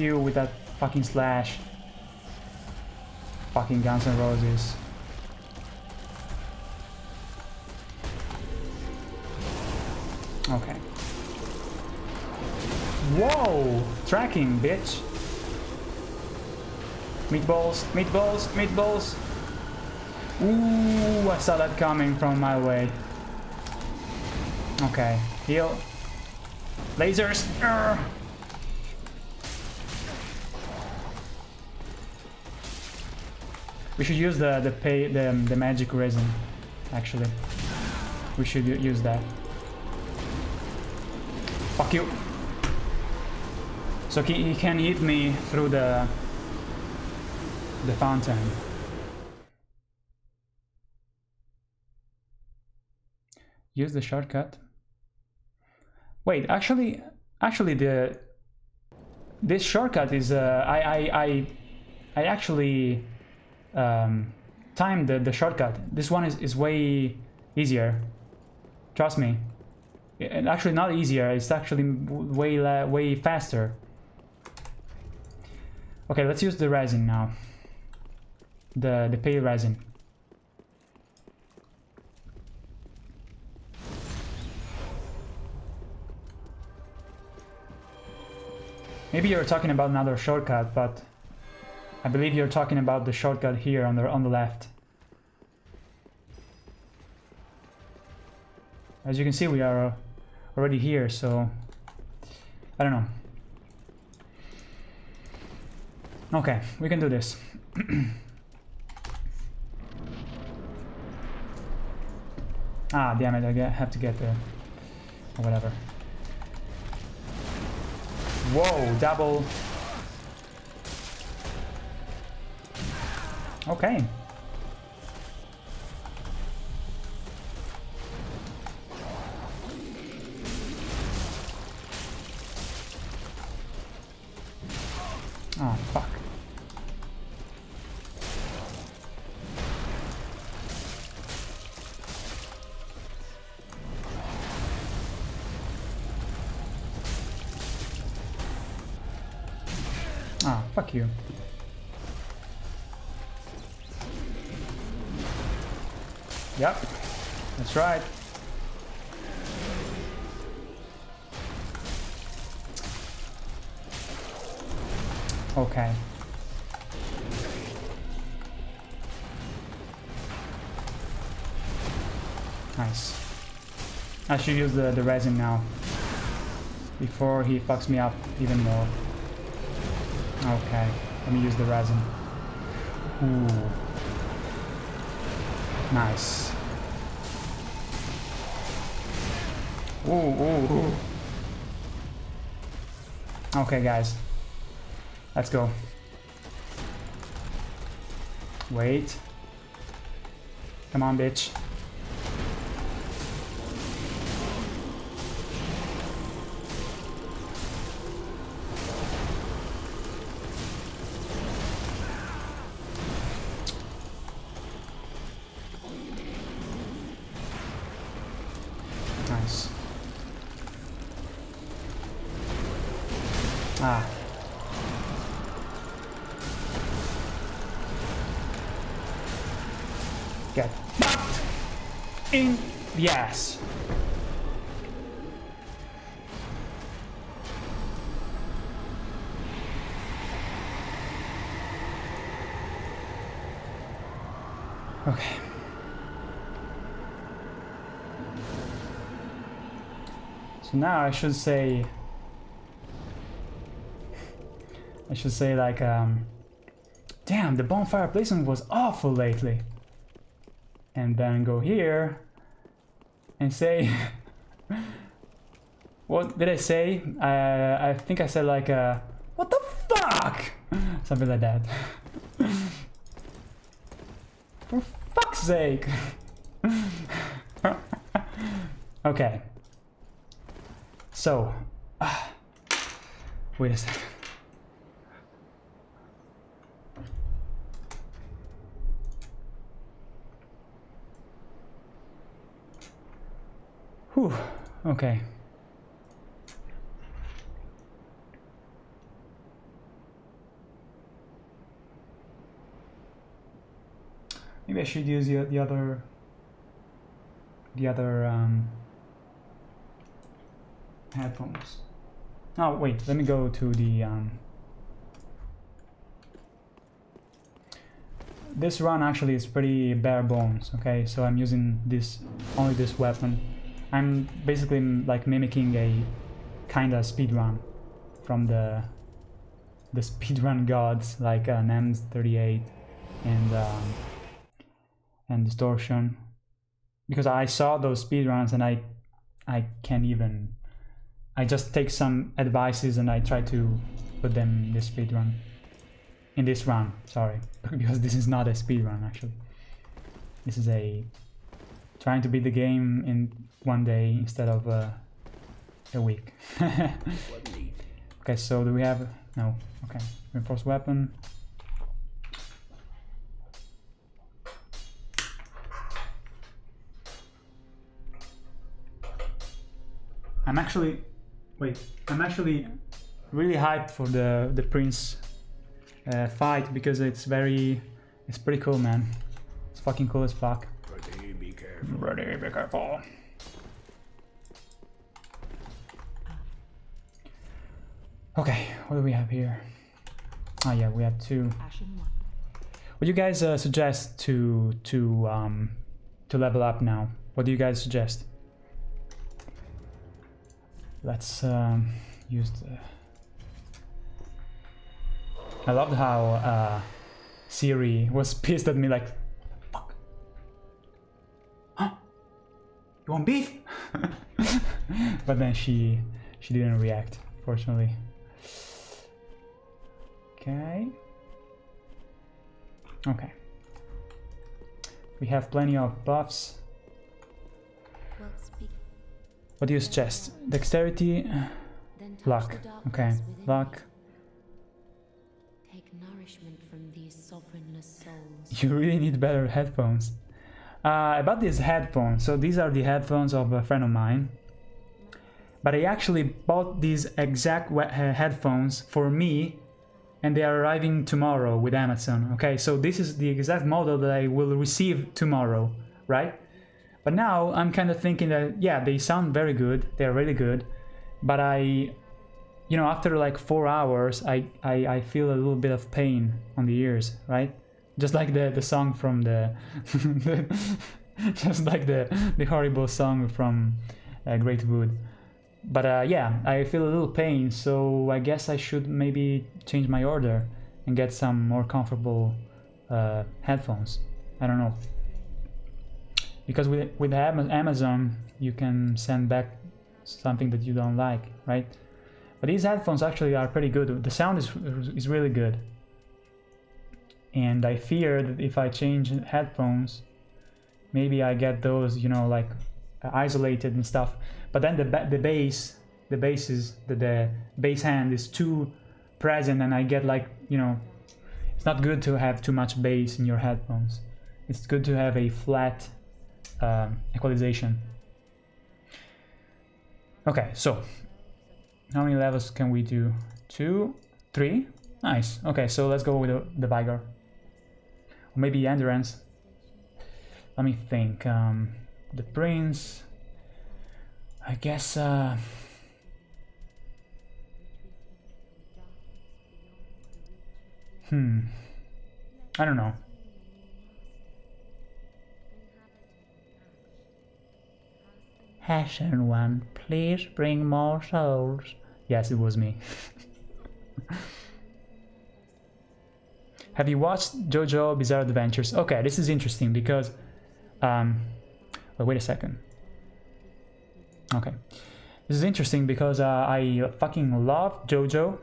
you with that fucking slash. Fucking Guns N' Roses. Okay. Whoa! Tracking, bitch! Meatballs, meatballs, meatballs! Ooh, I saw that coming from my way. Okay, heal. Lasers! Urgh. We should use the the pay the the magic resin. Actually, we should use that. Fuck you. So he, he can hit me through the the fountain. Use the shortcut. Wait, actually, actually the this shortcut is uh, I I I I actually um, timed the the shortcut. This one is is way easier. Trust me. and actually not easier. It's actually way way faster. Okay, let's use the resin now. The the pale resin. Maybe you're talking about another shortcut, but I believe you're talking about the shortcut here on the on the left. As you can see, we are uh, already here, so I don't know. Okay, we can do this. ah, damn it! I get, have to get there, or whatever. Whoa, double. Okay. Should use the, the resin now. Before he fucks me up even more. Okay, let me use the resin. Ooh. Nice. Ooh, ooh, ooh. Okay, guys. Let's go. Wait. Come on, bitch. So now I should say I should say like um damn the bonfire placement was awful lately. And then go here and say what did I say? Uh, I think I said like uh what the fuck? Something like that. For fuck's sake. okay. So, ah, wait a second. Whew, okay. Maybe I should use the, the other the other um, headphones. Oh wait, let me go to the um, this run actually is pretty bare bones okay? So I'm using this only this weapon. I'm basically like mimicking a kinda speed run from the the speedrun gods like uh, NEMS 38 and um, and distortion. Because I saw those speedruns and I I can't even I just take some advices and I try to put them in this speedrun. In this run sorry. Because this is not a speedrun actually. This is a trying to beat the game in one day instead of uh, a week. Okay so do we have no okay. Reinforced weapon. I'm actually, wait, I'm actually really hyped for the the prince uh, fight because it's very, it's pretty cool, man. It's fucking cool as fuck. Pretty be careful. Ready, be careful. Okay, what do we have here? Oh yeah, we have two. What do you guys uh, suggest to to um to level up now? What do you guys suggest? Let's um, use the. I loved how uh, Siri was pissed at me, like, "Fuck, huh? You want beef?" but then she she didn't react, fortunately. Okay. Okay. We have plenty of buffs. What do you suggest? Dexterity, luck. Okay, luck. Take nourishment from these sovereignless souls. You really need better headphones. Uh, about these headphones, so these are the headphones of a friend of mine. But I actually bought these exact uh, headphones for me, and they are arriving tomorrow with Amazon. Okay, so this is the exact model that I will receive tomorrow, right? But now I'm kind of thinking that yeah, they sound very good, they're really good, but I, you know, after like four hours, I I, I feel a little bit of pain on the ears, right? Just like the the song from the, just like the the horrible song from uh, Great Wood. But uh, yeah, I feel a little pain, so I guess I should maybe change my order and get some more comfortable uh, headphones. I don't know because with with Amazon you can send back something that you don't like, right? But these headphones actually are pretty good. The sound is is really good. And I fear that if I change headphones, maybe I get those, you know, like isolated and stuff. But then the the bass, the bass is the, the bass hand is too present, and I get like, you know, it's not good to have too much bass in your headphones. It's good to have a flat um, equalization. Okay, so how many levels can we do? Two, three. Nice. Okay, so let's go with the, the Vigor. Or maybe Endurance. Let me think. Um, the Prince. I guess. Uh, hmm. I don't know. Hassan one, please bring more souls. Yes, it was me. Have you watched JoJo Bizarre Adventures? Okay, this is interesting because, um, oh, wait a second. Okay, this is interesting because uh, I fucking love JoJo,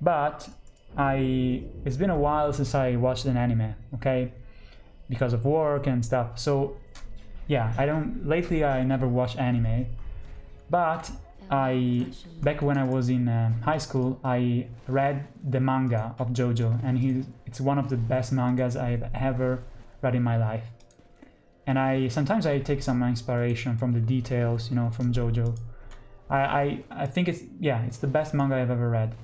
but I it's been a while since I watched an anime. Okay, because of work and stuff. So yeah, I don't. Lately, I never watch anime, but I back when I was in uh, high school, I read the manga of JoJo, and he it's one of the best mangas I've ever read in my life. And I sometimes I take some inspiration from the details, you know, from JoJo. I I, I think it's yeah, it's the best manga I've ever read.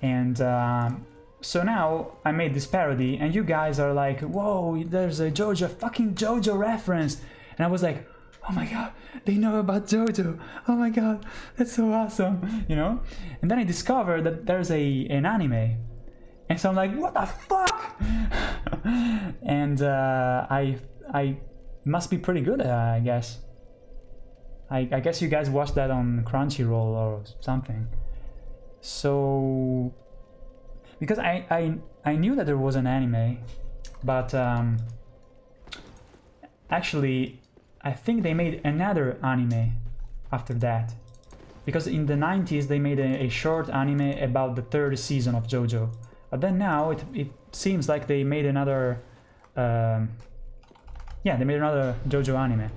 And um, so now I made this parody, and you guys are like, "Whoa, there's a JoJo fucking JoJo reference," and I was like, "Oh my god, they know about JoJo! Oh my god, that's so awesome!" You know. And then I discovered that there's a an anime, and so I'm like, "What the fuck?" and uh, I I must be pretty good, uh, I guess. I, I guess you guys watched that on Crunchyroll or something. So because I, I I knew that there was an anime, but um, actually I think they made another anime after that, because in the 90s they made a, a short anime about the third season of JoJo, but then now it it seems like they made another, um, yeah, they made another JoJo anime.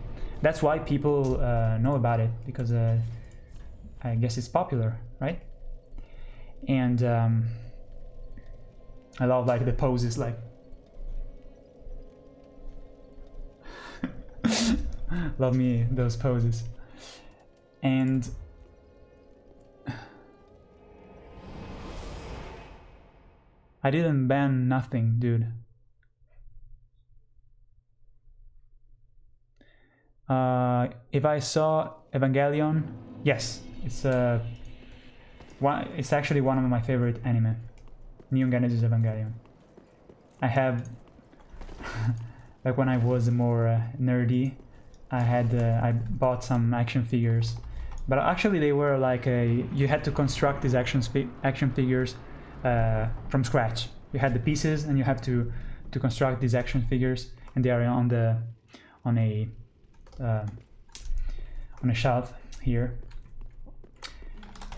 That's why people uh, know about it because uh, I guess it's popular, right? And um, I love like the poses like love me those poses and I didn't ban nothing, dude. Uh, if I saw Evangelion, yes, it's uh, one. It's actually one of my favorite anime, Neon Genesis Evangelion. I have, like when I was more uh, nerdy, I had uh, I bought some action figures, but actually they were like a you had to construct these action fi- action figures uh, from scratch. You had the pieces and you have to to construct these action figures, and they are on the on a uh, on a shelf here.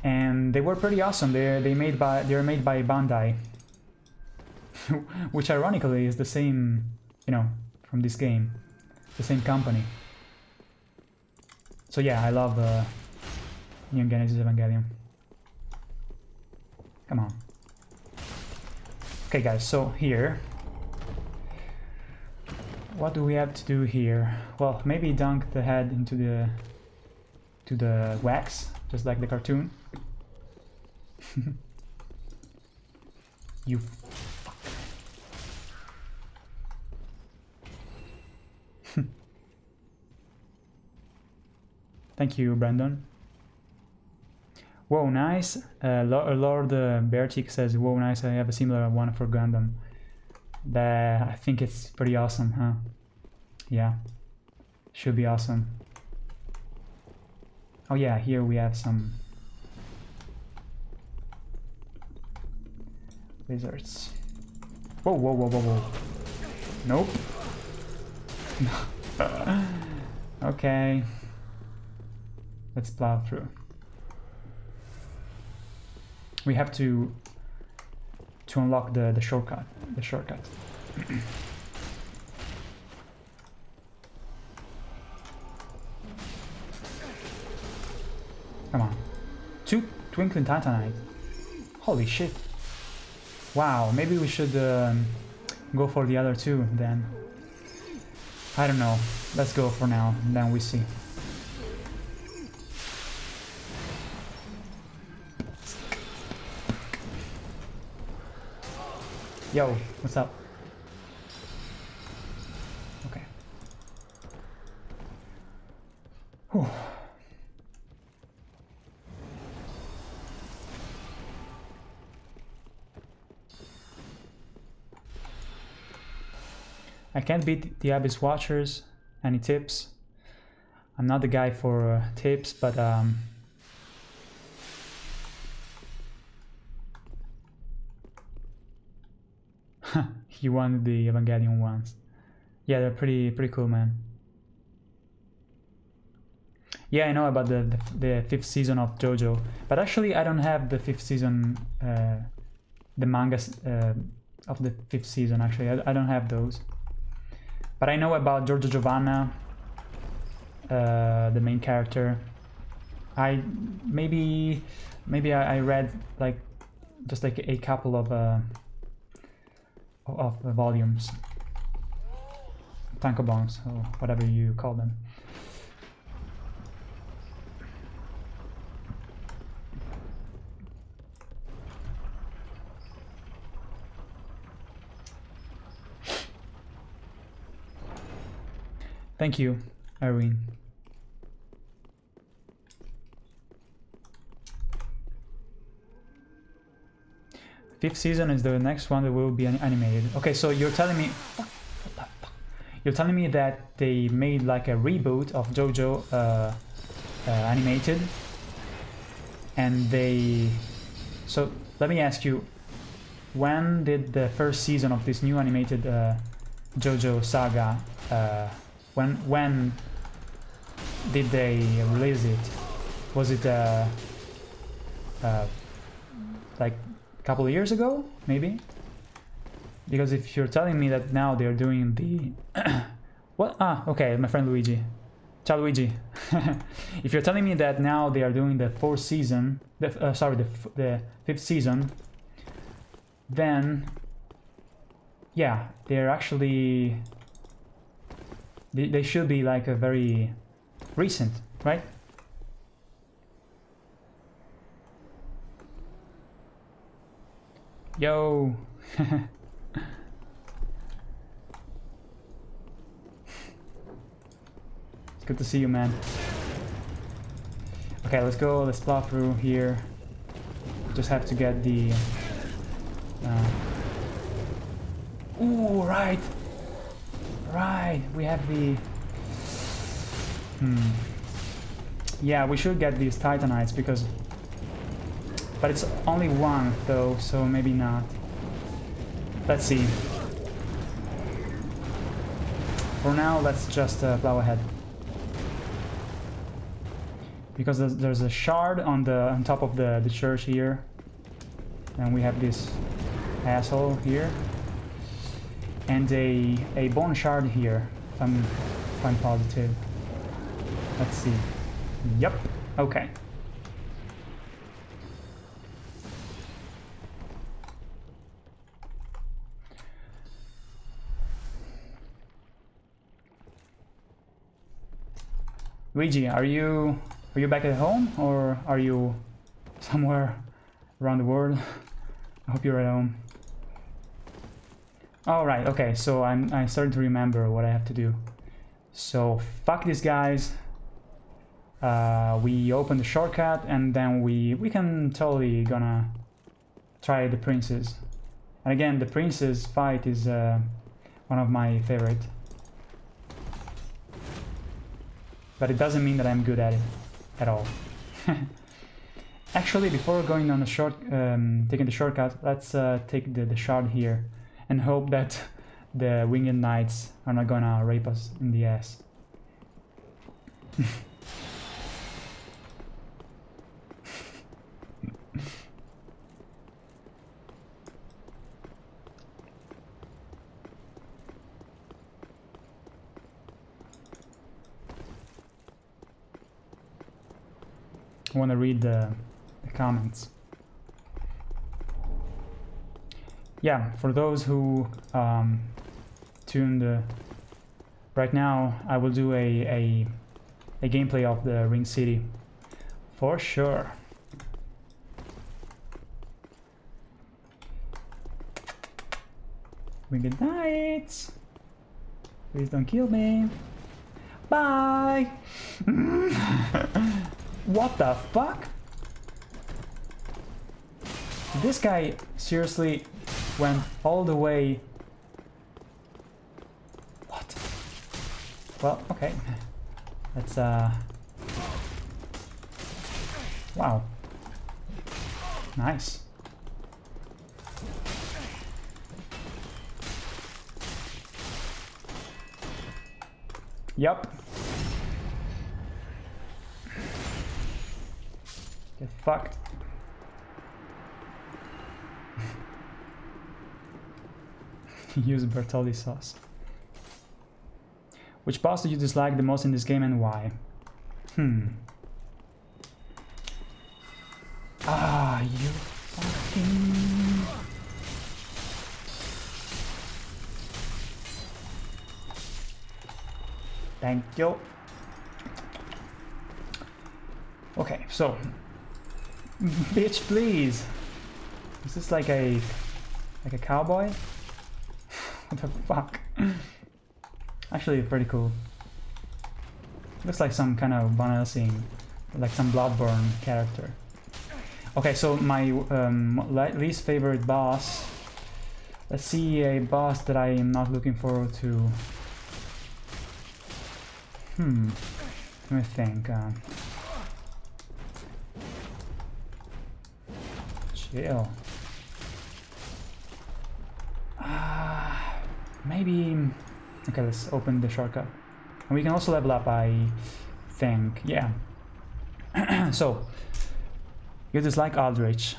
And they were pretty awesome. They they made by they were made by Bandai, which ironically is the same you know from this game, the same company. So yeah, I love uh, Neon Genesis Evangelion. Come on. Okay guys, so here what do we have to do here? Well, maybe dunk the head into the to the wax, just like the cartoon. you fuck. Thank you, Brandon. Whoa, nice. Uh, Lord uh, Bertik says, whoa, nice. I have a similar one for Gundam. That I think it's pretty awesome, huh? Yeah, should be awesome. Oh yeah, here we have some wizards. Whoa, whoa, whoa, whoa, whoa. Nope. okay. Let's plow through. We have to to unlock the, the shortcut. The shortcut. Come on. Two Twinkling Titanite. Holy shit. Wow, maybe we should um, go for the other two then. I don't know. Let's go for now, then we see. Yo, what's up? Okay. Whew. I can't beat the Abyss Watchers. Any tips? I'm not the guy for uh, tips, but um, he won the Evangelion ones. Yeah, they're pretty pretty cool, man. Yeah, I know about the, the, the fifth season of JoJo, but actually I don't have the fifth season, uh, the mangas uh, of the fifth season. Actually, I, I don't have those. But I know about Giorno Giovanna, uh, the main character. I maybe maybe I, I read like just like a couple of uh, of volumes, tankobons or whatever you call them. Thank you, Irene. Fifth season is the next one that will be animated. Okay, so you're telling me? You're telling me that they made like a reboot of JoJo uh, uh, animated, and they. So let me ask you, when did the first season of this new animated uh, JoJo saga? When when did they release it? Was it uh, uh, like a couple of years ago, maybe? Because if you're telling me that now they're doing the what? Ah, okay, my friend Luigi. Ciao, Luigi. if you're telling me that now they are doing the fourth season, the, uh, sorry, the, the fifth season, then yeah, they're actually they should be like a very recent, right? Yo! it's Good to see you, man. Okay, let's go. Let's plow through here. Just have to get the... Uh... Ooh, right! Right. We have the. Hmm. Yeah, we should get these Titanites because but it's only one though, so maybe not. Let's see. For now, let's just uh, plow ahead. Because there's, there's, a shard on the on top of the, the church here. And we have this asshole here. And a, a bone shard here, if I'm, if I'm positive. Let's see. Yep, okay. Luigi, are you are you back at home or are you somewhere around the world? I hope you're at home. All right, okay, so I'm I started to remember what I have to do. So fuck these guys. Uh, we open the shortcut and then we we can totally gonna try the princes. And again, the princes fight is uh, one of my favorite. but it doesn't mean that I'm good at it at all. Actually, before going on the short, um, taking the shortcut, let's uh, take the, the shard here and hope that the winged knights are not gonna rape us in the ass. I want to read the, the comments. Yeah, for those who um, tuned uh, right now, I will do a, a, a gameplay of the Ring City for sure. Winged Knights! Please don't kill me. Bye! What the fuck? This guy seriously went all the way... What? Well, okay. Let's, uh... Wow. Nice. Yep. Get fucked. Use Bertolli sauce. Which boss do you dislike the most in this game and why? Hmm. Ah, you fucking... Thank you. Okay, so Bitch, please. Is this like a like a cowboy? The fuck? Actually, pretty cool. Looks like some kind of Van Helsing, like some Bloodborne character. Okay, so my um, least favorite boss. Let's see a boss that I am not looking forward to. Hmm. Let me think. Uh, Chill. Ah, uh, maybe... Okay, let's open the shortcut. And we can also level up, I think. Yeah. so, you dislike Aldrich.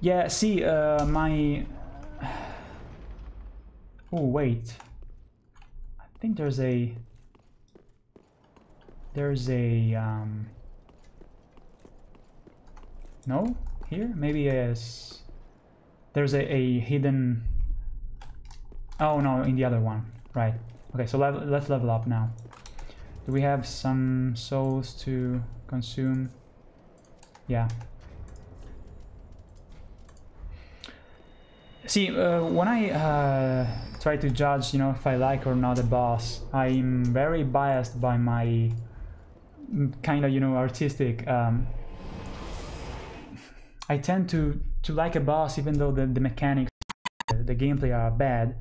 Yeah, see, uh, my... Oh, wait. I think there's a... There's a... Um, no? Here? Maybe yes. There's a, a hidden... Oh no, in the other one. Right. Okay, so level, let's level up now. Do we have some souls to consume? Yeah. See, uh, when I uh, try to judge, you know, if I like or not a boss, I'm very biased by my kind of, you know, artistic. Um, I tend to to like a boss even though the, the mechanics, the gameplay are bad,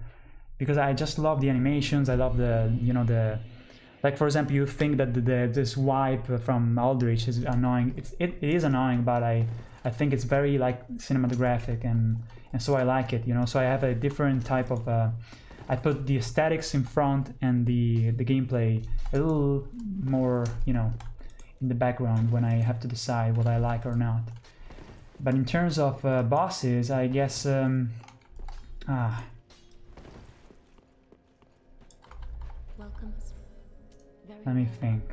because I just love the animations. I love the, you know, the like for example, you think that the, the this wipe from Aldrich is annoying. It's it, it is annoying, but I I think it's very like cinematographic and and so I like it, you know. So I have a different type of. Uh, I put the aesthetics in front and the the gameplay a little more, you know, in the background when I have to decide what I like or not. But in terms of uh, bosses, I guess. Um, ah, let me think.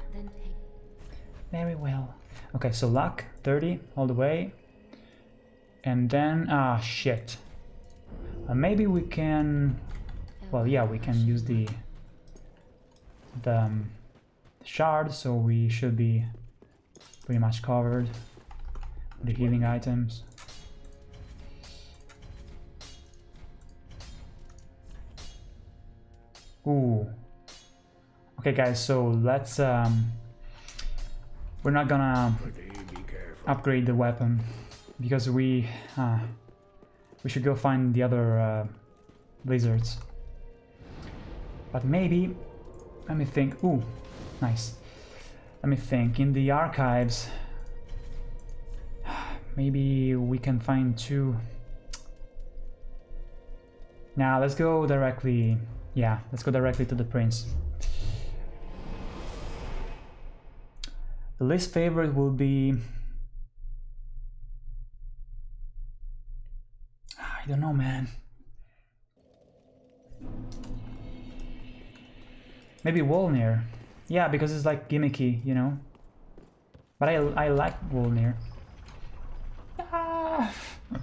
Very well. Okay, so luck 30 all the way. And then, ah, shit. Uh, maybe we can, well, yeah, we can use the, the um, shard, so we should be pretty much covered. with The healing items. Ooh. Okay, guys, so let's, um, we're not gonna upgrade the weapon because we uh, we should go find the other uh, lizards. But maybe let me think. Ooh, nice. Let me think. In the archives, maybe we can find two. Now let's go directly. Yeah, let's go directly to the prince. Least favorite will be I don't know, man. Maybe Wolnir. Yeah, because it's like gimmicky, you know. But I I like Wolnir. Ah!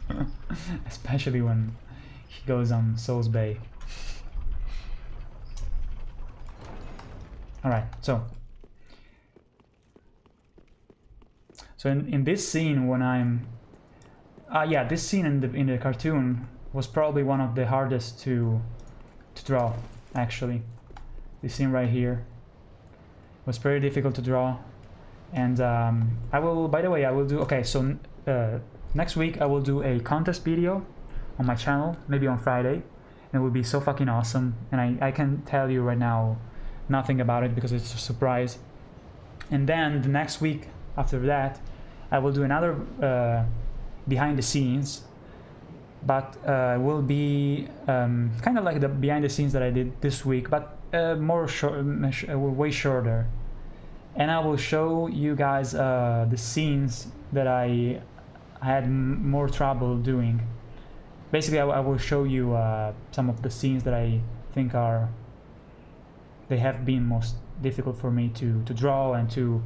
Especially when he goes on Souls Bay. Alright, so So in, in this scene when I'm uh, yeah, this scene in the in the cartoon was probably one of the hardest to to draw actually. This scene right here was pretty difficult to draw. And um, I will by the way I will do okay so uh, next week I will do a contest video on my channel maybe on Friday. And it will be so fucking awesome. And I, I can tell you right now nothing about it because it's a surprise. And then the next week after that I will do another uh, behind the scenes but uh, will be um, kind of like the behind the scenes that I did this week but uh, more short uh, way shorter. And I will show you guys uh, the scenes that I had more trouble doing. Basically I, I will show you uh, some of the scenes that I think are they have been most difficult for me to to draw and to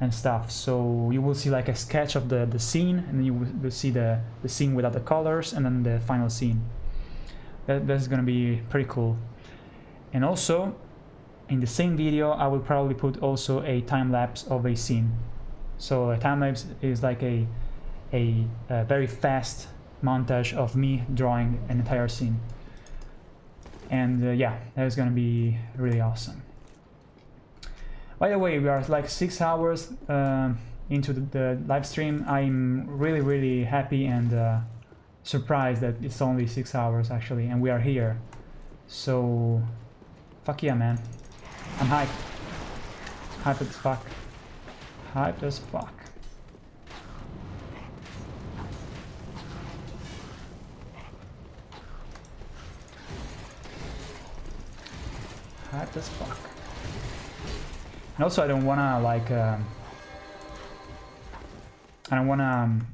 and stuff. So you will see like a sketch of the the scene and then you will see the the scene without the colors and then the final scene. That, that's gonna be pretty cool. And also in the same video I will probably put also a time lapse of a scene. So a time lapse is like a a, a very fast montage of me drawing an entire scene. And uh, yeah that is gonna be really awesome by the way we are like six hours um into the, the live stream. I'm really really happy and uh, surprised that it's only six hours actually and we are here. So fuck yeah man. I'm hyped. Hyped as fuck. Hyped as fuck. Hyped as fuck and also I don't wanna like um, I don't wanna um,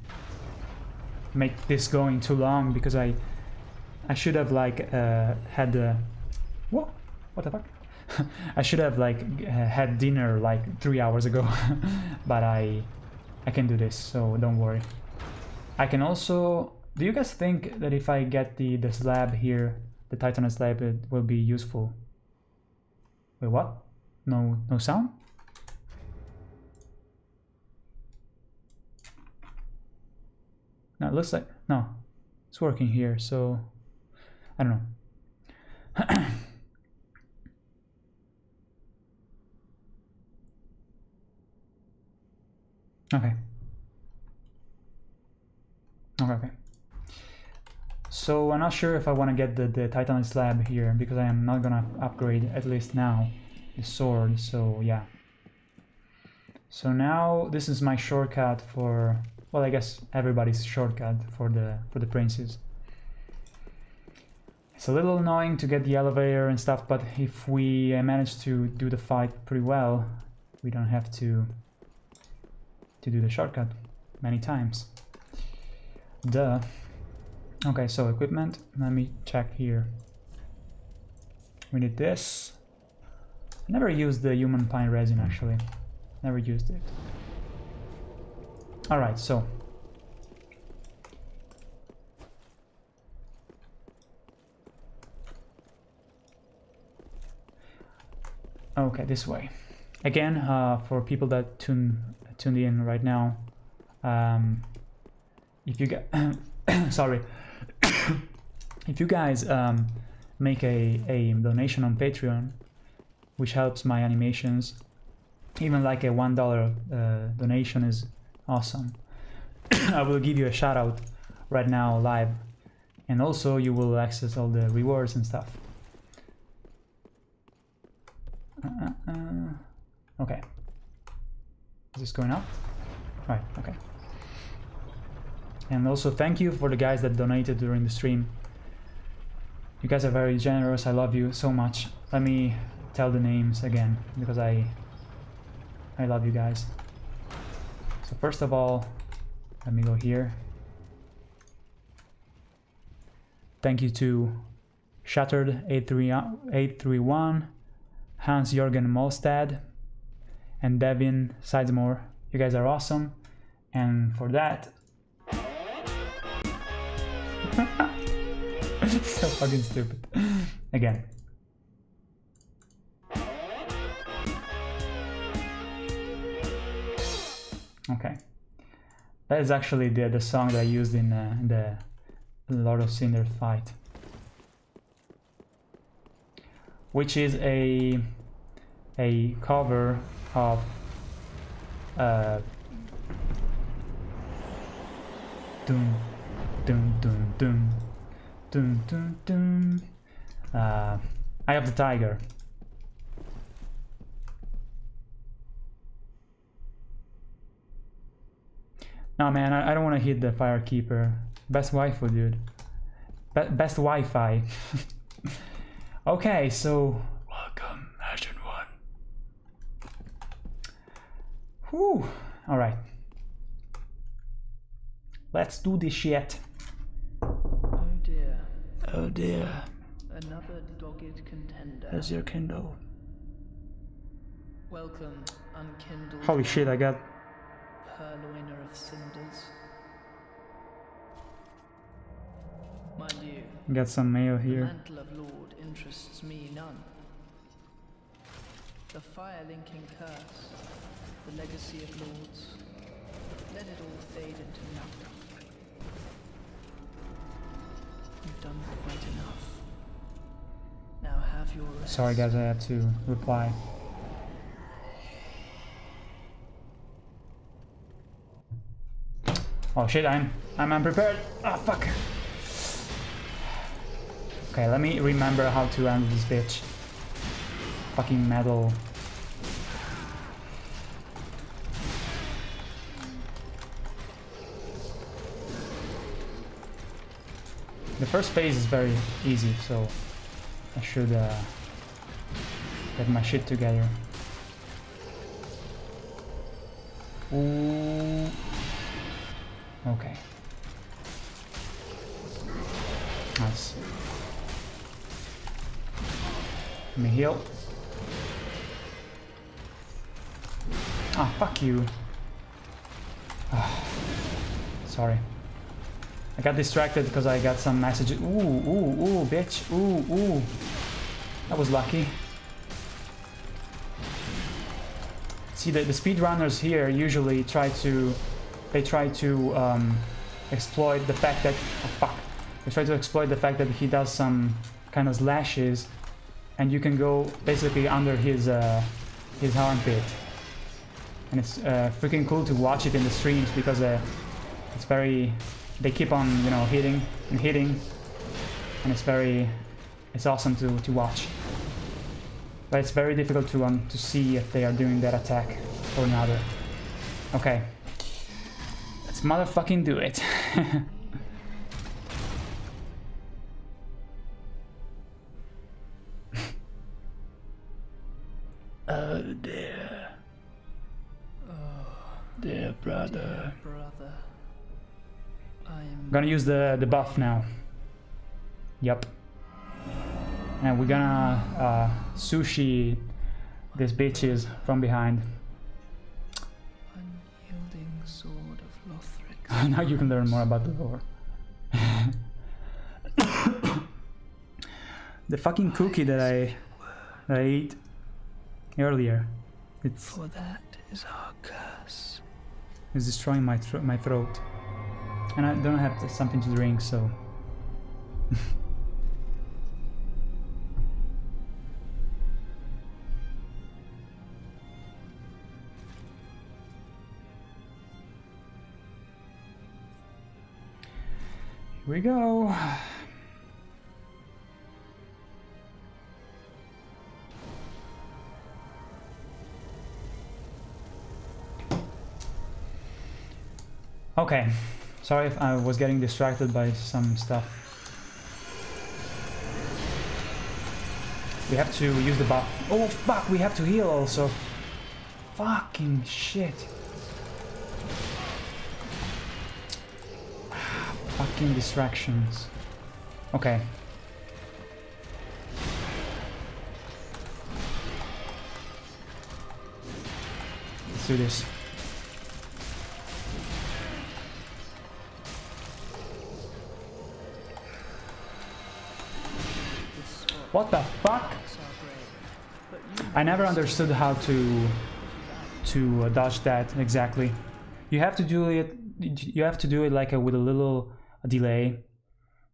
make this going too long because I I should have like uh, had the what? What the fuck? I should have like uh, had dinner like three hours ago. But I I can do this so don't worry. I can also do you guys think that if I get the the slab here the titan slab it will be useful? Wait what no no sound no it looks like no it's working here, so I don't know. okay. Okay, okay. So I'm not sure if I want to get the, the Titan slab here because I am not gonna upgrade at least now the sword. So yeah. So now this is my shortcut for well, I guess everybody's shortcut for the for the princes. It's a little annoying to get the elevator and stuff, but if we uh, manage to do the fight pretty well, we don't have to to do the shortcut many times. Duh. Okay, so equipment. Let me check here. We need this. Never used the human pine resin actually. Never used it. Alright, so. Okay, this way. Again, uh, for people that tune tuned in right now, um, if you get sorry, if you guys um, make a, a donation on Patreon, which helps my animations, even like a one dollar uh, donation is awesome. I will give you a shout out right now live, and also you will access all the rewards and stuff. Uh, uh, uh. Okay. Is this going up? Right. Okay. And also thank you for the guys that donated during the stream. You guys are very generous. I love you so much. Let me tell the names again because I I love you guys. So first of all, let me go here. Thank you to Shattered 831, Hans Jorgen Molstad, and Devin Sidesmore. You guys are awesome. And for that, so fucking stupid. Again. Okay. That is actually the, the song that I used in, uh, the Lord of Cinder fight. Which is a a cover of uh, Dun dun dun dun dun dun. Uh, Eye of the Tiger. No man, I, I don't want to hit the Firekeeper. Best waifu, dude. Be best Wi-Fi. okay, so welcome, Ashen One. Whew. All right. Let's do this shit. Oh dear, Oh dear. another dogged contender. There's your Kindle. Welcome, unkindled Holy shit, I got purloiner of cinders. Mind you, got some mail the here. mantle of Lord interests me none. The fire-linking curse, the legacy of lords, let it all fade into nothing. You've done quite enough. Now have your rest. Sorry guys, I had to reply. Oh shit, I'm I'm unprepared. Oh fuck. Okay, let me remember how to end this bitch. Fucking metal. The first phase is very easy, so I should uh, get my shit together. Ooh. Okay. Nice. Let me heal. Ah, fuck you. Ah, Sorry. I got distracted because I got some messages. Ooh, ooh, ooh, bitch. Ooh, ooh. That was lucky. See, the, the speedrunners here usually try to... They try to um, exploit the fact that... Oh, fuck. we try to exploit the fact that he does some kind of slashes, and you can go basically under his uh, his armpit, and it's uh, freaking cool to watch it in the streams because uh, it's very they keep on you know hitting and hitting, and it's very it's awesome to to watch. But it's very difficult to um, to see if they are doing that attack or another. Okay. Let's motherfucking do it. oh dear. Oh, dear brother. Brother. I'm gonna use the, the buff now. Yup. And we're gonna uh, sushi these bitches from behind. now you can learn more about the lore. the fucking cookie that I that I ate earlier, it's For that is our curse. it's destroying my thro- my throat, and I don't have something to drink, so. Here we go. Okay, sorry if I was getting distracted by some stuff. We have to use the buff. Oh fuck, we have to heal also. Fucking shit. Distractions. Okay. Let's do this. What the fuck? I never understood how to to dodge that exactly. You have to do it. You have to do it like a, with a little delay.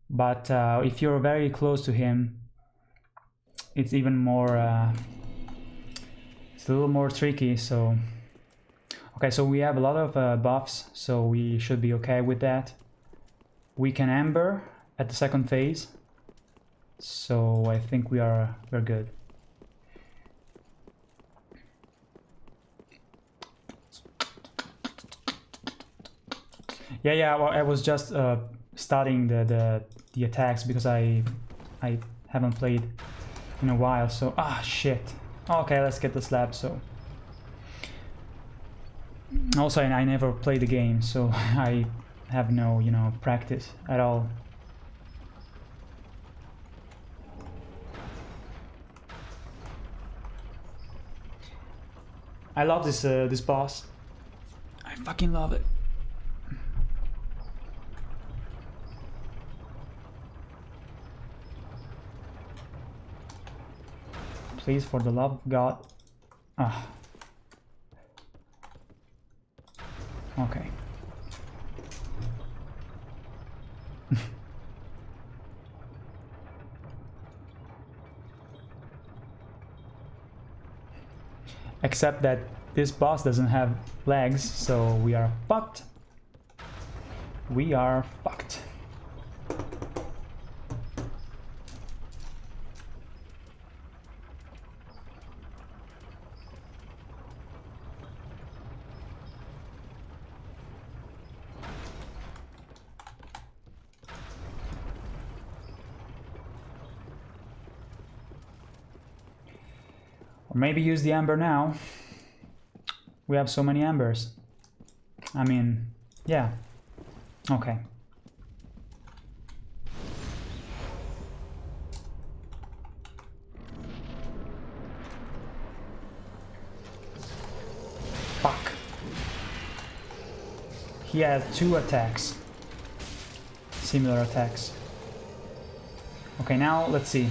But uh, if you're very close to him, it's even more. Uh, it's a little more tricky. So, okay, so we have a lot of uh, buffs, so we should be okay with that. We can ember at the second phase, so I think we are we're good. Yeah, yeah. Well, I was just uh, studying the, the the attacks because I I haven't played in a while. So ah shit. Okay, let's get the slab. So also I, never played the game, so I have no you know practice at all. I love this uh, this boss. I fucking love it. Please, for the love of God. Ah. Okay. Except that this boss doesn't have legs, so we are fucked. We are fucked. Or maybe use the ember now. We have so many embers. I mean, yeah. Okay. Fuck. He has two attacks. Similar attacks. Okay, now let's see.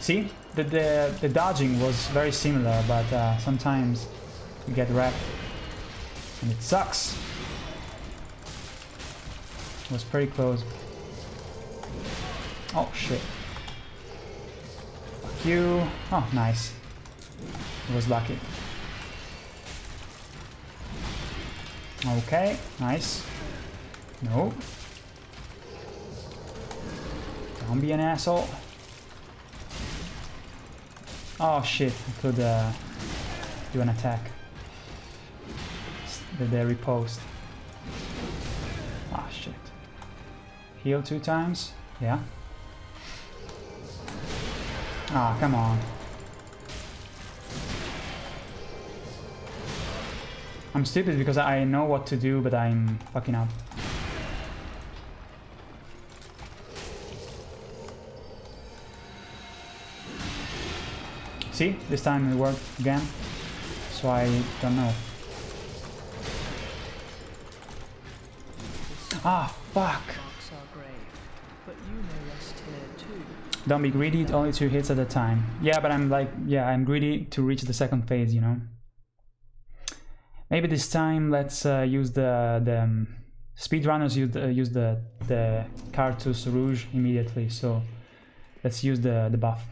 See? The, the, the dodging was very similar, but uh, sometimes you get wrecked. And it sucks. It was pretty close. Oh shit. Fuck you. Oh, nice. I was lucky. Okay, nice. No. Don't be an asshole. Oh shit, I could uh, do an attack. The, the riposte. Ah shit. Heal two times? Yeah. Ah, come on. I'm stupid because I know what to do, but I'm fucking up. See, this time it worked again, so I don't know. Ah, fuck! Marks our grave, but you may rest here too. Don't be greedy, only two hits at a time. Yeah, but I'm like, yeah, I'm greedy to reach the second phase, you know? Maybe this time let's uh, use the, the um, speedrunners use the, use the, the Carthus Rouge immediately, so let's use the, the buff.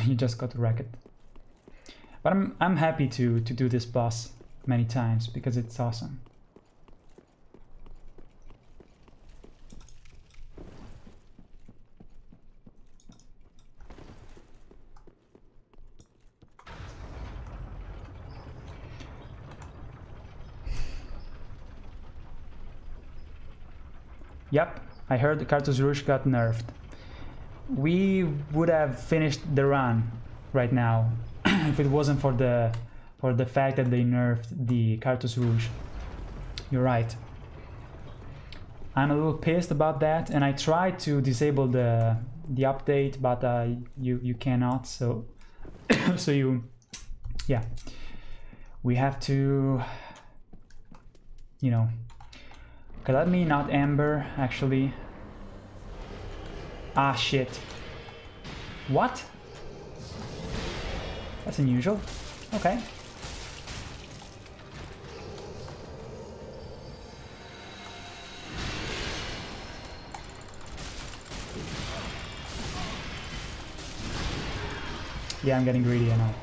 you just got wrecked. But I'm, I'm happy to, to do this boss many times because it's awesome. Yep, I heard the Rouge got nerfed. We would have finished the run right now if it wasn't for the for the fact that they nerfed the Carthus Rouge. You're right. I'm a little pissed about that, and I tried to disable the the update, but uh, you you cannot. So so you yeah we have to you know Okay, let me not Ember, actually. Ah, shit. What? That's unusual. Okay. Yeah, I'm getting greedy, I know.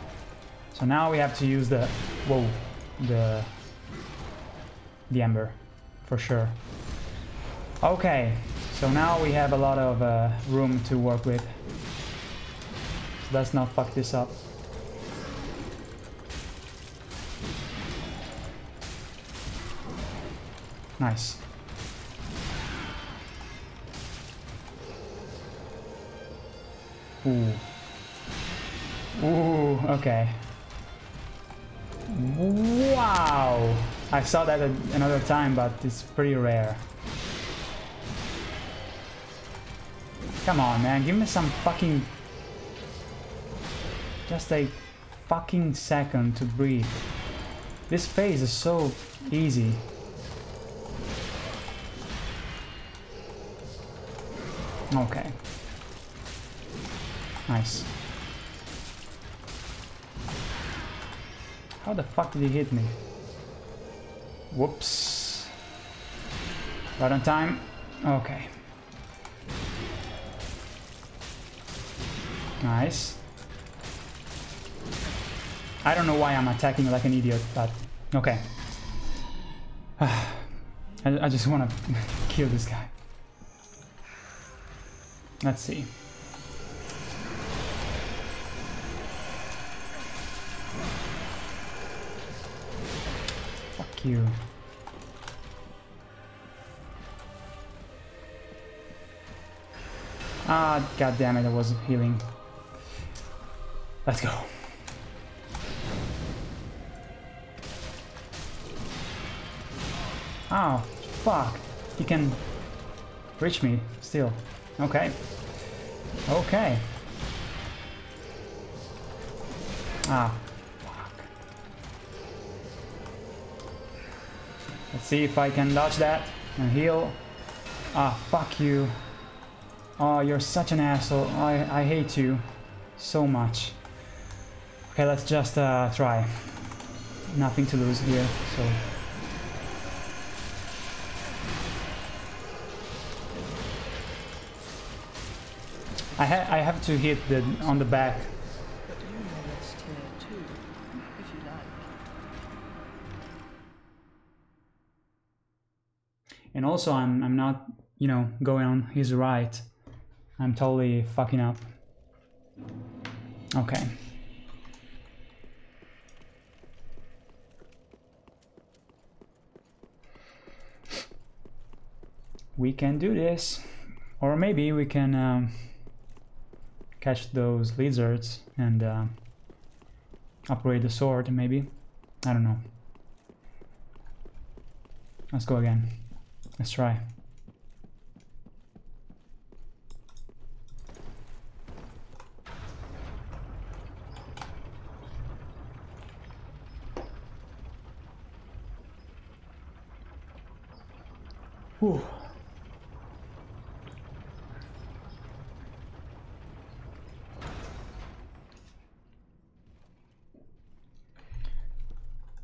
So now we have to use the... Whoa. The... The Ember for sure. Okay, so now we have a lot of uh, room to work with. So let's not fuck this up. Nice. Ooh. Ooh, okay. Wow! I saw that another time, but it's pretty rare. Come on, man, give me some fucking... Just a fucking second to breathe. This phase is so easy. Okay. Nice. How the fuck did he hit me? Whoops. Right on time. Okay. Nice. I don't know why I'm attacking like an idiot, but okay. I, I just want to kill this guy. Let's see. Fuck you. Ah, god damn it, I was healing. Let's go. Oh, fuck. He can reach me still. Okay. Okay. Ah, fuck. Let's see if I can dodge that and heal. Ah, fuck you. Oh, you're such an asshole. I, I hate you so much. Okay, let's just uh, try. Nothing to lose here, so... I, ha I have to hit the on the back and also I'm I'm not you know going on his right. I'm totally fucking up. Okay. We can do this. Or maybe we can um, catch those lizards and uh, upgrade the sword, maybe. I don't know. Let's go again. Let's try.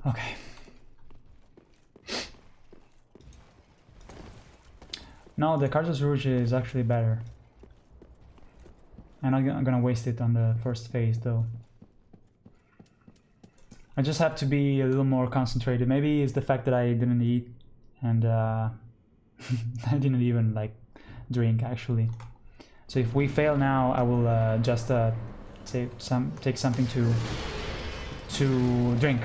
Okay. No, the Carthus Rouge is actually better. I'm not gonna- waste it on the first phase though. I just have to be a little more concentrated. Maybe it's the fact that I didn't eat and uh, I didn't even like drink actually. So if we fail now, I will uh, just uh, take some take something to to drink.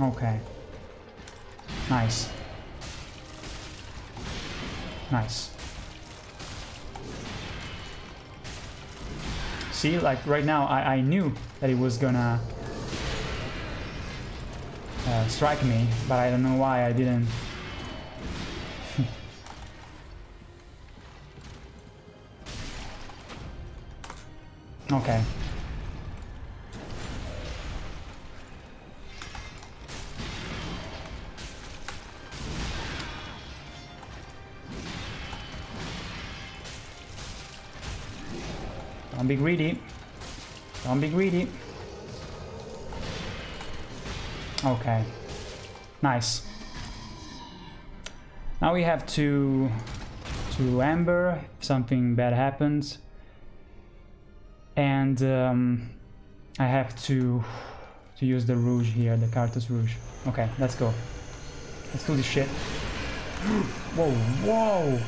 Okay. Nice. Nice. See, like right now, I, I knew that it was gonna uh, strike me, but I don't know why I didn't. okay. Don't be greedy. Don't be greedy. Okay. Nice. Now we have to to Ember if something bad happens. And um, I have to to use the Rouge here, the Carthus Rouge. Okay, let's go. Let's do this shit. whoa, whoa!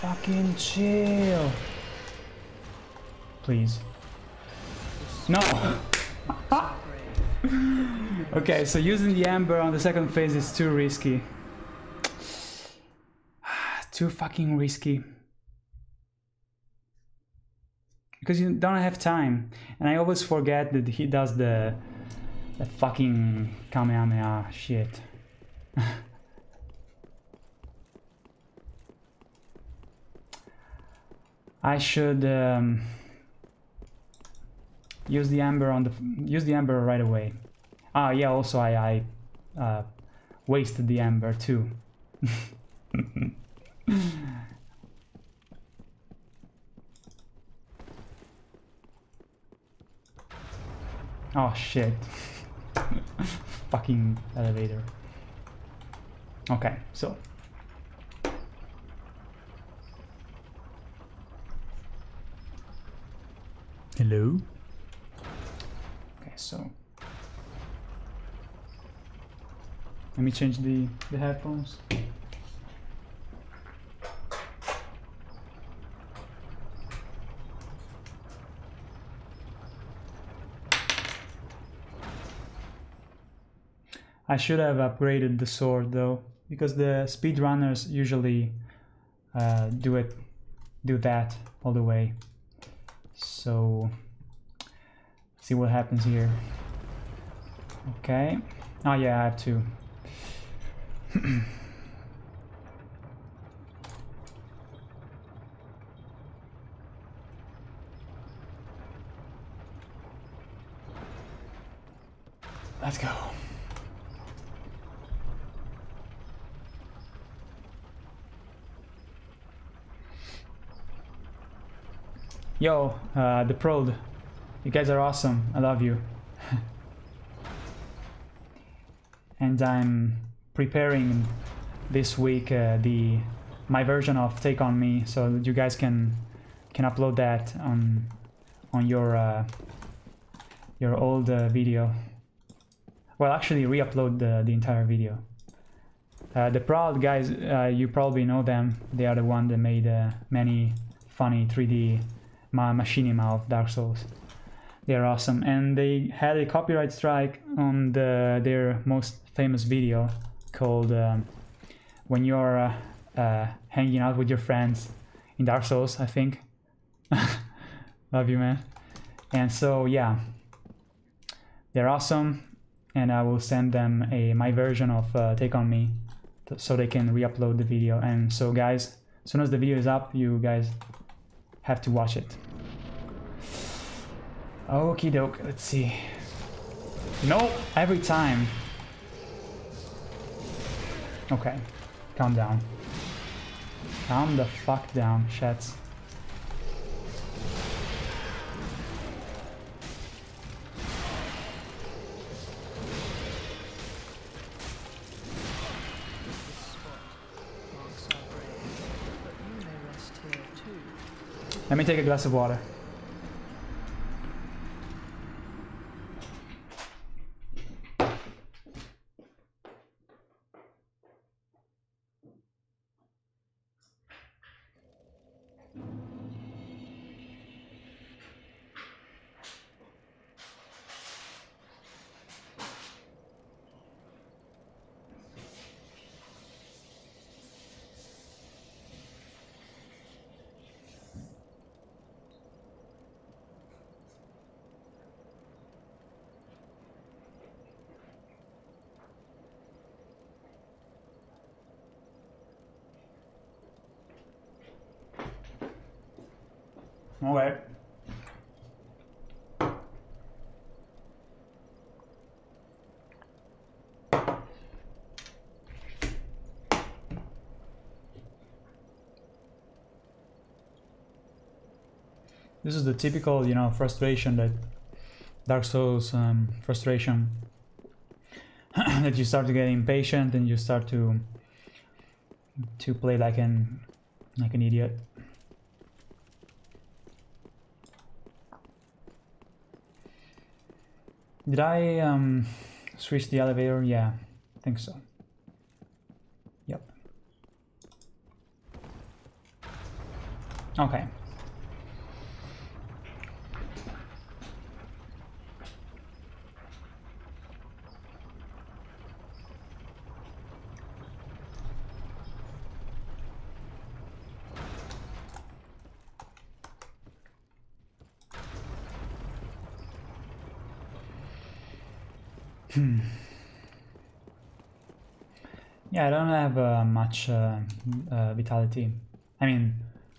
Fucking chill. Please. No! okay, so using the Ember on the second phase is too risky. too fucking risky. Because you don't have time. And I always forget that he does the, the fucking Kamehameha shit. I should um, use the ember on the use the ember right away. Ah, yeah. Also, I I uh, wasted the ember too. oh shit! Fucking elevator. Okay, so Hello? So let me change the, the headphones. I should have upgraded the sword though, because the speedrunners usually uh, do it, do that all the way. So, see what happens here. Okay. Oh yeah, I have to. Let's go. Yo, uh, the prod. You guys are awesome. I love you. and I'm preparing this week uh, the my version of Take on Me, so that you guys can can upload that on on your uh, your old uh, video. Well, actually, re-upload the the entire video. Uh, the Proud guys, uh, you probably know them. They are the one that made uh, many funny 3D ma machinima of Dark Souls. They are awesome, and they had a copyright strike on the, their most famous video called um, "When You're uh, uh, Hanging Out with Your Friends in Dark Souls." I think. Love you, man. And so yeah, they're awesome, and I will send them a my version of uh, Take on Me, so they can re-upload the video. And so guys, as soon as the video is up, you guys have to watch it. Okie doke, let's see. No, every time. Okay, calm down. Calm the fuck down, shats. Let me take a glass of water. Okay. This is the typical, you know, frustration that Dark Souls um, frustration that you start to get impatient and you start to to play like an like an idiot. Did I um, switch the elevator? Yeah, I think so. Yep. Okay. Yeah, I don't have uh, much uh, uh, vitality. I mean,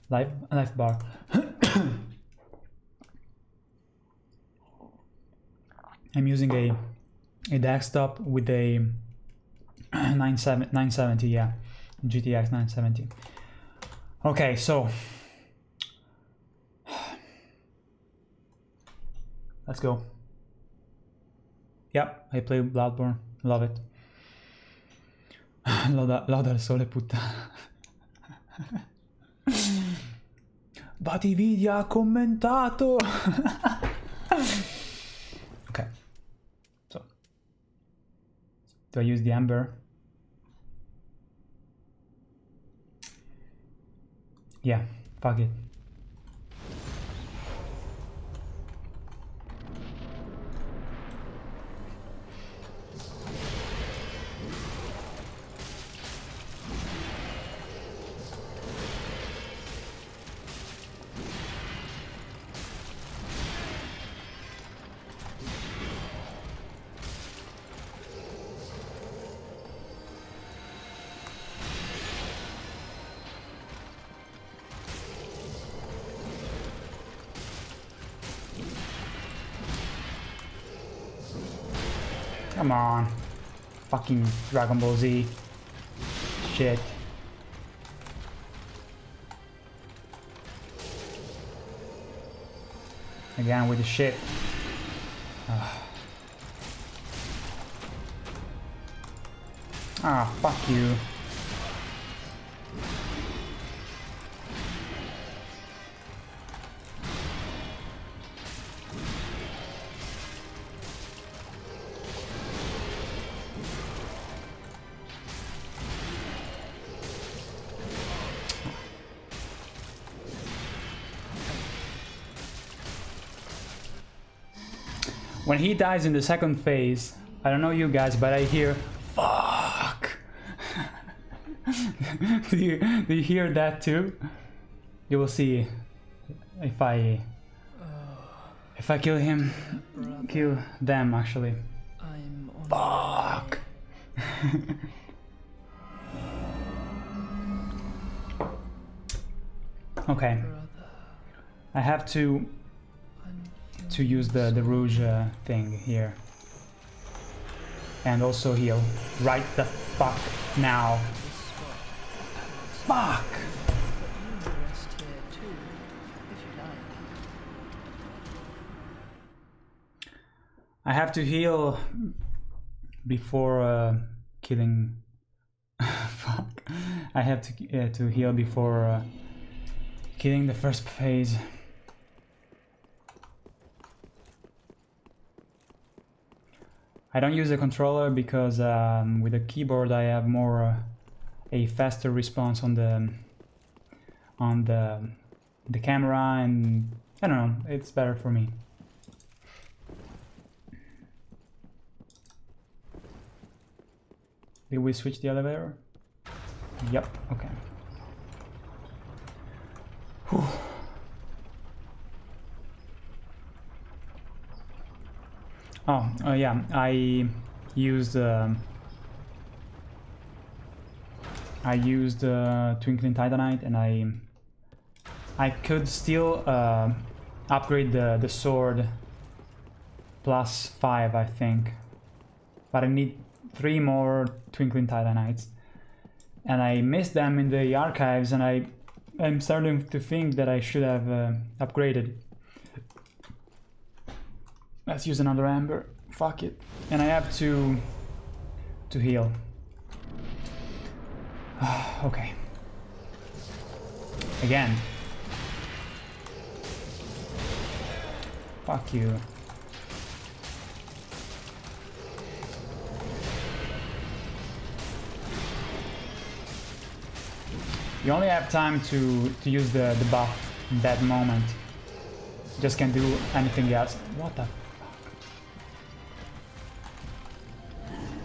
life life bar. I'm using a a desktop with a 97 970, yeah, GTX 970. Okay, so let's go. Yep, I play Bloodborne. Love it. Loda, loda il sole puttana. Vatividia ha commentato. okay. So. Do I use the amber? Yeah, fuck it. Come on. Fucking Dragon Ball Z. Shit. Again with the shit. Ah, ah fuck you. He dies in the second phase, I don't know you guys, but I hear fuck. do you do you hear that too? You will see if I if I kill him, kill them actually. Fuck. okay. I have to to use the the rouge uh, thing here, and also heal right the fuck now. Fuck. I have to heal before uh, killing. Fuck. I have to uh, to heal before uh, killing the first phase. I don't use a controller because um, with a keyboard I have more uh, a faster response on the on the the camera and I don't know it's better for me. Did we switch the elevator? Yep, okay. Oh, uh, yeah, I used um, I used uh, Twinkling Titanite and I I could still uh, upgrade the, the sword plus 5 I think but I need three more Twinkling Titanites. And I missed them in the archives, and I I'm starting to think that I should have uh, upgraded. Let's use another ember. Fuck it. And I have to to heal. okay. Again. Fuck you. You only have time to, to use the, the buff in that moment. Just can't do anything else. What the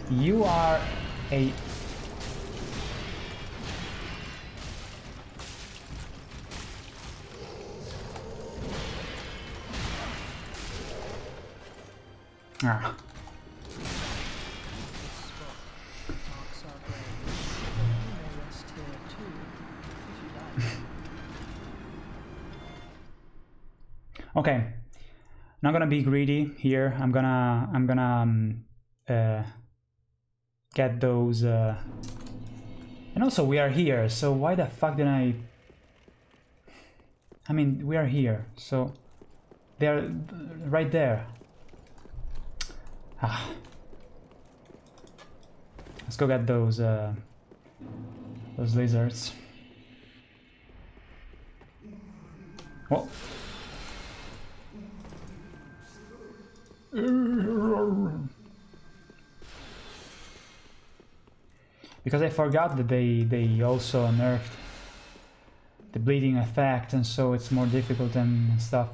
You are a... Ah. Okay, not gonna be greedy here. I'm gonna I'm gonna um, uh, get those. Uh... And also, we are here. So why the fuck did I? I mean, we are here. So they're right there. Ah. Let's go get those uh, those lizards. Oh. Because I forgot that they, they also nerfed the bleeding effect and so it's more difficult and stuff.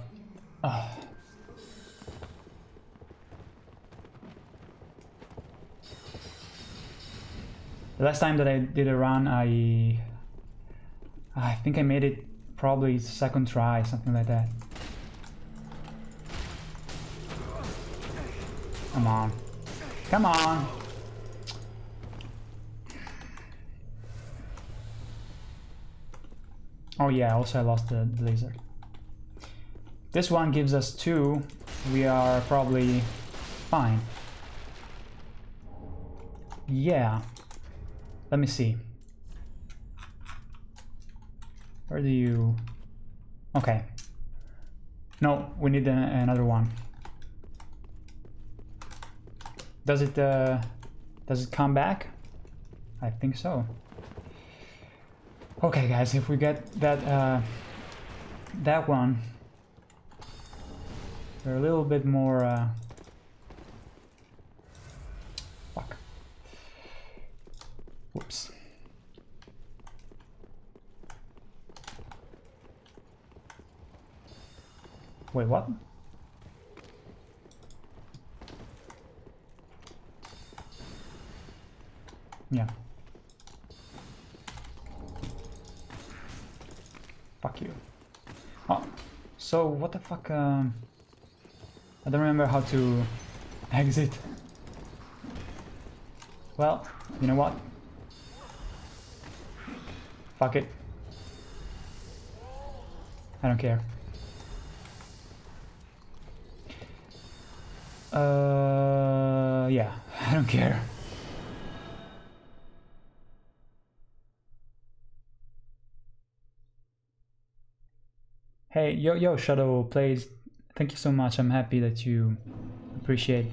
Ugh. The last time that I did a run, I I think I made it probably second try, something like that. Come on. Come on. Oh yeah, also I lost the, laser. This one gives us two. We are probably fine. Yeah. Let me see. Where do you... Okay. No, we need an, another one. Does it, uh, does it come back? I think so. Okay, guys, if we get that uh, that one, we're a little bit more. Uh, fuck. Whoops. Wait, what? Yeah. Fuck you. Oh, so what the fuck? Um, I don't remember how to exit. Well, you know what? Fuck it. I don't care. Uh, yeah, I don't care. Hey, yo, yo, Shadow plays. Thank you so much. I'm happy that you appreciate.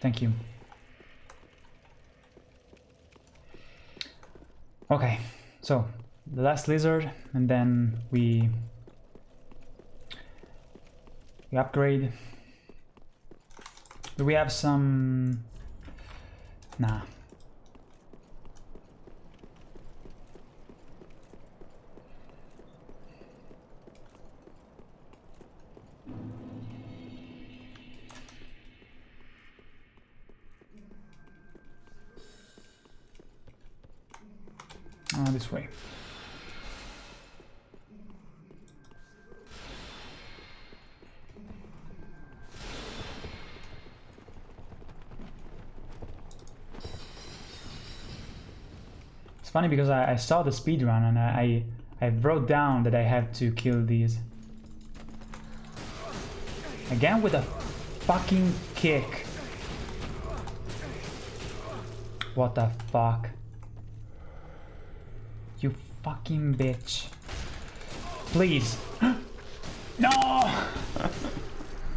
Thank you. Okay, so the last lizard, and then we we upgrade. Do we have some? Nah. Uh, this way. It's funny because I, I saw the speed run and I, I I wrote down that I have to kill these. Again with a fucking kick. What the fuck? Fucking bitch. Please. no!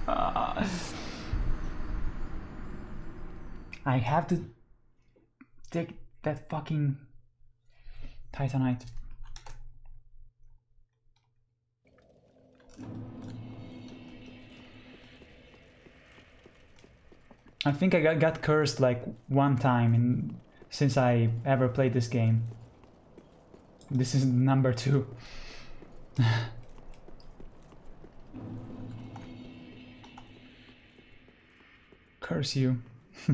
Ah. I have to take that fucking Titanite. I think I got, got cursed like one time in, since I ever played this game. This is number two. Curse you.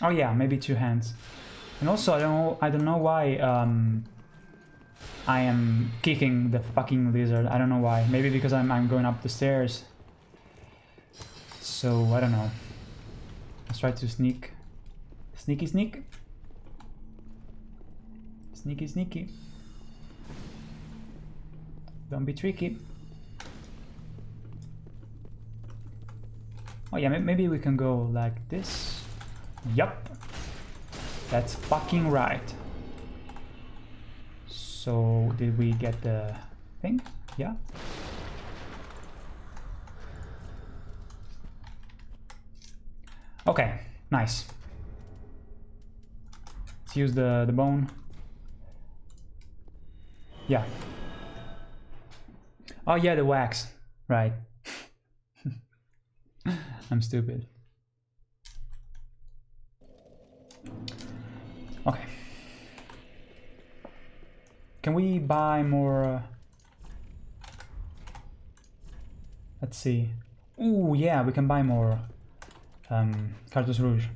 oh yeah, maybe two hands. And also, I don't know, I don't know why um, I am kicking the fucking lizard. I don't know why. Maybe because I'm I'm going up the stairs. So I don't know. Let's try to sneak. Sneaky sneak. Sneaky sneaky. Don't be tricky. Oh yeah, maybe we can go like this. Yup. That's fucking right. So did we get the thing? Yeah. Okay, nice. Let's use the, the bone. Yeah. Oh yeah, the wax. Right. I'm stupid. Okay. Can we buy more? Uh... Let's see. Ooh, yeah, we can buy more um, Carthus Rouge.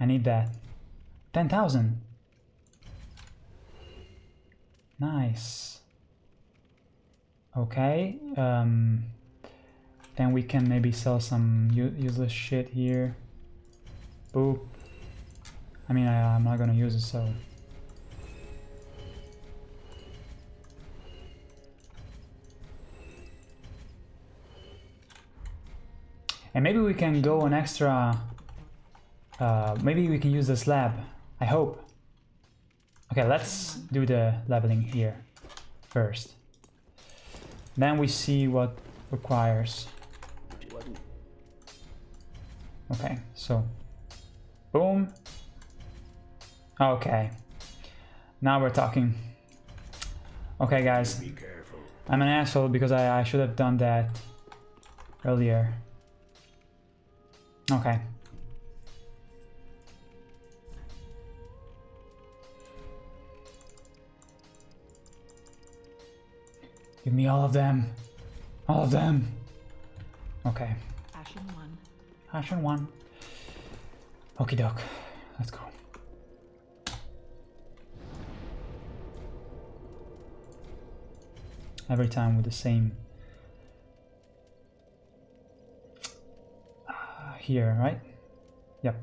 I need that. 10,000. Nice. Okay. Um, then we can maybe sell some useless shit here. Boop. I mean, I, I'm not gonna use it, so... And maybe we can go an extra... Uh, maybe we can use the slab. I hope. Okay, let's do the leveling here first. Then we see what requires. Okay, so Boom. Okay. Now we're talking. Okay, guys. Be careful. I'm an asshole because I, I should have done that earlier. Okay. Give me all of them. All of them. Okay. Ashen 1. Action one. Okie doke. Let's go. Every time with the same. Uh, here, right? Yep.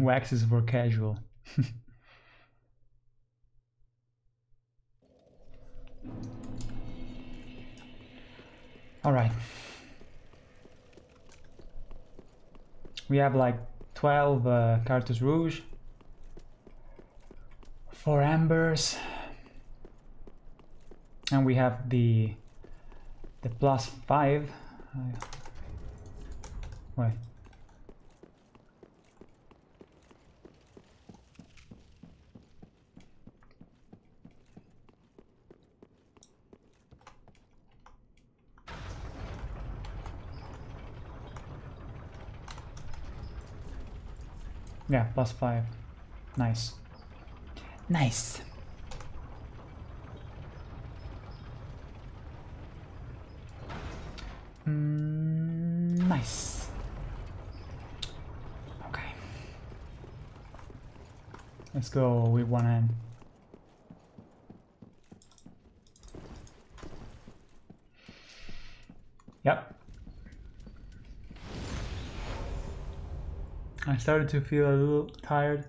Wax is for casual. All right. We have like 12 uh, Carthus Rouge, 4 Embers, and we have the the plus 5. Uh, wait. Yeah, plus 5. Nice. Nice. Mm, nice. Okay. Let's go with one hand. Yep. I started to feel a little tired,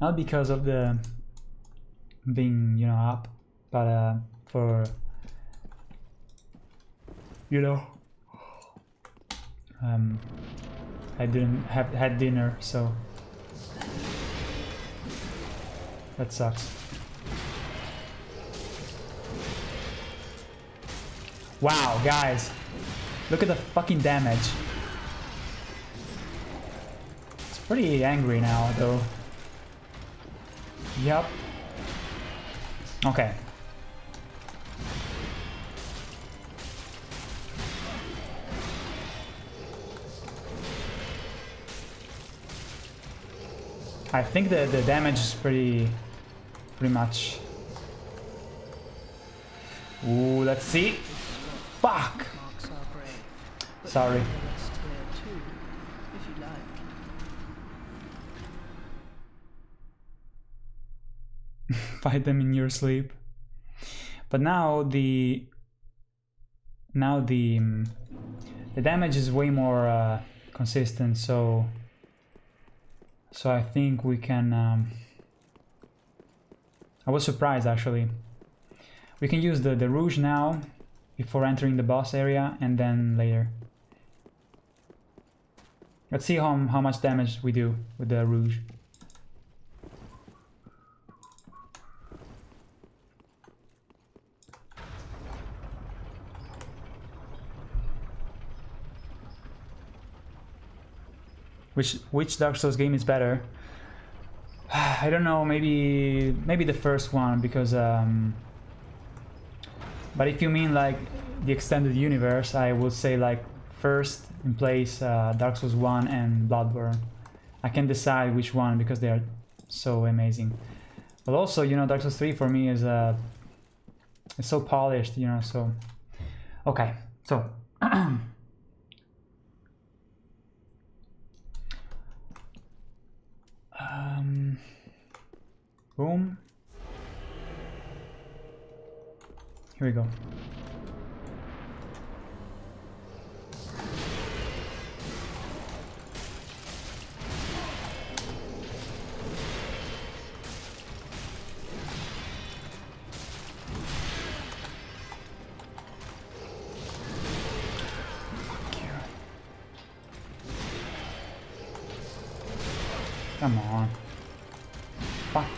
not because of the being, you know, up, but uh, for, you know, um, I didn't have had dinner, so that sucks. Wow, guys, look at the fucking damage. Pretty angry now, though. Yep. Okay. I think the, the damage is pretty pretty much. Ooh, let's see. Fuck! Sorry. you may rest here too, if you like. Fight them in your sleep. But now the now the um, the damage is way more uh, consistent. So so I think we can. Um, I was surprised actually. We can use the the rouge now before entering the boss area and then later. Let's see how how much damage we do with the rouge. Which which Dark Souls game is better? I don't know. Maybe maybe the first one because. Um, but if you mean like the extended universe, I would say like first in place uh, Dark Souls one and Bloodborne. I can decide which one because they are so amazing. But also, you know, Dark Souls three for me is uh, it's so polished, you know. So okay, so. boom. Here we go.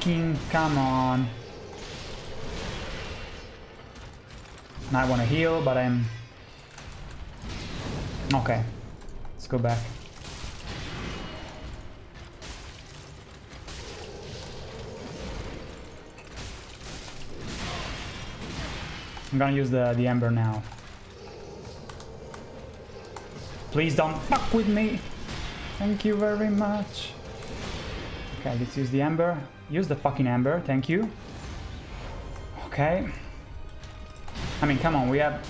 Fucking come on. I want to heal, but I'm... Okay. Let's go back. I'm gonna use the, the Ember now. Please don't fuck with me! Thank you very much. Okay, let's use the Ember. Use the fucking Ember, thank you. Okay. I mean, come on, we have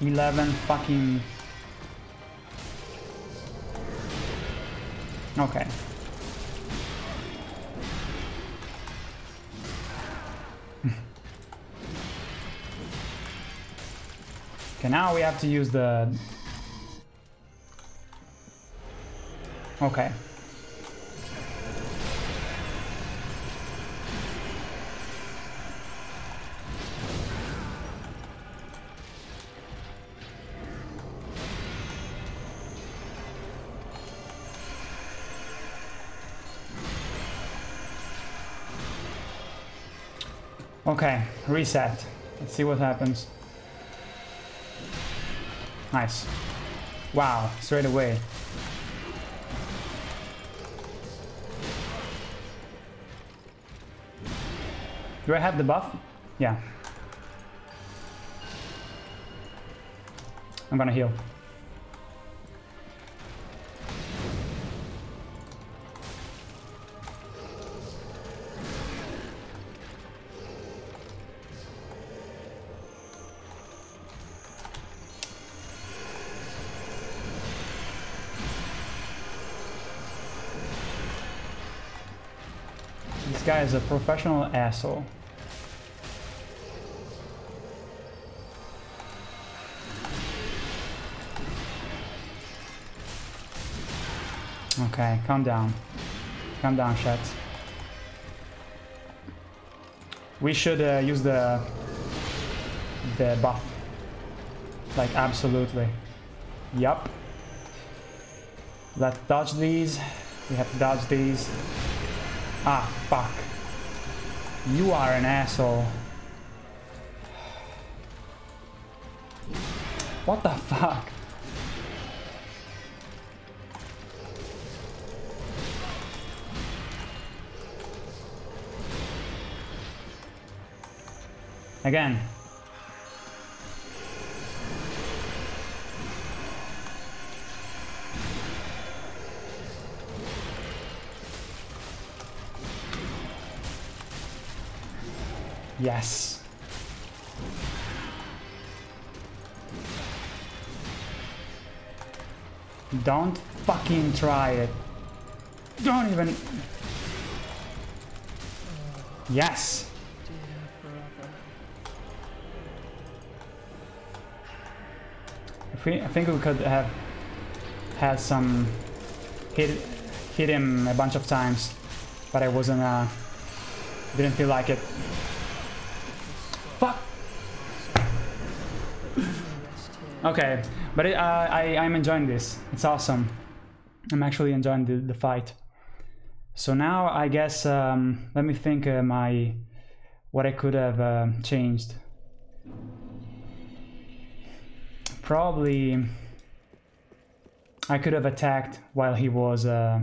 11 fucking... Okay. okay, now we have to use the... Okay. Okay, reset. Let's see what happens. Nice. Wow, straight away. Do I have the buff? Yeah. I'm gonna heal. Guy is a professional asshole. Okay, calm down. Calm down, chat. We should uh, use the the buff. Like absolutely. Yup. Let's dodge these. We have to dodge these. Ah, fuck. You are an asshole. What the fuck? Again. Yes. Don't fucking try it. Don't even... Yes. I think we could have had some hit hit him a bunch of times, but I wasn't uh didn't feel like it. Okay, but it, uh, I I'm enjoying this. It's awesome. I'm actually enjoying the, the fight. So now I guess um, let me think uh, my what I could have uh, changed. Probably I could have attacked while he was uh,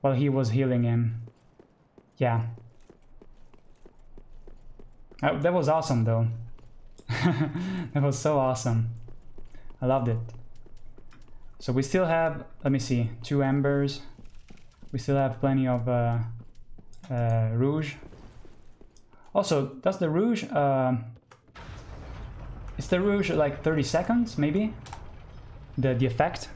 while he was healing him. Yeah. That was awesome though. that was so awesome. I loved it. So we still have, let me see, two embers. We still have plenty of uh, uh, rouge. Also, does the rouge, uh, is the rouge like 30 seconds maybe? The, the effect?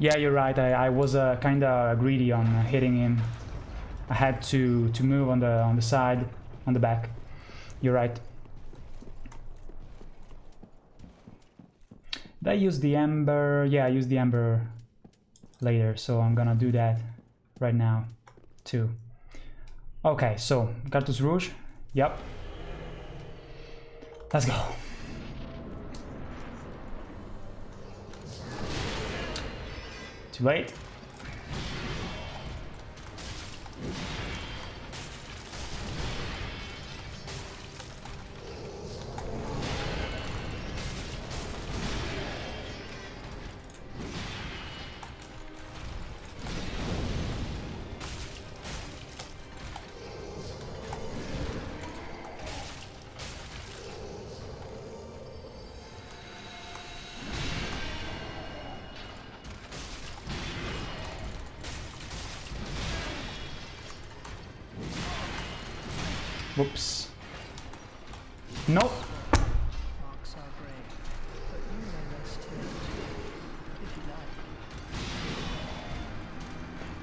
Yeah, you're right. I, I was uh, kind of greedy on uh, hitting him. I had to to move on the on the side, on the back. You're right. Did I use the ember? Yeah, I used the ember later, so I'm gonna do that right now too. Okay, so Carthus Rouge. Yep. Let's go. Too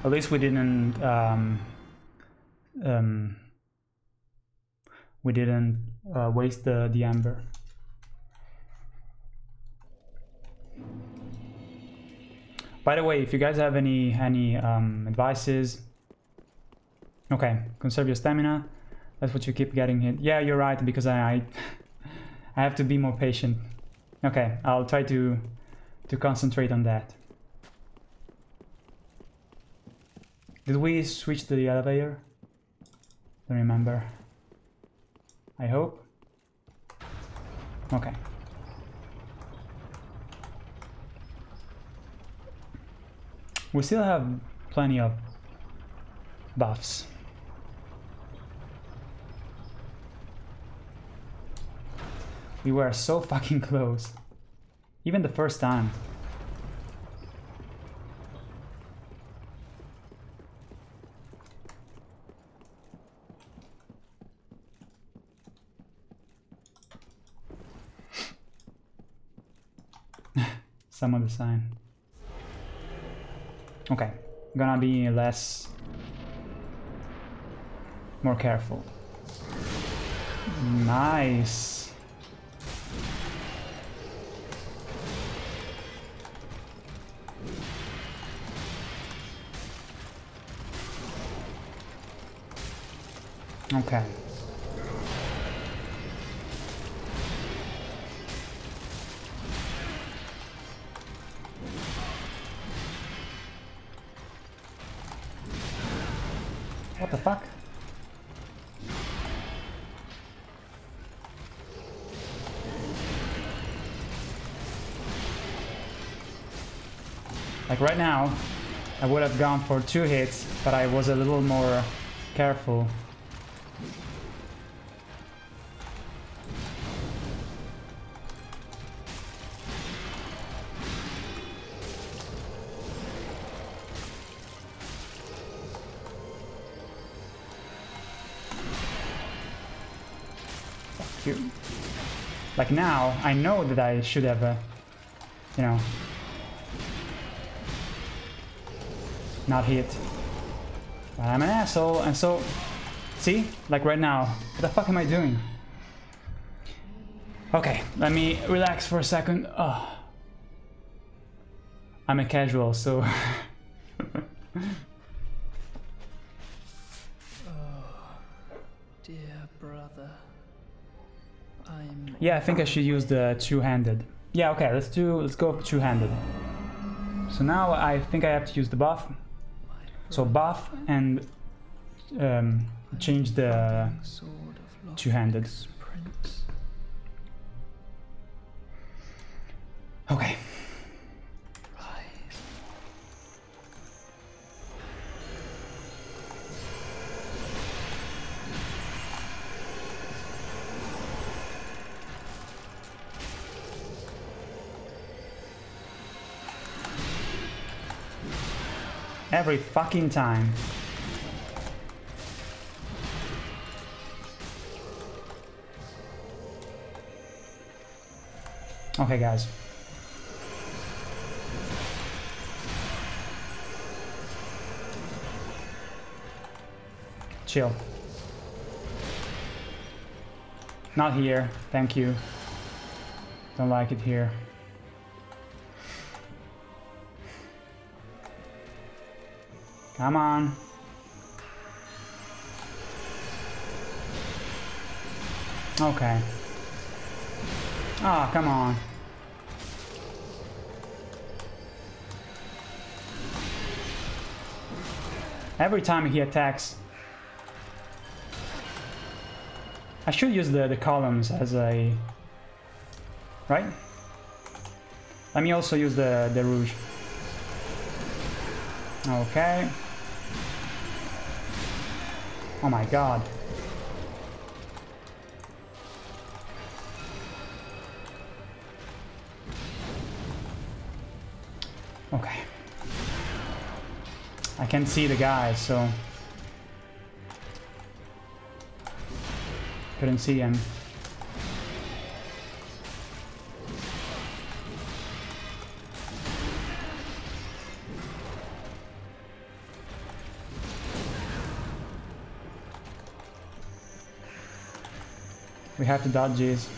At least we didn't um, um, we didn't uh, waste the the ember. By the way, if you guys have any any um, advices, okay, conserve your stamina. That's what you keep getting hit. Yeah, you're right because I I, I have to be more patient. Okay, I'll try to to concentrate on that. Did we switch to the elevator? Don't remember. I hope. Okay. We still have plenty of buffs. We were so fucking close. Even the first time. Some of the sign. Okay, gonna be less, more careful. Nice. Okay. Like right now, I would have gone for two hits, but I was a little more careful. Like now, I know that I should have, uh, you know, not hit. But I'm an asshole, and so, see, like right now, what the fuck am I doing? Okay, let me relax for a second. Oh. I'm a casual, so oh, Dear brother, yeah, I think I should use the two-handed. Yeah, okay, let's do, let's go two-handed. So now I think I have to use the buff. So buff and um, change the two-handed. Every fucking time. Okay, guys. Chill. Not here, thank you. Don't like it here. Come on. Okay. Ah, come on. Every time he attacks. I should use the, the columns as a... Right? Let me also use the, the rouge. Okay. Oh my god. Okay. I can see the guys, so... Couldn't see him. Have to dodge these.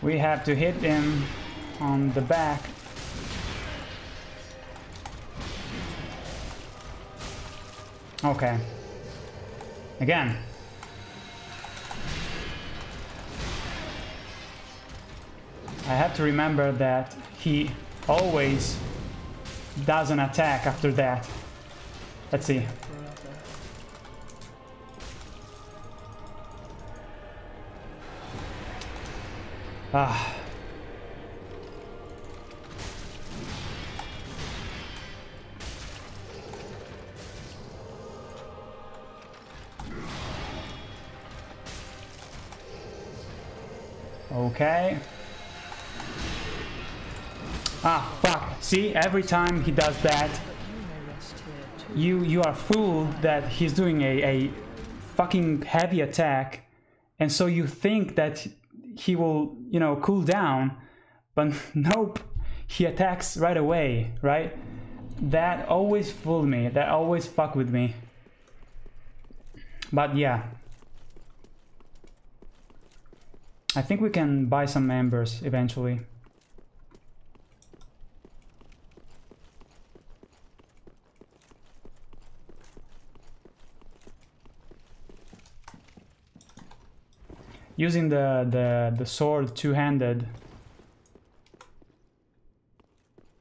We have to hit them on the back. Okay. Again. I have to remember that he always does an attack after that. Let's see. Ah. See, every time he does that, you you are fooled that he's doing a, a fucking heavy attack. And so you think that he will you know cool down but nope he attacks right away right? That always fooled me. That always fuck with me. But yeah. I think we can buy some embers eventually using the the the sword two-handed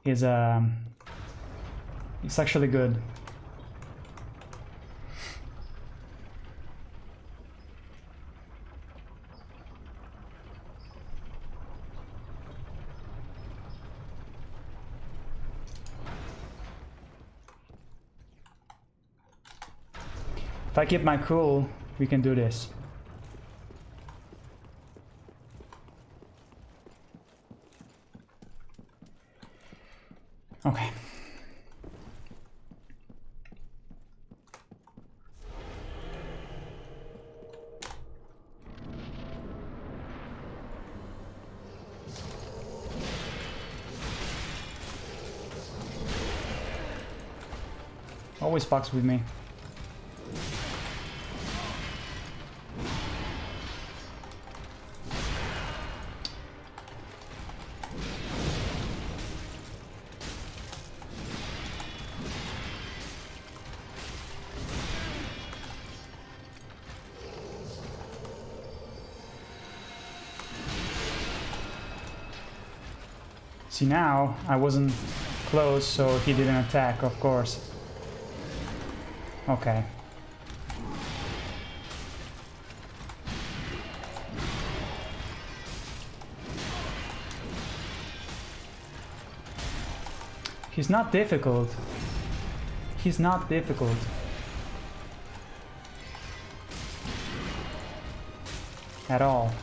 is um it's actually good. If I keep my cool we can do this fucks with me. See now, I wasn't close, so he didn't attack, of course. Okay. He's not difficult. He's not difficult. At all.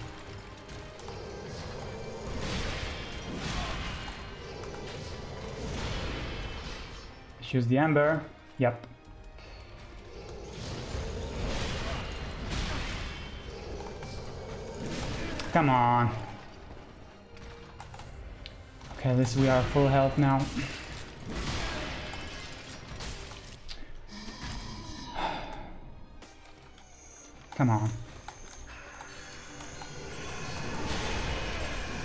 Choose the ember. Yep. Come on. Okay, at least we are full health now. Come on.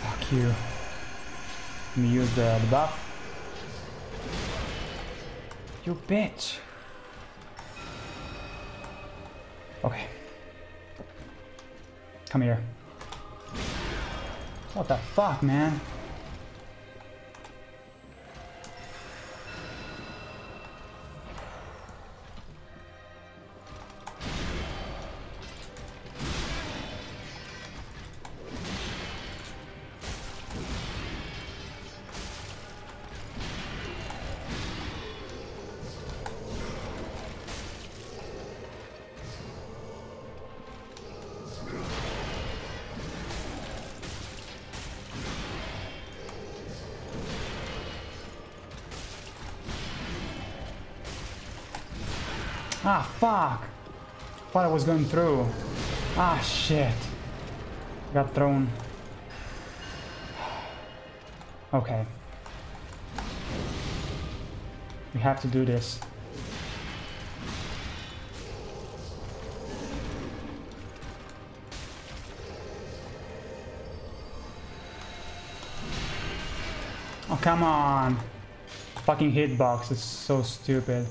Fuck you. Let me use the, the buff. You bitch. Okay. Come here. What the fuck, man? Fuck. Thought I was going through. Ah, shit. Got thrown. Okay. We have to do this. Oh, come on. Fucking hitbox is so stupid.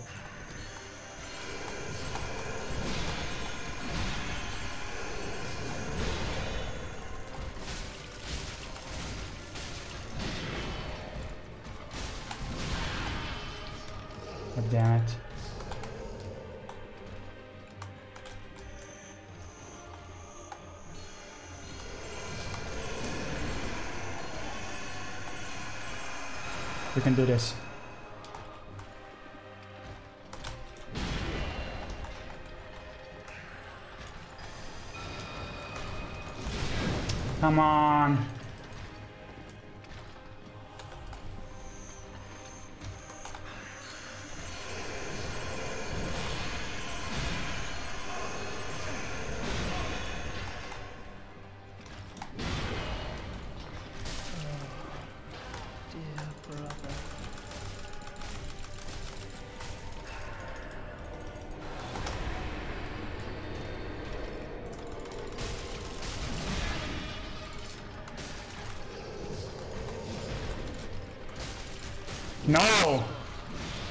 Come on.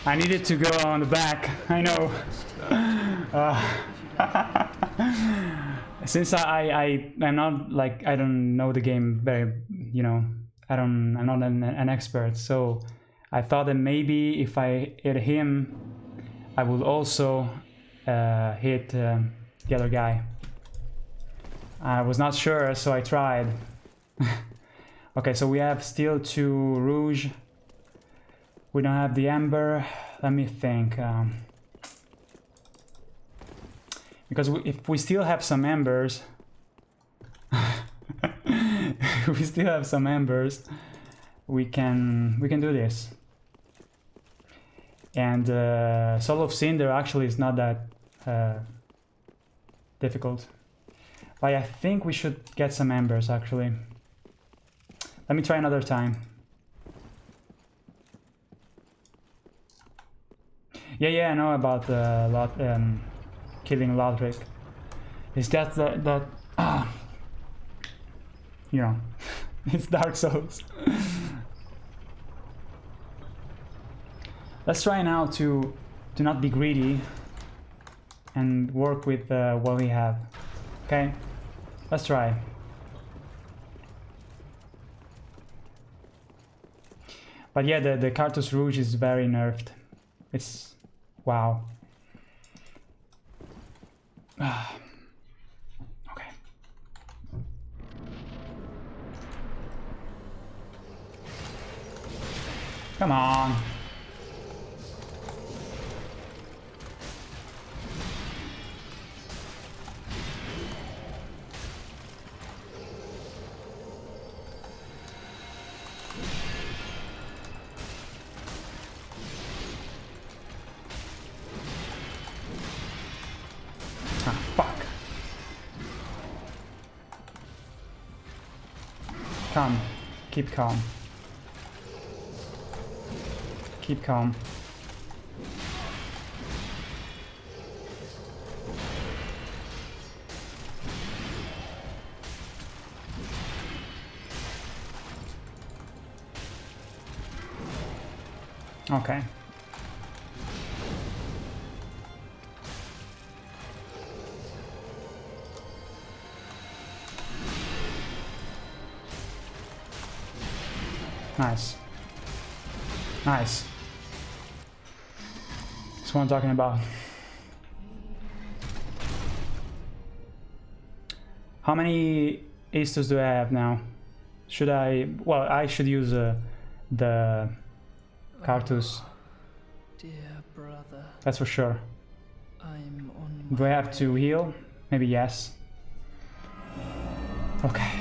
I needed to go on the back. I know. Uh, since I, I I'm not like I don't know the game very you know I don't I'm not an, an expert so I thought that maybe if I hit him I would also uh, hit um the other guy I was not sure so I tried okay so we have still two rouge we don't have the ember. Let me think um, because we, if we still have some embers we still have some embers we can we can do this. And uh, Soul of Cinder actually is not that uh, difficult. But I think we should get some embers actually. Let me try another time yeah yeah I know about uh, lot um, killing Lothric is that the, that ah you know it's Dark Souls. Let's try now to to not be greedy and work with uh, what we have okay? Let's try. But yeah the, the Carthus Rouge is very nerfed. It's wow Ah. okay come on Calm. Keep calm. Keep calm. Okay. Nice. Nice. That's what I'm talking about. How many Estus do I have now? Should I... Well, I should use uh, the Carthus. Dear brother, That's for sure. I'm on Do I have to heal? Maybe yes. Okay,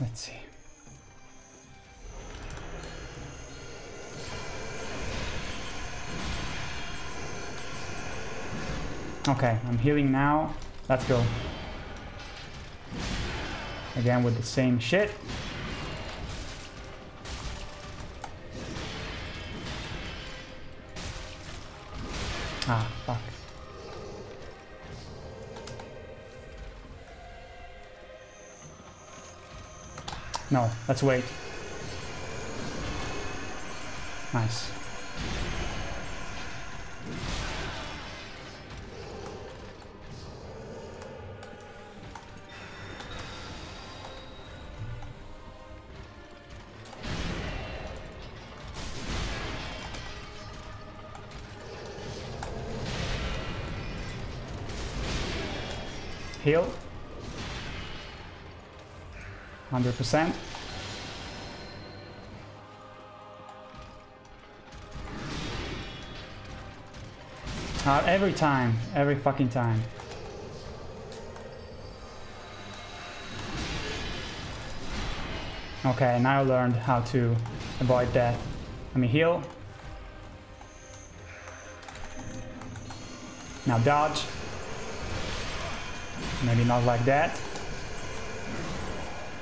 let's see. Okay, I'm healing now. Let's go. Again with the same shit. Ah, fuck. No, let's wait. Nice. 100%. Uh, every time, every fucking time. Okay, now I learned how to avoid that. Let me heal. Now dodge. Maybe not like that.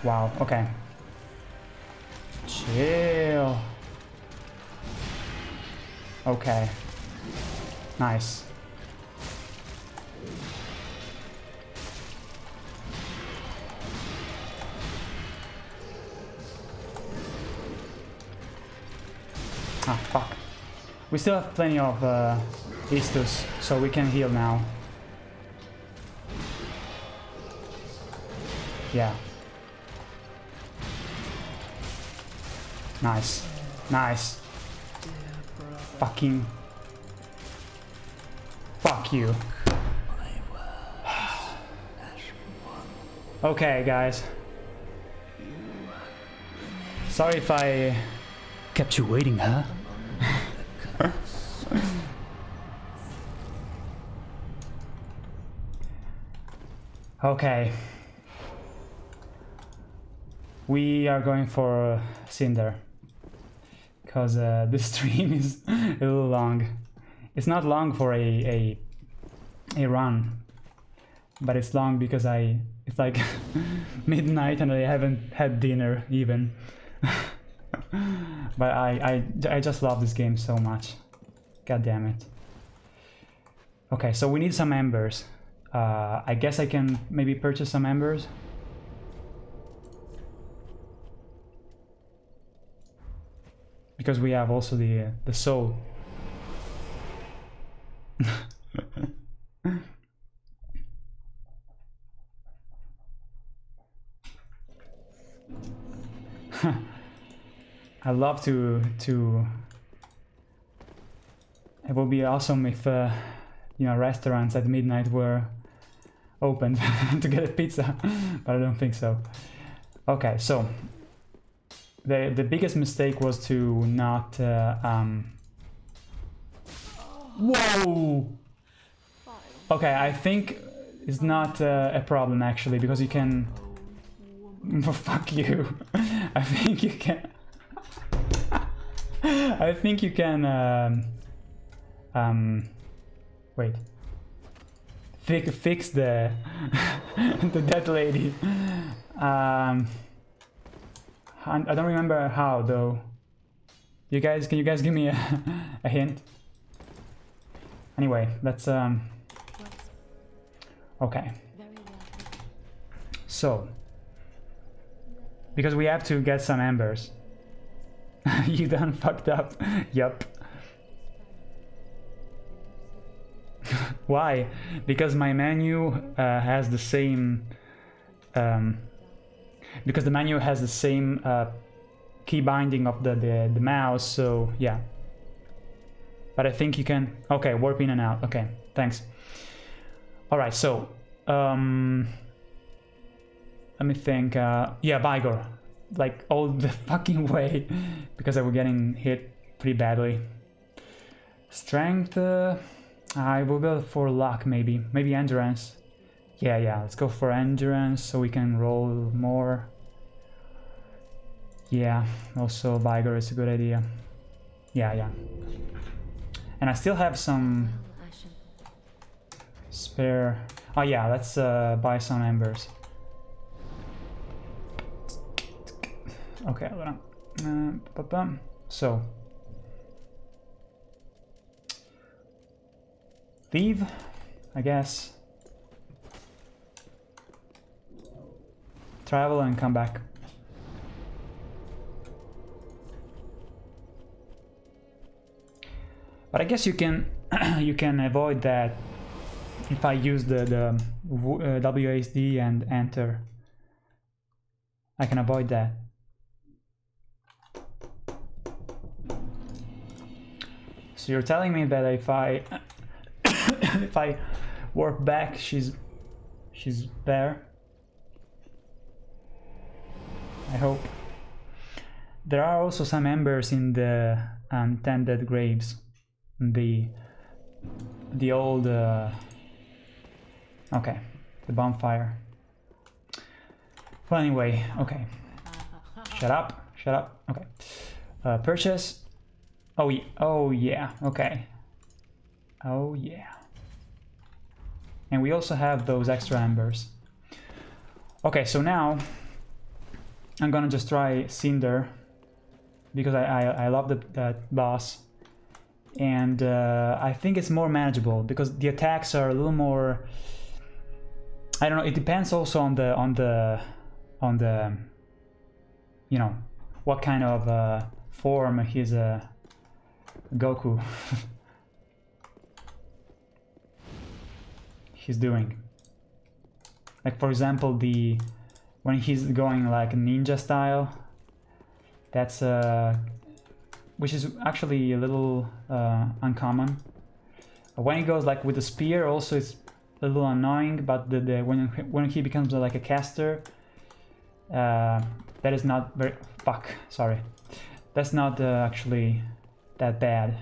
Wow, okay. Chill. Okay. Nice. Ah, fuck. We still have plenty of uh, Estus, so we can heal now. Yeah. Nice. Nice. Fucking. Fuck you. Okay, guys. Sorry if I kept you waiting, huh? okay. We are going for Cinder. Because uh, the stream is a little long. It's not long for a, a, a run. But it's long because I... It's like midnight and I haven't had dinner even. but I, I, I just love this game so much. God damn it. Okay, so we need some embers. Uh, I guess I can maybe purchase some embers. Because we have also the uh, the soul. I love to to. It would be awesome if uh, you know restaurants at midnight were open to get a pizza, but I don't think so. Okay, so the the biggest mistake was to not. Uh, um... Whoa. Okay, I think it's not uh, a problem actually because you can. Fuck you. I think you can. I think you can. Um, um, wait. Fix fix the the dead lady. Um, I don't remember how though. You guys, can you guys give me a, a hint? Anyway, let's um. Okay. So, because we have to get some embers. you done fucked up. yup. Why? Because my menu uh, has the same. Um, because the menu has the same uh, key binding of the, the the mouse. So yeah. But I think you can. Okay, warp in and out. Okay, thanks. All right, so um, let me think. Uh, yeah, Vigor, like all the fucking way, because I was getting hit pretty badly. Strength, uh, I will go for luck maybe, maybe endurance. Yeah, yeah, let's go for endurance so we can roll more. Yeah, also Vigor is a good idea. Yeah, yeah. And I still have some Spare. Oh yeah, let's uh, buy some embers. Okay, allora. Uh, so. Leave, I guess. Travel and come back. But I guess you can you can avoid that if I use the, the uh, WASD and enter. I can avoid that. So you're telling me that if I if I warp back, she's she's there. I hope. There are also some embers in the untended graves. The the old uh, okay, the bonfire. Well, anyway, okay. Shut up, shut up. Okay. Uh, purchase. Oh, yeah. oh yeah. Okay. Oh yeah. And we also have those extra embers. Okay, so now I'm gonna just try Cinder because I, I, I love the, that boss. And uh, I think it's more manageable because the attacks are a little more I don't know it depends also on the on the on the you know what kind of uh, form he's a Goku he's doing. Like for example the when he's going like ninja style that's uh which is actually a little uh, uncommon. When he goes like with the spear also it's a little annoying but the, the when when he becomes like a caster uh, that is not very fuck sorry. That's not uh, actually that bad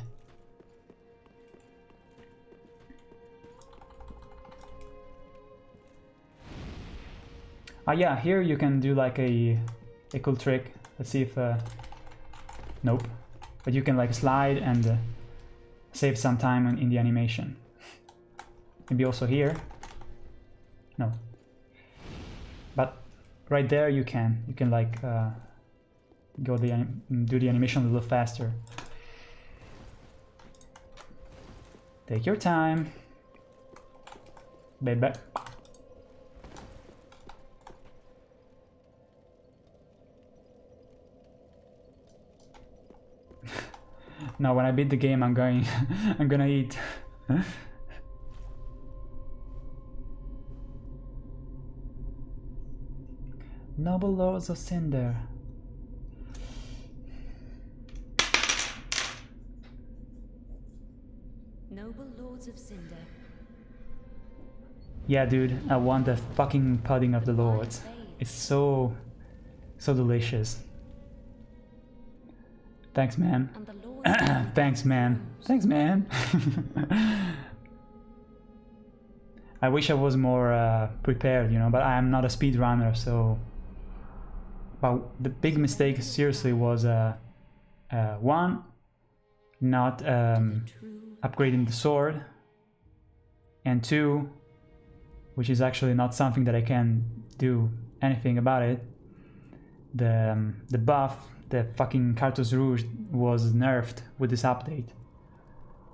Ah yeah, here you can do like a, a cool trick. Let's see if... Uh, nope. But you can like slide and uh, save some time in, in the animation. Maybe also here. No. But right there you can. You can like uh, go the do the animation a little faster. Take your time. Baby. No, when I beat the game, I'm going, I'm gonna eat. Noble Lords of Cinder. Noble lords of Cinder. Yeah, dude, I want the fucking pudding of the lords. It's so, so delicious. Thanks, man. Thanks, man. Thanks, man. I wish I was more uh, prepared, you know, but I'm not a speedrunner, so. But the big mistake, seriously, was uh, uh, one, not um, upgrading the sword, and two, which is actually not something that I can do anything about it. The um, the buff, the fucking Carthus Rouge was nerfed with this update.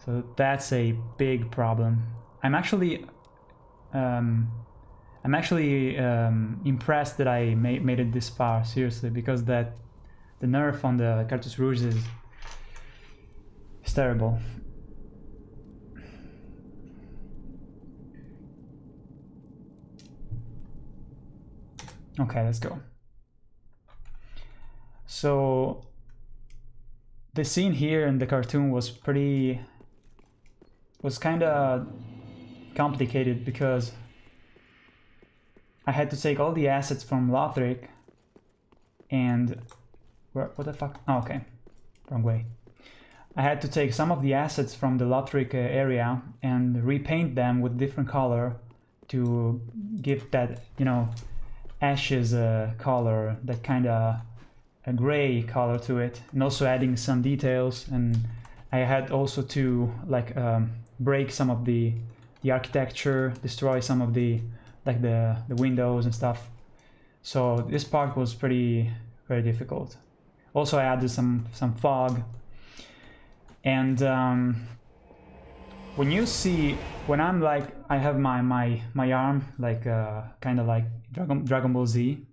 So that's a big problem. I'm actually um, I'm actually um, impressed that I ma- made it this far, seriously, because that the nerf on the Carthus Rouge is, is terrible. Okay, let's go. So the scene here in the cartoon was pretty was kind of complicated because I had to take all the assets from Lothric and where what the fuck? Oh, okay, wrong way. I had to take some of the assets from the Lothric uh, area and repaint them with different color to give that you know ashes uh, color, that kind of a gray color to it, and also adding some details. And I had also to like um, break some of the the architecture, destroy some of the like the the windows and stuff. So this part was pretty very difficult. Also, I added some some fog, and um, when you see when I'm like I have my my my arm like uh, kind of like Dragon Dragon Ball Z.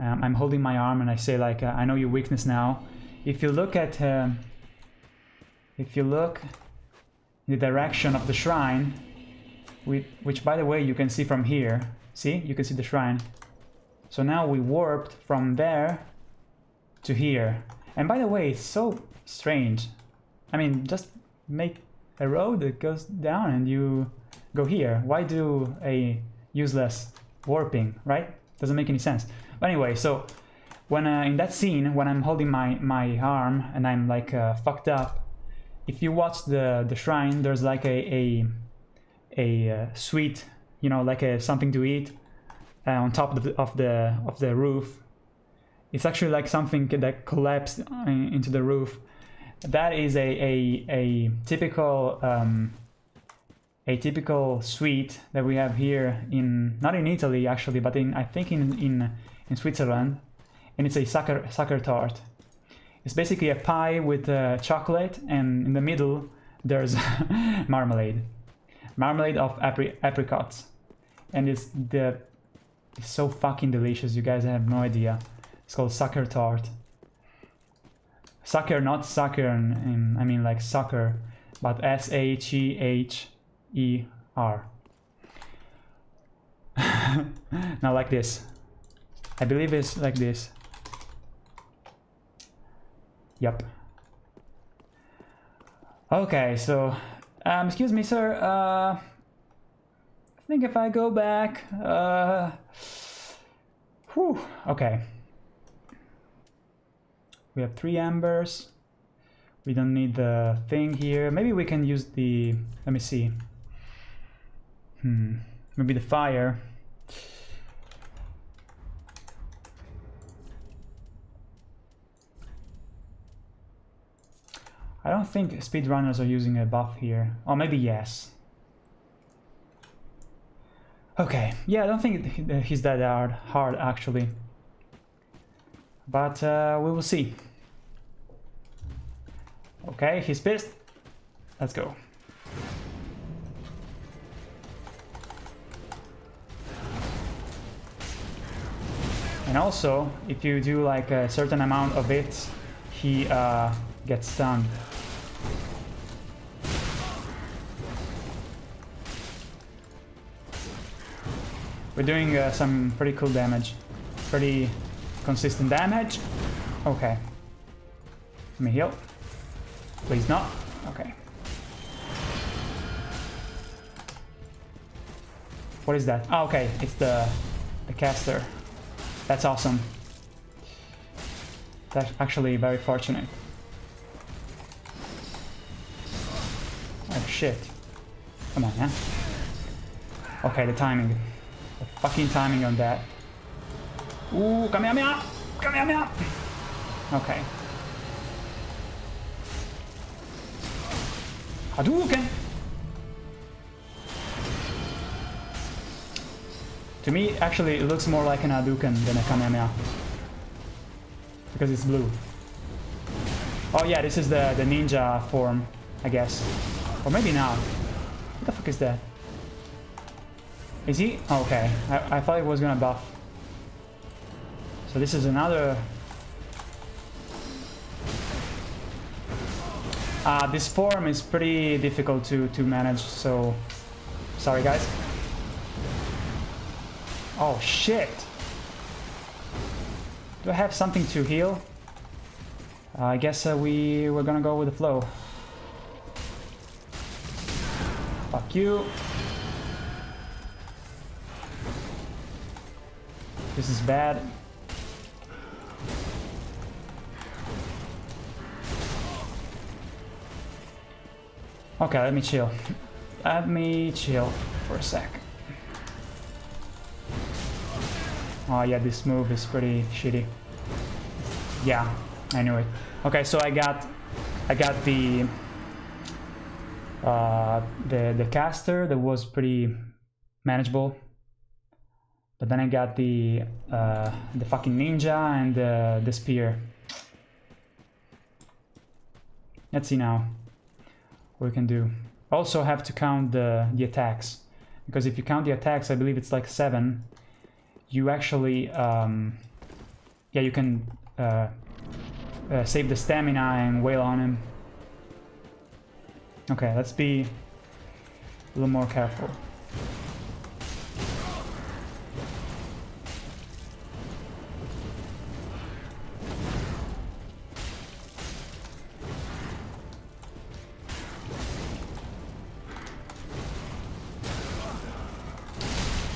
Um, I'm holding my arm and I say like uh, I know your weakness now. If you look at um if you look in the direction of the shrine, we, which by the way you can see from here. See, you can see the shrine. So now we warped from there to here. And by the way, it's so strange. I mean, just make a road that goes down and you go here. Why do a useless warping, right? Doesn't make any sense. But anyway, so when uh, in that scene, when I'm holding my, my arm and I'm like uh, fucked up, if you watch the, the shrine, there's like a, a, a uh, sweet, you know, like a something to eat uh, on top of the, of the of the roof. It's actually like something that collapsed uh, into the roof. That is a a, a typical um, a typical sweet that we have here in not in Italy actually, but in I think in in in Switzerland, and it's a sucker sucker tart. It's basically a pie with uh, chocolate, and in the middle there's marmalade, marmalade of apri apricots, and it's the it's so fucking delicious. You guys have no idea. It's called sucker tart. Sucker, not sucker, I mean like sucker, but S H E H E R. now like this. I believe it's like this. Yep. Okay, so, um, excuse me, sir. Uh, I think if I go back, uh, whew, okay. We have three embers. We don't need the thing here. Maybe we can use the, let me see. Hmm, maybe the fire. I don't think speedrunners are using a buff here. Or maybe yes. Okay, yeah, I don't think he's that hard, hard actually. But uh, we will see. Okay, he's pissed. Let's go. And also, if you do like a certain amount of it, he uh, gets stunned. We're doing uh, some pretty cool damage. Pretty consistent damage. Okay. Let me heal. Please not. Okay. What is that? Oh, okay. It's the, the caster. That's awesome. That's actually very fortunate. Oh shit. Come on, man. Okay, the timing. Fucking timing on that. Ooh, Kamehameha! Kamehameha! Okay. Hadouken! To me, actually, it looks more like an Hadouken than a Kamehameha. Because it's blue. Oh yeah, this is the, the ninja form, I guess. Or maybe not. What the fuck is that? Is he? Oh, okay. I, I thought he was gonna buff. So this is another... Uh, this form is pretty difficult to, to manage, so... Sorry, guys. Oh, shit! Do I have something to heal? Uh, I guess uh, we, we're gonna go with the flow. Fuck you. This is bad. Okay, let me chill. Let me chill for a sec. Oh yeah, this move is pretty shitty. Yeah, I knew it. Okay, so I got I got the Uh, the the caster that was pretty manageable, but then I got the uh, the fucking ninja and uh, the spear. Let's see now what we can do. Also have to count the the attacks because if you count the attacks, I believe it's like seven. You actually um, yeah you can uh, uh, save the stamina and wail on him. Okay, let's be a little more careful.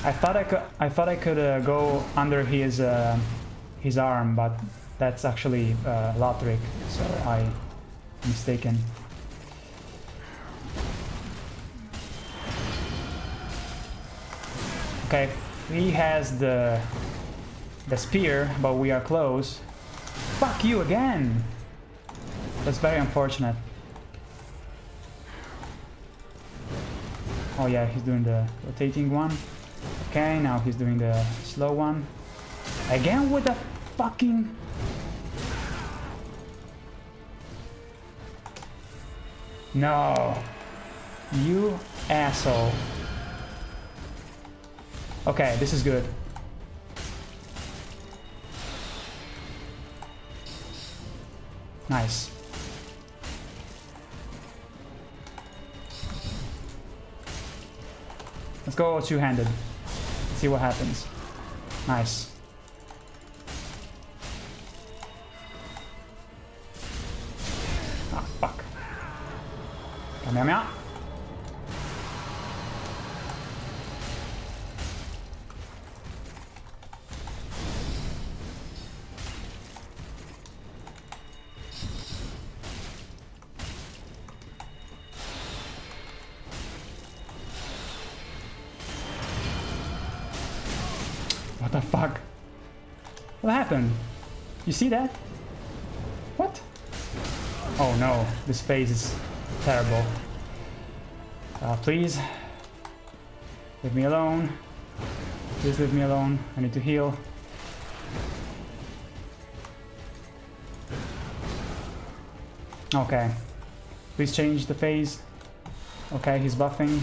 I thought I could. I thought I could uh, go under his uh, his arm, but that's actually uh, Lothric, so I mistaken. Okay, he has the the spear, but we are close. Fuck you again! That's very unfortunate. Oh yeah, he's doing the rotating one. Okay, now he's doing the slow one. Again with the fucking... No. You asshole. Okay, this is good. Nice. Let's go two-handed. See what happens. Nice. Ah, fuck. Kamehameha. What happened? You see that? What? Oh no, this phase is terrible. Uh, please, leave me alone. Please leave me alone. I need to heal. Okay. Please change the phase. Okay, he's buffing.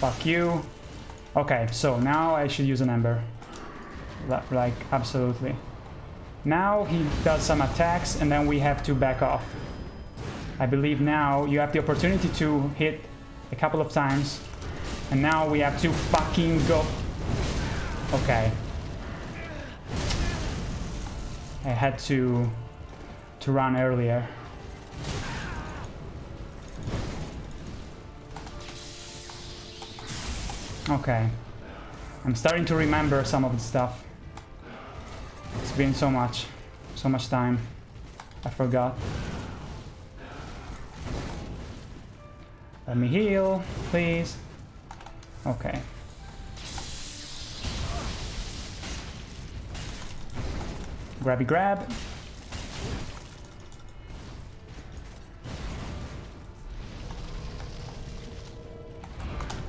Fuck you. Okay, so now I should use an ember. Like, absolutely. Now he does some attacks and then we have to back off. I believe now you have the opportunity to hit a couple of times. And now we have to fucking go. Okay. I had to to run earlier. Okay. I'm starting to remember some of the stuff. It's been so much, so much time. I forgot. Let me heal, please. Okay. Grabby grab.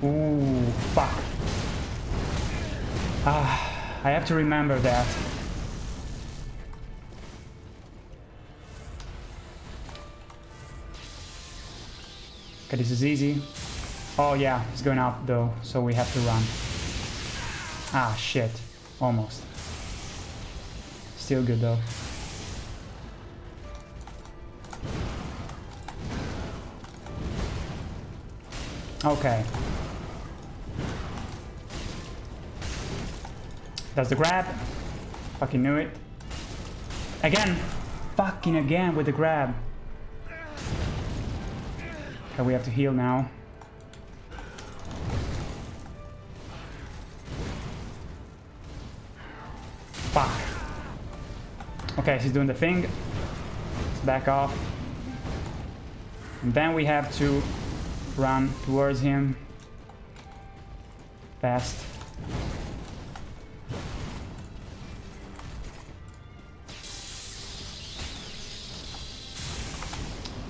Ooh, fuck. Ah, I have to remember that. Okay, this is easy. Oh yeah, he's going up though, so we have to run. Ah, shit. Almost. Still good though. Okay. Does the grab. Fucking knew it. Again. Fucking again with the grab. Okay, we have to heal now. Fuck. Okay, she's doing the thing. Let's back off. And then we have to run towards him. Fast.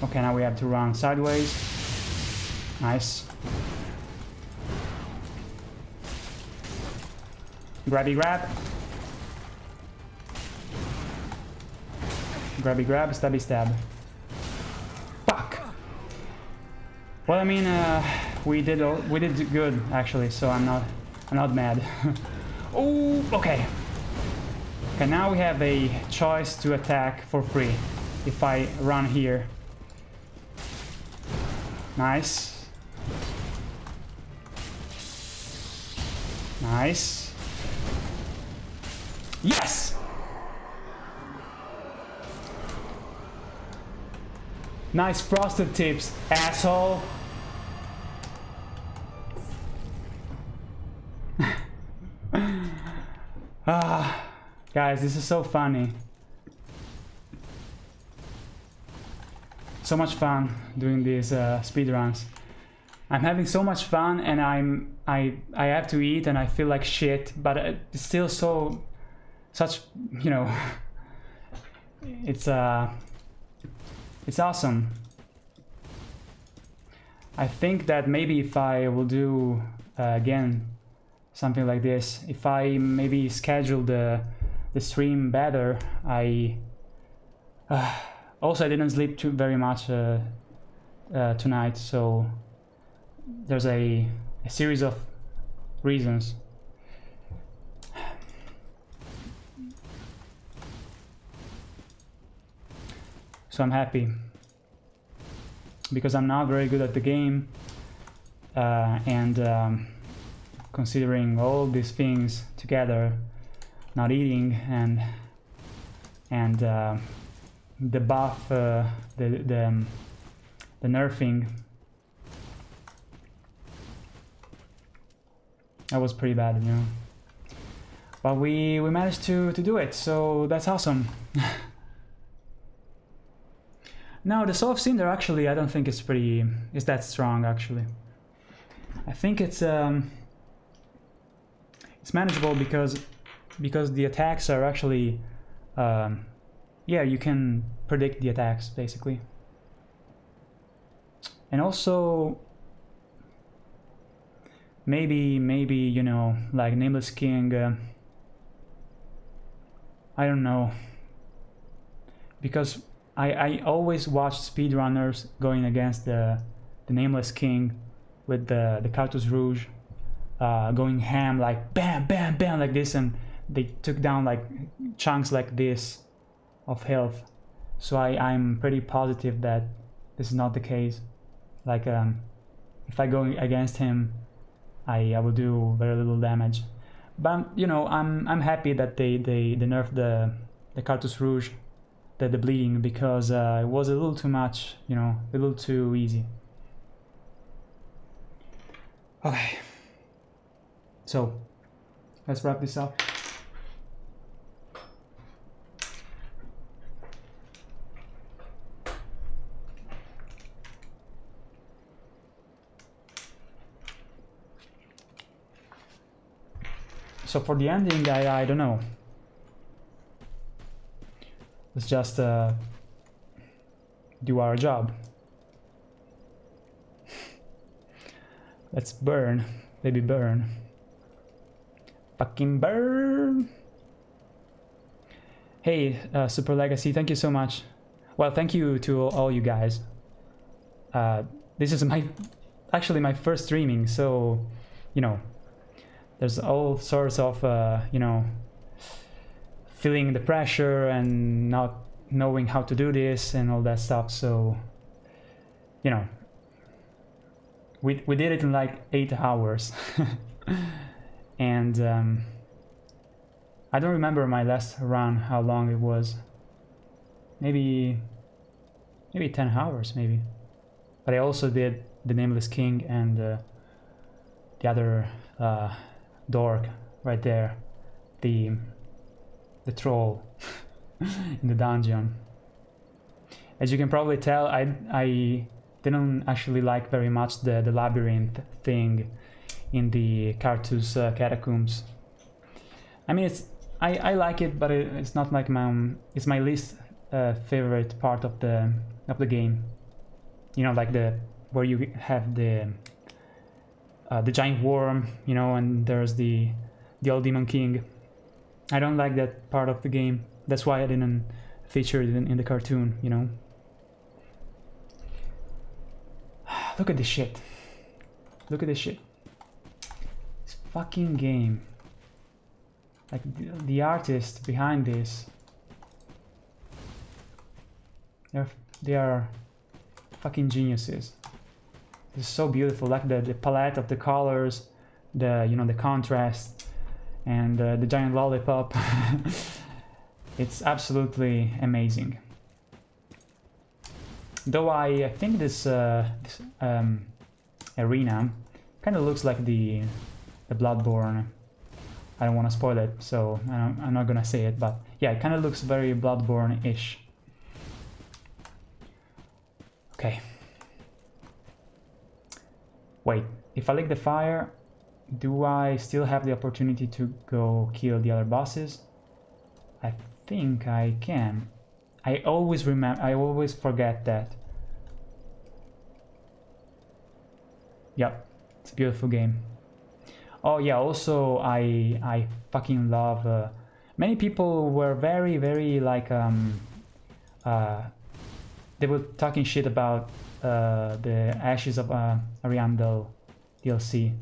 Okay, now we have to run sideways. Nice. Grabby grab. Grabby grab, stabby stab. Fuck! Well, I mean, uh, we did we did good actually, so I'm not I'm not mad. oh, okay. Okay, now we have a choice to attack for free. If I run here. Nice. Nice. Yes! Nice frosted tips, asshole. ah, guys, this is so funny. So much fun doing these uh, speed runs. I'm having so much fun, and I'm I I have to eat, and I feel like shit, but it's still so such you know. It's uh, it's awesome. I think that maybe if I will do uh, again something like this, if I maybe schedule the the stream better, I uh, also I didn't sleep too very much uh, uh, tonight, so there's a, a series of reasons. So I'm happy because I'm not very good at the game uh, and um, considering all these things together not eating and and uh, the buff uh, the the, um, the nerfing. That was pretty bad you know. But we we managed to to do it so that's awesome. No, the Soul of Cinder actually, I don't think it's pretty, is that strong actually. I think it's um, it's manageable because because the attacks are actually, um, yeah, you can predict the attacks basically. And also, maybe maybe you know like Nameless King. Uh, I don't know because I, I always watch speedrunners going against the, the Nameless King with the, the Carthus Rouge, uh, going ham like bam, bam, bam, like this, and they took down like chunks like this of health. So I, I'm pretty positive that this is not the case. Like, um, if I go against him, I, I will do very little damage. But you know, I'm I'm happy that they they, they nerfed the the Carthus Rouge the, the bleeding because uh, it was a little too much, you know, a little too easy. Okay, so let's wrap this up. So for the ending, I, I don't know. Let's just uh, do our job. Let's burn, baby burn. Fucking burn! Hey, uh, Super Legacy, thank you so much. Well, thank you to all you guys. Uh, this is my, actually my first streaming, so, you know, there's all sorts of, uh, you know, feeling the pressure and not knowing how to do this and all that stuff. So, you know, we, we did it in like eight hours. and um, I don't remember my last run, how long it was. Maybe, maybe 10 hours, maybe. But I also did The Nameless King and uh, the other uh, dork right there. The the troll in the dungeon. As you can probably tell, I, I didn't actually like very much the, the labyrinth thing in the Carthus uh, catacombs. I mean, it's I, I like it, but it, it's not like my it's my least uh, favorite part of the of the game. you know, like the where you have the uh, the giant worm, you know, and there's the the old demon king. I don't like that part of the game. That's why I didn't feature it in, in the cartoon, you know. Look at this shit. Look at this shit. This fucking game. Like the, the artist behind this. They're they are fucking geniuses. It's so beautiful, like the, the palette of the colors, the you know the contrast, and uh, the giant lollipop. it's absolutely amazing. Though I, I think this, uh, this um, arena kind of looks like the the Bloodborne. I don't want to spoil it, so I'm, I'm not gonna say it. But yeah, it kind of looks very Bloodborne-ish. Okay. Wait, if I lick the fire, do I still have the opportunity to go kill the other bosses? I think I can. I always remember, I always forget that. Yep, it's a beautiful game. Oh yeah, also I I fucking love. Uh, many people were very very like um uh they were talking shit about uh, the Ashes of uh, Ariandel DLC,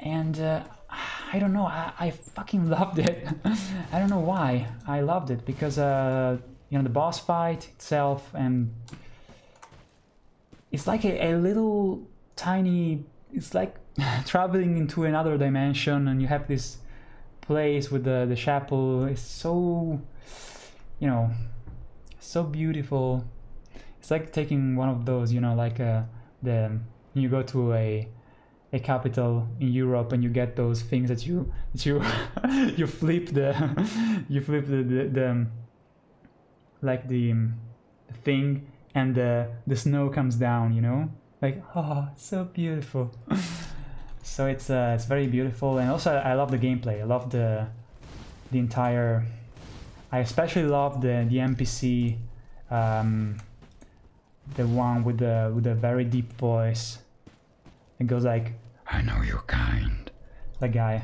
and uh, I don't know. I, I fucking loved it. I don't know why. I loved it because uh, you know the boss fight itself, and it's like a, a little tiny. It's like traveling into another dimension, and you have this place with the the chapel. It's so, you know, so beautiful. It's like taking one of those, you know, like uh, the you go to a a capital in Europe and you get those things that you that you you flip the you flip the the, the like the, the thing and the the snow comes down, you know, like oh, so beautiful. so it's uh, it's very beautiful and also I love the gameplay. I love the the entire. I especially love the the NPC um, the one with the with a very deep voice. It goes like, "I know you're kind." That guy.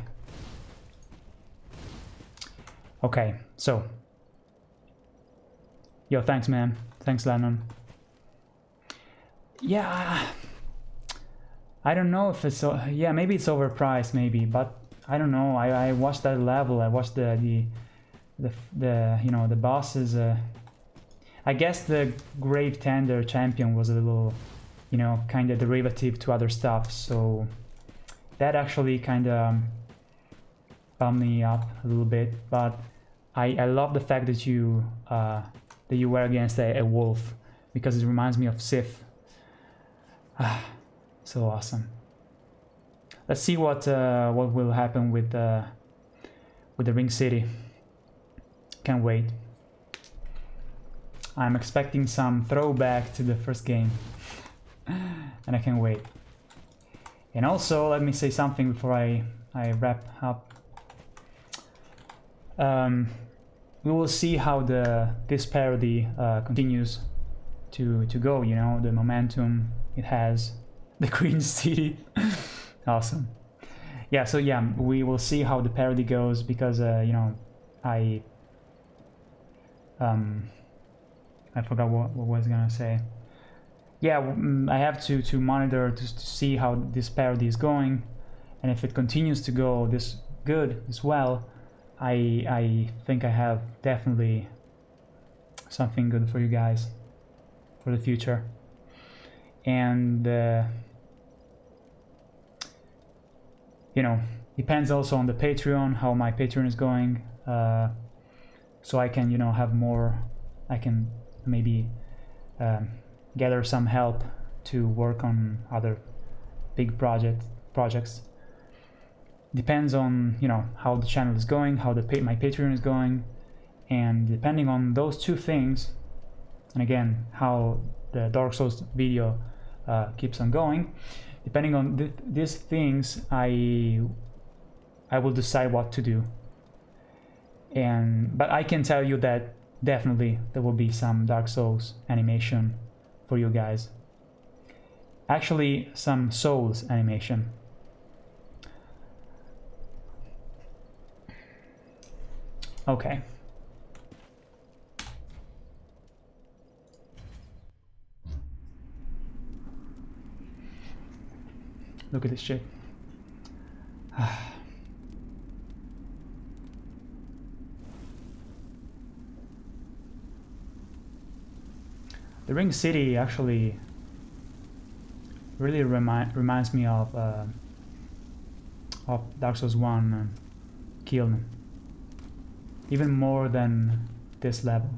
Okay, so. Yo, thanks, man. Thanks, Lennon. Yeah. I don't know if it's so. Yeah, maybe it's overpriced, maybe, but I don't know. I, I watched that level. I watched the the the, the you know the bosses. Uh, I guess the Grave Tender champion was a little, you know, kind of derivative to other stuff, so that actually kind of um, bummed me up a little bit. But I, I love the fact that you uh, that you were against a, a wolf because it reminds me of Sif. Ah, so awesome. Let's see what uh, what will happen with uh, with the Ring City. Can't wait. I'm expecting some throwback to the first game. and I can't wait. And also, let me say something before I, I wrap up. Um, we will see how the this parody uh, continues to, to go, you know, the momentum it has. The Queen City. awesome. Yeah, so yeah, we will see how the parody goes because, uh, you know, I... Um, I forgot what, what I was gonna say. Yeah, mm, I have to, to monitor to, to see how this parody is going, and if it continues to go this good as well, I I think I have definitely something good for you guys for the future. And uh, you know, depends also on the Patreon how my Patreon is going, uh, so I can you know have more. I can maybe um, gather some help to work on other big project projects. Depends on you know how the channel is going how the pay, my patreon is going and depending on those two things and again how the dark souls video uh, keeps on going depending on th these things i i will decide what to do. And but i can tell you that definitely there will be some Dark Souls animation for you guys. Actually, some Souls animation. Okay. Look at this shit. the Ring City actually really remi reminds me of uh, of Dark Souls 1 and Kiln. Even more than this level.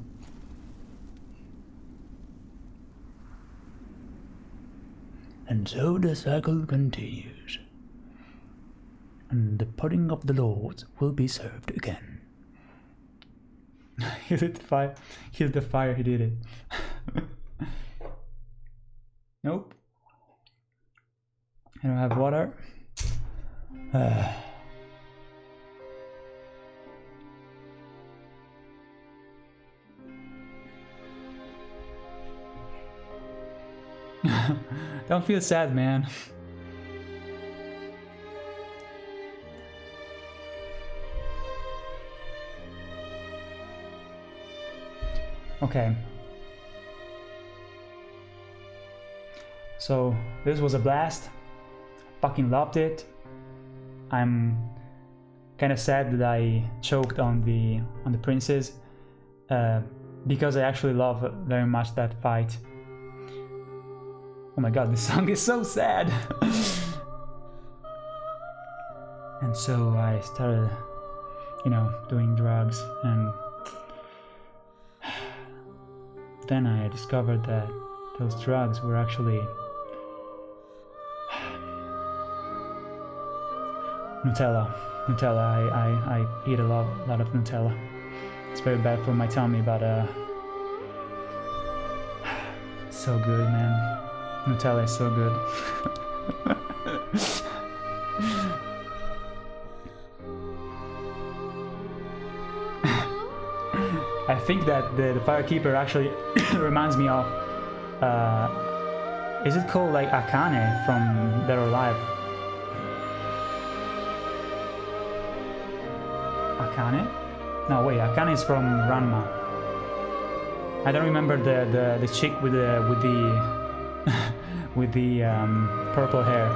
And so the cycle continues. And the pudding of the lords will be served again. he lit the fire. He lit the fire. He did it. nope. I don't have water. Uh. don't feel sad, man. Okay. So this was a blast. Fucking loved it. I'm kind of sad that I choked on the on the princes uh, because I actually love very much that fight. Oh my god, this song is so sad. and so I started, you know, doing drugs and then I discovered that those drugs were actually Nutella. Nutella. I, I, I eat a lot, lot of Nutella. It's very bad for my tummy, but uh, so good, man. Nutella is so good. I think that the, the Firekeeper actually reminds me of. Uh, is it called like Akane from or Alive? Akane? No, wait, Akane is from Ranma. I don't remember the, the, the chick with the with the with the um, purple hair.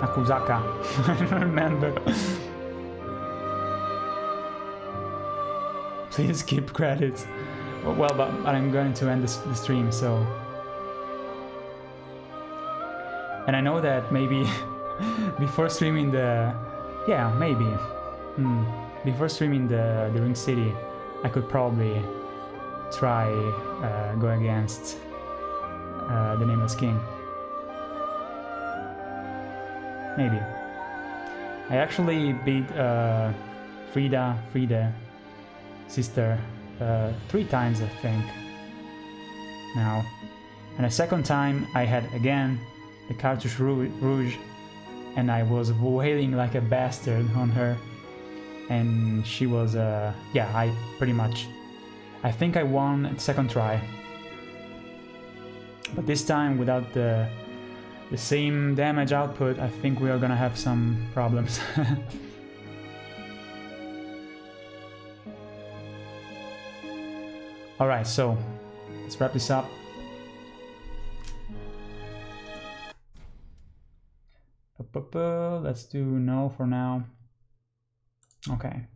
Akuzaka. I don't remember. Please keep credits. Well, but I'm going to end the stream, so. And I know that maybe before streaming the. Yeah, maybe. Hmm. Before streaming the, the Ring City, I could probably try uh, go against uh, the Nameless King. Maybe. I actually beat uh, Friede, Friede, sister, uh, three times I think. Now, and a second time I had again the Carthus Rouge, and I was wailing like a bastard on her, and she was, uh, yeah, I pretty much, I think I won second try, but this time without the the same damage output, I think we are gonna have some problems. Alright, so let's wrap this up. Let's do no for now. Okay.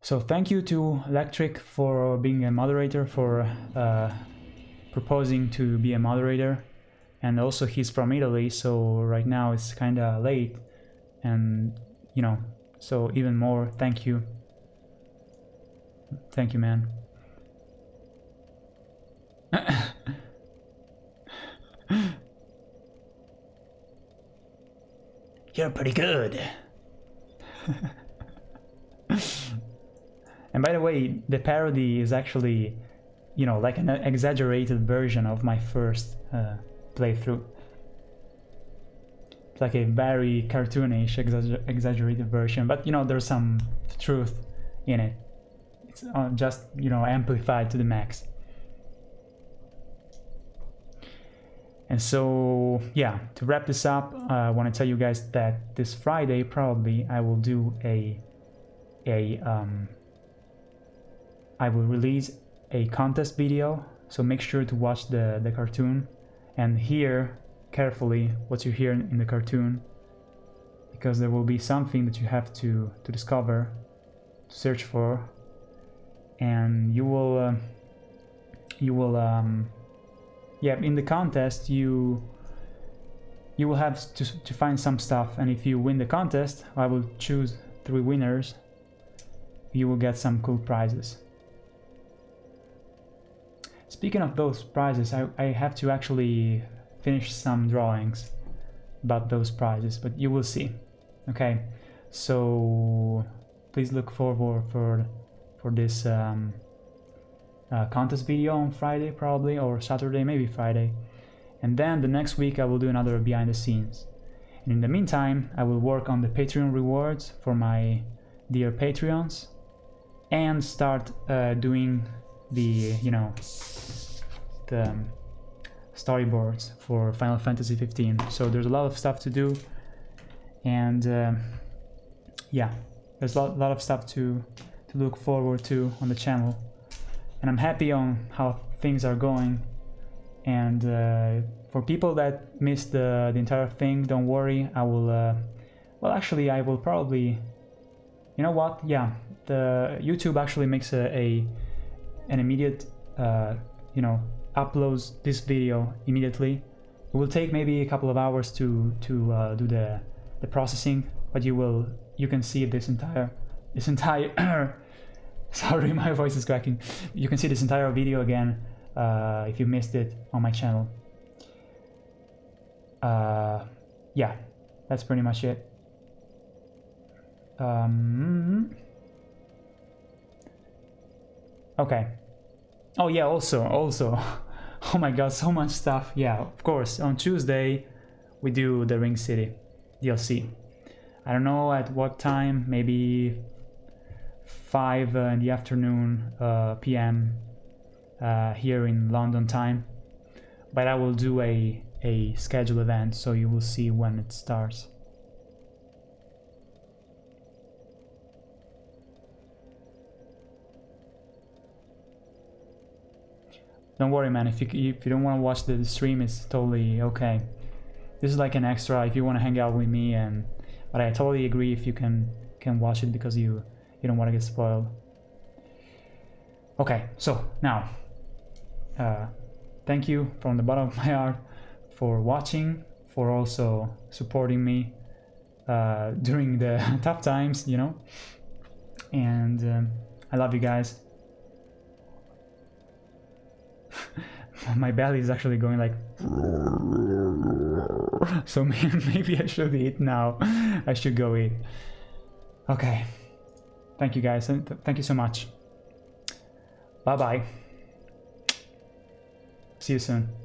So thank you to Electric for being a moderator, for uh, proposing to be a moderator and also he's from Italy so right now it's kind of late and you know so even more thank you thank you man You're pretty good. and by the way the parody is actually you know, like an exaggerated version of my first uh, playthrough. It's like a very cartoonish, exagger exaggerated version, but you know, there's some truth in it. It's uh, just you know amplified to the max. And so, yeah, to wrap this up, uh, I want to tell you guys that this Friday probably I will do a a um, I will release a contest video. So make sure to watch the the cartoon and hear carefully what you hear in the cartoon because there will be something that you have to to discover, to search for, and you will uh, you will um, yeah in the contest you you will have to, to find some stuff. And if you win the contest i will choose three winners. You will get some cool prizes. Speaking of those prizes i, I have to actually finish some drawings about those prizes but you will see. Okay so please look forward for for this um, uh, contest video on Friday probably or Saturday maybe Friday. And then the next week I will do another behind the scenes. And in the meantime I will work on the Patreon rewards for my dear Patreons and start uh, doing the you know the um, storyboards for Final Fantasy 15 so there's a lot of stuff to do and um yeah there's a lot, lot of stuff to to look forward to on the channel and I'm happy on how things are going. And uh, for people that missed the, the entire thing, don't worry. I will. Uh, well, actually, I will probably. You know what? Yeah, the YouTube actually makes a, a an immediate. Uh, you know, uploads this video immediately. It will take maybe a couple of hours to to uh, do the the processing, but you will you can see this entire this entire Sorry, my voice is cracking. You can see this entire video again uh, if you missed it on my channel. Uh, yeah, that's pretty much it. Um, okay. Oh yeah, also, also. Oh my god, so much stuff. Yeah, of course. On Tuesday, we do the Ring City DLC. I don't know at what time, maybe 5 uh, in the afternoon uh, PM uh, here in London time. But I will do a, a schedule event so you will see when it starts. Don't worry man, if you, if you don't want to watch the stream it's totally okay. This is like an extra if you want to hang out with me and but I totally agree if you can can watch it because you you don't want to get spoiled. Okay, so now, uh, thank you from the bottom of my heart for watching, for also supporting me uh, during the tough times, you know. And um, I love you guys. my belly is actually going like so maybe I should eat now I should go eat okay Thank you guys. Thank you so much. Bye bye. See you soon.